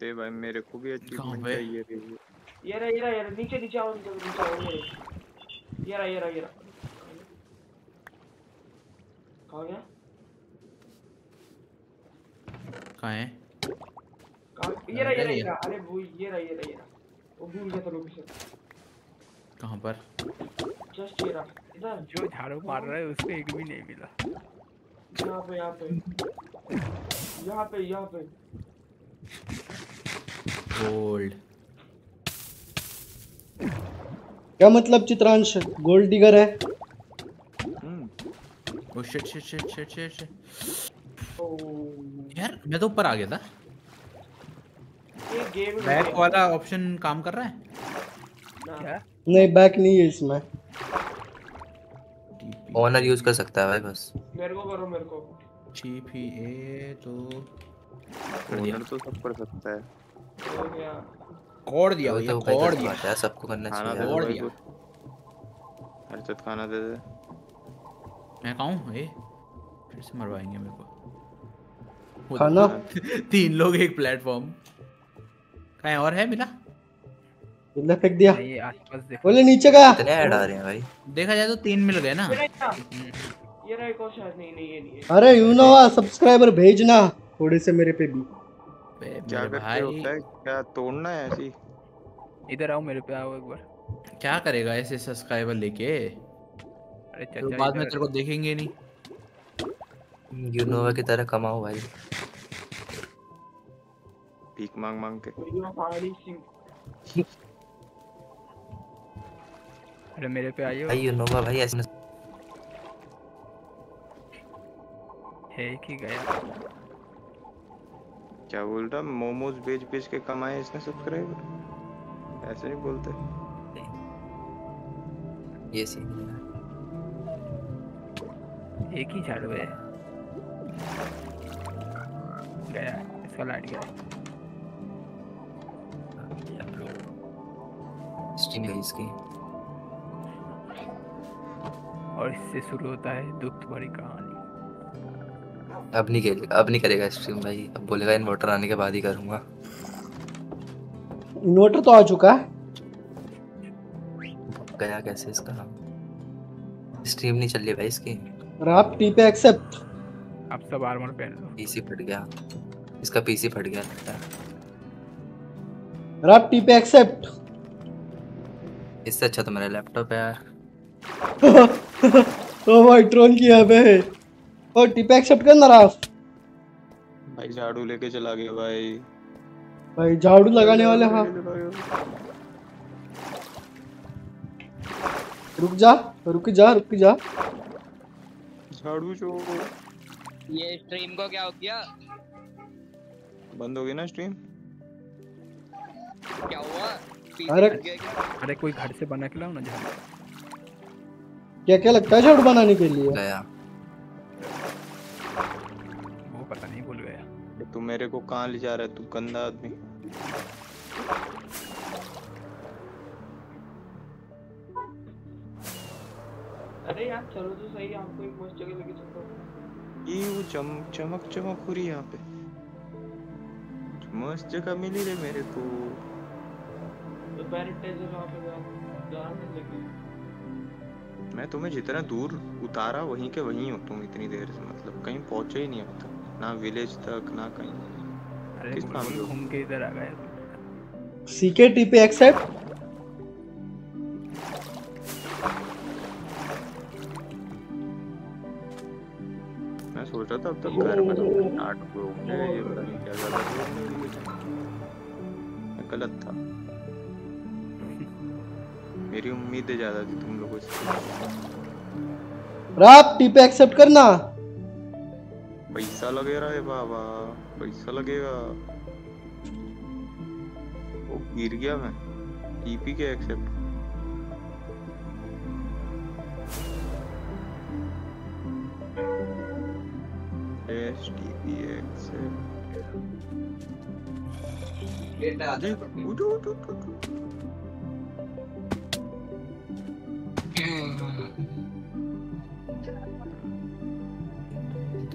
दे भाई मेरे को भी अचीवमेंट चाहिए रे ये। ये रहा ये रहा ये रहा नीचे नीचे आओ नीचे नीचे आओ ये रहा। ये रहा ये रहा ये रहा। कहाँ गया? कहाँ है? कहाँ ये रहा ये रहा अरे ये रहा अरे वो ये रहा ये रहा ये रहा। वो भूल गया था लोकेशन कहाँ पर? जस्ट ये रहा। इधर। जो झाड़ू मार रहा है उसको एक भी नहीं मिला। यहाँ पे यहाँ पे। यहाँ पे यहाँ पे। गोल्ड क्या मतलब चित्रांश? गोल्ड डिगर है? ओ shit shit shit shit shit shit यार मैं तो ऊपर आ गया था। ये गेम बैक वाला ऑप्शन काम कर रहा है? क्या? नहीं बैक नहीं है इसमें। ओनर यूज़ कर सकता है भाई बस। मेरे को करो मेरे को। जीपीए तो ओनर तो सब कर सकता है। कोड दिया। भैया तो कोड दिया। है सबको करना चाहिए और दिया। हर्षद खाना दे दे। मैं कहूँ ए फिर से मरवाएँगे मेरे को। खाना? तीन लोग एक प्लेटफॉर्म कहीं और है मिला? बिल्ला फेंक दिया? ये आसपास देखो। बोले नीचे का। कितने ऐड आ रहे हैं भाई। देखा जाए तो तीन मिल गए ना। ये रहा एक और शायद नहीं नहीं ये नहीं अरे यू नो सब्सक्राइबर भेजना। थोड़े से मेरे पे भी। क्या करते होता है क्या तोड़ना है ऐसी? इधर आओ मेरे पे आओ एक बार। क्या करेगा ऐसे सब्सक्राइबर लेके? अरे तो बाद में तेरे को देखेंगे नहीं। यूनोवा की तरह कमाओ भाई। भीख मांग मांग के। अरे मेरे पे आइए भाई यूनोवा भाई ऐसे है कि गया। क्या बोल रहा? मोमोज बेच बेच के कमाए इसने सब्सक्राइबर ऐसे नहीं बोलते। ये सीन एक ही झाड़ू है। गया इसका लाइट गया। स्ट्रीम है इसकी। और इससे शुरू होता है दुख भरी कहानी। अब नहीं करेगा अब नहीं करेगा स्ट्रीम भाई। अब बोलेगा इन्वर्टर आने के बाद ही करूँगा। इन्वर्टर तो आ चुका है। गया कैसे इसका स्ट्रीम नहीं चल रही भाई इसकी। और आप टी पे एक्सेप्ट अब सब आर्मर पहन लो। पीसी फट गया। इसका पीसी फट गया लगता है। और आप टी पे एक्सेप्ट इससे अच्छा तो मेरा लैपटॉप है। यार ओ भाई ट्रोन किया बे ओ टी पे एक्सेप्ट करना राफ भाई झाड़ू लेके चला गया भाई। भाई झाड़ू लगाने वाले हाँ। रुक जा रुक जा रुक जा। झाड़ू जो। ये स्ट्रीम को क्या हो गया? बंद हो गई ना स्ट्रीम क्या हुआ? अरे-? अरे कोई घर से बना के लाओ ना झाड़ू। क्या क्या लगता है झाड़ू बनाने के लिए? गया। वो पता नहीं भूल गया। तू मेरे को कहाँ ले जा रहा है? तू गंदा आदमी। अरे यार चलो तो सही आपको एक मस्त जगह लेके चलता ये वो चम चमक चमक हो रही है यहाँ पे। मस्त जगह मिली रे मेरे को। तो पैरेटाइजर वहाँ पे जा जाने लगे। मैं तुम्हें जितना दूर उतारा वहीं के वहीं हो तुम इतनी देर से। मतलब कहीं पहुँचे ही नहीं अब तक। ना विलेज तक ना कहीं। अरे किस काम घूम के इधर आ गए। सीके टी पे एक्सेप्ट मैं सोच रहा था अब तक घर में तो स्टार्ट हुए ये पता नहीं क्या कर गलत था। मेरी उम्मीदें ज़्यादा थी तुम लोगों से राप टी एक्सेप्ट करना। पैसा लगेगा रे बाबा पैसा लगेगा। ओ गिर गया मैं। टीपी के एक्सेप्ट एस टीपी एक्सेप्ट उठो उठो उठो उठो।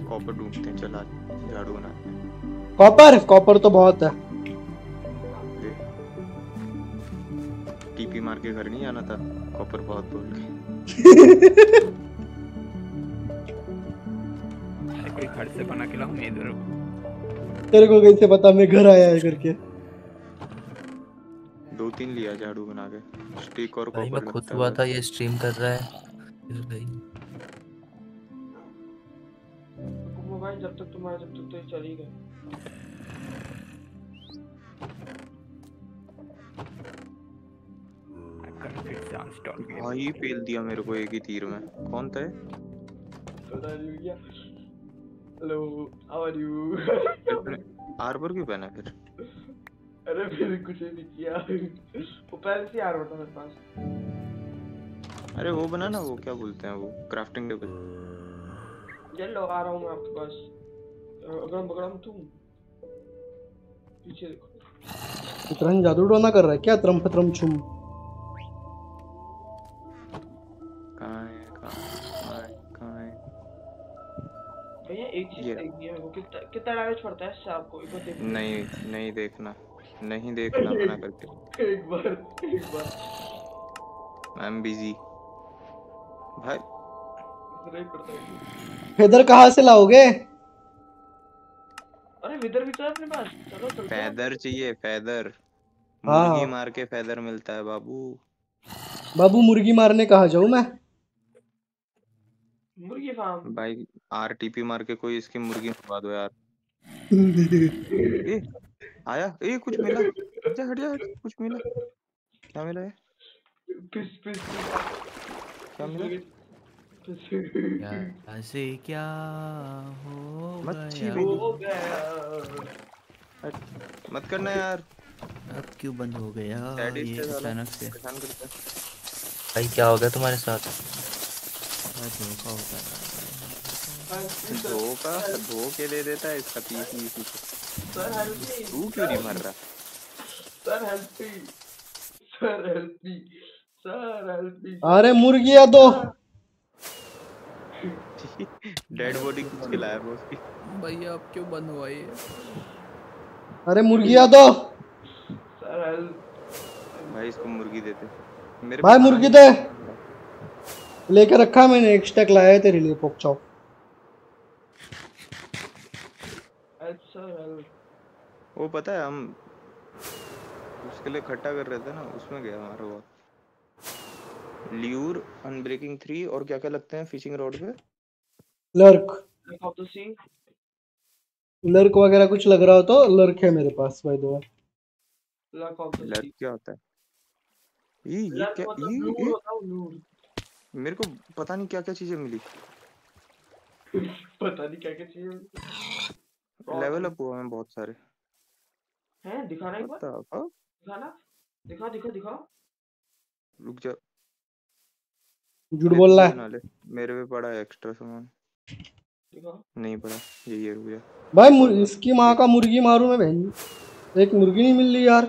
कॉपर ढूंढते हैं चला झाड़ू बनाते हैं कॉपर कॉपर तो बहुत है। टीपी मार के घर नहीं आना था। कॉपर बहुत बोल के। कोई घर से बना के लाओ मैं इधर तेरे को कैसे पता? मैं घर आया है करके। दो तीन लिया झाड़ू बना के। स्टिक और भाई मैं खुद हुआ था ये स्ट्रीम कर रहा है। फिर भाई मोबाइल जब तक तुम्हारा जब तक तो चल ही गए। भाई पेल दिया मेरे को एक ही तीर में। कौन था hello how are you armour क्यों पहना फिर? अरे फिर कुछ नहीं किया। वो पहले से आ रहा था मेरे पास। अरे वो बना ना वो क्या बोलते हैं वो क्राफ्टिंग टेबल चलो आ रहा हूँ मैं आपके पास। अगड़म बगड़म तुम। पीछे देखो। चित्रांश जादू टोना कर रहा है क्या त्रम फत्रम छुम? कहाँ है कहाँ है कहाँ है भैया एक चीज़ ये। देखनी है मेरे को। कितना कितना डैमेज पड़ता है इससे आपको एक बार देखो। नहीं नहीं देखना। नहीं देखना मना करके एक बार एक बार। आई एम बिज़ी भाई है। फेदर कहाँ से लाओगे? अरे विदर भी तो है अपने पास। चलो चलते हैं। फैदर चाहिए फैदर हाँ। मुर्गी मार के फैदर मिलता है बाबू। बाबू मुर्गी मारने कहाँ जाऊँ मैं? मुर्गी फार्म भाई आरटीपी मार के कोई इसकी मुर्गी मरवा दो यार। आया? ए कुछ मिला। जा हट जा कुछ मिला। क्या मिला है पिस पिस क्या मिला? क्या से क्या हो मच्छी गया? हो गया मत करना यार। अब क्यों बंद हो गया ये अचानक से। भाई क्या हो गया तुम्हारे साथ? धोखा होता है। धोखा धोखे दे देता है इसका पीसी इसी सर हेल्प तू क्यों नहीं मर रहा? Sir help me sir help me sir help me अरे मुर्गिया दो डेड बॉडी कुछ खिलाया वो उसकी। भैया अब क्यों बंद हुआ ये? अरे मुर्गिया दो सर हेल्प भाई इसको मुर्गी देते। मेरे भाई मुर्गी दे। लेकर रखा मैंने एक स्टैक लाया है तेरे लिए पोक चॉप हेल्प सर वो पता है हम उसके लिए इकट्ठा कर रहे थे ना उसमें गया हमारा वो। ल्यूर अनब्रेकिंग थ्री और क्या क्या लगते हैं फिशिंग रॉड पे? लर्क लुक ऑफ़ द सी लर्क वगैरह कुछ लग रहा हो तो लर्क है मेरे पास भाई दो लुक ऑफ़ द लर्क क्या होता है? ये ये क्या मतलब ये ये? लूर मेरे को पता नहीं क्या क्या चीज़ें मिली। पता नहीं क्या क्या चाहिए लेवल अप हुआ है बहुत सारे। हैं? दिखाना एक बार? दिखाना। दिखा दिखा दिखा रुक जा झूठ बोल रहा है। मेरे पे पड़ा है एक्स्ट्रा सामान। दिखा नहीं पड़ा। यही है रुक जा। भाई इसकी माँ का मुर्गी मारू मैं बहन एक मुर्गी नहीं मिल रही यार।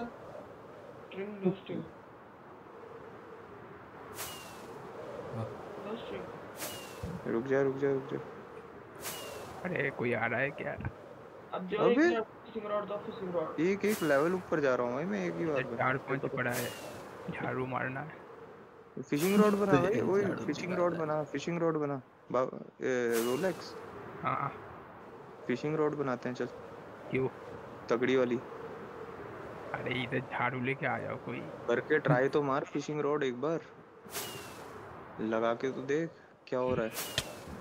स्ट्रिंग रुक जा रुक जा रुक जा। अरे कोई आ रहा है क्या? अब जो अबे! एक फिशिंग रॉड दो फिशिंग रॉड एक एक लेवल ऊपर जा रहा हूँ भाई मैं एक ही बार चार पॉइंट पड़ा है। झाड़ू मारना है। फिशिंग रॉड बना भाई ओए फिशिंग रॉड बना फिशिंग रॉड बना। रोलेक्स हाँ फिशिंग रॉड बनाते हैं चल। क्यों? तगड़ी वाली। अरे इधर झाड़ू लेके आ जाओ कोई। करके ट्राई तो मार फिशिंग रॉड एक बार। लगा के तो देख क्या हो रहा है।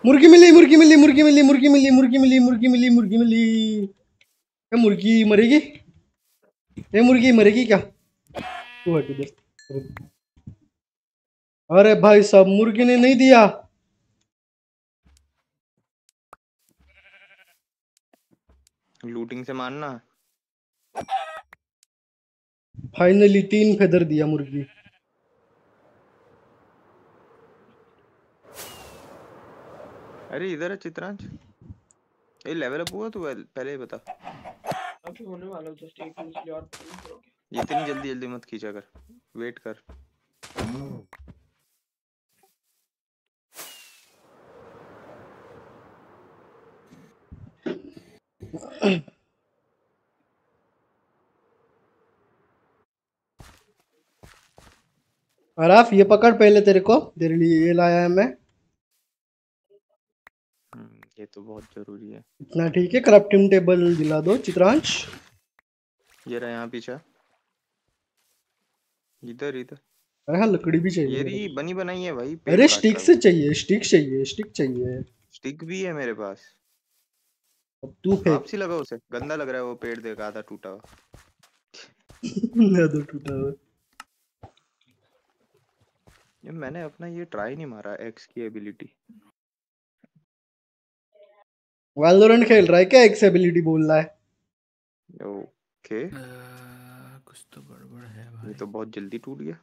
मुर्गी मिली मुर्गी मिली मुर्गी मिली मुर्गी मिली मुर्गी मिली मुर्गी मिली मुर्गी मिली। क्या मुर्गी मरेगी? ये मुर्गी मरेगी क्या? तू हट इधर अरे भाई साहब मुर्गी ने नहीं दिया। लूटिंग से मारना। फाइनली तीन फेदर दिया मुर्गी। अरे इधर है चित्रांश। ये लेवल अप हुआ तू पहले ही बता। अभी होने वाला जस्ट एक मिनट और करोगे। इतनी जल्दी जल्दी मत खींचा कर। वेट कर। अराफ ये पकड़ पहले तेरे को। तेरे लिए ये लाया है मैं। ये तो बहुत ज़रूरी है। इतना ठीक है क्राफ्टिंग टेबल दिला दो चित्रांश। ये रहा यहाँ पीछे। इधर इधर। अरे हाँ लकड़ी भी चाहिए ये रही बनी बनाई है भाई अरे स्टिक से चाहिए स्टिक चाहिए स्टिक चाहिए। स्टिक भी है मेरे पास। अब तू फेंक। वापसी लगा उसे। गंदा लग रहा है वो पेड़ देख आधा टूटा हुआ। दो टूटा हुआ। ये मैंने अपना ये ट्राई नहीं मारा एक्स की एबिलिटी वैलोरेंट खेल रहा है क्या? एक्स एबिलिटी बोल रहा है। ओके कुछ तो गड़बड़ है ये तो बहुत जल्दी टूट गया।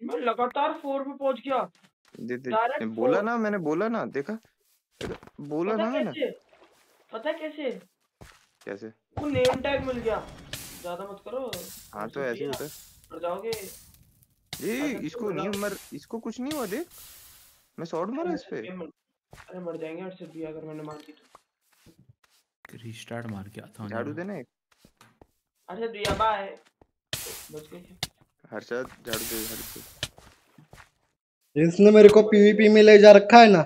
मैं लगातार फोर पे पहुँच गया। दे दे बोला ना मैंने बोला ना देखा? बोला ना मैंने। पता कैसे? कैसे? वो नेम टैग मिल गया। ज़्यादा मत करो। हाँ तो ऐसे ही होता है। मर जाओगे। ये इसको नहीं मर इसको कुछ नहीं हुआ देख। मैं शॉट मारा इस पे। अरे मर जाएँगे हर्षद भी अगर मैंने मार दी तो। रीस्टार्ट मार के आता हूँ झाड़ू देना एक। अरे दिया बाय बच गए हर्षद झाड़ू दे झाड़ू दे। इसने मेरे को पीवीपी में ले जा रखा है ना।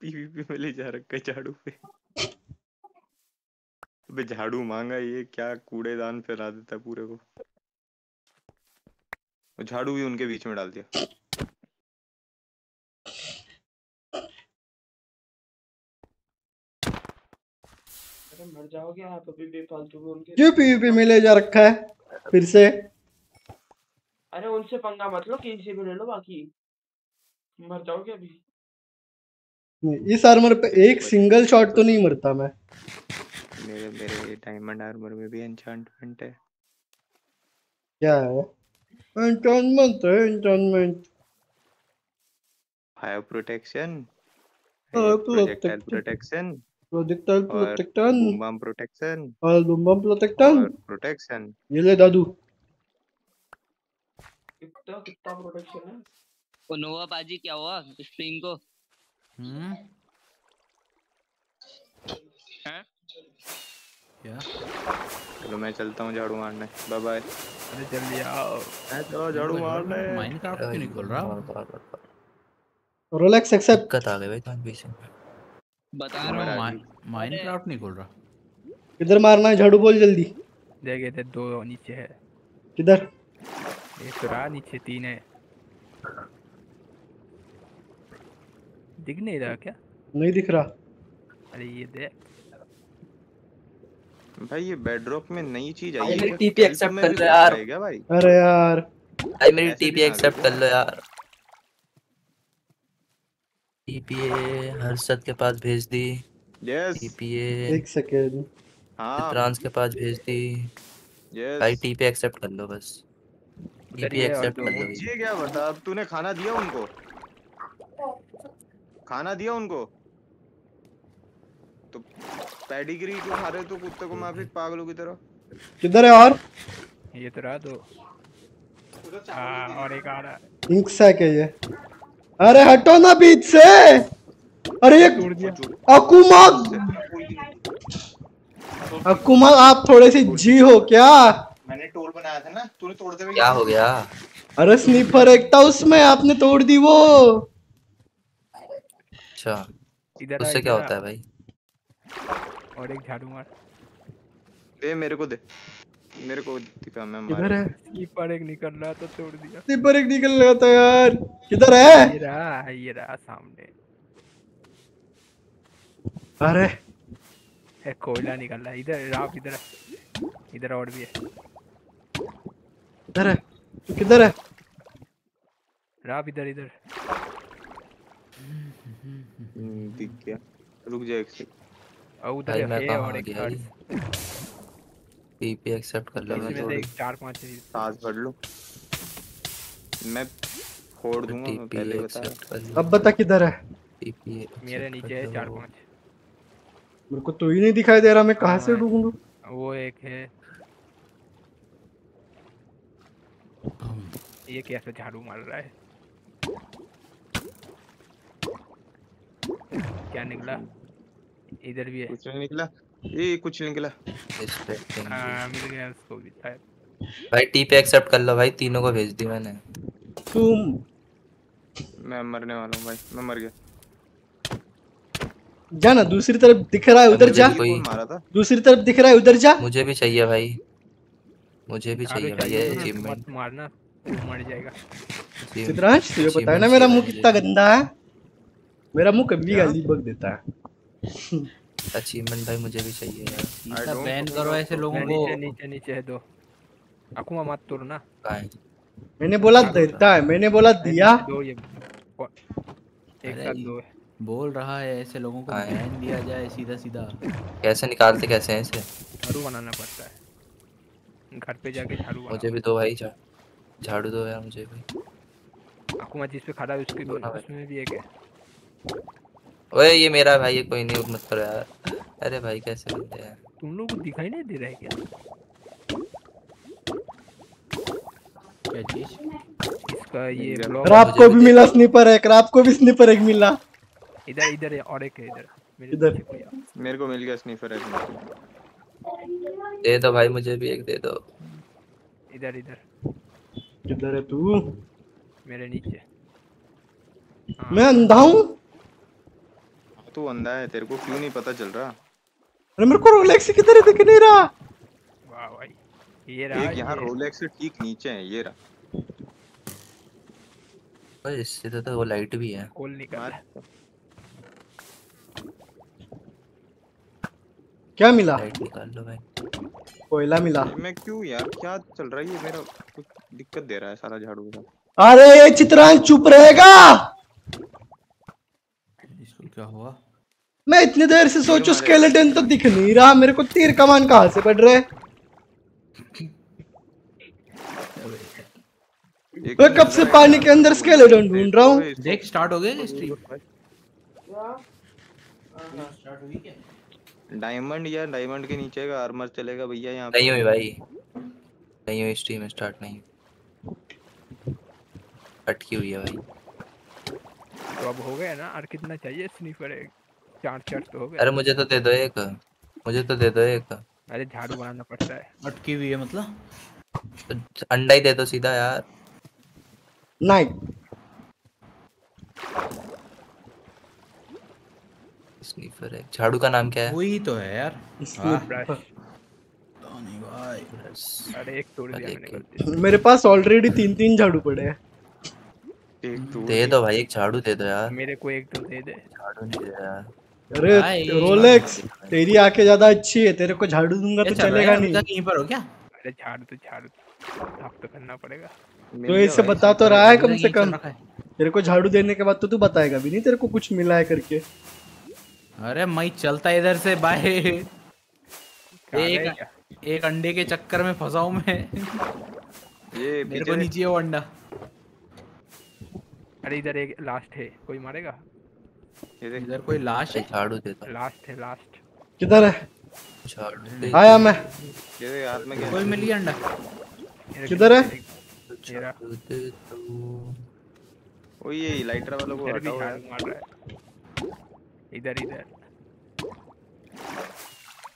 पीवीपी में ले जा रखा है झाड़ू पे। अबे झाड़ू मांगा ये क्या कूड़ेदान फैला देता पूरे को। और झाड़ू भी उनके बीच में डाल दिया। मर जाओगे आप अभी बेफालतू बोल के क्यों पीवीपी में ले जा रखा है फिर से। अरे उनसे पंगा मत लो किसी भी ले लो बाकी। मर जाओगे अभी। नहीं, इस आर्मर पे एक सिंगल शॉट तो नहीं मरता मैं। मेरे मेरे डायमंड आर्मर में भी एन्चेंटमेंट है। क्या है? एंटोनमेंट है एंटोनमेंट fire Fire protection. Protection projectile और प्रोटेक्टन बूम बम प्रोटेक्शन और बम प्रोटेक्टन और प्रोटेक्शन ये ले दादू कितना कितना प्रोटेक्शन है? ओ नोवा बाजी क्या हुआ? स्ट्रीम को। हम्म। हैं? क्या? चलो मैं चलता हूँ झाड़ू मारने। बाय बाय अरे जल्दी आओ। मैं चलो झाड़ू मारने माइनक्राफ्ट क्यों नहीं खोल रहा? रोलेक्स एक्सेप्ट दिक्कत आ गई भाई तुम्हारे पीछे। बता रहा हूँ। माइनक्राफ्ट नहीं खोल रहा। किधर मारना है? झाड़ू बोल जल्दी। देखे थे दो नीचे है। किधर? एक तो रहा नीचे तीन है। दिख नहीं रहा क्या? नहीं दिख रहा। अरे ये देख। भाई ये बेडरॉक में नई चीज़ आई है मेरी Kelp accept में कर लो यार। अरे यार। भाई मेरी टीपी एक्सेप्ट कर लो यार। टीपीए हर्षद के पास भेज दी। यस टीपीए एक सेकेंड हाँ। ट्रांस के पास भेज दी। यस भाई टीपी एक्सेप्ट कर लो बस। टीपी एक्सेप्ट कर लो ये क्या बता अब तूने खाना दिया उनको? खाना दिया उनको? तो पेडिग्री क्यों खा रहे हो तो कुत्ते को माफ़ी पागलों की तरह। किधर है और? ये तो रहा दो। हाँ और एक आ रहा है। इंक सैक है ये। अरे हटो ना बीच से। अरे ये अकुमा अकुमा आप थोड़े से जी हो क्या? मैंने टोल बनाया था ना तूने तोड़ते हुए क्या हो गया? अरे स्नीपर एक था उसमें आपने तोड़ दी वो। अच्छा उससे क्या होता है भाई? और एक झाड़ू मार। दे मेरे को दे। मेरे को दिखा मैं किधर मार है। कीपर एक निकल रहा तो तोड़ दिया। स्नीपर एक निकल रहा था यार। किधर है? ये रहा ये रहा सामने। अरे। है कोयला निकल रहा है इधर राव इधर है। इधर और भी है। किधर है। किधर है? राव इधर इधर। हम्म, दिख गया। रुक जा एक सेकंड और उधर भाई मैं है कहाँ और आ एक गया थर्ड टीपी एक्सेप्ट कर लो इसमें थोड़ी एक चार पाँच है सांस भर लो। मैं फोड़ दूँगा मैं पहले बता एक्सेप्ट कर लो अब बता किधर है? टीपी मेरे नीचे है चार पाँच। मेरे को तो ही नहीं दिखाई दे रहा मैं कहाँ से ढूंढूं? वो एक है। ये कैसे झाड़ू मार रहा है? क्या निकला? इधर भी है। कुछ नहीं निकला। ये कुछ नहीं निकला। हाँ। मिल गया उसको भी शायद। भाई टीपी एक्सेप्ट कर लो भाई तीनों को भेज दी मैंने। तुम। मैं मरने वाला हूँ भाई मैं मर गया। जा ना दूसरी तरफ़ दिख रहा है उधर मुझे जा भी कोई मारा था? दूसरी तरफ़ दिख रहा है उधर जा। मुझे भी चाहिए भाई। मुझे भी चाहिए भाई ये अचीवमेंट मत मारना मर जाएगा। सिद्धराज तुझे पता है ना मेरा मुँह कितना गंदा है? मेरा मुँह कभी गाली बक देता है। अचीवमेंट भाई मुझे भी चाहिए यार। इतना बैन करो ऐसे लोगों को। नीचे नीचे नीचे है दो। अकुमा मत तोड़ ना है? मैंने बोला देता है मैंने बोला दिया। दो ये एक साथ दो है। बोल रहा है ऐसे लोगों को बैन दिया जाए सीधा सीधा कैसे निकालते कैसे हैं इसे? झाड़ू बनाना पड़ता है। घर पे जाके झाड़ू मुझे भी दो भाई झाड़ू दो यार मुझे भी। आकुमा जिस पे खड़ा है उसके दो उसमें भी एक है। ओए ये मेरा भाई है कोई नहीं मत करो यार। अरे भाई कैसे बंदे हैं? तुम लोग को दिखाई नहीं दे रहा है क्या? क्या चीज़? इसका ये ब्लॉक रात को भी मिला स्निपर एक रात को भी स्निपर एक मिला। इधर इधर है और एक है इधर। मेरे इधर। पीछे कोई आ- मेरे को मिल गया स्नीफर एक। दे दो भाई मुझे भी एक दे दो। इधर इधर। किधर है तू? मेरे नीचे। मैं अंधा हूँ? तू अंधा है तेरे को क्यों नहीं पता चल रहा? अरे मेरे को रोलेक्स किधर है दिख नहीं रहा। वाह भाई ये रहा एक यहाँ रोलेक्स से ठीक नीचे है ये रहा। ओए इससे तो, तो वो लाइट भी है। कॉल निकाल क्या मिला? लाइट निकाल लो भाई। कोयला मिला। मैं क्यों यार क्या चल रहा है ये? मेरा कुछ दिक्कत दे रहा है सारा झाड़ू का अरे ये चित्रांश चुप रहेगा। इसको क्या हुआ? मैं इतनी देर से सोचू स्केलेटन तो दिख नहीं रहा। मेरे को तीर कमान कहाँ से पड़ रहे मैं कब से पानी के अंदर स्केलेटन ढूंढ रहा हूँ? देख स्टार्ट हो गया स्ट्रीम डायमंड या डायमंड के नीचे का आर्मर चलेगा भैया यहाँ नहीं हुई भाई। नहीं हुई स्ट्रीम स्टार्ट नहीं। अटकी हुई है भाई। तो अब हो गया ना और कितना चाहिए स्नीफर एक? चार चार तो हो गया अरे मुझे तो दे दो एक। मुझे तो दे दो एक। अरे झाड़ू बनाना पड़ता है। अटकी हुई है मतलब? तो अंडा ही दे दो सीधा यार। नहीं। स्नीफर है झाड़ू का नाम क्या है? वही तो है यार। भाई। अरे एक तोड़ दिया मैंने। मेरे पास ऑलरेडी तीन तीन झाड़ू पड़े हैं। दे दो भाई एक झाड़ू दे दो यार। मेरे को एक तो दे दे। झाड़ू नहीं दे यार अरे। रोलेक्स तेरी आँखें ज़्यादा अच्छी है तेरे को झाड़ू दूँगा तो है चलेगा नहीं। कहीं पर हो क्या? अरे झाड़ू तो झाड़ू साफ़ तो करना पड़ेगा। तो इसे बता तो रहा है कम से कम। तेरे को झाड़ू देने के बाद तो तू बताएगा भी नहीं तेरे को कुछ मिला है करके। अरे मैं चलता इधर से बाय एक एक अंडे के चक्कर में फंसा हूँ मैं। ये मेरे को नीचे वो अंडा। अरे इधर एक लास्ट है कोई मारेगा? इधर कोई लाश है? झाड़ू दे दो। लास्ट है लास्ट। किधर है? झाड़ू आया मैं। ये देख हाथ में क्या कोई मिल गया अंडा किधर है? ओ ये लाइटर वालों को इधर हटाओ मार रहा है। इधर इधर।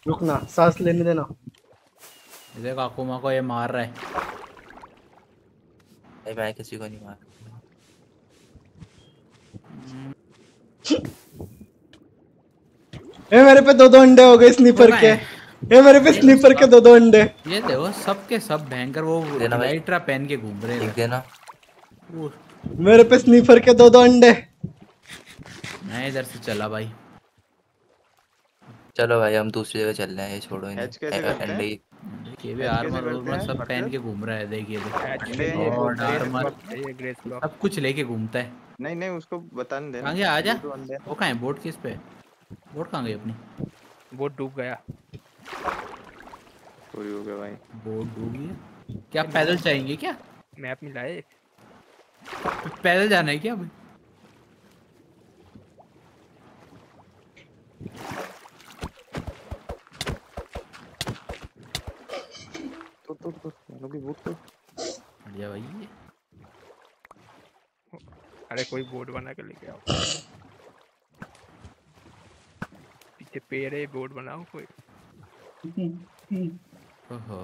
रुकना सांस लेने देना। इधर काकुमा को ये मार रहा है। भाई मैं किसी को नहीं मार। ए मेरे पे दो दो अंडे हो गए स्नीपर के। ए मेरे पे स्नीपर के दो दो अंडे। ये देखो सबके सब भयंकर वो देना भाई। पहन के घूम रहे हैं। देना। मेरे पे स्नीपर के दो दो अंडे। मैं इधर से चला भाई। चलो भाई हम दूसरी जगह चल रहे हैं ये छोड़ो अंडे ये भी आर्मर करते सब? पहन के घूम रहा है देखिए देखो। आर्मर ये ग्रेस ब्लॉक सब कुछ लेके घूमता है। नहीं नहीं उसको बताने देना। कहाँ गया? आजा ये तो वो कहाँ है? बोट किस पे? बोट कहाँ गई अपनी? बोट डूब गया। चोरी हो गया भाई। बोट डूब गई क्या पैदल जाएँगे क्या? मैप में लाए। पैदल जाना है क्या अभी? तो तो तो लोग भी भूत तो बढ़िया भाई। ये अरे कोई बोर्ड बना के लेके आओ। पीछे पेड़ है बोर्ड बनाओ कोई। ओहो।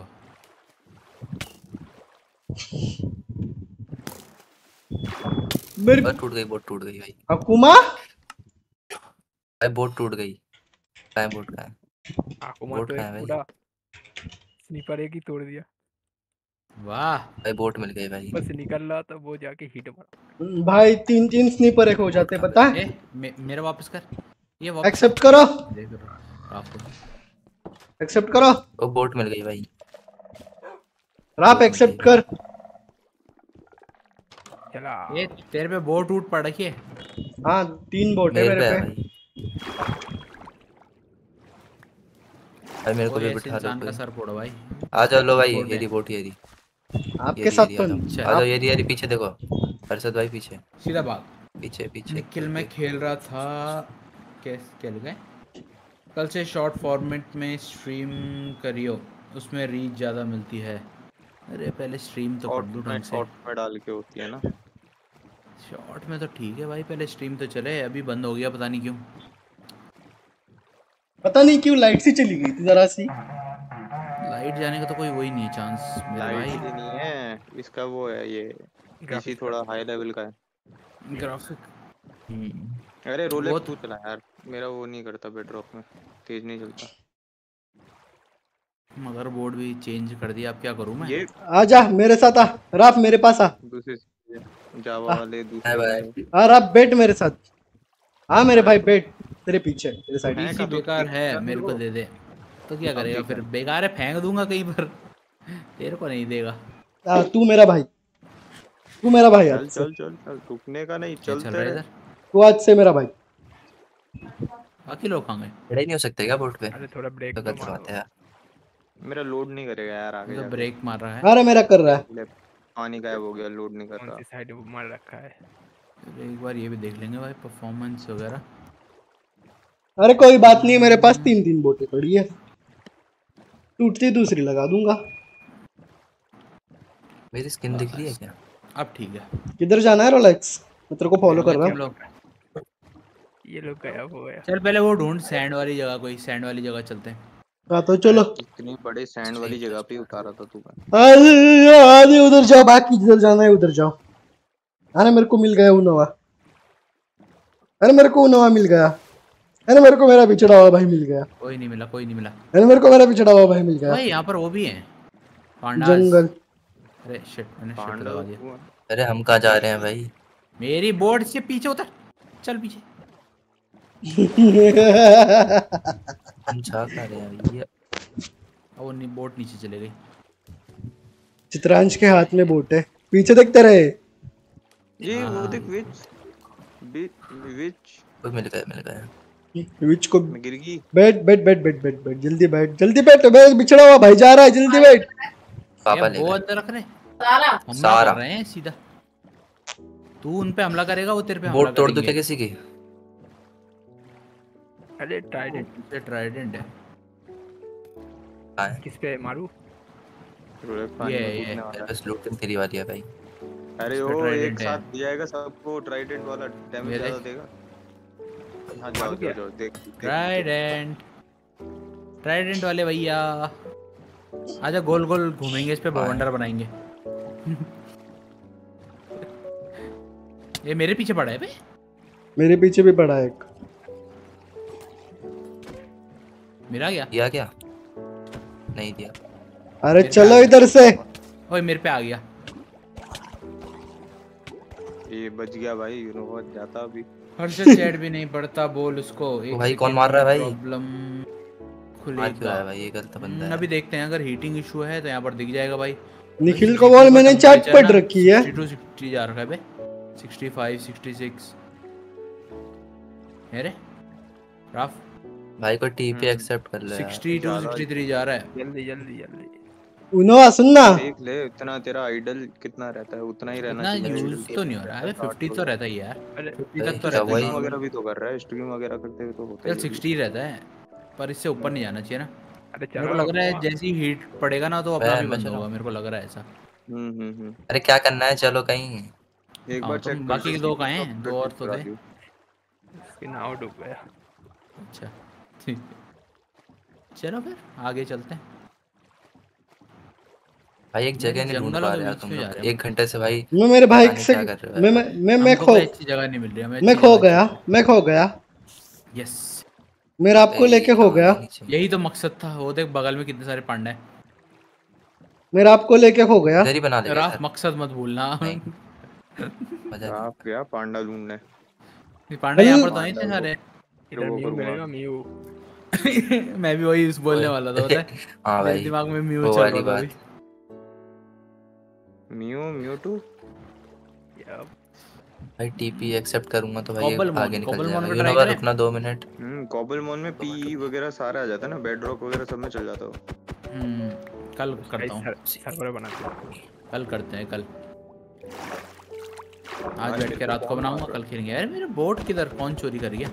मेरी बोट टूट गई बोट टूट गई भाई। अकुमा? भाई बोट टूट गई। है बोट कहाँ है? बोट तो पूरा स्नीपर एक ही तोड़ दिया। वाह। भाई बोट मिल गई भाई। बस निकल रहा था वो जाके हिट मारा। भाई तीन तीन स्नीपर एक हो जाते पता है? मे, मेरा वापस कर। ये वापस। एक्सेप्ट करो। एक्सेप्ट करो। वो बोट मिल गई भाई। राप एक्सेप्ट कर। चला। ये तेरे पे बोट टूट पड़ रखी है। हाँ तीन बोट है मेरे पे भाई। मेरे को भी बिठा दो इंसान का सर फोड़ो भाई। आ जाओ लो भाई ये बोट ये रही आपके साथ तो रही, आ जाओ ये ये पीछे देखो अरशद भाई पीछे। सीधा भाग पीछे पीछे। निखिल मैं खेल रहा था कैस क्या लिखा है कल से शॉर्ट फॉर्मेट में स्ट्रीम करियो उसमें रीच ज़्यादा मिलती है। अरे पहले स्ट्रीम तो कर लूँ ढंग से। शॉर्ट में डाल के होती है ना। शॉर्ट में तो ठीक है भाई पहले स्ट्रीम तो चले अभी बंद हो गया पता नहीं क्यों। पता नहीं क्यों लाइट सी चली गई थी जरा सी। लाइट जाने का तो कोई वही नहीं है चांस मेरे लाइट भाई। ही नहीं है इसका वो है ये पीसी थोड़ा हाई लेवल का है। ग्राफिक अरे वो रोलेक्स तो- तू चला यार मेरा वो नहीं करता बेड्रॉक में तेज नहीं चलता। मदरबोर्ड भी चेंज कर दिया अब क्या करूँ मैं? ये आजा मेरे साथ आ राफ मेरे पास आ। दूसरे जावा वाले दूसरे वाले आ राफ बैठ मेरे साथ। हाँ मेरे भाई बैठ तेरे पीछे तेरे साइड। पीसी बेकार है मेरे को दे दे। तो क्या करेगा फिर? बेकार है फेंक दूँगा कहीं पर। तेरे को नहीं देगा। आ, तू मेरा भाई। तू मेरा भाई चल चल चल चल रुकने का नहीं क्या चल चलते रहा है तू आज से मेरा भाई। बाकी लोग कहाँ गए? खड़े नहीं हो सकते क्या बोट पे? अरे थोड़ा ब्रेक तो गलत बात है यार। मेरा लोड नहीं करेगा यार आगे तो ब्रेक मार रहा है। अरे मेरा कर रहा है। पानी गायब हो गया लोड नहीं कर कौन रहा सी साइड मार रखा है? एक बार ये भी देख लेंगे भाई परफॉर्मेंस वगैरह। अरे कोई बात नहीं है मेरे पास तीन तीन बोटें पड़ी है। टूटती दूसरी लगा दूँगा। मेरी स्किन दिख रही है क्या? अब ठीक है। किधर जाना है रोलेक्स मैं तेरे को फॉलो कर रहा हूँ। ये लोग। गया हो गया चल पहले वो ढूंढ सैंड वाली जगह कोई सैंड वाली जगह चलते हैं। हाँ तो चलो। इतनी बड़े सैंड वाली जगह पे उतारा था तू। आगे आगे उधर जाओ बाकी जिधर जाना है उधर जाओ। अरे मेरे को मिल गया उनवा अरे मेरे को उनवा मिल गया। अरे मेरे को मेरा पिछड़ा हुआ भाई मिल गया। कोई नहीं मिला कोई नहीं मिला। अरे मेरे को मेरा पिछड़ा हुआ भाई मिल गया। भाई यहाँ पर वो भी है। Pandas jungle. अरे शिट मैंने शिट दबा दिया। अरे हम कहाँ जा रहे हैं भाई? मेरी बोर्ड से पीछे उतर। चल पीछे। हम जा कहाँ रहे हैं भैया अब वो नहीं बोट नीचे चले गई। चित्रांश के हाथ में बोट है। पीछे देखते रहे। ये वो देख विच विच कोई मिल गया मिल गया। विच को गिर गई। बैठ बैठ बैठ बैठ बैठ बैठ जल्दी बैठ जल्दी बैठ मेरा बिछड़ा हुआ भाई जा रहा है जल्दी बैठ। पापा ले वो अंदर रख रहे सारा सारा। रहे हैं सीधा। तू उन पे हमला करेगा वो तेरे पे हमला बोट तोड़ दो क्या किसी की? अरे ट्राइडेंट। ये ट्राइडेंट है? किस पे मारू? ये में ये। वाला। मेरे तेरी वाली है भाई। अरे ओ एक। साथ दियाएगा सबको ट्राइडेंट वाला डैमेज ज़्यादा देगा। हाँ जाओ जाओ जाओ देख देख ट्राइडेंट ट्राइडेंट वाले भैया। आजा गोल गोल घूमेंगे इस पे बवंडर बनाएँगे। ये मेरे पीछे पड़ा है बे। मेरे पीछे भी पड़ा है एक। मेरा गया दिया क्या? नहीं दिया। अरे चलो इधर से। ओए मेरे पे आ गया। ये बच गया भाई यू नो व्हाट जाता अभी। हर्षद चैट भी नहीं पड़ता बोल उसको एक भाई, कौन मार रहा है भाई? प्रॉब्लम खुलेगा। भाई ये गलत बंदा है। अभी देखते हैं अगर हीटिंग इशू है तो यहाँ पर दिख जाएगा भाई। निखिल को बोल मैंने चैट पढ़ रखी है। 62 60 जा रखा है बे 65 66 है रे? राफ भाई को टीपी एक्सेप्ट कर ले 62 63 जा रहा है। जल्दी जल्दी जल्दी। उनवा सुनना। देख ले इतना तेरा आइडल कितना रहता है उतना ही रहना चाहिए यूज़ तो नहीं हो रहा। है 50 तो रहता ही यार। अरे 50 तक तो रहता वही? है। वगैरह भी तो कर रहा है स्ट्रीम वगैरह करते हुए तो होता चल है 60 रहता है पर इससे ऊपर नहीं जाना चाहिए ना। अरे मेरे को लग रहा है जैसे ही हीट पड़ेगा ना तो अपना भी बंद होगा मेरे को लग रहा है ऐसा। हम्म हम्म हम्म। अरे क्या करना है? चलो कहीं। एक हाँ, बार तो चेक बाकी के दो कहाँ हैं दो और तो थे। इसकी नाव डूब गया। अच्छा ठीक। है चलो फिर आगे चलते हैं। भाई एक जगह नहीं ढूंढ पा रहे यार तुम लोग। एक घंटे से भाई मैं मेरे भाई से मैं मैं मैं मैं खो जगह नहीं मिल रही हमें मैं खो गया मैं खो गया। यस मेरा आपको लेके खो गया। यही तो मकसद था वो देख बगल में कितने सारे पांडा है। मेरा आपको लेके खो गया। ही बना देगा राफ मकसद मत भूलना। मज़ा आप गया पांडा ढूँढने। ये पांडा यहाँ पर तो नहीं थे सारे। इधर वो मिलेगा म्यू मैं भी वही बोलने वाला था पता है? हाँ भाई दिमाग में म्यू चल रहा था। म्यू म्यूटू भाई टीपी एक्सेप्ट करूँगा तो भाई आगे निकल जाएगा। को यू try नो करें? रुकना दो मिनट। हम्म कॉबल मोन में पी वगैरह सारा आ जाता है ना बेडरॉक वगैरह सब में चल जाता हो। हम्म, कल करता हूँ। सर्वर बनाते हैं कल करते हैं कल। आज बैठ के रात को बनाऊँगा कल खेलेंगे। यार मेरे बोट किधर कौन चोरी कर गया?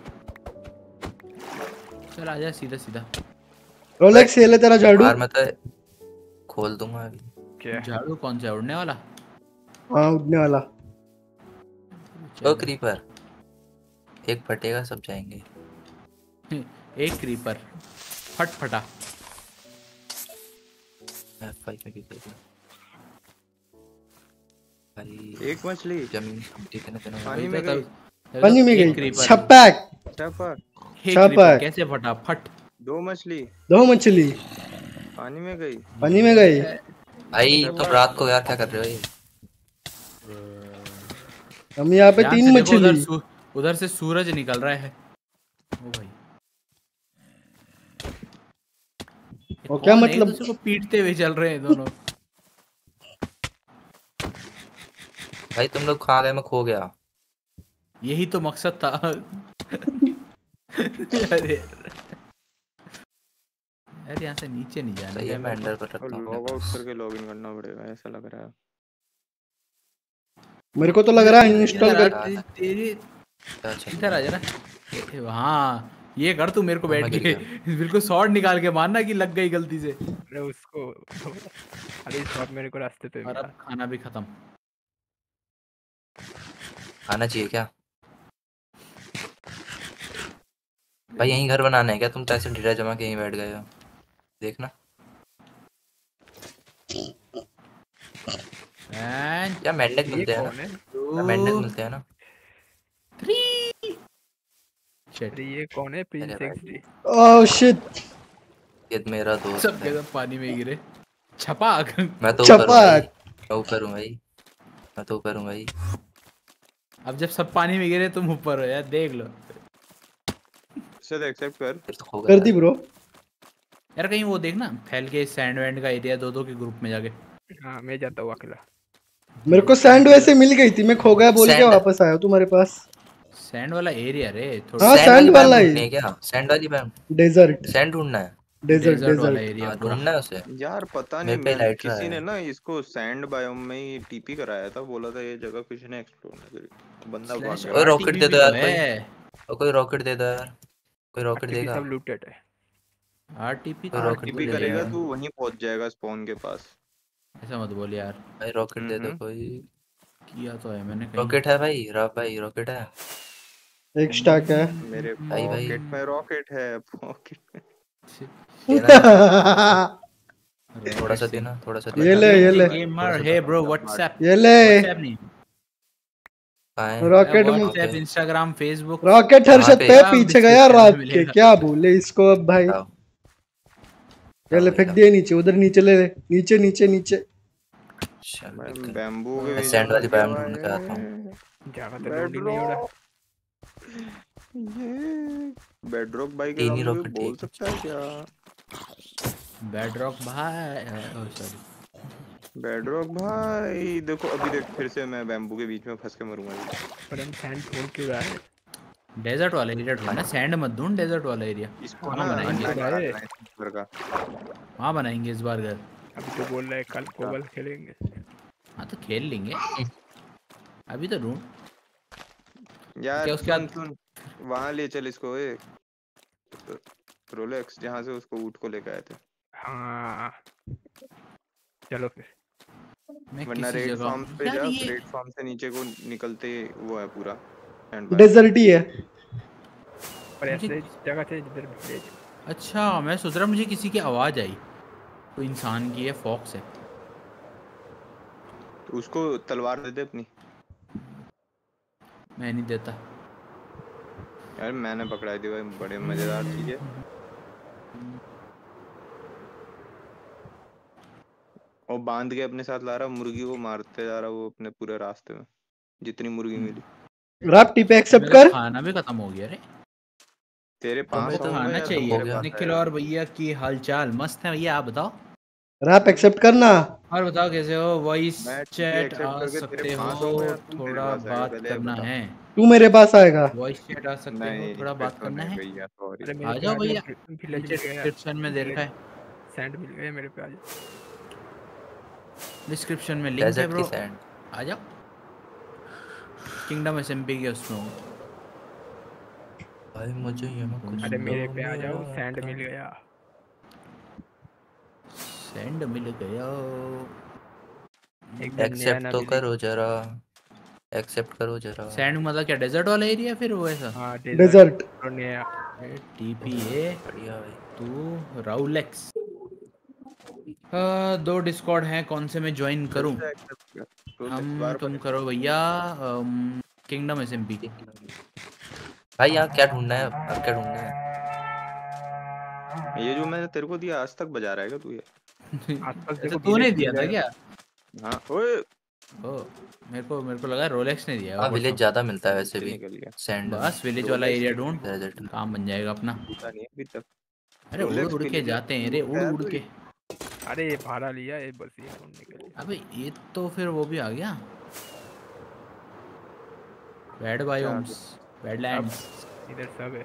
चल आजा सीधा सीधा रोलेक्स ले तेरा झाड़ू। यार मैं तो खोल दूँगा अभी। क्या झाड़ू कौन सा उड़ने वाला? हाँ उड़ने वाला। ओ क्रीपर एक फटेगा सब जाएँगे। एक क्रीपर फट फटा F5 में क्लिक कर एक मछली। ज़मीन पानी में गई। पानी में गई। छपैक छपक छपक। कैसे फटा? फट। दो मछली। दो मछली। पानी में गई। पानी में गई। भाई तुम रात को यार क्या कर रहे हो ये? हम यहाँ पे तीन उधर मछली। सू- उधर से सूरज निकल रहा है। ओ भाई। वो क्या मतलब? को पीटते हुए चल रहे हैं दोनों। भाई तुम लोग कहाँ गए मैं खो गया। यही तो मकसद था। अरे। यार यहाँ से नीचे नहीं जाना सही है मैं अंडर पर रखता हूँ लॉग आउट करके लॉगिन करना पड़ेगा ऐसा लग रहा है। मेरे को तो लग रहा है इंस्टॉल कर तेरी अच्छा इधर आ जाना ए, हाँ ये कर तू मेरे को बैठ के। बिल्कुल शॉट निकाल के मारना कि लग गई गलती से। अरे उसको अरे शॉट मेरे को रास्ते पे और अब खाना भी खत्म। आना चाहिए क्या? भाई यहीं घर बनाना है क्या? तुम तो ऐसे ढीला जमा के यहीं बैठ गए हो। देखना। क्या मेंढक मिलते हैं ना। मेंढक मिलते हैं ना. अरे ये कौन है? प्रिंस अरे ओह शिट ये तो मेरा दोस्त सब के सब पानी में गिरे। छपाक। मैं तो ऊपर हूँ भाई। छपाक मैं ऊपर हूँ भाई। मैं तो ऊपर हूँ भाई। अब जब सब पानी में गिरे तुम ऊपर हो यार देख लो। सर एक्सेप्ट कर। फिर तो कर दी ब्रो यार कहीं वो देखना फैल के सैंड वैंड का एरिया दो दो के ग्रुप में जाके। हाँ मैं जाता हूँ अकेला। मेरे को सैंड वैसे मिल गई थी मैं खो गया बोल के वापस आया तुम्हारे पास। सैंड वाला एरिया रे थोड़ा हाँ, सैंड वाला ही। क्या? सैंड वाली बैम डेजर्ट सैंड ढूंढना है? डेजर्ट वाला डेजर्ट एरिया ढूंढना है उसे। यार पता नहीं मैं लाइट किसी ने ना इसको सैंड बायोम में ही टीपी कराया था बोला था ये जगह किसी ने एक्सप्लोर नहीं करी। बंदा भाग गया। ओए रॉकेट दे दो तो यार कोई कोई रॉकेट दे दो यार। कोई रॉकेट देगा। सब लूटेड है। आरटीपी तो रॉकेट टीपी करेगा तू वहीं पहुँच जाएगा स्पॉन के पास। ऐसा मत बोल यार। भाई रॉकेट दे दो हम्म। कोई। किया तो है मैंने कहीं। रॉकेट है भाई राव भाई रॉकेट है। एक स्टैक है। मेरे भाई, भाई। पॉकेट में रॉकेट है पॉकेट में। थोड़ा सा देना थोड़ा सा ये ले ये ले। गेमर हे ब्रो व्हाट्सएप ये ले। Rocket WhatsApp Instagram Facebook rocket Harshad पे- पे हाँ, पीछे गया रात के क्या बोले इसको अब भाई? बताओ ये ले फेंक दिए नीचे उधर नीचे ले ले नीचे नीचे नीचे। बैम्बू के मैं सैंड वाली बैम ढूंढ के आता हूँ। जगह तो लोडिंग नहीं हो रहा। ये बेडरॉक बाइक के ही सामने बोल सकता है क्या? बेडरॉक भाई ओह सॉरी बेडरॉक भाई देखो अभी देख फिर से मैं बैम्बू के बीच में फंस के मरूँगा। पर हम सैंड ढूंढ क्यों रहा है डेजर्ट वाला एरिया ढूंढना सैंड मत ढूंढ डेजर्ट वाला एरिया। इसको वहाँ बनाएँगे। है। है वहाँ बनाएँगे इस बार घर। अभी तो बोल रहा है कल कोबल खेलेंगे। हाँ तो खेल लेंगे। अभी तो ढूंढ। यार क्या उसके बाद- वहाँ ले चल इसको ए। रोलेक्स जहाँ से उसको ऊँट को लेके आए थे। हाँ। चलो फिर। मैं वरना किसी रेड जगह फार्म पे जा रेड फार्म से नीचे को निकलते वो है पूरा। डेजर्ट ही है। पर ऐसे जगह थे जिधर विलेज अच्छा मैं सोच रहा मुझे किसी की आवाज़ आई। कोई इंसान की है फॉक्स है। तो उसको तलवार दे दे अपनी। मैं नहीं देता। यार मैंने पकड़ाई थी भाई बड़े मज़ेदार चीज़ है। और बाँध के अपने साथ ला रहा मुर्गी को मारते जा रहा वो अपने पूरे रास्ते में जितनी मुर्गी मिली। राप टीपे एक्सेप्ट कर। खाना भी खत्म हो गया रे। तेरे पास हमें तो खाना चाहिए निखिल और भैया की हालचाल मस्त है भैया आप बताओ। रैप एक्सेप्ट करना। और बताओ कैसे हो? वॉइस चैट आ सकते हो तू थोड़ा बात करना है। तू मेरे पास आएगा। वॉइस चैट आ सकते हो थोड़ा बात करना तो है। सॉरी मेरे आ जाओ भैया डिस्क्रिप्शन में दे रखा है। सैंड मिल गया मेरे पे आ जाओ। डिस्क्रिप्शन में लिंक है ब्रो आ जाओ। किंगडम एसएमपी के उसमें हूँ भाई मुझे यहाँ कुछ अरे मेरे तो पे आ जाओ सैंड मिल गया। सेंड मिल गया। एक्सेप्ट तो करो जरा। एक्सेप्ट करो जरा। सैंड मतलब क्या डेजर्ट वाला एरिया फिर वो ऐसा? हाँ डेजर्ट टीपीए बढ़िया भाई। तू राउलेक्स दो डिस्कॉर्ड हैं कौन से मैं ज्वाइन करूँ? हम तुम करो भैया किंगडम एसएमपी भाई यहाँ क्या ढूंढना है? अब क्या ढूंढना है? ये जो मैंने तेरे को दिया आज तक बजा रहा है क्या तू ये? अच्छा तूने दिया था क्या? हाँ ओए। ओ मेरे को मेरे को लगा रोलेक्स ने दिया हाँ विलेज ज़्यादा मिलता है वैसे भी। सैंड बस विलेज वाला एरिया ढूंढ। काम बन जाएगा अपना। तक। अरे उड़ उड़ के के जाते हैं रे उड़ उड़ के। अरे ये भाड़ा लिया ये बस ये ढूँढने के लिए अबे ये तो फिर वो भी आ गया। बैड बायोम्स बैडलैंड्स इधर सब है।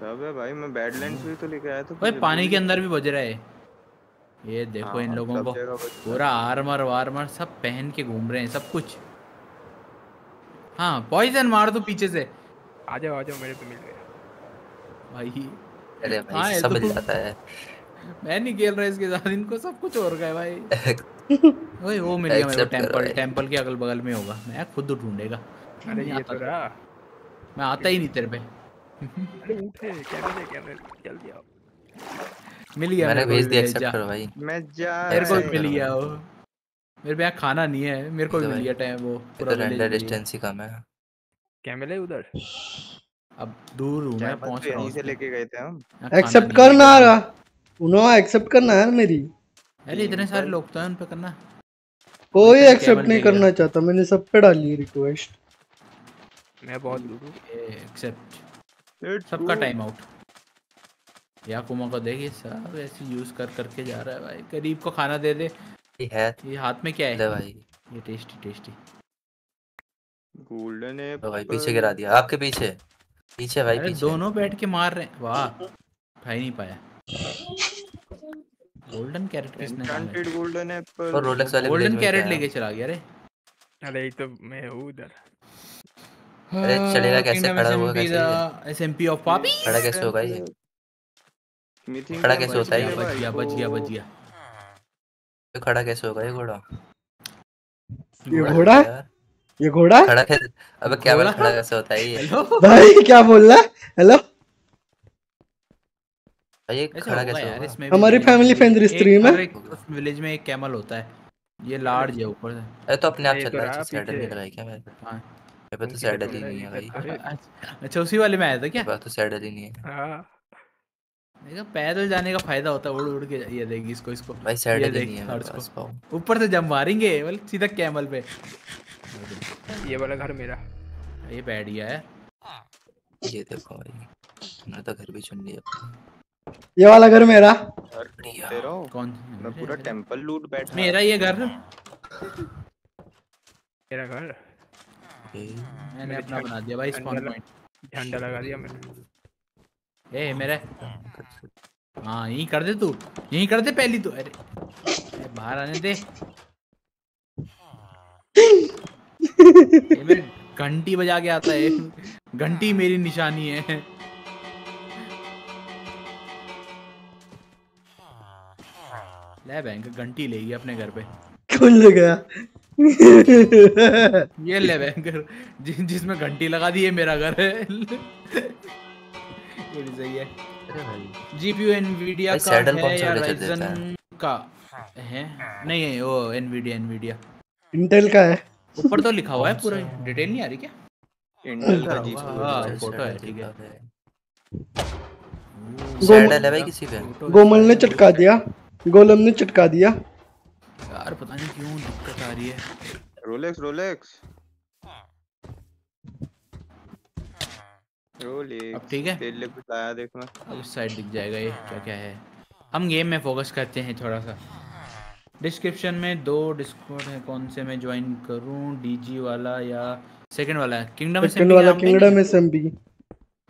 सब है भाई मैं बैडलैंड्स भी तो लेके आया था भाई पानी के अंदर भी बज रहा है। ये देखो इन हाँ, लोगों को। है। पूरा आर्मर वार्मर सब पहन के घूम रहे हैं सब कुछ। हाँ पॉइजन मार दो पीछे से। आ जाओ आ जाओ मेरे पे मिल गया। भाई। अरे हाँ, भाई ये सब तो- मिल जाता है। मैं नहीं खेल रहा इसके साथ इनको सब कुछ और गया भाई। ओए वो मिल गया मेरे कर टेंपल टेंपल के अगल बगल में होगा। मैं खुद ढूंढेगा। अरे ये तो रहा। मैं आता ही नहीं तेरे पे। अरे उठे कैमरे कैमरे जल्दी आओ। मिल गया मैंने भेज दिया एक्सेप्ट करो भाई। मैं जा मेरे को रहा। मिल गया। वो। मेरे पे खाना नहीं है मेरे को मिल गया टाइम वो पूरा तो रेंडर डिस्टेंस ही कम है। कैमरे उधर। अब दूर हूँ मैं पहुँच रहा हूँ से लेके गए थे हम। एक्सेप्ट करना है। रहा उन्होंने एक्सेप्ट करना है मेरी। अरे इतने सारे लोग तो हैं उन पे करना। कोई एक्सेप्ट नहीं करना चाहता मैंने सब पे डाली रिक्वेस्ट मैं बहुत हूँ। एक्सेप्ट सबका टाइम आउट या कुमा को देखिए सब ऐसे यूज़ कर करके जा रहा है भाई। गरीब को खाना दे दे। ये है। ये हाथ में क्या है? ले भाई। ये टेस्टी टेस्टी गोल्डन है तो भाई पीछे गिरा दिया। आपके पीछे। पीछे भाई पीछे। दोनों बैठ के मार रहे हैं। वाह भाई नहीं पाया। गोल्डन कैरेट किसने एन्चेंटेड गोल्डन एप्पल और रोलेक्स वाले गोल्डन कैरेट क्या? लेके चला गया रे अरे ये तो मैं हूँ उधर। अरे चलेगा कैसे खड़ा हुआ कैसे एसएमपी ऑफ़ पापी खड़ा कैसे होगा ये? खड़ा कैसे होता है बच गया बच गया बच गया ये खड़ा कैसे होगा ये घोड़ा? ये घोड़ा ये घोड़ा? खड़ा कैसे अबे क्या? बात खड़ा कैसे होता है ये? भाई क्या बोल रहा है? हेलो ये खड़ा कैसे यार इसमें हमारी village family में friendly एक- stream है। उस विलेज में एक कैमल होता है। ये लार्ज है ऊपर से। अरे तो अपने आप चल तो रहा है रहा सैडल। नहीं लगाई क्या मैं हाँ। ये पे तो सैडल तो ही नहीं है भाई। अच्छा अच्छा, उसी वाले में आया था क्या? बात तो सैडल ही नहीं है। हाँ। देखा पैदल जाने का फ़ायदा होता है उड़ उड़ के ये देख इसको इसको। भाई सैडल ही नहीं है मेरे पास को ऊपर से जंप मारेंगे मतलब सीधा कैमल पे। ये वाला घर मेरा। ये बैठ गया है। ये देखो भाई मैं तो घर भी चुन लिया। ये वाला घर मेरा। कौन मैं पूरा टेंपल लूट बैठा मेरा ये घर? मेरा घर? मैंने अपना बना दिया भाई स्पॉन पॉइंट झंडा लगा दिया मैंने। ए मेरे। हाँ यहीं कर दे तू। यहीं कर दे पहली तो। अरे अरे बाहर आने दे। घंटी बजा के आता है। घंटी मेरी निशानी है। ले बैंक घंटी ले गई अपने घर पे। कौन ले गया? ये ले बैंकर जि, जिसमें घंटी लगा दी है मेरा घर। है ये भी सही है। अरे जीपीयू एनवीडिया का सैडल कौन है सा या राइजन का। है? नहीं है वो एनवीडिया एनवीडिया इंटेल का है। ऊपर तो लिखा हुआ है पूरा डिटेल नहीं आ रही क्या? इंटेल का जी हाँ फ़ोटो है ठीक है। सैडल है भाई किसी पे? गोमल ने चटका दिया। गोलम ने चटका दिया। यार पता नहीं क्यों दिक्कत आ रही है। Rolex Rolex. रोलेक्स अब ठीक है। तेरे लिए कुछ आया देख अब इस साइड दिख जाएगा ये क्या क्या है। हम गेम में फोकस करते हैं थोड़ा सा। डिस्क्रिप्शन में दो डिस्कॉर्ड है कौन से मैं ज्वाइन करूँ? डीजी वाला या सेकंड वाला? है किंगडम सेकंड एसएमबी वाला kingdom SMB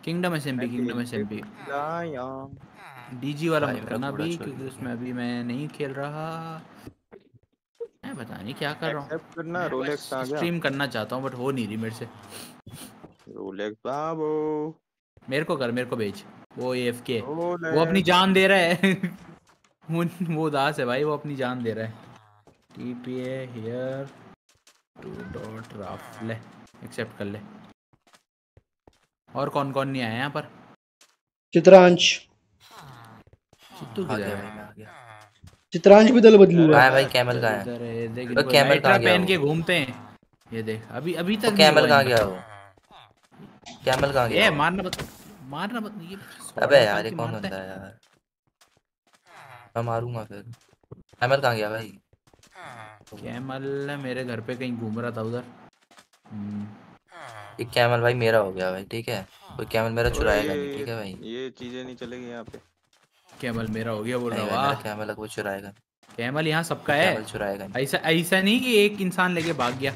kingdom SMB kingdom SMB DG वाला मत करना अभी क्योंकि उसमें अभी मैं नहीं खेल रहा। मैं पता नहीं क्या कर रहा Accept करना, हूँ Rolex आ गया। स्ट्रीम करना चाहता हूँ बट हो नहीं रही मेरे से। रोलेक्स बाबू मेरे को कर मेरे को भेज वो एएफके वो अपनी जान दे रहा है। वो वो उदास है भाई वो अपनी जान दे रहा है। टीपीए हियर टू डॉट राफ ले एक्सेप्ट कर ले। और कौन कौन नहीं आया यहाँ पर? चित्रांश। चित्तू आ गया भाई, मैं आ गया। चित्रांश भी दल बदलू कहाँ है। है भाई कैमल कहाँ है? देख वो कैमल नाइट्रा कहाँ गया पहन के घूमते हैं। ये देख अभी अभी तक कैमल हुआ कहाँ। गया वो? कैमल कहाँ गया ये वो? मारना मत मारना मत ये अबे यार ये कौन बंदा है। है यार? मैं मारूँगा फिर। कैमल कहाँ गया भाई? कैमल मेरे घर पे कहीं घूम रहा था उधर। हम्म, ये कैमल भाई मेरा हो गया भाई ठीक है? कोई कैमल मेरा चुराएगा नहीं ठीक है भाई? ये चीज़ें नहीं चलेगी यहाँ पे। कैमल मेरा हो गया बोल रहा वाह कैमल को चुराएगा। कैमल यहाँ सबका है। चुराएगा ऐसा ऐसा नहीं कि एक इंसान लेके भाग गया।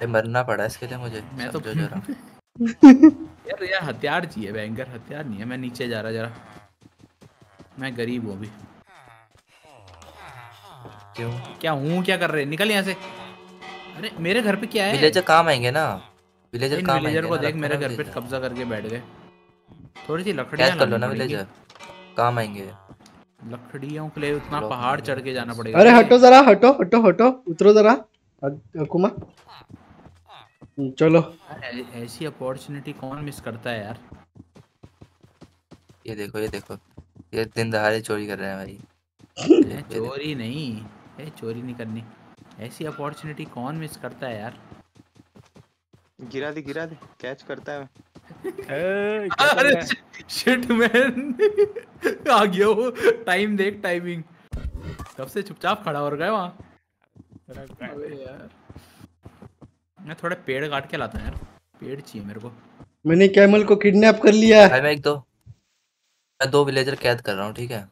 ये मरना पड़ा इसके लिए मुझे मैं तो समझो जरा। यार यार हथियार चाहिए भयंकर हथियार नहीं है। मैं नीचे जा रहा जरा। मैं गरीब हूँ अभी। क्यों? क्या हूँ क्या कर रहे निकल यहाँ से। अरे मेरे घर पे क्या है? विलेजर काम आएँगे ना? विलेजर काम विलेजर को देख मेरे घर पे कब्जा करके बैठ गए। थोड़ी सी लकड़ियाँ कैच कर लो ना। विलेजर। काम आएँगे। लकड़ियों के लिए उतना पहाड़ चढ़ के जाना पड़ेगा। अरे हटो जरा हटो हटो हटो उतरो जरा। अकुमा हम्म, चलो। ऐसी अपॉर्चुनिटी कौन मिस करता है यार? ये देखो ये देखो। ये दिन दहाड़े चोरी कर रहे हैं भाई। ये। चोरी नहीं। ए, चोरी नहीं करनी। ऐसी अपॉर्चुनिटी कौन मिस करता है यार? गिरा दे गिरा दे। कैच करता है अरे शिट मैन आ गया वो। टाइम देख टाइमिंग कब से चुपचाप खड़ा हो गया वहाँ। यार। मैं थोड़े पेड़ काट के लाता यार। पेड़ चाहिए मेरे को। मैंने कैमल को किडनैप कर लिया। है भाई मैं एक दो मैं दो विलेजर कैद कर रहा हूँ ठीक है?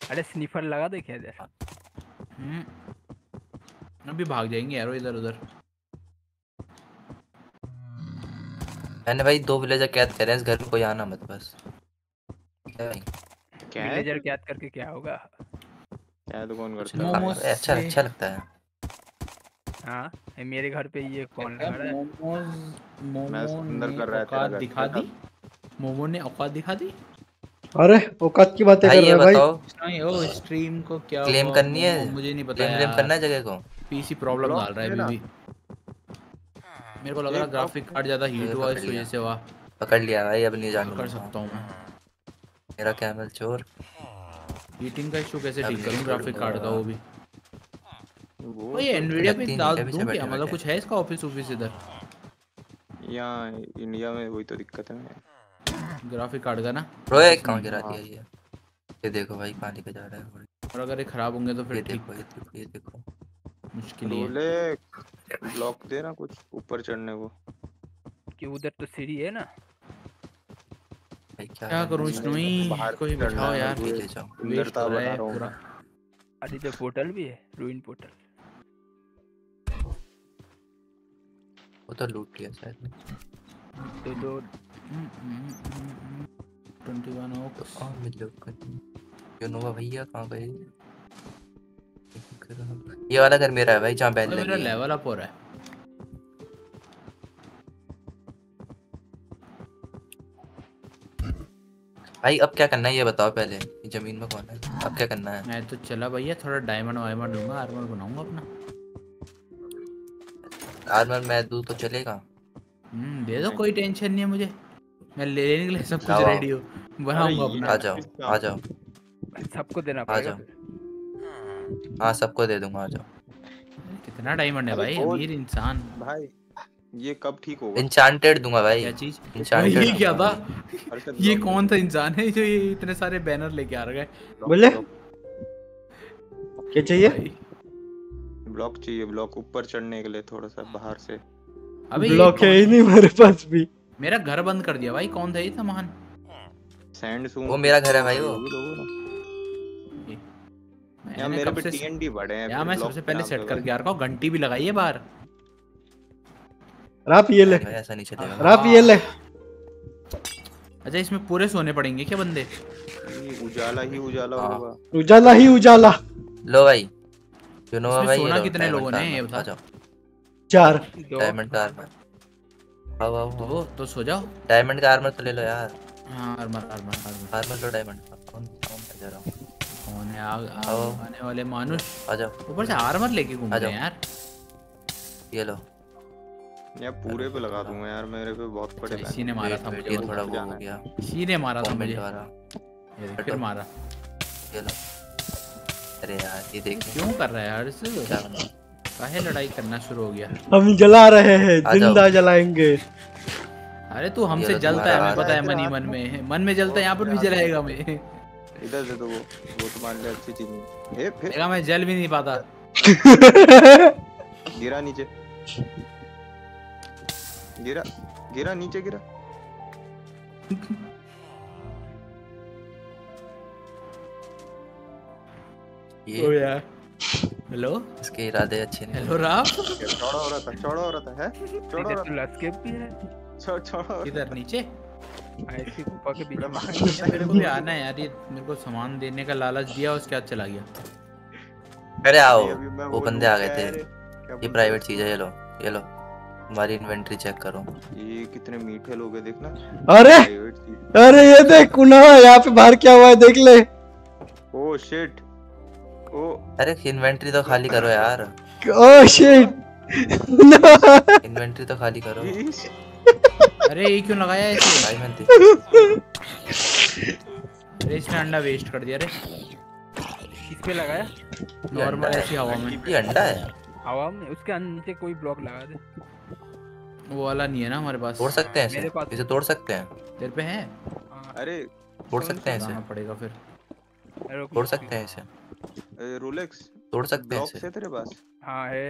अरे स्निफर लगा दे क्या जैसा? हम्म, अभी भाग जाएँगे यार इधर उधर मैंने भाई दो विलेजर कैद करे हैं इस घर में कोई आना मत बस। विलेजर कैद? करके क्या होगा? कैद कौन करता है? अच्छा अच्छा लगता है। हाँ ये मेरे घर पे ये कौन लगा रहा है? मोमोज मैं मोमो अंदर ने कर रहा है औकात दिखा दी? मोमो ने औकात दिखा दी? अरे औकात की बातें कर रहा है भाई। नहीं ओ स्ट्रीम को क्या क्लेम करनी है? मुझे नहीं पता क्लेम करना है जगह को? पीसी प्रॉब्लम डाल रहा है है अभी भी मेरे को लग रहा ग्राफिक कार्ड ज़्यादा हीट हुआ इस वजह से हुआ पकड़ लिया भाई अब नहीं जाने कर सकता हूँ मैं। मेरा कैमल चोर। हीटिंग का इशू कैसे ठीक करूँ ग्राफिक कार्ड का वो भी। वो ये एनवीडिया पे डाल दूँ क्या? मतलब कुछ है। इसका ऑफ़िस ऑफ़िस इधर? यहाँ इंडिया में वही तो दिक्कत है। ग्राफिक कार्ड का ना? रोए ऑफ़िस कहाँ में। गिरा दिया ये। ये देखो भाई कहाँ लेके जा रहा है। और अगर ये खराब होंगे तो फिर ये देखो ये देखो मुश्किल है ब्लॉक दे ना कुछ ऊपर चढ़ने को कि उधर तो सीढ़ी है ना क्या क्या करूँ स्नोई बाहर कोई बिठाओ है, यार ले जाओ हो रहा बना रहा हूँ। अरे इधर पोर्टल भी है रूइन पोर्टल वो तो लूट लिया शायद ने। तो दो ट्वेंटी वन ओक्स और मिल लो यो नोवा भैया कहाँ गए ये वाला घर मेरा है भाई जहाँ बैल लगी है। लेवल अप हो रहा है। भाई अब क्या करना है ये बताओ पहले ये ज़मीन में कौन है? अब क्या करना है? मैं तो चला भैया थोड़ा डायमंड वायमंड लूँगा आर्मर बनाऊँगा अपना। आर्मर मैं दूँ तो चलेगा। हम्म दे दो कोई टेंशन नहीं है मुझे। मैं लेने के लिए सब कुछ। रेडी हूँ। बनाऊँगा अपना। आ जाओ आ जाओ। सबको देना आ पड़ेगा। हाँ सबको दे दूँगा आ जाओ। कितना डायमंड है भाई अमीर इंसान। भाई ये कब ठीक होगा? इंचांटेड दूँगा भाई। क्या चीज़? Enchanted ये क्या था? ये कौन था इंसान है जो ये इतने सारे बैनर लेके आ रहा है? बोले। क्या चाहिए? ब्लॉक चाहिए ब्लॉक ऊपर चढ़ने के लिए थोड़ा सा बाहर से। अबे ये ब्लॉक है ही नहीं मेरे पास भी। मेरा घर बंद कर दिया भाई कौन था ये सामान? सैंड। वो मेरा घर है भाई वो। यार मेरे पे टीएनडी बड़े हैं यार मैं सबसे पहले सेट करके आ रहा हूँ घंटी भी लगाई है बाहर। राप ये ले। ऐसा नहीं चलेगा। राप ये ले। अच्छा इसमें पूरे सोने पड़ेंगे क्या बंदे? ये उजाला ही उजाला हाँ। होगा। उजाला ही उजाला। लो भाई नो भाई सोना कितने लोगों ने? ये बता। जाओ। चार। डायमंड का आर्मर आओ आओ आओ। तो तो सो जाओ। डायमंड का आर्मर तो ले लो यार। हाँ आर्मर आर्मर आर्मर आर्मर लो डायमंड का कौन कौन मैं जा रहा हूँ? कौन है? आ, आ, आओ। आने वाले मानुष। आ जाओ। ऊपर से आर्मर लेके घूम रहे हैं यार। ये लो। यार पूरे पे लगा दूँगा यार मेरे पे बहुत बड़े इसी ने मारा था मुझे। थोड़ा वो हो गया। इसी ने मारा था मुझे। ये देख, फिर मारा। ये लो। अरे यार ये देख। क्यों कर रहा है यार इसे? क्या? काहे लड़ाई करना शुरू हो गया? हम जला रहे हैं ज़िंदा जलाएँगे। अरे तू हमसे जलता है हमें पता है मन ही मन में मन में जलता है यहाँ पर भी जलाएगा मैं इधर से तो वो वो तुम्हारे लिए अच्छी चीज़ नहीं ए फिर देखा मैं जल भी नहीं पाता। गिरा नीचे। गिरा गिरा नीचे गिरा। ये ओ यार। हेलो? इसके इरादे अच्छे नहीं हेलो राम? चौड़ा हो रहा था चौड़ा हो रहा था है? चौड़ा हो रहा तू लस्केप भी है। था चौड़ा हो रहा इधर नीचे। ऐसी गुफा के बीच में मेरे को भी आना है यार ये मेरे को सामान देने का लालच दिया उसके बाद चला गया। अरे आओ वो बंदे आ गए थे। ये प्राइवेट चीज़ है ये लो ये लो हमारी इन्वेंटरी चेक करो। ये कितने मीठे लोग हैं देखना। अरे अरे ये देख कुना यहाँ पे बाहर क्या हुआ है देख ले। Oh shit oh. अरे इन्वेंटरी तो खाली करो यार। ओ शिट इन्वेंटरी तो खाली करो। अरे ये क्यों लगाया ऐसे भाई मैं अरे इसने अंडा वेस्ट कर दिया रे किस पे लगाया नॉर्मल ऐसी हवा में ये अंडा है हवा में उसके नीचे कोई ब्लॉक लगा दे वो वाला नहीं है ना हमारे पास तोड़ सकते हैं मेरे इसे पास- इसे तोड़ सकते हैं तेरे पे है अरे तोड़ सकते हैं इसे पड़ेगा फिर तोड़ सकते हैं इसे रोलेक्स तोड़ सकते हैं ब्लॉक इसे तेरे पास हाँ है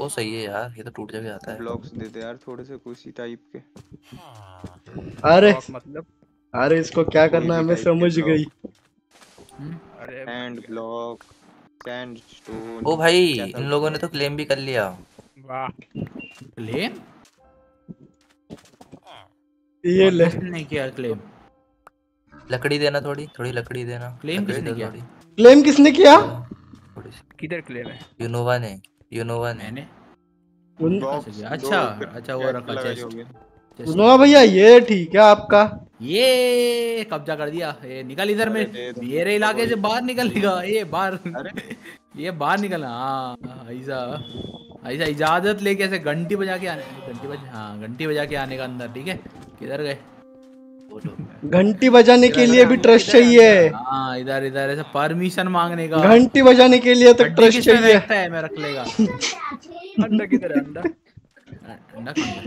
वो सही है यार ये तो टूट जब जाता है। ब्लॉक्स दे दे यार थोड़े से कुछ ही टाइप के। अरे मतलब अरे इसको क्या करना है मैं समझ गई। अरे सैंड ब्लॉक सैंड स्टोन ओ भाई इन लोगों ने तो क्लेम भी कर लिया। वाह। क्लेम ये ले। नहीं किया क्लेम लकड़ी देना थोड़ी थोड़ी लकड़ी देना। लकड़ी किसने किया? क्लेम किसने किया? किधर क्लेम है? यूनोवा ने। यूनोवा ने मैंने उन- अच्छा अच्छा वो रखा चेस्ट। भैया ये ठीक है आपका। ये कब्जा कर दिया। ये निकल इधर में। मेरे इलाके से बाहर निकलेगा। ये बाहर ये बाहर निकलना हाँ ऐसा। ऐसा इजाज़त लेके ऐसे घंटी बजा के आने घंटी बजा हाँ घंटी बजा के आने का अंदर ठीक है? किधर गए? घंटी बजाने के लिए भी ट्रस्ट चाहिए। हाँ इधर इधर ऐसे परमिशन मांगने का। घंटी बजाने के लिए तो ट्रस्ट किसने चाहिए। है मैं रख लेगा। अंडा किधर है अंडा अंडा कहाँ गया?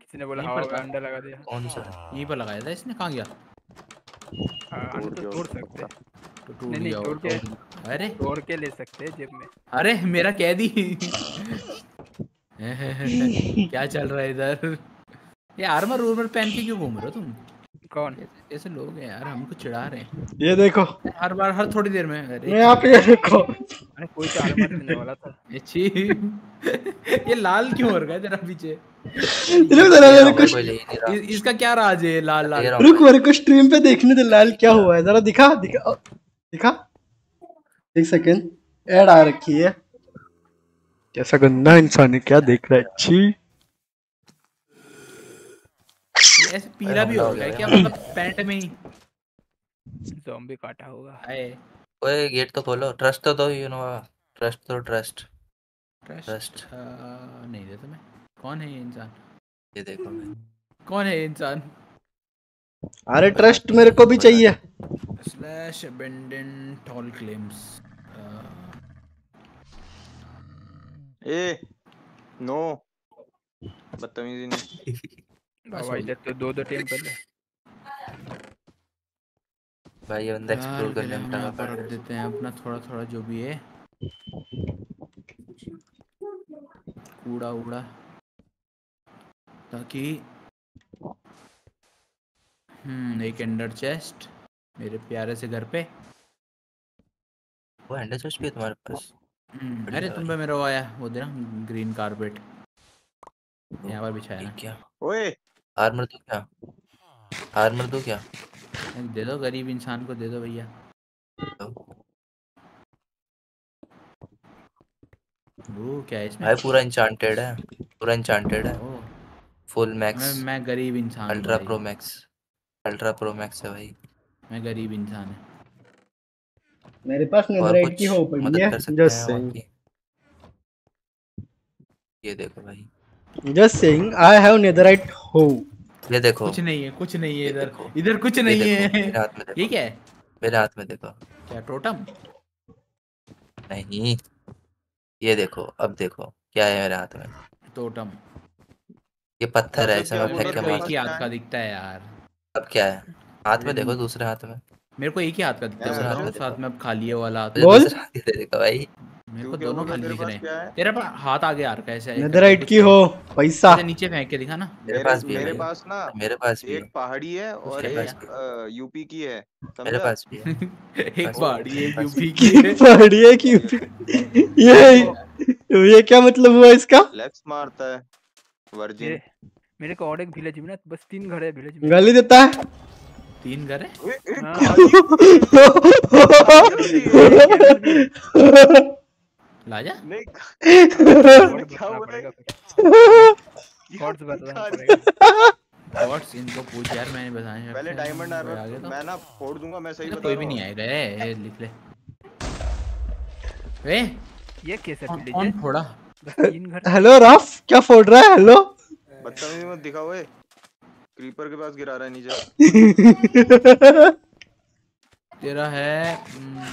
किसी ने बोला हवा का अंडा लगा। दिया। कौन सा? यहीं पर लगाया था इसने कहाँ गया? हाँ, तो तोड़ सकते तो टूट नहीं नहीं गया तोड़ के गया। अरे। तोड़ के ले सकते हैं जेब में। अरे मेरा कैदी। क्या चल रहा है इधर? ये आर्मर उर्मर पहन के क्यों घूम रहे हो तुम? कौन? ऐसे लोग हैं यार हमको चिढ़ा रहे हैं। ये देखो। हर बार हर थोड़ी देर में। अरे मैं यहाँ पे ये देखो। अरे कोई तो आर्मर देने वाला था। अच्छी ये लाल क्यों हो रहा है तेरा पीछे? रुक जरा मेरे को इसका क्या राज है लाल लाल? रुक मेरे को स्ट्रीम पे देखने दे लाल क्या हुआ है? जरा दिखा दिखा दिखा। एक सेकेंड ऐड आ रखी है। कैसा गंदा इंसान है क्या देख रहा है? छी ये ऐसे पीला भी हो गया क्या? मतलब पैंट में ही। ज़ॉम्बी काटा होगा। आए। ओए गेट तो खोलो। ट्रस्ट तो दो यूनोवा ट्रस्ट तो ट्रस्ट ट्रस्ट नहीं देता मैं। कौन है ये इंसान? ये देखो मैं। कौन है ये इंसान? अरे ट्रस्ट मेरे को भी चाहिए। स्लैश अबेंडेंट ऑल क्लेम्स ए नो। बदतमीजी नहीं। बाबा इधर तो दो दो टेंपल है भाई ये बंदा एक्सप्लोर करने में पर रख देते हैं अपना थोड़ा थोड़ा जो भी है। कूड़ा उड़ा। ताकि हम्म एक एंडर चेस्ट मेरे प्यारे से घर पे। वो हैंडल स्विच भी है तुम्हारे पास? हम्म, अरे तुम पे मेरा वो आया वो देना ग्रीन कारपेट यहाँ पर बिछाया ना। क्या? ओए! आर्मर दो क्या? आर्मर दो क्या? दे दो गरीब इंसान को दे दो भैया। वो क्या है इसमें? भाई पूरा इंचांटेड है। पूरा इंचांटेड है। फुल मैक्स मैं मैं गरीब इंसान ultra pro max ultra pro max है भाई। मैं गरीब इंसान है। मेरे पास और नेदराइट की हो पड़ी है जस्ट हैं की ये देखो भाई। Just saying I have netherite हो ये देखो। कुछ नहीं है कुछ नहीं है इधर। इधर कुछ नहीं है। मेरे हाथ में देखो। ये क्या है? मेरे हाथ में देखो। क्या टोटम? नहीं। ये देखो अब देखो क्या है मेरे हाथ में। टोटम। ये पत्थर है इसे क्या मैं वो फेंक के मार। हाथ का दिखता है यार। अब क्या है? हाथ में देखो दूसरे हाथ में। मेरे को एक ही हाथ का दिखता है हाथ साथ में अब खाली है वाला हाथ। बोल। दूसरा हाथ दे देखो भाई। मेरे को दोनों खाली दिख रहे क्या हैं? है? तेरा हाथ आगे आ रखा है ऐसे नेदराइट की हो पैसा। नीचे फेंक के दिखा ना। मेरे पास भी मेरे पास ना मेरे पास भी एक पहाड़ी है और एक यूपी की है मेरे पास भी है। एक पहाड़ी पास यूपी की पहाड़ी है कि ये ये क्या मतलब हुआ इसका? लेग्स मारता है वर्जिन मेरे को और एक विलेज में ना बस तीन घर है विलेज में। गाली देता है? तीन घर है? हाँ। लाजा नहीं क्या है? गॉड्स इनको पूछ यार मैंने बताया पहले डायमंड आर्मर तो। मैं ना फोड़ दूँगा मैं सही बता कोई भी नहीं आएगा। ए, ए लिख ले। वे ये कैसे है? फोड़ा? बस तीन घर हेलो राफ क्या फोड़ रहा है? हेलो बदतमीजी मत दिखा ओए क्रीपर के पास गिरा रहा है नीचे। तेरा है हम्म,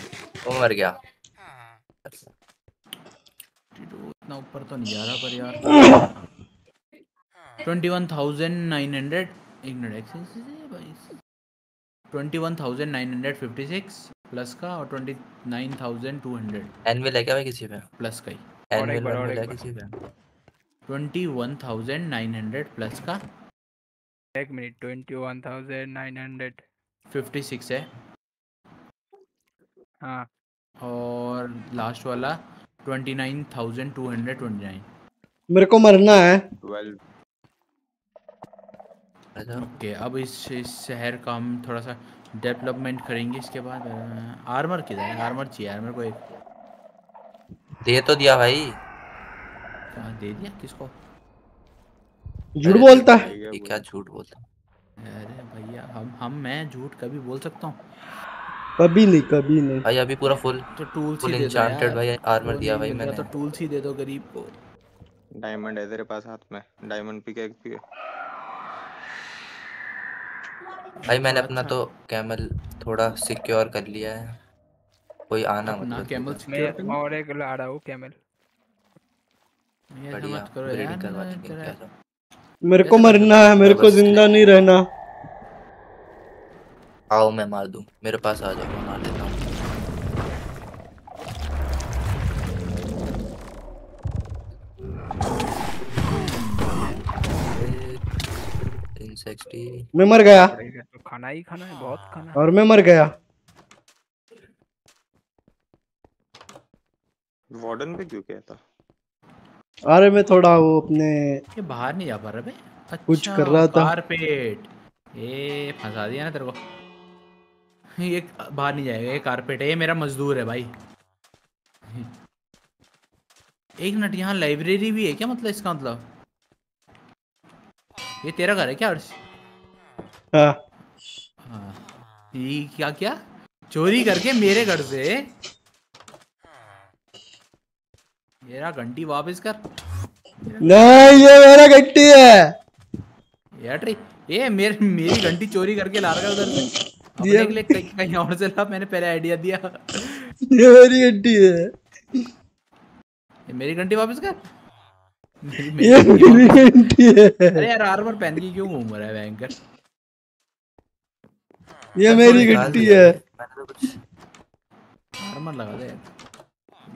वो मर गया। इतना ऊपर तो नहीं जा रहा पर यार। Twenty one thousand nine hundred एक minute access twenty one thousand nine hundred fifty six plus का और twenty nine thousand two hundred. Anvil है क्या भाई किसी पे। प्लस का ही। एनविल है किसी पे। Twenty one thousand nine hundred plus का। एक minute twenty one thousand nine hundred. Fifty six है। हाँ। और लास्ट वाला twenty nine thousand two hundred twenty nine मेरे को मरना है। ट्वेल्व ओके अब इस इस शहर का हम थोड़ा सा डेवलपमेंट करेंगे इसके बाद। आर्मर किधर है? आर्मर चाहिए यार मेरे को एक। दे तो दिया भाई। कहाँ दे दिया? किसको? झूठ बोलता है। क्या झूठ बोलता है? अरे भैया हम हम मैं झूठ कभी बोल सकता हूँ? कभी नहीं कभी नहीं। भाई अभी पूरा फुल तो टूल्स फुल ही दे दो इंचांटेड भाई आर्मर दिया भाई मैंने। तो टूल्स ही दे दो गरीब को। डायमंड है तेरे पास हाथ में। डायमंड पिक एक भी है भाई मैंने अपना। तो कैमल थोड़ा सिक्योर कर लिया है। कोई आना मतलब कैमल मैं सिक्योर और एक ला रहा हूँ कैमल बढ़िया मत करो यार तो। मेरे को मरना है मेरे को ज़िंदा नहीं रहना। आओ मैं मार दूँ। मेरे पास आ जाओ मैं मार देता हूँ। मैं मर गया। तो खाना ही खाना है बहुत खाना और मैं मर गया। वार्डन पे क्यों कहता अरे मैं थोड़ा वो अपने ये बाहर नहीं जा पा रहा बे। कुछ अच्छा, कर रहा था। कारपेट। ये फंसा दिया ना तेरे को। ये बाहर नहीं जाएगा ये कारपेट है ये मेरा मजदूर है भाई। एक मिनट यहाँ लाइब्रेरी भी है क्या मतलब इसका मतलब? ये तेरा घर है क्या अर्श? हाँ। हाँ। ये क्या क्या? चोरी करके मेरे घर से। मेरा घंटी वापस कर। नहीं ये मेरा गट्टी है। यार ये मेरे मेरी घंटी चोरी करके ला रहा है उधर से। के लिए कहीं कहीं और से ला मैंने पहले आइडिया दिया। ये मेरी गट्टी है। ये मेरी घंटी वापस कर? मेरी, ये घंटी मेरी वापस- घंटी है। अरे यार आर्मर पहन के क्यों घूम रहा है बैंकर ये मेरी घंटी है। आर्मर लगा दे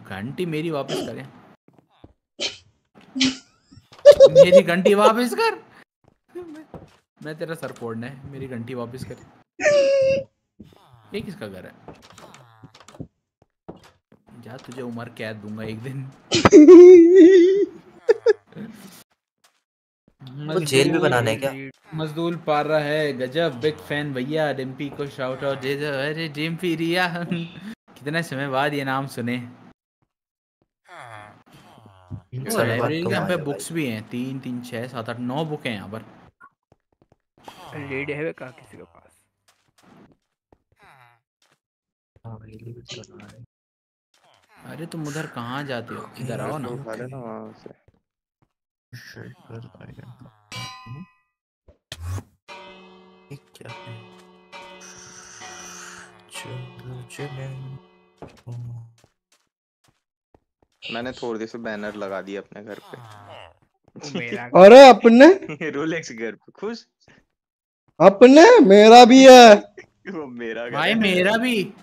घंटी मेरी वापस कर। मेरी घंटी वापस कर? मैं तेरा सर फोड़ना है मेरी घंटी वापस कर। ये किसका घर है? जा तुझे उम्र कैद दूँगा एक दिन। वो जेल भी बनाना है क्या? मजदूर पारा है गजब बिग फ़ैन भैया डिम्पी को शाउट आउट दे दो अरे डिम्पी रिया। कितने समय बाद ये नाम सुने। लाइब्रेरी के यहाँ पे बुक्स भी हैं तीन तीन छः सात आठ नौ बुक हैं यहाँ पर। रेड है का किसी के पास हाँ भाई leave it करना है। अरे तुम उधर कहाँ जाते हो? इधर आओ ना। उठा लेना वहाँ से। क्या है? मैंने थोड़ी देर से बैनर लगा दिया अपने घर पे। मेरा अरे अपने? रोलेक्स घर पे खुश? अपने? मेरा भी है। वो मेरा भाई। मेरा भी।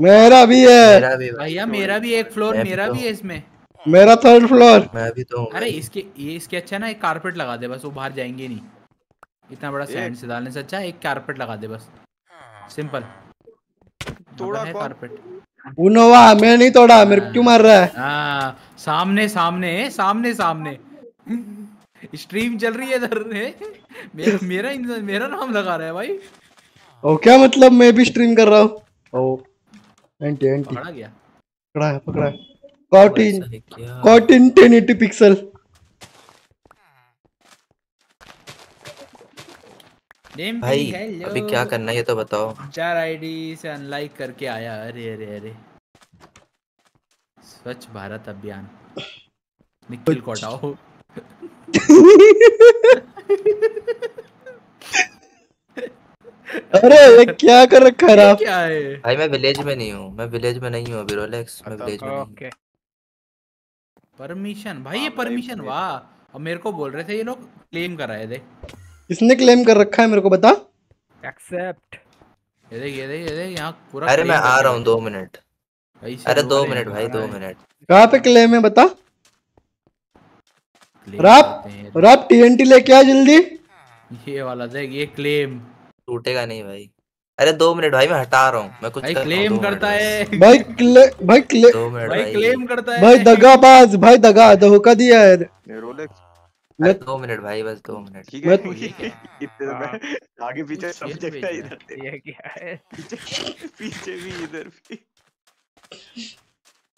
मेरा भी है। भैया मेरा भी एक फ्लोर मेरा तो भी है इसमें। मेरा थर्ड फ्लोर मैं भी तो अरे इसके ये इसके अच्छा ना एक कारपेट लगा दे बस वो बाहर जाएँगे नहीं। इतना बड़ा सैंड से डालने से अच्छा एक कारपेट लगा दे बस। सिंपल तोड़ा है कारपेट उनोवा मैं नहीं तोड़ा मेरे क्यों मार रहा है? हाँ सामने सामने सामने सामने। स्ट्रीम चल रही है इधर है मेरा मेरा मेरा नाम लगा रहा है भाई। ओ क्या मतलब मैं भी स्ट्रीम कर रहा हूँ? ओ एंटी एंटी पकड़ा गया? पकड़ा है पकड़ा है। कॉटिन वैसा है क्या? कॉटिन 1080 पिक्सल भाई अभी क्या करना है ये तो बताओ। चार आईडी से अनलाइक करके आया। अरे अरे अरे। स्वच्छ भारत अभियान। निखिल को हटाओ अरे ये क्या कर रखा है राफ? क्या है? भाई मैं विलेज में नहीं हूँ। मैं विलेज में नहीं हूँ अभी रोलेक्स मैं विलेज में नहीं हूँ। ओके। परमिशन भाई ये परमिशन वाह। अब मेरे को बोल रहे थे ये लोग क्लेम कर रहे थे। किसने क्लेम कर रखा है मेरे को बता? एक्सेप्ट ये देख ये देख ये देख यहाँ पूरा अरे मैं आ रहा हूँ दो मिनट। अरे दो मिनट भाई दो मिनट। कहाँ पे क्लेम है बता? राप राप टीएनटी लेके आ जल्दी। ये वाला देख ये क्लेम टूटेगा नहीं भाई। अरे दो मिनट भाई मैं हटा रहा हूँ। मैं कुछ भाई कर क्लेम करता है। भाई क्ले भाई क्ले दो मिनट भाई क्लेम करता है। भाई दगाबाज भाई दगा धोखा दिया है। रोलेक्स अरे दो मिनट भाई बस दो मिनट। ठीक है मैं- इतने में आगे पीछे सब जगह इधर। ये क्या है? पीछे पीछे भी इधर भी।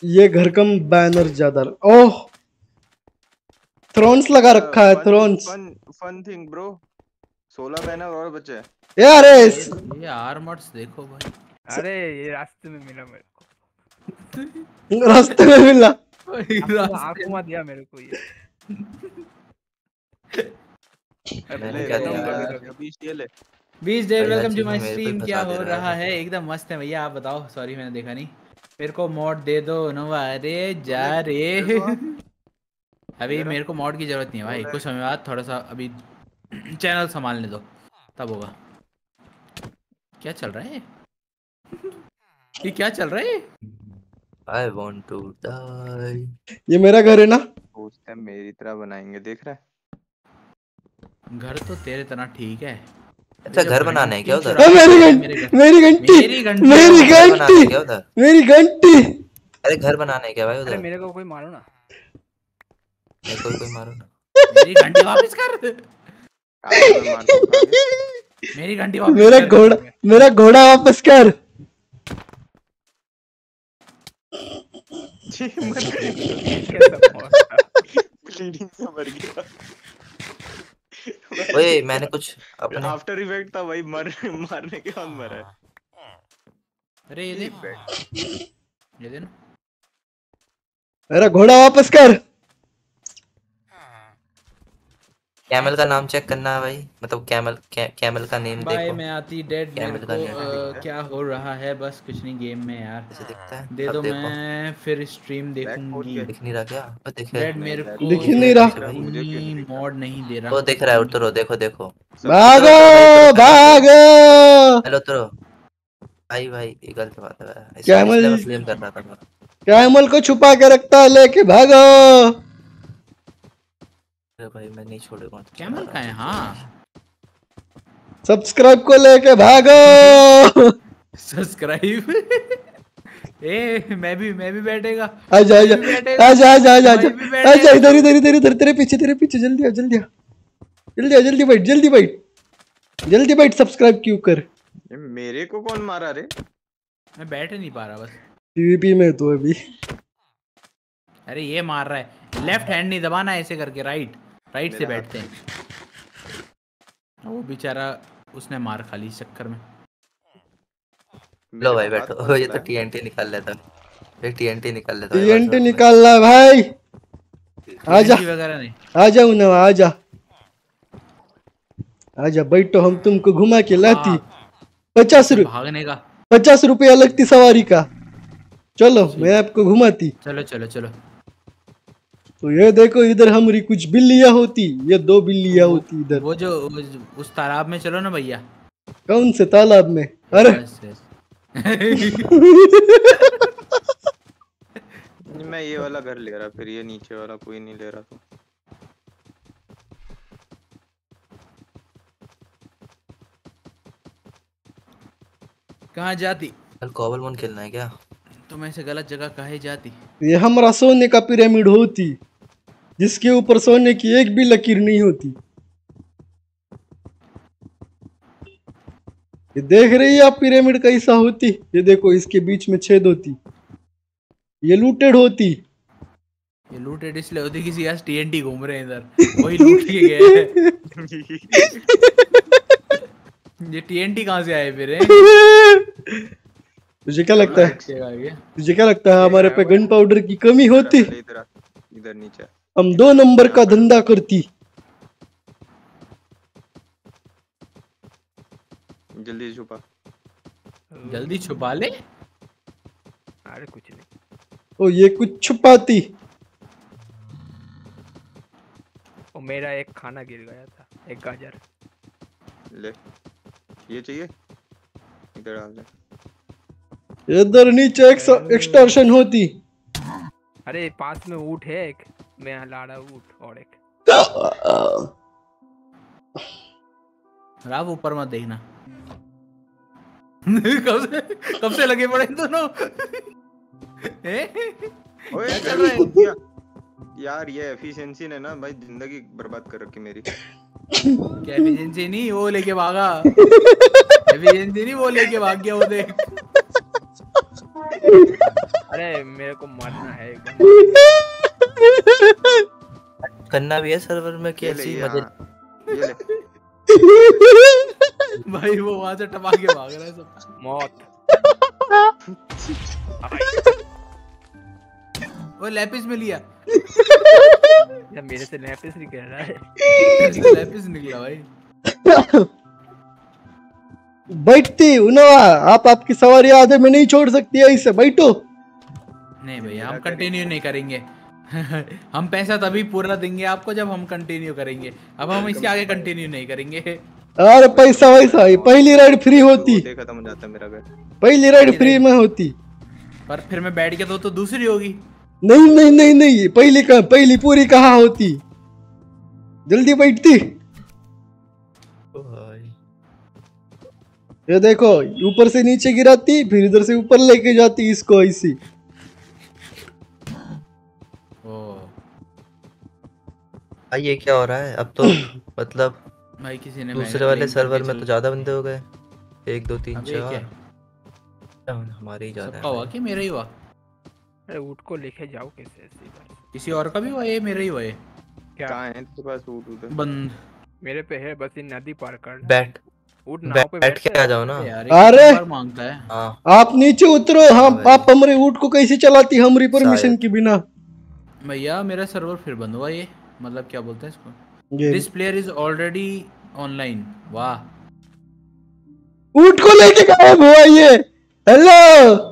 ये घर कम बैनर ज़्यादा ओह! थ्रोन्स लगा रखा है thrones fun fun thing bro 16 banner और बचे। हैं ये अरे ये आर्मर्स देखो भाई। अरे ये रास्ते में मिला मेरे को। रास्ते में मिला। आँखों में। दिया मेरे को ये। बीस बढ़िया वेलकम टू माय स्ट्रीम। क्या हो रहा है। है? एकदम मस्त है भैया आप बताओ। सॉरी मैंने देखा नहीं। मेरे को मॉड दे दो नोवा अरे जा रे। अभी मेरे को मॉड की ज़रूरत नहीं है भाई। कुछ समय बाद थोड़ा सा अभी चैनल संभालने दो। तब होगा। क्या चल रहा है? ये क्या चल रहा है? आई वांट टू डाई ये मेरा घर है ना? दोस्त है मेरी तरह बनाएँगे देख रहा है? घर तो तेरे तरह ठीक है। अच्छा घर बनाना है क्या उधर? मेरी मेरे घंटी मेरी घंटी मेरी घंटी मेरी घंटी मेरी घंटी। अरे घर बनाना है क्या भाई उधर? मेरे को कोई मारो ना। मेरे को कोई मारो ना। मेरी घंटी वापस कर। मार घंटी वापस मेरा घोड़ा मेरा घोड़ा वापस कर। जी, मर ब्लीडिंग से मर गया। ओए मैंने कुछ अपने आफ्टर इफ़ेक्ट था भाई मर मारने के बाद मरा है। अरे ये दे ये दे ना। मेरा घोड़ा वापस कर। कैमल का नाम चेक करना है भाई। मतलब कैमल कै, कैमल का नेम भाई देखो। मैं आती डेड कैमल का नेम क्या हो रहा है? बस कुछ नहीं गेम में यार। कैसे दिखता है। दे दो मैं फिर स्ट्रीम देखूँगी। दिख नहीं रहा क्या? वो दिख डेड मेरे को दिख नहीं रहा। मॉड नहीं दे रहा। वो दिख रहा है उतरो देखो देखो। भागो भागो। हेलो उतरो। भाई भाई ये गलत बात है। कैमल- कर रहा था कैमल को छुपा के रखता है लेके भागो। भाई मैं नहीं छोड़ूँगा। कैमल का है? हाँ। सब्सक्राइब को लेके भागो! सब्सक्राइब ए मैं भी मैं भी बैठेगा। आजा आजा मैं भी बैठेगा। आजा आजा आजा आजा इधर इधर इधर इधर तेरे पीछे तेरे पीछे जल्दी आ जल्दी आ। जल्दी आ जल्दी बैठ जल्दी बैठ। जल्दी बैठ सब्सक्राइब क्यों कर? मेरे को कौन मारा रे? मैं बैठ नहीं पा रहा बस। पीवीपी में तो अभी। अरे ये मार रहा है। लेफ़्ट हैंड नहीं दबाना ऐसे करके राइट राइट से बैठते हैं। वो बेचारा उसने मार खा ली चक्कर में। लो भाई बैठो। ये तो टीएनटी निकाल लेता एक टीएनटी निकाल लेता टीएनटी निकाल ला भाई। आजा। वगैरह नहीं। आजा उन्हें आजा। आजा बैठो हम तुमको घुमा के लाती। पचास रु भागने का। पचास रुपया लगती सवारी का। चलो मैं आपको घुमाती। चलो चलो चलो। तो ये देखो इधर हमारी कुछ बिल्लियाँ होती ये दो बिल्लियाँ होती इधर। वो जो उस, तालाब में चलो ना भैया। कौन से तालाब में? अरे। मैं ये वाला घर ले रहा फिर ये नीचे वाला कोई नहीं ले रहा तो। कहाँ जाती? कल कॉबल खेलना है क्या? तुम ऐसे गलत जगह काहे जाती? ये हमारा सोने का पिरामिड होती। जिसके ऊपर सोने की एक भी लकीर नहीं होती। ये देख रही है आप पिरामिड कैसा होती। ये देखो इसके बीच में छेद होती। ये लूटेड होती। ये लूटेड इसलिए होती किसी आज टीएनटी घूम रहे हैं इधर। वही लूट के गए ये टीएनटी कहाँ से आए फिर तुझे क्या लगता है। तुझे क्या लगता है हमारे पे गन पाउडर की कमी होती? इधर नीचे। हम दो नंबर का धंधा करती। जल्दी छुपा। जल्दी छुपा ले। अरे कुछ नहीं। ओ ये कुछ छुपाती। वो मेरा एक खाना गिर गया था एक गाजर। ले ये चाहिए? इधर डाल दे इधर नीचे एक एक्सटॉर्शन होती। अरे पास में ऊँट है एक। मैं ला रहा हूँ ऊँट और एक। राव ऊपर मत देखना। कब से कब से लगे पड़े दोनों? ओए चल रहा है? या, यार ये एफिशिएंसी ने ना भाई ज़िंदगी बर्बाद कर रखी मेरी। क्या एफिशिएंसी नहीं वो लेके भागा। एफिशिएंसी नहीं वो लेके भाग गया वो देख। अरे मेरे को मरना है एकदम। करना भी है सर्वर में कि ये ले ऐसी ये मज़े हाँ, भाई वो वहाँ से टपा के भाग रहा है सब। मौत। वो लैपिस में लिया। या मेरे से लैपिस नहीं कह रहा है। लैपिस निकला भाई। बैठती उनवा आप आपकी सवारी आधे में नहीं छोड़ सकती ऐसे बैठो। नहीं भैया हम कंटिन्यू नहीं करेंगे। हम पैसा तभी पूरा देंगे आपको जब हम कंटिन्यू करेंगे। अब हम इसके आगे कंटिन्यू नहीं करेंगे। अरे पैसा वैसा पहली राइड फ्री होती। खत्म हो जाता मेरा पहली राइड फ्री में होती। पर फिर मैं बैठ के तो तो दूसरी होगी। नहीं नहीं नहीं नहीं। पहली का पहली पूरी कहाँ होती? जल्दी बैठती। ये देखो ऊपर से नीचे गिराती फिर इधर से ऊपर लेके जाती इसको ऐसी। भाई ये क्या हो रहा है? अब तो मतलब भाई किसी ने दूसरे वाले सर्वर में तो ज़्यादा बंदे हो गए। एक दो तीन चार। हमारे ही ज़्यादा हुआ कि मेरा ही हुआ? अरे ऊँट को लेके जाओ कैसे ऐसे किसी और का भी हुआ? ये मेरा ही हुआ ये। क्या? कहाँ है तेरे पास ऊँट उधर? बंद। मेरे पे है बस ये नदी पार कर बैठ। ऊँट नाव पे बैठ के आ जाओ ना। अरे माँगता है। हाँ। आप नीचे उतरो हम आप हमारे ऊँट को कैसे चलाती हमारी परमिशन के बिना। भैया मेरा सर्वर फिर बंद हुआ ये। मतलब क्या बोलते हैं इसको? ये- this player is already online वाह। ऊँट को लेके गायब हुआ ये। हेलो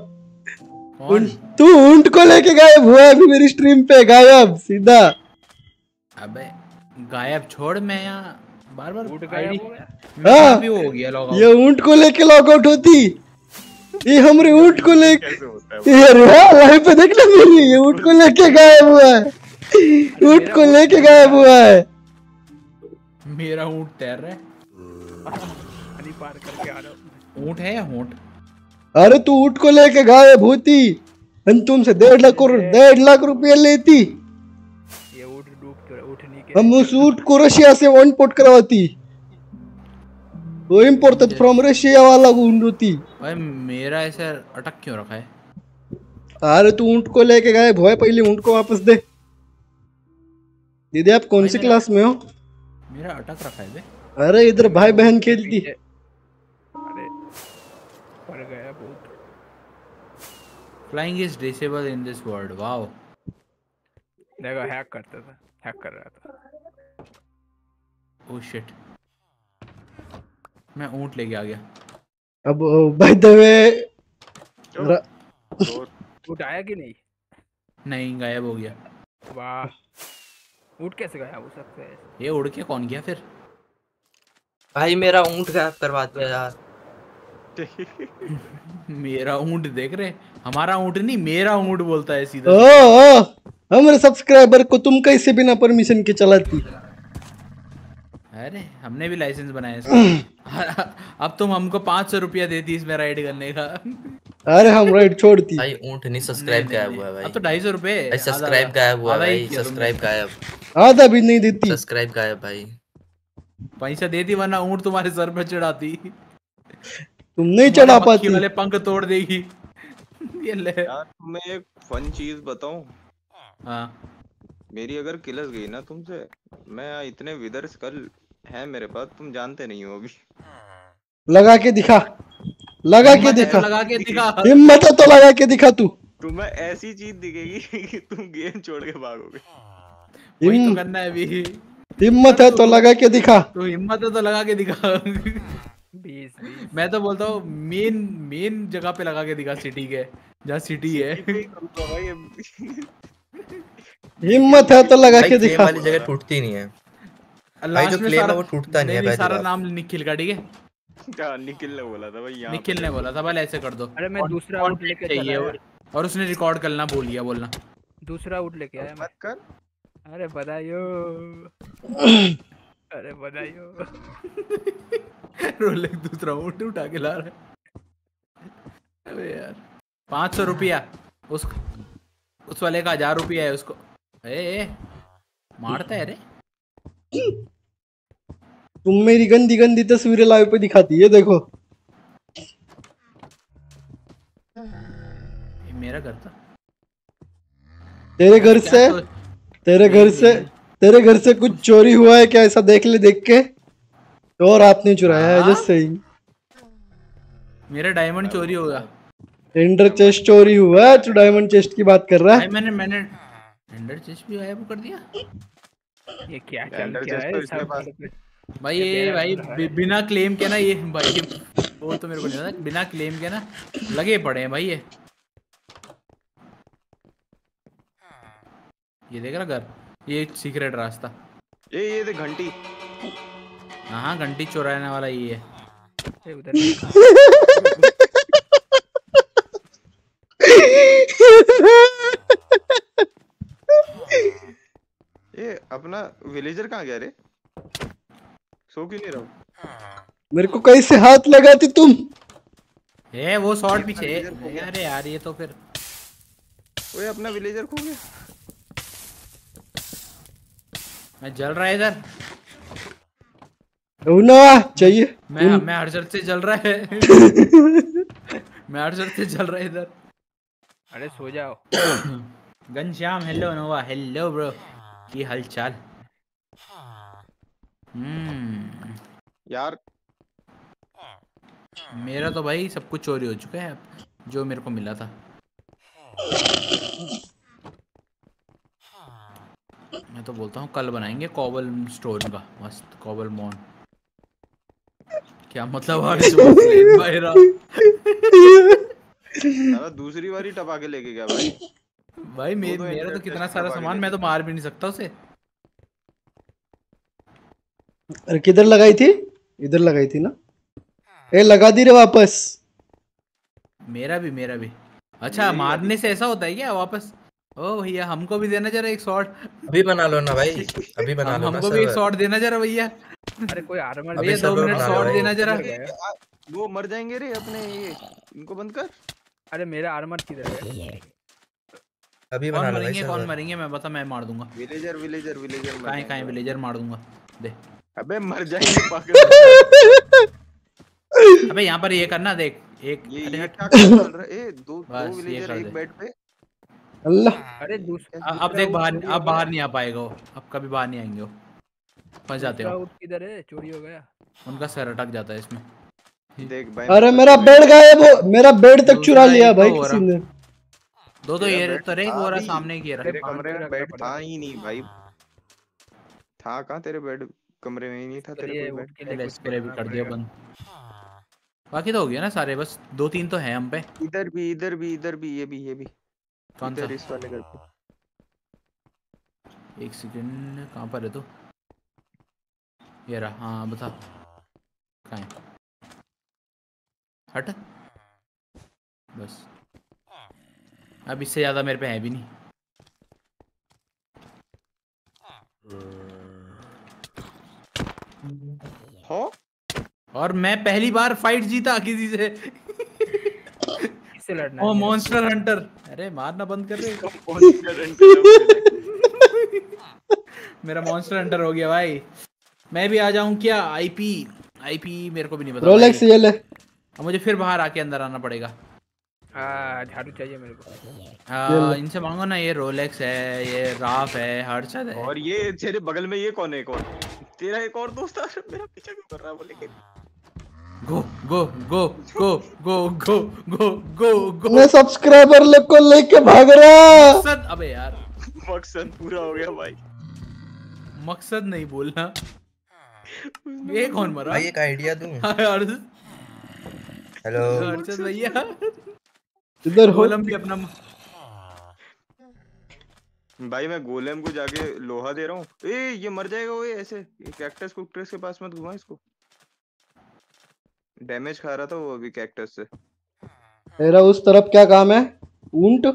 तू ऊँट को लेके गायब हुआ है अभी मेरी स्ट्रीम पे गायब सीधा। अबे गायब छोड़ मैं यहाँ बार बार ऊँट आईडी गायब हो भी हो गया लॉग ये ऊँट को लेके लॉग आउट होती। ये हमारे ऊँट को लेके ये हाँ वहीं पे देखना मेरी ये ऊँट को लेके गायब हुआ है। ऊँट को लेके गायब हुआ है। मेरा ऊँट तैर रहा है। नदी पार करके आ रहा हूँ। ऊँट है या ऊँट अरे तू ऊँट को लेके गायब होती। हम तुमसे डेढ़ लाख रु- डेढ़ लाख रुपया लेती। ये ऊँट डूब ऊँट नहीं के हम उस ऊँट को रशिया से इम्पोर्ट करवाती। वो इम्पोर्टेड फ्रॉम रशिया वाला ऊँट होती। भाई मेरा ऐसा अटक क्यों रखा है? अरे तू ऊँट को लेके गायब हुआ है, पहले ऊँट को वापस दे। दीदी आप कौन सी क्लास में हो? मेरा अटक रखा है अरे इधर भाई बहन खेलती। अरे पड़ गया बहुत flying is disable in this world wow देखो हैक करता था हैक कर रहा था। ओह शिट मैं ऊँट लेके आ गया। अब बाय द वे ऊँट आया कि नहीं? नहीं गायब हो गया। वाह। ऊँट कैसे गया हो सकता है ये उड़ के कौन गया फिर? भाई मेरा ऊँट गायब करवा दो यार। मेरा ऊँट देख रहे? हमारा ऊँट नहीं मेरा ऊँट बोलता है सीधा ओ, ओ हमारे सब्सक्राइबर को तुम कैसे बिना परमिशन के चलाती? अरे हमने भी लाइसेंस बनाया अब तुम हमको पाँच सौ रुपया देती इसमें राइड करने का। अरे हम राइड छोड़ती। भाई ऊँट नहीं सब्सक्राइब गायब हुआ है भाई। अब तो ढाई सौ रुपए। भाई सब्सक्राइब गायब हुआ ही भाई। सब्सक्राइब गायब। आधा भी नहीं देती। सब्सक्राइब गायब भाई। पैसा देती वरना ऊँट तुम्हारे सर पे चढ़ाती। तुम नहीं चढ़ा पाती। वाले पंख तोड़ देगी। ये ले। यार मैं एक फन चीज़ बताऊँ? हाँ। मेरी अगर किलस गई ना तुमसे मैं इतने विदर स्कल है मेरे पास तुम जानते नहीं हो अभी। लगा के दिखा। लगा के दिखा। तो लगा के दिखा। हिम्मत है तो लगा के दिखा तू। तुम्हें ऐसी चीज़ दिखेगी कि तुम गेम छोड़ के भागोगे। वही तो करना है अभी। हिम्मत है तो लगा के दिखा। तो हिम्मत है तो लगा के दिखा। बीस मैं तो बोलता हूँ मेन मेन जगह पे लगा के दिखा सिटी के जहाँ सिटी है। हिम्मत है तो लगा के दिखा। वाली जगह टूटती नहीं है। भाई लास्ट जो में है सारा वो टूटता नहीं है सारा नाम निखिल का ठीक है? निखिल ने बोला था भाई यहाँ निखिल ने बोला था भाई ऐसे कर दो। अरे मैं दूसरा ऊँट लेके चाहिए और, और उसने रिकॉर्ड करना भूल गया बोलना। दूसरा ऊँट लेके आया मैं कर। अरे बधाइयो अरे बधाइयो रोलेक्स दूसरा ऊँट उठा के ला रहा है। अबे यार पाँच सौ रुपया उस उस वाले का हज़ार रुपया है उसको। ए, ए मारता है रे। तुम मेरी गंदी गंदी तस्वीरें लाइव पे दिखाती है देखो। ये मेरा घर था। तेरे घर से तो- तेरे घर से तेरे घर से कुछ चोरी हुआ है क्या? ऐसा देख ले देख के। और आपने चुराया है हाँ? जस्ट सही। मेरा डायमंड चोरी हो गया एंडर चेस्ट चोरी हुआ है तू डायमंड चेस्ट की बात कर रहा है। मैंने मैंने एंडर चेस्ट भी गायब कर दिया। ये क्या चल क्या है? भाई ये भाई बिना क्लेम के ना ये भाई ये वो तो मेरे को नहीं पता बिना क्लेम के ना लगे पड़े हैं भाई ये। ये देख रहा घर? ये एक सीक्रेट रास्ता। ये ये देख घंटी। हाँ हाँ घंटी चुराने वाला ये है। ये अपना विलेजर कहाँ गया रे? सो क्यों नहीं रहा मेरे को कैसे हाथ लगाती तुम? ए वो शॉर्ट पीछे। है। अरे यार ये तो फिर ओए अपना विलेजर खो गया। मैं जल रहा है इधर। उना चाहिए। मैं मैं हर से जल रहा है। मैं हर से जल रहा है इधर। अरे सो जाओ। Ghanshyam hello Nova hello bro की हालचाल? हम्म। यार। मेरा तो भाई सब कुछ चोरी हो चुका है जो मेरे को मिला था। मैं तो बोलता हूँ कल बनाएँगे कॉबल स्टोन का। मस्त कॉबल मॉन। क्या मतलब दूसरी बारी टपा के लेके गया भाई। भाई मे, तो मेरा तो कितना सारा सामान मैं तो मार भी नहीं सकता उसे। अरे किधर लगाई थी? इधर लगाई थी ना? ए लगा दी रे वापस। मेरा भी मेरा भी। अच्छा मारने से ऐसा होता है क्या वापस? ओ भैया हमको भी देना जरा एक शॉट। अभी बना लो ना भाई अभी बना लो हमको भी एक शॉट देना जरा भैया। अरे कोई आर्मर भैया दो मिनट शॉट देना जरा। वो मर जाएँगे रे अपने ये इनको बंद कर। अरे मेरा आर्मर किधर है? अभी बना लो कौन मरेंगे मैं बता मैं मार दूँगा। विलेजर विलेजर विलेजर काहे काहे विलेजर मार दूँगा। दे। अबे मर जाएँगे पागल अबे यहाँ पर ये करना देख एक ये अरे ये क्या कर रहा है? ए दो दो विलेजर एक बेड पे। अल्लाह। अरे दूसरा अब देख बाहर अब बाहर नहीं आ पाएगा अब कभी बाहर नहीं आएँगे वो। फंस जाते हो किधर है चोरी हो गया। उनका सर अटक जाता है इसमें। देख भाई अरे मेरा बेड गायब हो मेरा बेड तक चुरा लिया भाई तो किसी ने। दो तो तेरा ये तो रे वो रहा सामने की रहा। तेरे कमरे में बेड था ही नहीं भाई। था कहाँ तेरे बेड कमरे में ही नहीं था तेरे के भी कर दिया बंद। बाकी तो हो गया ना सारे बस दो तीन तो हैं हम पे। इधर भी इधर भी इधर भी ये भी ये भी। कौन सा? इस वाले घर पे। एक सेकंड कहाँ पर है तू? ये रहा हाँ बता। कहाँ है? हट। बस। अब इससे ज़्यादा मेरे पे है भी नहीं। हो। और मैं पहली बार फाइट जीता किसी से। किससे लड़ना ओ मॉन्स्टर हंटर अरे मारना बंद कर रहे मेरा मॉन्स्टर हंटर हो गया भाई। मैं भी आ जाऊँ क्या? आईपी आईपी मेरे को भी नहीं पता रोलेक्स ये ले। अब मुझे फिर बाहर आके अंदर आना पड़ेगा। हाँ झाड़ू चाहिए मेरे को। आ, इनसे मांगो ना ये रोलेक्स है ये राफ है हर्षद है। और ये तेरे बगल में ये कौन है एक और? तेरा एक और दोस्त आ मेरा पीछा क्यों कर रहा है? वो लेके गो गो गो गो गो गो गो गो गो। मैं सब्सक्राइबर लोग को लेके भाग रहा। मकसद अबे यार। मकसद पूरा हो गया भाई। मकसद नहीं बोलना। ये कौन मरा? भाई एक आइडिया दूँ हेलो हर्षद भैया इधर हो। भी अपना भाई मैं गोलेम को जाके लोहा दे रहा हूँ। ए ये मर जाएगा वो ऐसे। ये कैक्टस कुक्टस के पास मत घुमा इसको। डैमेज खा रहा था वो अभी कैक्टस से। तेरा उस तरफ़ क्या काम है? ऊँट?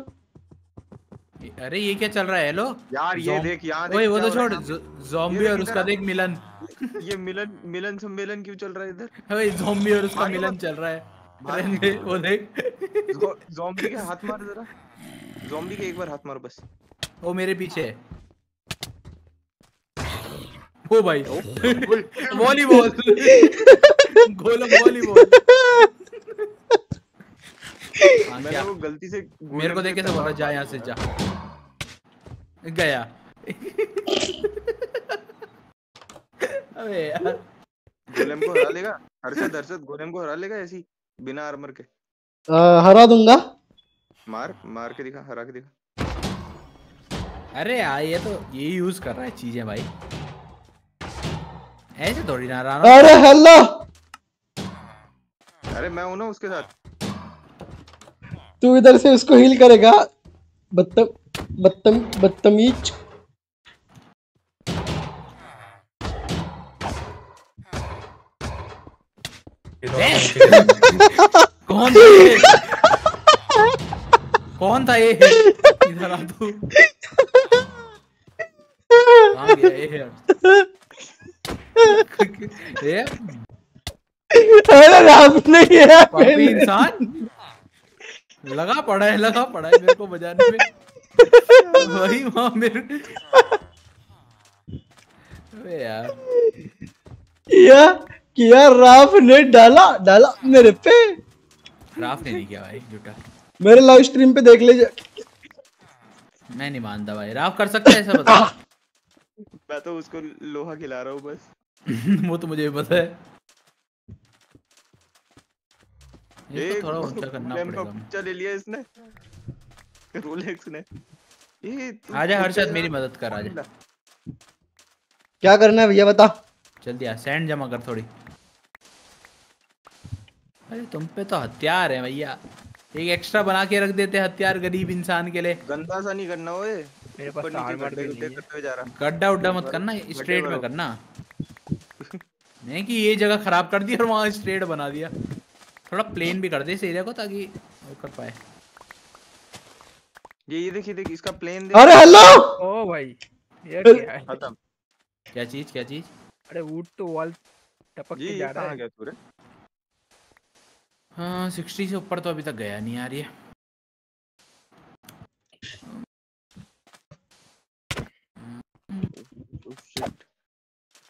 अरे ये क्या चल रहा है? हेलो? यार ये देख यहाँ देख ओए वो तो छोड़ ज- zombie देख और उसका देख मिलन। ये मिलन मिलन सम्मेलन क्यों चल रहा है इधर? ओए zombie और उसका मिलन चल रहा है। वो देख। जॉम्बी के हाथ मार जरा। जॉम्बी के एक बार हाथ मार बस। वो मेरे पीछे है। ओ भाई। वॉलीबॉल। गोलम वॉलीबॉल। हाँ, मैंने वो गलती से मेरे को देख के बोला जा यहाँ से जा। गया। अबे यार। गोलेम को हरा लेगा? हर्षद हर्षद गोलेम को हरा लेगा ऐसी? बिना आर्मर के। आ, हरा दूँगा। मार मार के दिखा हरा के दिखा। अरे यार ये तो ये यूज़ कर रहा है चीज़ें भाई। ऐसे थोड़ी ना रहा अरे हेलो अरे मैं हूँ ना उसके साथ। तू इधर से उसको हील करेगा। बदतम बदतम बदतमीज कौन था ये? कौन था ये? इधर आ तू। कहाँ गया ये ये अरे राम नहीं है। पापी इंसान? लगा पड़ा है लगा पड़ा है मेरे को बजाने में। वही वहाँ मेरे अबे यार। किया किया राफ ने डाला डाला मेरे पे। राफ ने नहीं किया भाई झूठा। मेरे लाइव स्ट्रीम पे देख लीजिए। मैं नहीं मानता भाई। राफ कर सकता है ऐसा बता। मैं तो उसको लोहा खिला रहा हूँ बस। वो तो मुझे भी पता है। ये तो थोड़ा ऊँचा करना पड़ेगा। बच्चा ले लिया इसने। रोलेक्स ने। ए तू आजा हर्षद मेरी मदद कर आजा। क्या करना है भैया बता। चल दिया सैंड जमा कर थोड़ी। अरे तुम पे तो हथियार है भैया। एक एक्स्ट्रा बना के रख देते हथियार गरीब इंसान के लिए। गंदा सा नहीं करना ओए मेरे पास तो गड्ढे भी नहीं है। करते जा रहा। गड्ढा उड्ढा मत करना स्ट्रेट में करना। नहीं कि ये जगह खराब कर दी और वहाँ स्ट्रेट बना दिया। थोड़ा प्लेन भी कर दे इस एरिया को ताकि वो कर पाए। ये ये देखिए देख इसका प्लेन अरे हेलो ओ भाई ये क्या है? खत्म। क्या चीज़ क्या चीज़? अरे वुड तो वॉल टपक के जा रहा है। गया तू रे हाँ सिक्सटी से ऊपर तो अभी तक गया नहीं यार ये Oh shit.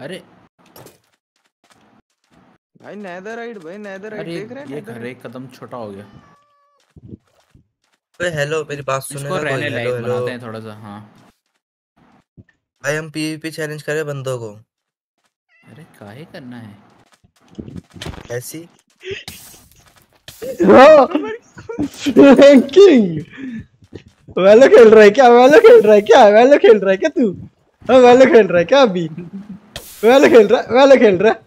अरे। भाई Netherite भाई अरे देख रहे हैं ये घर एक कदम छोटा हो गया। अबे हेलो मेरी बात सुने इसको रहने हेलो लायक बनाते हैं थोड़ा सा हाँ। भाई हम पीवीपी चैलेंज करें बंदों को। अरे काहे करना है? ऐसी रैंकिंग वेलो खेल रहा है क्या? वेलो खेल रहा है क्या? वेलो खेल रहा है क्या तू? हाँ वेलो खेल रहा है क्या अभी? वेलो खेल रहा है वेलो खेल रहा है।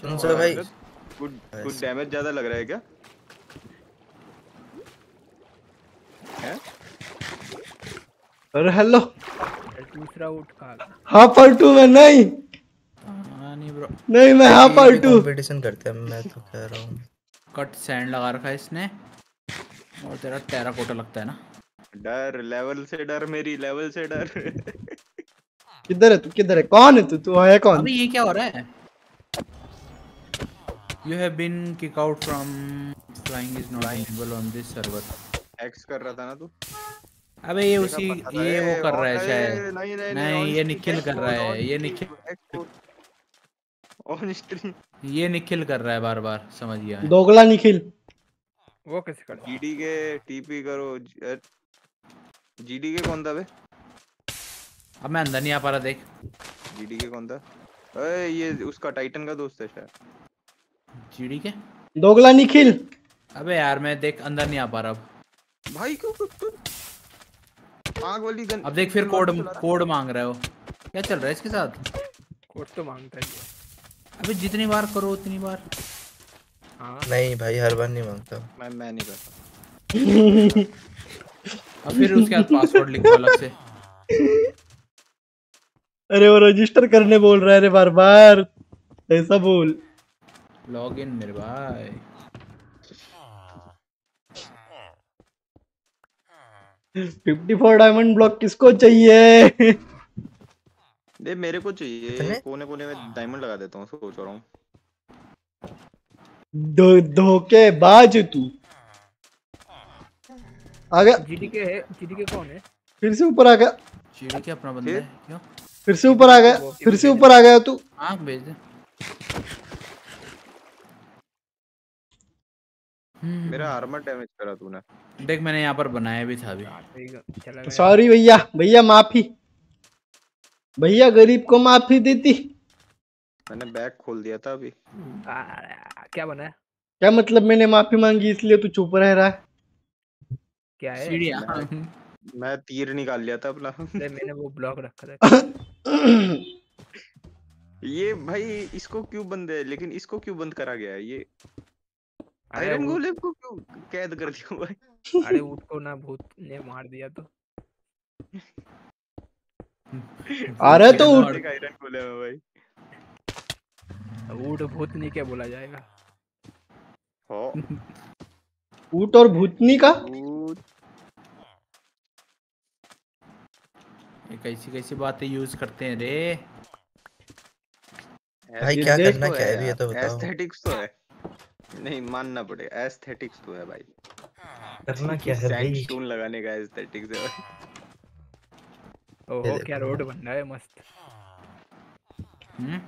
सुन सो भाई कुछ कुछ डैमेज ज़्यादा लग रहा है क्या? हैं? अरे हेलो दूसरा उठ खा हाँ पर टू में नहीं। हाँ नहीं ब्रो नहीं मैं हाँ पर टू कंपटीशन करते हैं मैं तो कह रहा हूँ। कट सैंड लगा रखा है इसने। और तेरा टेराकोटा लगता है ना। डर लेवल से डर मेरी लेवल से डर। किधर है तू? किधर है? कौन है तू? तू है कौन? अबे ये क्या हो रहा है? You have been kicked out from flying is not enabled on this server. एक्स कर रहा था ना तू? अबे ये उसी ये वो कर रहा है शायद। नहीं, नहीं, नहीं, नहीं ये निखिल कर रहा है ये निखिल ऑन स्ट्रीम ये निखिल कर रहा है बार बार समझ गया। दोगला निखिल। वो कैसे कर जीडी के टीपी करो जीडी के कौन था बे? अब मैं अंदर नहीं आ पा रहा देख। जीडी के कौन था? अरे ये उसका टाइटन का दोस्त है शायद। जीडी के दोगला निखिल। अबे यार मैं देख अंदर नहीं आ पा रहा अब। भाई क्यों? आग वाली गन अब देख फिर कोड कोड मांग रहा है। वो क्या चल रहा है इसके साथ? कोड तो माँगता है। अबे जितनी बार करो उतनी बार। हाँ। नहीं भाई हर बार नहीं माँगता। मैं मैं नहीं करता। फिर उसके बाद पासवर्ड लिखो अलग से। अरे वो रजिस्टर करने बोल रहा है रे बार बार ऐसा बोल। लॉग इन मेरे भाई फिफ्टी फोर डायमंड ब्लॉक किसको चाहिए? दे मेरे को चाहिए। कोने कोने में डायमंड लगा देता हूँ सोच रहा हूँ। धो धोखेबाज तू। आ गया जीडी के है जीडी के कौन है? फिर से ऊपर आ गया। जीडी के अपना बंदा है क्यों? फिर से ऊपर आ गया फिर से ऊपर आ गया तू। हाँ भेज दे। मेरा आर्मर डैमेज करा तूने। देख मैंने यहाँ पर बनाया भी था अभी। सॉरी भैया भैया माफ़ी। भैया गरीब को माफ़ी देती मैंने बैग खोल दिया था अभी। क्या बना है? क्या मतलब मैंने माफ़ी मांगी इसलिए तू चुप रह रहा है? क्या है? सीढ़ियाँ मैं, मैं तीर निकाल लिया था अपना। मैंने वो ब्लॉक रखा था। ये भाई इसको क्यों बंद है? लेकिन इसको क्यों बंद करा गया है? ये आयरन गोलेम को क्यों कैद कर दिया भाई? अरे उसको ना भूत ने मार दिया तो। अरे तो उठ आयरन गोलेम है भाई। ऊट भूत नहीं क्या बोला जाएगा? ऊट और भूतनी का? ये कैसी कैसी बातें यूज़ करते हैं रे। भाई क्या करना क्या है ये तो बताओ। एस्थेटिक्स तो है। नहीं मानना पड़ेगा एस्थेटिक्स तो है भाई। करना क्या है भाई? सैंडस्टोन लगाने का एस्थेटिक्स है भाई। ओहो क्या रोड बन रहा है मस्त। हम्म?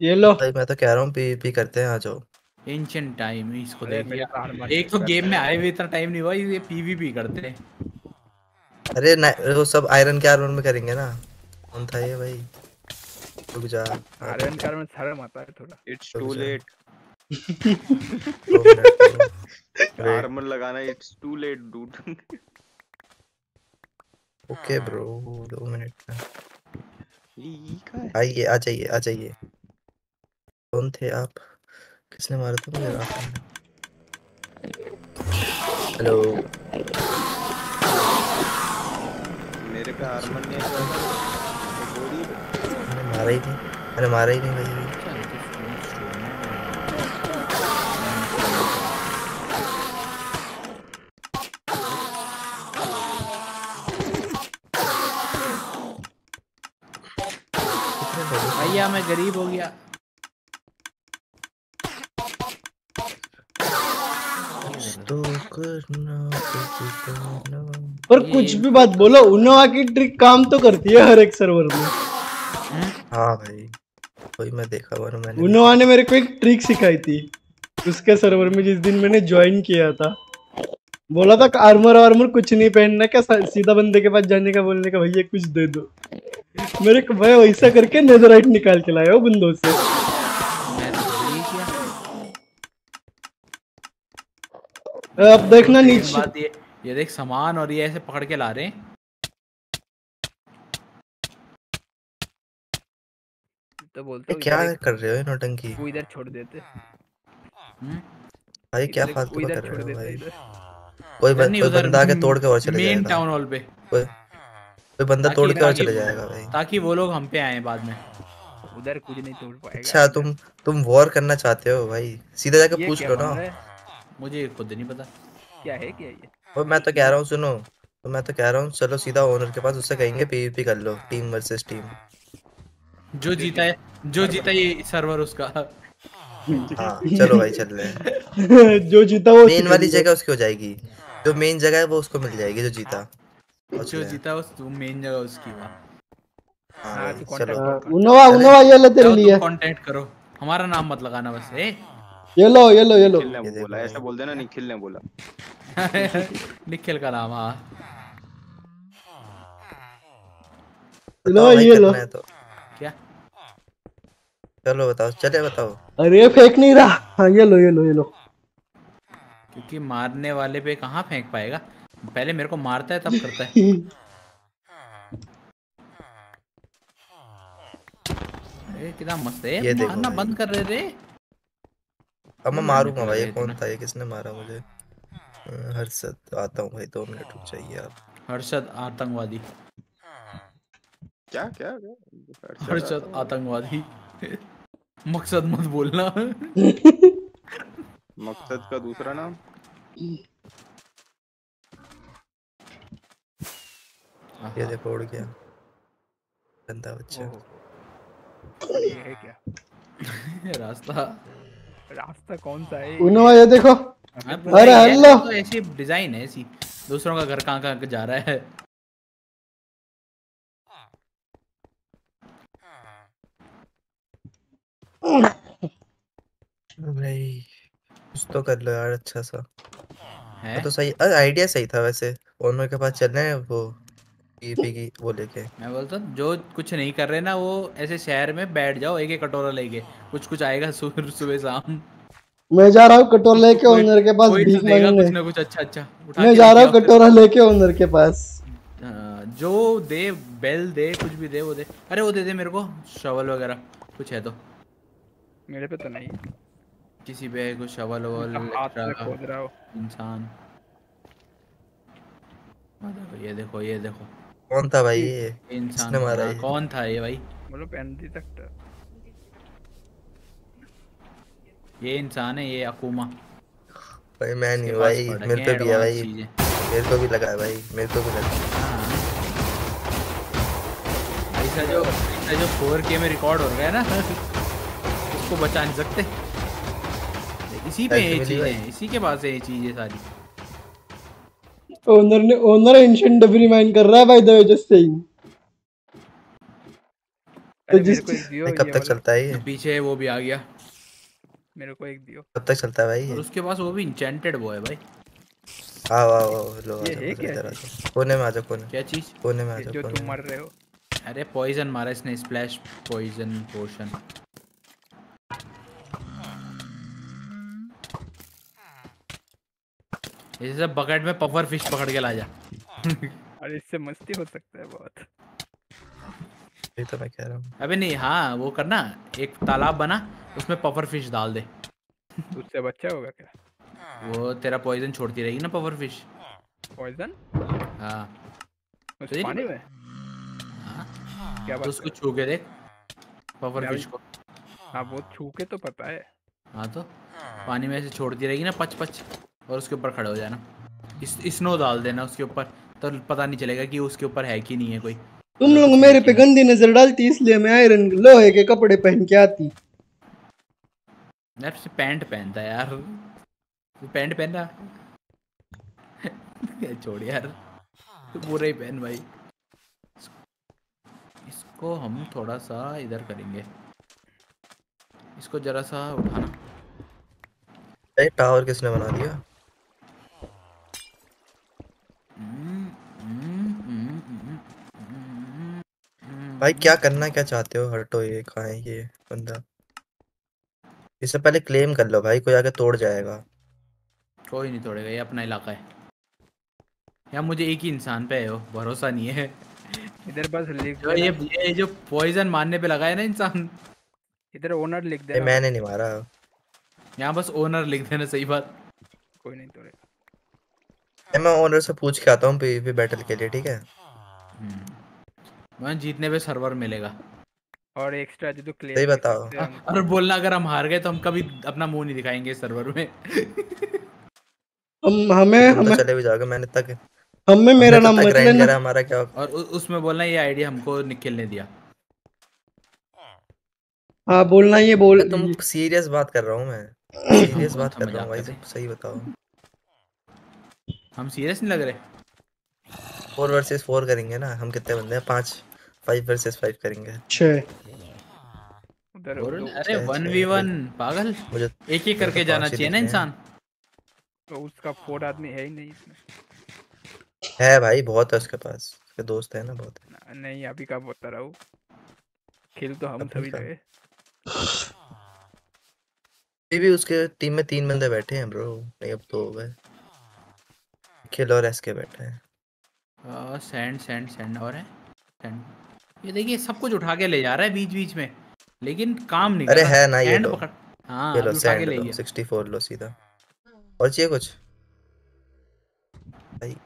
ये लो। भाई मैं तो कह रहा हूँ पीवीपी करते हैं आ जाओ। एंशियंट टाइम इसको देख लिया एक तो गेम में आए हुए इतना टाइम नहीं हुआ ये पीवीपी करते हैं। अरे ना वो सब आयरन के आर्मर में करेंगे ना। कौन था ये भाई? रुक जा। आयरन कार में शर्म आता है थोड़ा। It's too late. आर्मर लगाना it's too late dude okay bro दो मिनट ये का है। आइए आ जाइए आ जाइए। कौन थे आप? किसने मारा था मुझे हेलो मेरे पे आर्मर नहीं है तो गोली मैंने मारा ही नहीं। मैंने मारा ही नहीं भाई। भैया मैं गरीब हो गया। तो करना पर कुछ भी बात बोलो उनोवा की ट्रिक काम तो करती है हर एक सर्वर में। हाँ? भाई वही मैं देखा वरना मैंने। उनोवा ने मेरे को एक ट्रिक सिखाई थी उसके सर्वर में जिस दिन मैंने ज्वाइन किया था। बोला था आर्मर वार्मर कुछ नहीं पहनना क्या सीधा बंदे के पास जाने का बोलने का भैया कुछ दे दो। मेरे को भाई वैसा करके नेदरराइट निकाल के लाया हूँ बंदों से। अब देखना नीचे। ये ये देख सामान और ये ऐसे पकड़ के ला रहे हैं। तो बोलते ये क्या कर रहे हो ये नौटंकी? वो इधर छोड़ देते। भाई क्या फालतू कर रहे हो भाई? इधर। कोई इधर बन, नहीं, कोई उधर बंदा आके तोड़ के और चले मेन टाउन हॉल पे। कोई कोई बंदा तोड़ के और चले जाएगा भाई। ताकि वो लोग हम पे आए बाद में। उधर कुछ नहीं तोड़ पाएगा। अच्छा तुम तुम वॉर करना चाहते हो भाई। सीधा जाके पूछ लो ना। है? मुझे खुद नहीं पता। क्या है क्या ये? और मैं तो कह रहा हूँ सुनो। तो मैं तो कह रहा हूँ चलो सीधा ओनर के पास उससे कहेंगे पीवीपी कर लो टीम वर्सेस टीम जो जीता है जो जीता ये सर्वर उसका। हाँ चलो भाई चल रहे हैं। जो जीता वो मेन वाली जगह उसकी हो जाएगी। जो मेन जगह है वो उसको मिल जाएगी जो जीता। जो जीता उस मेन जगह उसकी वहाँ हाँ हाँ, तू चलो। उनोवा उनोवा ये ले तेरे लिए। कांटेक्ट करो। हमारा नाम मत लगाना बस ए। ये लो ये लो ये लो निखिल ने बोला ऐसा बोल देना निखिल ने बोला निखिल का नाम हाँ लो ये लो तो क्या चलो बताओ चले बताओ अरे फेंक नहीं रहा हाँ ये लो ये लो ये लो क्योंकि मारने वाले पे कहाँ फेंक पाएगा? पहले मेरे को मारता है तब करता है। कितना मस्त है। ये मारना बंद कर रहे थे। अब मैं मारूँगा भाई ये कौन था ये किसने मारा मुझे? हर्षद आता हूँ भाई दो मिनट रुक जाइए आप। हर्षद आतंकवादी। क्या क्या क्या? हर्षद आतंकवादी। मकसद मत बोलना। मकसद का दूसरा नाम? ये देखो उड़ गया। गंदा बच्चा। ये है क्या? रास्ता। रास्ता कौन सा है? उनोवा ये देखो। अरे हेलो तो ऐसी डिज़ाइन है ऐसी। दूसरों का घर कहाँ कहाँ जा रहा है? भाई कुछ तो कर लो यार अच्छा सा। है? तो सही आइडिया सही था वैसे। ओनर के पास चलना है वो। पीपी की वो लेके। मैं बोलता जो कुछ नहीं कर रहे ना वो ऐसे शहर में बैठ जाओ एक एक कटोरा लेके। कुछ कुछ आएगा सुबह सुबह शाम। मैं जा रहा हूँ कटोरा लेके ओनर के पास भीख तो देगा कुछ ना कुछ अच्छा अच्छा मैं जा रहा हूँ कटोरा लेके ओनर के पास। जो दे बेल दे कुछ भी दे वो दे। अरे वो दे दे मेरे को शवल वगैरह कुछ है तो। मेरे पे तो नहीं। किसी पे है कुछ शवल हो। इंसान। ये देखो ये देखो। कौन था भाई? ये इंसान मारा हाँ, ये? कौन था ये भाई? बोलो पैंती तक ये इंसान है ये अकूमा। भाई मैं नहीं भाई मेरे पे भी है भाई। मेरे को भी लगा है भाई मेरे को भी लगा है। ऐसा जो ऐसा जो 4K में रिकॉर्ड हो गया ना उसको बचा नहीं सकते। इसी पे ये चीज़ें इसी के पास है ये चीज़ें सारी। ओनर ने ओनर एंशियंट डबरी माइन कर रहा है भाई द वे जस्ट सेइंग तो जिस कब तक चलता है ये? पीछे वो भी आ गया। मेरे को एक दियो। कब तक चलता है भाई और उसके पास वो भी इंचेंटेड वो है भाई। आओ आओ आओ लो है कोने में आजा कोने क्या चीज़? कोने में ये आजा जो तुम मर रहे हो। अरे पॉइजन मारा इसने स्प्लैश पॉइजन पोशन जैसे बकेट में पफर फ़िश पकड़ के ला जा। और इससे मस्ती हो सकता है बहुत। ये तो मैं कह रहा हूँ। अबे नहीं हाँ वो करना एक तालाब बना उसमें पफर फ़िश डाल दे। उससे बच्चा होगा क्या? वो तेरा पॉइजन छोड़ती रहेगी ना पफर फ़िश पॉइजन हाँ। पानी में? हाँ। क्या तो उसको छू के देख पफर फ़िश को। हाँ वो छू के तो पता है। हाँ तो पानी में ऐसे छोड़ती रहेगी ना पच पच और उसके ऊपर खड़े हो जाना। इस स्नो डाल देना उसके ऊपर। तो पता नहीं चलेगा कि उसके ऊपर है कि नहीं है कोई। तुम लोग मेरे पे गंदी नज़र डालती इसलिए मैं आयरन लोहे के कपड़े पहन के आती। से पैंट पहनता यार। तू पैंट पहन रहा छोड़ यार। तू पूरा ही पहन भाई। इसको हम थोड़ा सा इधर करेंगे। इसको जरा सा उठाना। टावर किसने बना दिया? भाई क्या करना क्या चाहते हो? हटो ये कहाँ है ये बंदा। इससे पहले क्लेम कर लो भाई कोई आके तोड़ जाएगा। कोई नहीं तोड़ेगा ये अपना इलाका है। यार मुझे एक ही इंसान पे है भरोसा नहीं है। इधर बस लिख जो ये ये जो पॉइजन मारने पे लगा है ना इंसान। इधर ओनर लिख ये देना। मैंने नहीं मारा। यहाँ बस ओनर लिख देना सही बात। कोई नहीं तोड़ेगा। मैं ओनर से पूछ के आता हूँ पीवीपी बैटल के लिए ठीक है? वहाँ जीतने पे सर्वर मिलेगा। और एक्स्ट्रा जो क्लियर सही बताओ। और बोलना अगर हम हार गए तो हम कभी अपना मुँह नहीं दिखाएँगे सर्वर में। हम हमें तो हमें चले भी जाओगे मैंने तक हमें मेरा नाम तो मत लेना हमारा क्या और उसमें बोलना ये आइडिया हमको निखिल ने दिया। हाँ बोलना ये बोल तुम सीरियस बात कर रहा हूँ मैं। सीरियस बात कर रहा हूँ भाई सही बताओ। हम सीरियस नहीं लग रहे? फोर वर्सेस फोर करेंगे ना हम कितने बंदे हैं? पाँच। फाइव वर्सेस फाइव करेंगे। छः। अरे वन वी वन पागल। मुझे एक ही करके जाना चाहिए ना इंसान। तो उसका फोर आदमी है ही नहीं इसमें। है भाई बहुत है उसके पास। उसके दोस्त है ना बहुत। न- नहीं अभी का बता रहा हूँ। खेल तो हम सभी का? लगे अभी भी उसके टीम में तीन बंदे बैठे हैं ब्रो नहीं अब तो हो गए किल और एसके बैठे हैं। सैंड सैंड सैंड और है? सैंड ये देखिए सब कुछ उठा के ले जा रहा है बीच बीच में लेकिन काम नहीं अरे है ना ये लो पकड़ हाँ ये लो के सैंड ले लो गया 64 लो सीधा। और चाहिए कुछ? भाई।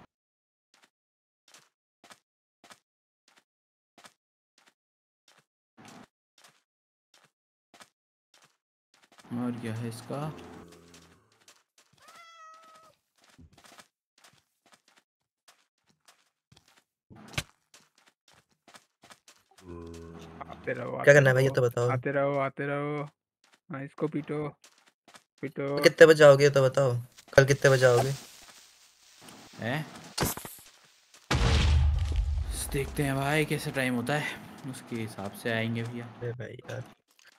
और क्या है इसका? आते रहो क्या करना है भाई ये तो बताओ। आते रहो आते रहो। हाँ इसको पीटो पीटो। कितने बजे आओगे ये तो बताओ। कल कितने बजे आओगे? है? देखते हैं भाई कैसे टाइम होता है। उसके हिसाब से आएँगे भैया। अरे भाई यार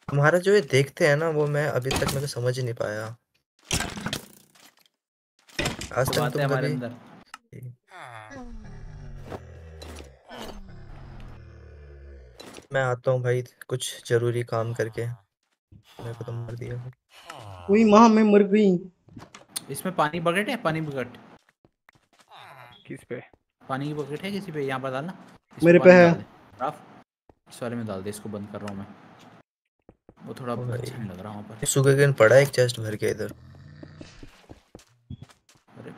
तुम्हारा जो ये देखते हैं ना वो मैं अभी तक मैं समझ ही नहीं पाया। आज वो तक है तुम हमारे कभी मैं आता हूँ भाई कुछ ज़रूरी काम करके। मेरे को तो मार दिया। वही माँ मैं मर गई। इसमें पानी बकेट है? पानी बकेट। किस पे? पानी की बकेट है किसी पे? यहाँ पर डालना। मेरे पे है। राफ इस वाले में डाल दे इसको बंद कर रहा हूँ मैं। वो थोड़ा अच्छा नहीं लग रहा वहाँ पर। सुगर गेन पड़ा है एक चेस्ट भर के इधर। अरे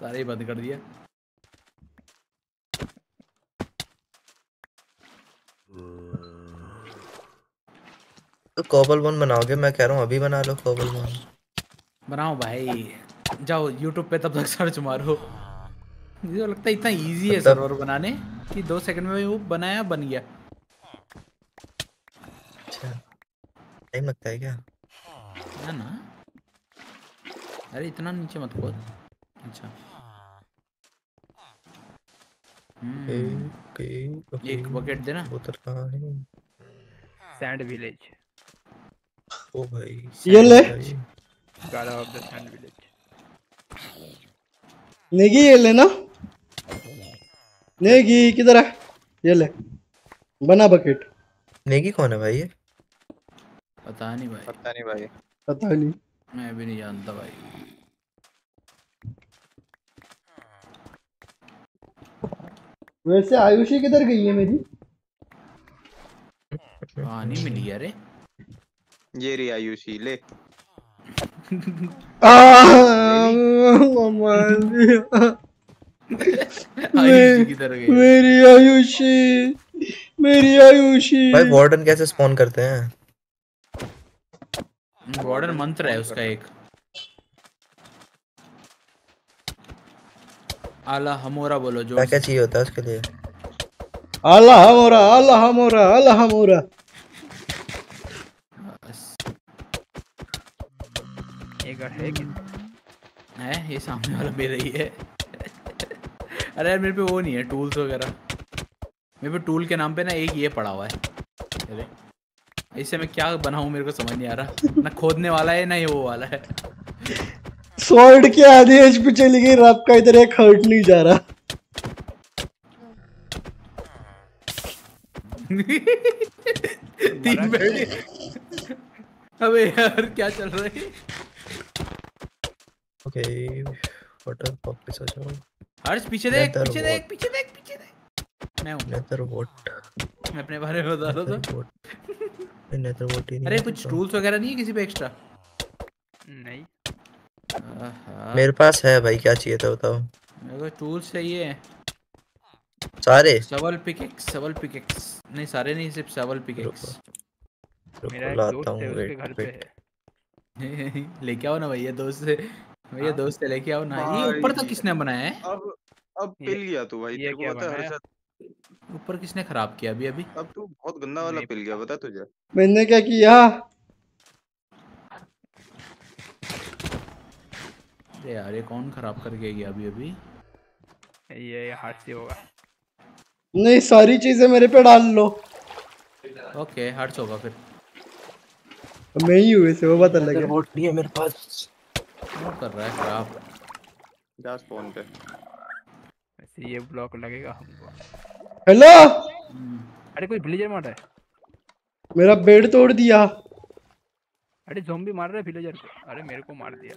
सारे ही बंद कर दिया। तो कॉबल वन बनाओगे? मैं कह रहा हूँ अभी बना लो कॉबल वन बनाओ भाई। जाओ यूट्यूब पे तब तक सर्च मारो। मुझे लगता है इतना इजी है सर्वर बनाने कि दो सेकंड में वो बनाया बन गया। अच्छा। टाइम लगता है क्या? है ना। अरे इतना नीचे मत खोद अच्छा। ओके ओके एक बकेट देना। बोतल कहाँ है? सैंड विलेज ओ भाई ये ले। गाड़ा of the sand village Negi ये लेना नेगी किधर है? ये ले। बना बकेट नेगी कौन है भाई ये? पता नहीं भाई। पता नहीं भाई। पता नहीं। मैं भी नहीं जानता भाई। वैसे आयुषी किधर गई है मेरी? कहानी मिली अरे ये रही आयुषी ले। आयुषी की गई। मेरी आयुषी मेरी आयुषी भाई वार्डन कैसे स्पॉन करते हैं? वार्डन मंत्र है उसका एक। आला हमोरा बोलो जो क्या क्या चाहिए होता है उसके लिए। अल्लाह मोरा अल्लाह मोरा अल्लाह मोरा एक है कि? है ये सामने वाला मेरा ही है अरे यार मेरे पे वो नहीं है टूल्स वगैरह। मेरे पे टूल के नाम पे ना एक ये पड़ा हुआ है। अरे। इससे मैं क्या बनाऊँ मेरे को समझ नहीं आ रहा। ना खोदने वाला है ना ये वो वाला है। स्वॉर्ड के आधी एज पे चली गई रब का इधर एक हर्ट नहीं जा रहा। तीन बैठ अबे यार क्या चल रहा है? ओके वाटर वापस आ जाओ हर्ष पीछे देख पीछे देख पीछे देख पीछे देख। मैं हूँ। नेदर वॉट मैं अपने बारे में बता रहा था। नेदर वॉट ही नहीं अरे कुछ तो। टूल्स वगैरह नहीं है किसी पे एक्स्ट्रा नहीं। मेरे पास है भाई क्या चाहिए था बताओ। मेरे को टूल्स चाहिए। सारे? सवल पिकेक्स सवल पिकेक्स नहीं सारे नहीं सिर्फ़ सवल पिकेक्स मेरा दोस्त हूँ है उसके घर पे है लेके आओ ना भैया दोस्त से। भैया हाँ। दोस्त से लेके आओ ना। ये ऊपर तक किसने बनाया है? अब अब पिल गया तू भाई तेरे को पता है हर्षद। ऊपर किसने खराब किया अभी अभी? अब तू बहुत गंदा वाला पिल गया बता तुझे। मैंने क्या किया? अरे यार ये कौन खराब करके गया अभी अभी? ये हाथ से होगा। नहीं सारी चीज़ें मेरे पे डाल लो। ओके हर्ट्स होगा फिर। मैं ही हूँ इसे वो पता लगे। वोट नहीं है मेरे पास। क्या कर रहा है खराब? जा स्पॉन पे। वैसे ये ब्लॉक लगेगा हमको। हेलो अरे कोई विलेजर मार रहा है? मेरा बेड तोड़ दिया। अरे ज़ॉम्बी मार रहा है विलेजर को। अरे मेरे को मार दिया।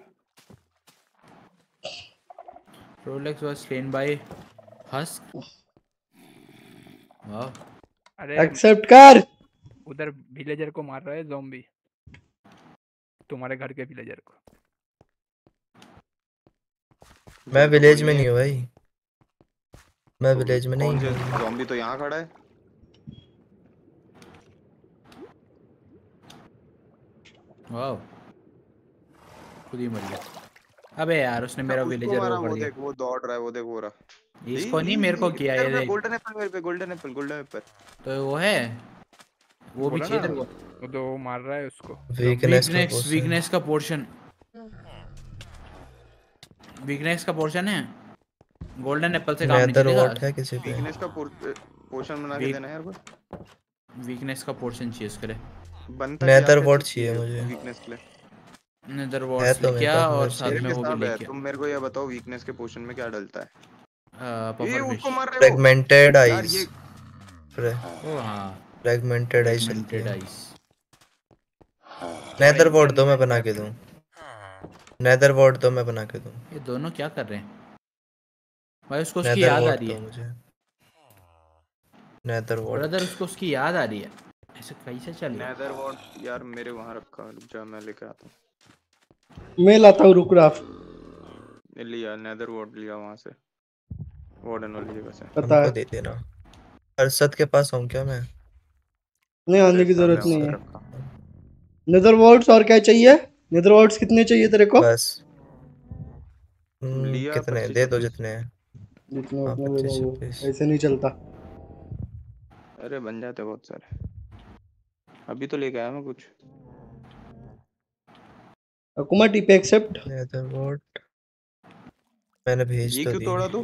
Rolex was slain by husk वाह अरे एक्सेप्ट कर। उधर विलेजर को मार रहा है ज़ॉम्बी तुम्हारे घर के विलेजर को। मैं विलेज में नहीं हूँ भाई। मैं विलेज में नहीं हूँ। जॉम्बी तो यहाँ खड़ा है। वाह खुद ही मर गया। अबे यार उसने मेरा विलेजर मारा, वो वो देख वो दौड़ रहा है वो देख वो रहा। इसको नहीं मेरे को किया ये देख। गोल्डन एप्पल मेरे पे गोल्डन एप्पल गोल्डन एप्पल तो वो है वो भी चाहिए तेरे को वो तो वो मार रहा है उसको। वीकनेस वीकनेस का पोर्शन वीकनेस का पोर्शन है? गोल्डन एप्पल से काम नहीं नेदर वॉट चलेगा है किसी पे। वीकनेस का पोर्शन बना के देना है यार को वीकनेस का पोर्शन चाहिए उसके लिए। नेदर वॉट चाहिए मुझे। वीकनेस के लिए। नेदर वॉट्स तो आ पास और साथ में वो भी लेके तुम मेरे को ये बताओ वीकनेस के पोर्शन में क्या डलता है? ये उसको मार रहे हो? फ्रेगमेंटेड आइज़ ओ हाँ। फ्रेगमेंटेड फ्रेगमेंटेड है। आइस नेदर वॉट दो मैं बना के दूँ। नेदर वॉट दो मैं बना के दूँ। ये दोनों क्या कर रहे हैं? भाई उसको उसकी याद आ रही है। मुझे। नेदर वॉट ब्रदर उसको उसकी याद आ रही है। ऐसे कैसे चल रहा है? नेदर वॉट यार मेरे वहाँ रखा है, रुक जा मैं लेके आता हूँ। मैं लाता हूँ रुक रहा लिया नेदर वॉट लिया वहाँ से। वार्डन वाली जगह से। पता है। दे देना। अरसद के पास हूँ क्या मैं? नहीं आने की ज़रूरत नहीं है। नेदर वॉल्ट्स और क्या चाहिए? नेदर वॉल्ट्स कितने चाहिए तेरे को? बस। हम्म, लिया कितने? दे दो जितने हैं। जितने हाँ, उतने दे 25 दो, 26 ऐसे नहीं चलता। अरे बन जाते बहुत सारे। अभी तो लेके आया मैं कुछ। Akuma TP accept. Nether what मैंने भेज ये तो क्यों तोड़ा तू?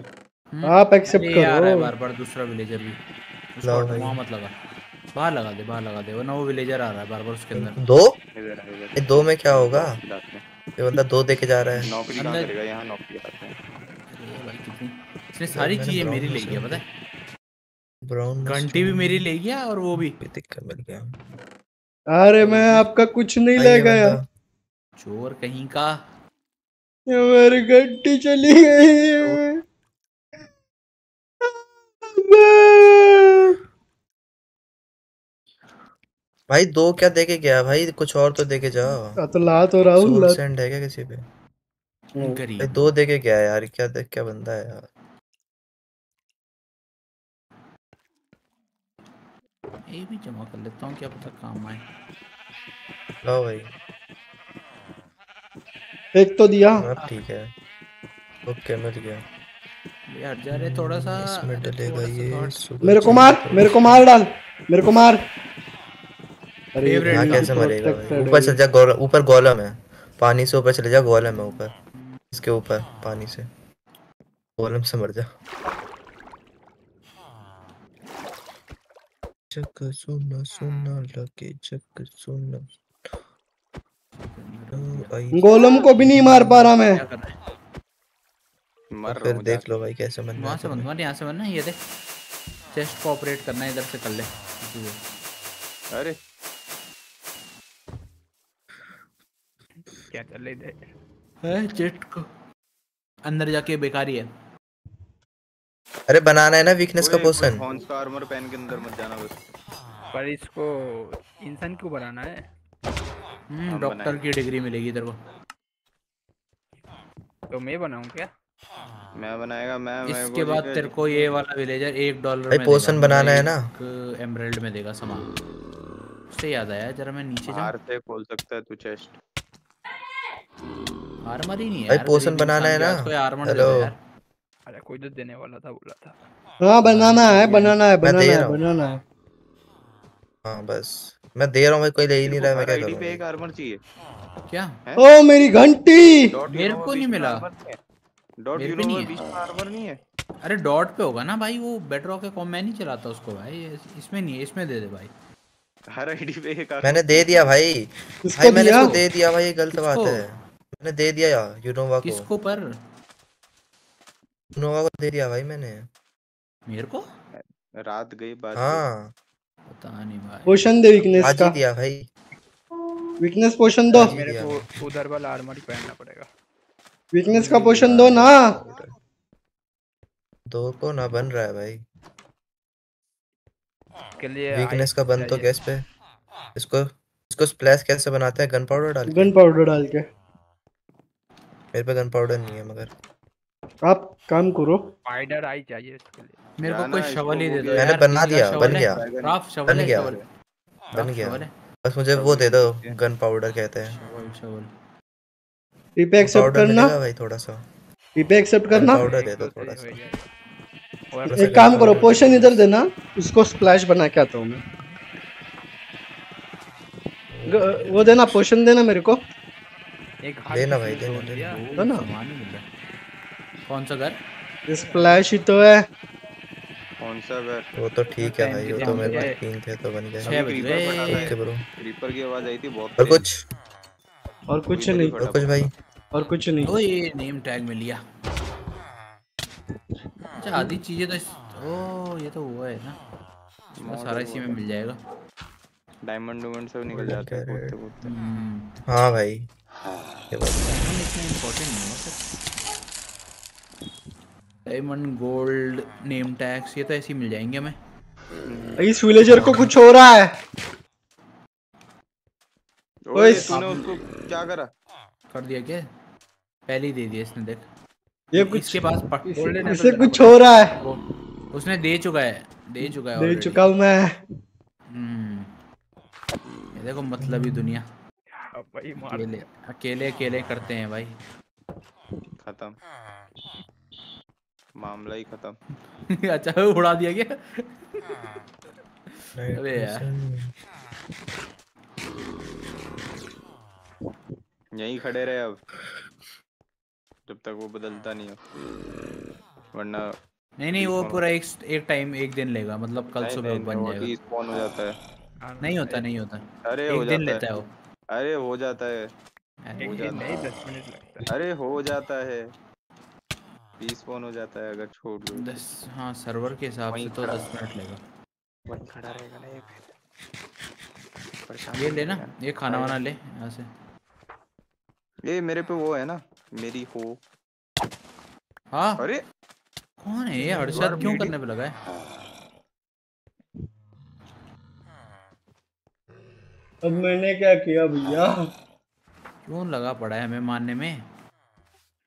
हम्म? आप एक्सेप्ट अरे यार बार बार दूसरा विलेजर भी। उसको भाई। वहाँ मत लगा। बाहर लगा दे बाहर लगा दे वरना वो विलेजर आ रहा है बार बार उसके अंदर। दो? इधर आ, इधर ये दो में क्या होगा? ये बंदा दो दे के जा रहा है। नौकरी कहाँ करेगा? यहाँ नौकरी करते हैं इसने सारी चीज़ें मेरी ले गया पता है? ब्राउन घंटी भी मेरी ले गया और वो भी। दिक्कत मिल गया। अरे मैं आपका कुछ नहीं ले गया। चोर कहीं का? मेरी घंटी चली गई भाई दो क्या देके गया? भाई कुछ और तो देके जाओ तो ला तो रहा हूँ सेंड है क्या किसी पे? भाई दो देके गया यार क्या देख क्या बंदा है यार। ये भी जमा कर लेता हूँ क्या पता काम आए। लो भाई। एक तो दिया। अब ठीक है। ओके मिल गया। ये हट जा रहे थोड़ा सा इसमें डलेगा ये मेरे को मार मेरे को मार डाल मेरे को मार। अरे यहाँ कैसे मरेगा भाई? है ऊपर चल जा गोलम ऊपर गोलम है। पानी से ऊपर चले जा गोलम है ऊपर। इसके ऊपर पानी से। गोलम से मर जा। जग सुना सुना लगे जग सुना गोलम को भी नहीं मार पा रहा मैं। कर है? मर तो फिर देख लो भाई कैसे मरना वहाँ है से बंद मत यहाँ से बनना ये देख। चेस्ट को ऑपरेट करना है इधर से कर ले। अरे। क्या चल रही है चेस्ट को। अंदर जाके बेकारी है। अरे बनाना है ना वीकनेस का पोशन कोई हॉर्न्स का आर्मर पहन के अंदर मत जाना बस। पर इसको इंसान क्यों बनाना है? डॉक्टर की डिग्री मिलेगी तेरे को। तो मैं बनाऊँ क्या? मैं बनाएगा मैं मैं इसके बाद तेरे को ये वाला विलेजर एक डॉलर में पोशन बनाना है ना? एमराल्ड में देगा सामान। उससे याद आया जरा मैं नीचे जाऊँ। खोल सकता है तू चेस्ट आर्मर ही नहीं है भाई यार पोशन बनाना है ना? कोई आर्मर दे हेलो यार। अरे कोई तो देने वाला था बोला था। हाँ बनाना है बनाना है बनाना है। बनाना है। हाँ बस। मैं दे रहा हूँ भाई कोई ले ही नहीं रहा मैं क्या आईडी करूँ? पे एक आर्मर चाहिए। क्या? ओ मेरी घंटी! मेरे को नहीं मिला। डॉट मेरे यू नहीं बीच है। में आर्मर नहीं है। अरे डॉट पे होगा ना भाई वो बेडरॉक के कॉम मैं नहीं चलाता उसको भाई इसमें नहीं है इसमें दे दे भाई। हर आईडी पे एक मैंने दे दिया भाई। भाई मैंने इसको दे दिया भाई ये गलत बात है। मैंने दे दिया यूनोवा को। किसको पर? यूनोवा को दे दिया भाई मैंने। मेरे को? रात गई बात हाँ। पता नहीं भाई। पोशन दे वीकनेस आज का। दिया भाई। वीकनेस पोशन दो। मेरे को उधर वाला आर्मर ही पहनना पड़ेगा। वीकनेस का पोशन दो ना। दो को ना बन रहा है भाई। के लिए वीकनेस का बन तो गैस पे। इसको इसको स्प्लैश कैसे बनाते हैं? गन पाउडर डाल गन पाउडर डाल के। मेरे पे गन पाउडर नहीं है मगर। आप काम करो। स्पाइडर आई चाहिए इसके लिए। मेरे को कोई शवल ही दे दो मैंने यार बना दिया बन गया। राफ शवल बन गया। बन गया। बस मुझे वो दे दो गन पाउडर कहते हैं। Shovel shovel. पीपे एक्सेप्ट करना। भाई थोड़ा सा। पीपे एक्सेप्ट करना। पाउडर दे दो थोड़ा सा। एक काम करो पोशन इधर देना। उसको स्प्लैश बना के आता हूँ मैं। वो देना पोशन देना मेरे को। एक देना भाई देना देना। ना सामान नहीं मिल रहा कौन सा घर? स्प्लैश ही तो है। कौन सा घर? वो तो ठीक है भाई वो तो मेरे पास है। तीन थे तो बन गए छह बज। गए है। ओके ब्रो क्रीपर की आवाज़ आई थी बहुत और कुछ? और कुछ नहीं। और कुछ भाई? और कुछ नहीं। ओ ये नेम टैग मिल लिया। अच्छा आधी चीज़ें तो ओ ये तो वो है ना। इसका सारा इसी में मिल जाएगा। डायमंड डूमंड सब निकल जाते हैं हम्म। हाँ भाई। ये बात इतना इम्पोर्टेंट नहीं है sir diamond gold name tags ये तो ऐसे ही मिल जाएँगे हमें। इस विलेजर को कुछ हो रहा है। ओए तूने उसको क्या करा? कर दिया क्या? पहले ही दे दिया इसने देख। ये कुछ इसके पास पट इसे, इसे कुछ हो रहा है। उसने दे चुका है दे चुका है दे चुका हूँ मैं। हम्म। देखो मतलब ही दुनिया। अब भाई मार अकेले अकेले करते हैं भाई। खत्म। मामला ही खत्म। अच्छा उड़ा दिया क्या? अबे यार। यहीं खड़े रहे अब। जब तक वो बदलता नहीं हो। वरना नहीं नहीं वो पूरा एक एक टाइम एक दिन लेगा। मतलब कल सुबह नहीं, बन जाएगा। despawn हो जाता है। नहीं होता नहीं होता। अरे एक हो दिन जाता लेता है वो। अरे हो जाता है। अरे हो जाता नहीं दस मिनट लगता अरे हो जाता है। रिस्पॉन हो जाता है अगर छोड़ दो दस हाँ सर्वर के हिसाब से तो दस मिनट लेगा वहीं खड़ा रहेगा ना एक परेशान ये लेना करेगा। ये खाना वाना ले यहाँ से। ये मेरे पे वो है ना मेरी हो। हाँ। अरे। कौन है ये? हर्षद क्यों करने पे लगा है? अब मैंने क्या किया भैया? क्यों लगा पड़ा है हमें मारने में?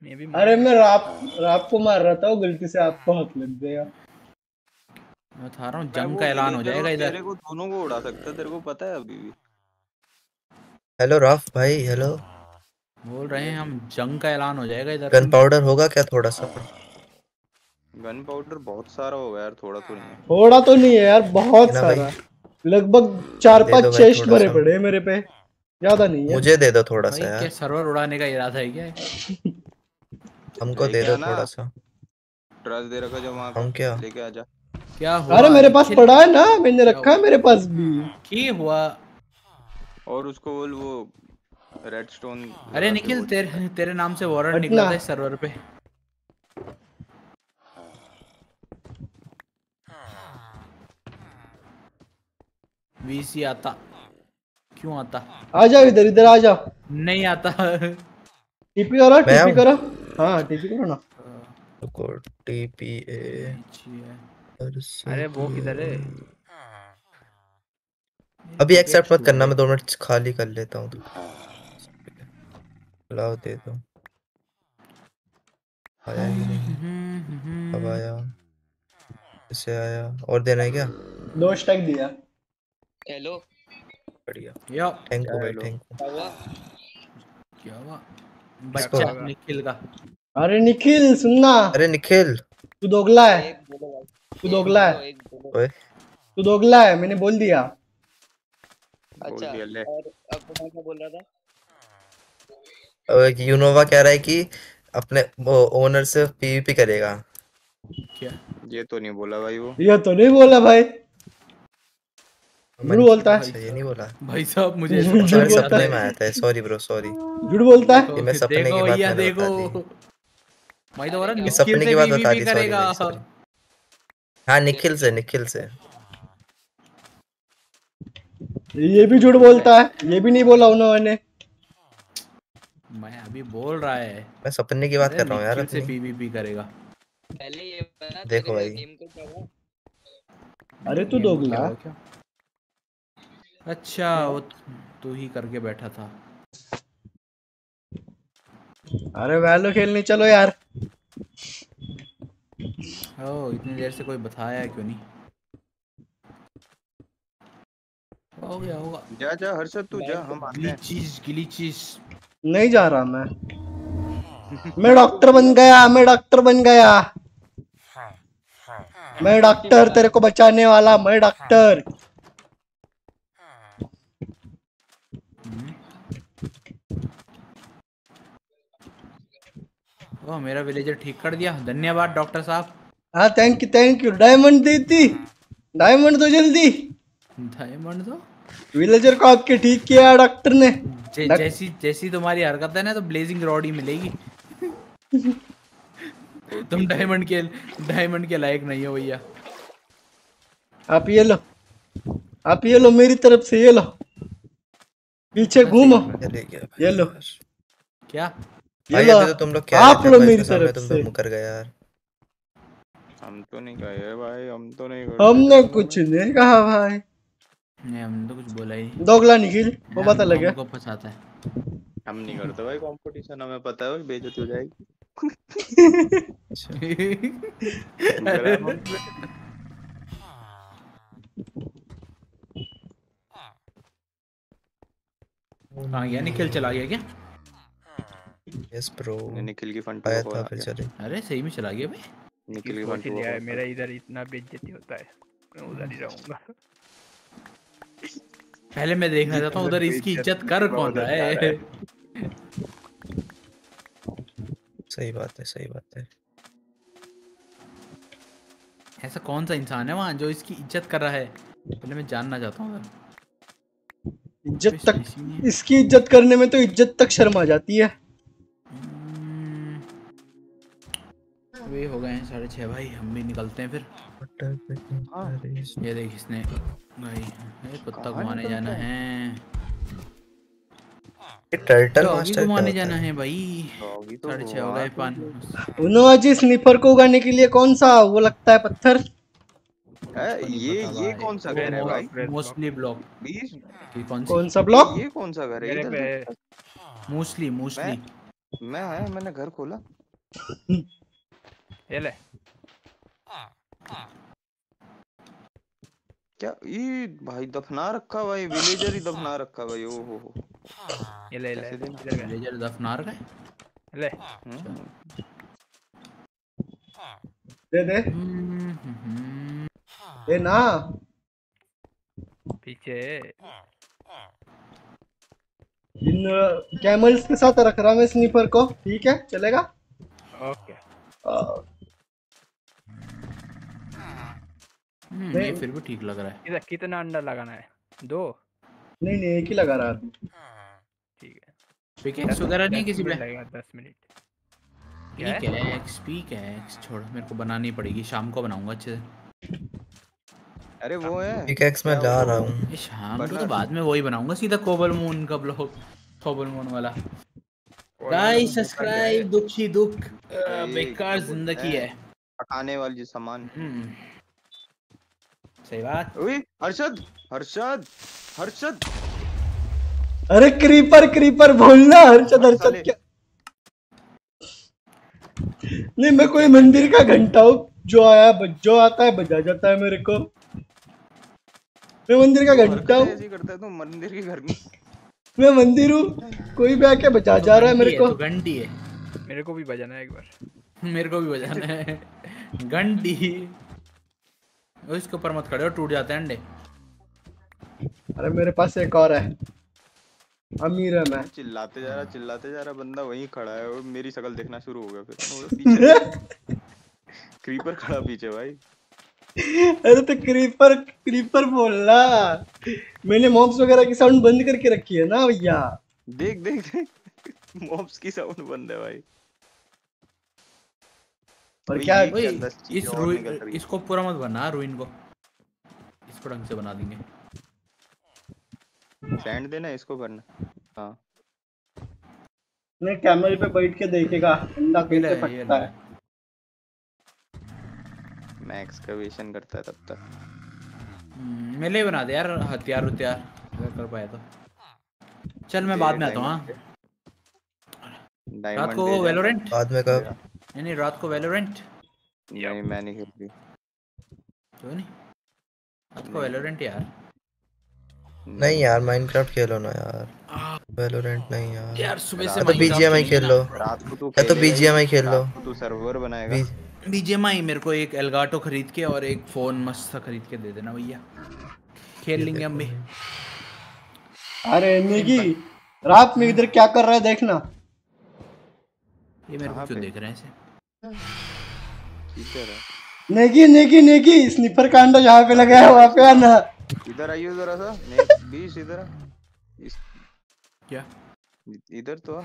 मैं भी अरे मैं राप राप को मार रहा था वो गलती से आपको हाथ लग गया। मैं बता रहा हूँ जंग का ऐलान हो जाएगा इधर। तेरे को दोनों को उड़ा सकता है तेरे को पता है अभी भी। हेलो राफ भाई हेलो बोल रहे हैं हम जंग का ऐलान हो जाएगा इधर। गन पाउडर होगा क्या थोड़ा सा? गन पाउडर बहुत सारा होगा यार थोड़ा तो नहीं है। थोड़ा तो नहीं है यार बहुत सारा। लगभग चार पाँच चेस्ट भरे पड़े हैं मेरे पे। ज़्यादा नहीं है। मुझे दे दो थोड़ा सा यार। सर्वर उड़ाने का इरादा है क्या? हमको दे दो थोड़ा सा। ट्रस्ट दे रखा जो वहाँ हम क्या? लेके आ जा क्या हुआ? अरे मेरे पास निखिल? पड़ा है ना? मैंने रखा है मेरे पास भी। की हुआ? और उसको बोल वो रेड स्टोन अरे निखिल तेरे तेरे नाम से वारंट निकला था सर्वर पे। वीसी आता। क्यों आता? आ जाओ इधर इधर आ जाओ नहीं आता। टीपी करो टीपी करो। हाँ टीपी करो ना। रुको टीपीए अरे वो किधर है। अभी एक्सेप्ट मत करना मैं दो मिनट खाली कर लेता हूँ। लाओ दे दो। आया ही नहीं। अब आया। इसे आया? और देना है क्या? दो स्टैक दिया। हेलो बढ़िया। यो। थैंक यू भाई थैंक यू क्या हुआ? क्या हुआ? बच्चा निखिल का। अरे निखिल सुनना। अरे निखिल। तू दोगला है। तू दोगला है। ओए। तू दोगला है मैंने बोल दिया। अच्छा और अब मैं क्या बोल रहा था? यूनोवा कह रहा है कि अपने ओनर से पीवीपी करेगा। क्या? ये तो नहीं बोला भाई वो। ये तो नहीं बोला भाई। झूठ बोलता है। ये नहीं बोला। भाई साहब मुझे झूठ बोलता सपने है। में आया था सॉरी ब्रो सॉरी झूठ बोलता है। मैं सपने की बात भैया देखो। भाई तो बोला ये निखिल सपने से की बात बता दी सॉरी हाँ निखिल से निखिल से। ये भी झूठ बोलता है। ये भी नहीं बोला उन्होंने। मैं अभी बोल रहा है। मैं सपने की बात कर रहा हूँ यार से पीवीपी करेगा। पहले ये बता देखो भाई। गेम को क्या हुआ? अरे तू दोगला। अच्छा वो तू ही करके बैठा था। अरे वैलो खेलने चलो यार। ओ इतनी देर से कोई बताया क्यों नहीं? हो गया होगा जा जा हर्षद तू जा हम आते हैं। चीज़ गिली चीज़ नहीं जा रहा मैं। मैं डॉक्टर बन गया मैं डॉक्टर बन गया। मैं डॉक्टर तेरे को बचाने वाला मैं डॉक्टर। ओ मेरा विलेजर ठीक कर दिया। धन्यवाद डॉक्टर साहब। हाँ thank you thank you diamond दी थी। डायमंड तो जल्दी। डायमंड दो विलेजर को आपके ठीक किया डॉक्टर ने। जै, डॉक- जैसी जैसी तुम्हारी हरकत है ना तो ब्लेजिंग रॉड ही मिलेगी। तुम डायमंड के डायमंड के लायक नहीं हो भैया। आप ये लो। आप ये लो मेरी तरफ़ से ये लो। पीछे घूमो। ये लो। क्या? भाई तो तुम लोग क्या आप लो मेरी तरफ़ तुम से। मुकर गए यार। हम तो नहीं गए भाई हम तो नहीं गए। हमने कुछ नहीं कहा भाई। नहीं हमने तो कुछ बोला ही दोगला निखिल वो लगे हमको फंसाता है। हम नहीं करते भाई कंपटीशन हमें पता है बेइज्जती हो जाएगी। गया? निखिल चला गया क्या? यस ब्रो निखिल की फंट आया था फिर चले। अरे सही में चला गया भाई। निखिल की फंट लिया मेरा इधर इतना बेइज्जती होता है मैं उधर ही रहूँगा। पहले मैं देखना चाहता हूँ उधर इसकी इज़्ज़त कर कौन रहा है? सही बात है सही बात है। ऐसा कौन सा इंसान है वहाँ जो इसकी इज़्ज़त कर रहा है? पहले मैं जानना चाहता हूँ उधर। इज़्ज़त तक इसकी इज़्ज़त करने में तो इज़्ज़त तक शर्म आ जाती है। वे हो गए हैं साढ़े छः भाई हम भी निकलते हैं फिर। ये देख इसने भाई ये कुत्ता घुमाने जाना है? टर्टल मास्टर घुमाने जाना है भाई। साढ़े छः हो गए पान। उन्होंने जी स्नीफर को उगाने के लिए कौन सा वो लगता है पत्थर? ये ये कौन सा घर है भाई? मोस्टली ब्लॉक बीस? कौन कौन सा ब्लॉक ये कौन सा घर है? मोस्टली मोस्टली मैं मैं आया मैंने घर खोला। ये ले क्या? ये भाई दफना रखा भाई विलेजर ही दफना रखा भाई ओ हो हो। ये ले ले। विलेजर दफनार का ले। हम्म, दे दे। दे ना। पीछे। इन कैमल्स के साथ रख रहा मैं स्नीपर को। ठीक है? चलेगा? ओके। आ, हम्म, नहीं। फिर भी ठीक लग रहा है। इधर कितना अंडा लगाना है? दो? नहीं नहीं एक ही लगा रहा ठीक है। पिकेक्स वगैरह नहीं किसी पे? लगेगा दस मिनट। क्या है? पिकेक्स पिकेक्स छोड़ मेरे को बनानी पड़ेगी शाम को बनाऊँगा अच्छे से। अरे वो है। पिकैक्स मैं ला रहा हूँ। ये शाम को तो बाद में वही बनाऊँगा सीधा कोबल मून का ब्लॉग कोबल मून वाला। गाइस सब्सक्राइब दुखी दुख बेकार ज़िंदगी है? पकाने वाली सामान। हम्म, सही बात। ओए हर्षद हर्षद हर्षद। अरे क्रीपर क्रीपर बोलना हर्षद हर्षद क्या? नहीं मैं कोई मंदिर का घंटा हूँ जो आया जो आता है बजा जाता है मेरे को। मैं मंदिर का घंटा हूँ करता है तू मंदिर के घर में। मैं मंदिर हूँ कोई भी आके बजा जा रहा है मेरे को। तो घंटी है। मेरे को भी बजाना है एक बार। मेरे को भी बजाना है। घंटी। इसके ऊपर मत खड़े हो टूट जाते हैं अंडे। अरे मेरे पास एक और है। अमीर है मैं। चिल्लाते जा रहा चिल्लाते जा रहा बंदा वहीं खड़ा है और मेरी शक्ल देखना शुरू हो गया फिर। पीछे क्रीपर खड़ा पीछे भाई। अरे तो क्रीपर क्रीपर बोलना मैंने मॉब्स वगैरह की साउंड बंद करके रखी है ना भैया। देख देख देख। मॉब्स की साउंड बंद है भाई। और क्या इस। इसको पूरा मत बना रुइन को। इसको ढंग से बना देंगे। सैंड देना इसको करना। हाँ। मैं कैमल पे बैठ के देखेगा अंडा कैसे फटता है मैं एक्सकवेशन करता है तब तक। हम्म, मेले बना दे यार हथियार उथियार। अगर कर पाए तो। चल मैं बाद में आता हूँ हाँ। रात डायमंड को वेलोरेंट बाद में कब नहीं नहीं रात को वेलोरेंट नहीं मैं नहीं खेलती क्यों नहीं? रात को वेलोरेंट यार। नहीं यार माइनक्राफ्ट खेलो ना यार। वैलोरेंट नहीं यार। यार सुबह से तो बीजीएमआई खेल लो। रात को तू या तो ही, बीजीएमआई खेल लो। तू सर्वर बनाएगा। बीजेएमआई मेरे को एक एलगाटो खरीद के और एक फ़ोन मस्त सा खरीद के दे देना भैया। खेल लेंगे हम भी। अरे निगी रात में इधर क्या कर रहा है देखना। ये मेरे को क्यों देख रहे हैं इधर है। नेगी नेगी नेगी स्निपर का अंडा जहाँ पे लगा है वहाँ पे आना इधर आइए जरा सा। बीस इधर इस क्या? इधर तो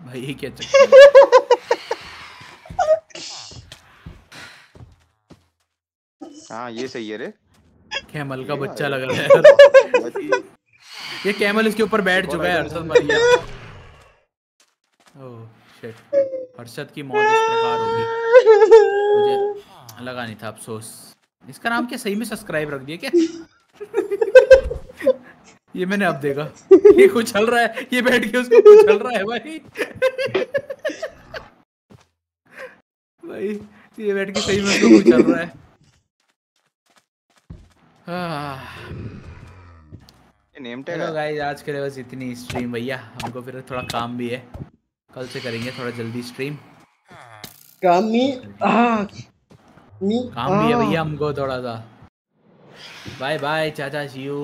भाई ये क्या चक्कर हाँ? ये सही है रे। कैमल का बच्चा लग रहा है ये कैमल इसके ऊपर बैठ चुका है हर्षद मर गया ओह शिट हर्षद की मौत इस प्रकार होगी। मुझे लगा नहीं था अफसोस। इसका नाम क्या? सही में सब्सक्राइब रख दिया क्या? ये मैंने अब देखा। ये कुछ चल रहा है। ये बैठ के उसको कुछ चल रहा है भाई। भाई ये बैठ के सही में उसको कुछ चल रहा है। नेम टैग चलो गाइस आज के लिए बस इतनी स्ट्रीम भैया। हमको फिर थोड़ा काम भी है। कल से करेंगे थोड़ा जल्दी स्ट्रीम कामी आ मी काम भी है भैया हमको थोड़ा सा। बाय बाय चाचा सी यू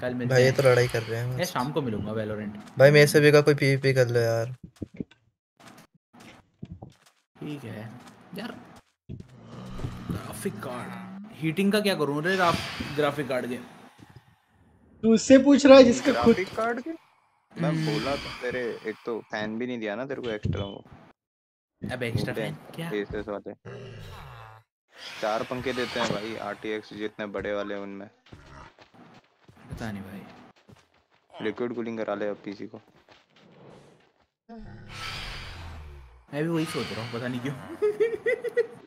कल मिलते भाई ये तो लड़ाई कर रहे हैं मैं शाम को मिलूँगा वैलोरेंट भाई मेरे से भी का कोई पीवीपी कर लो यार। ठीक है। यार ग्राफिक कार्ड हीटिंग का क्या करूँ रे ग्राफिक कार्ड के? तू उससे पूछ रहा है जिसका खुद ग्राफिक कार्ड के? मैं बोला था तेरे एक तो फ़ैन भी नहीं दिया ना तेरे को एक्स्ट्रा वो। अब एक्स्ट्रा फ़ैन क्या? Asus वाले। चार पंखे देते हैं भाई आरटीएक्स जितने बड़े वाले उनमें। पता नहीं भाई। लिक्विड कूलिंग करा ले अब पीसी को। मैं भी वही सोच रहा हूँ पता नहीं क्यों।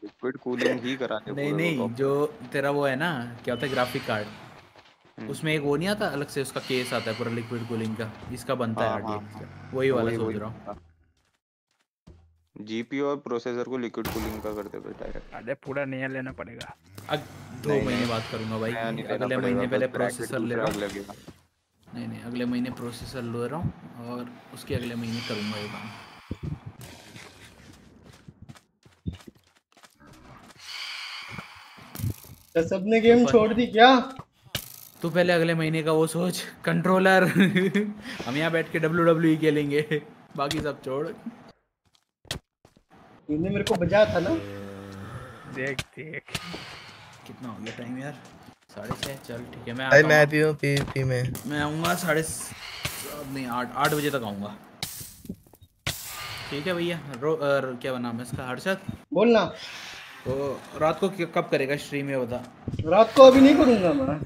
लिक्विड कूलिंग ही कराने नहीं नहीं जो तेरा वो है ना क्या होता है ग्राफिक कार्ड उसमें एक वो नहीं आता अलग से उसका केस आता है पूरा लिक्विड कूलिंग का इसका बनता है हाँ, हाँ, का। वही वाला सोच रहा हूँ। जीपीयू और प्रोसेसर को लिक्विड कूलिंग का करते थे डायरेक्ट अरे पूरा नया लेना पड़ेगा। अग दो नहीं, महीने नहीं। बाद करूँगा भाई अगले महीने पहले प्रोसेसर ले रहा हूँ। नहीं नहीं अगले महीने प्रोसेसर ले रहा हूँ और उसके अगले महीने करूँगा ये काम। तो सबने गेम छोड़ दी क्या? तू पहले अगले महीने का वो सोच कंट्रोलर हम यहाँ बैठ के डब्ल्यू डब्ल्यू खेलेंगे। बाकी सब छोड़। तूने मेरे को बजाया था ना? देख देख। कितना हो गया टाइम यार? साढ़े छः चल ठीक है मैं आता मैं हूँ। भी हूँ पीवीपी में। मैं आऊँगा साढ़े नहीं आठ आठ बजे तक आऊँगा। ठीक है भैया रो अर, क्या नाम है इसका हर्षद? बोलना। तो रात को कब करेगा स्ट्रीम ये बता? रात को अभी नहीं करूँगा मैं।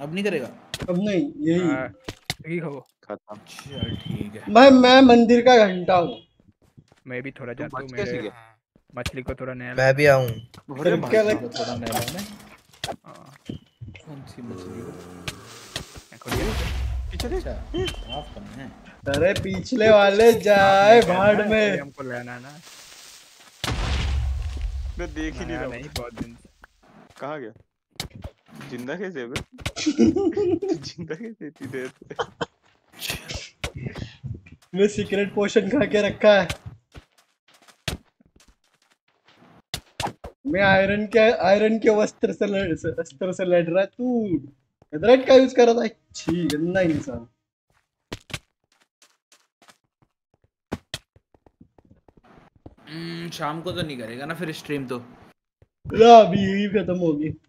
अब नहीं करेगा? अब नहीं यही। ठीक हो। खत्म। चल ठीक है। मैं मैं मंदिर का घंटा हूँ। मैं भी थोड़ा जाता हूँ मेरे मछली को थोड़ा नया मैं भी आऊँ। अरे फिर क्या लग- थोड़ा नया है हाँ, कौन सी मछली को? मैं। अच्छा साफ़ करना है? अरे पिछले वाले जाए भाड़ में। हमको लेना है ना। मैं देख ही नहीं रहा नहीं बहुत दिन से। कहाँ गया? ज़िंदा कैसे बे? ज़िंदा कैसे इतनी देर से? मैं सीक्रेट पोशन खा के रखा है। मैं आयरन के आयरन के वस्त्र से लड़ से- अस्त्र से लड़ रहा तू। नेदराइट का यूज़ कर रहा था? छी गंदा इंसान। हम्म, शाम को तो नहीं करेगा ना फिर स्ट्रीम तो। ला अभी यही खत्म होगी।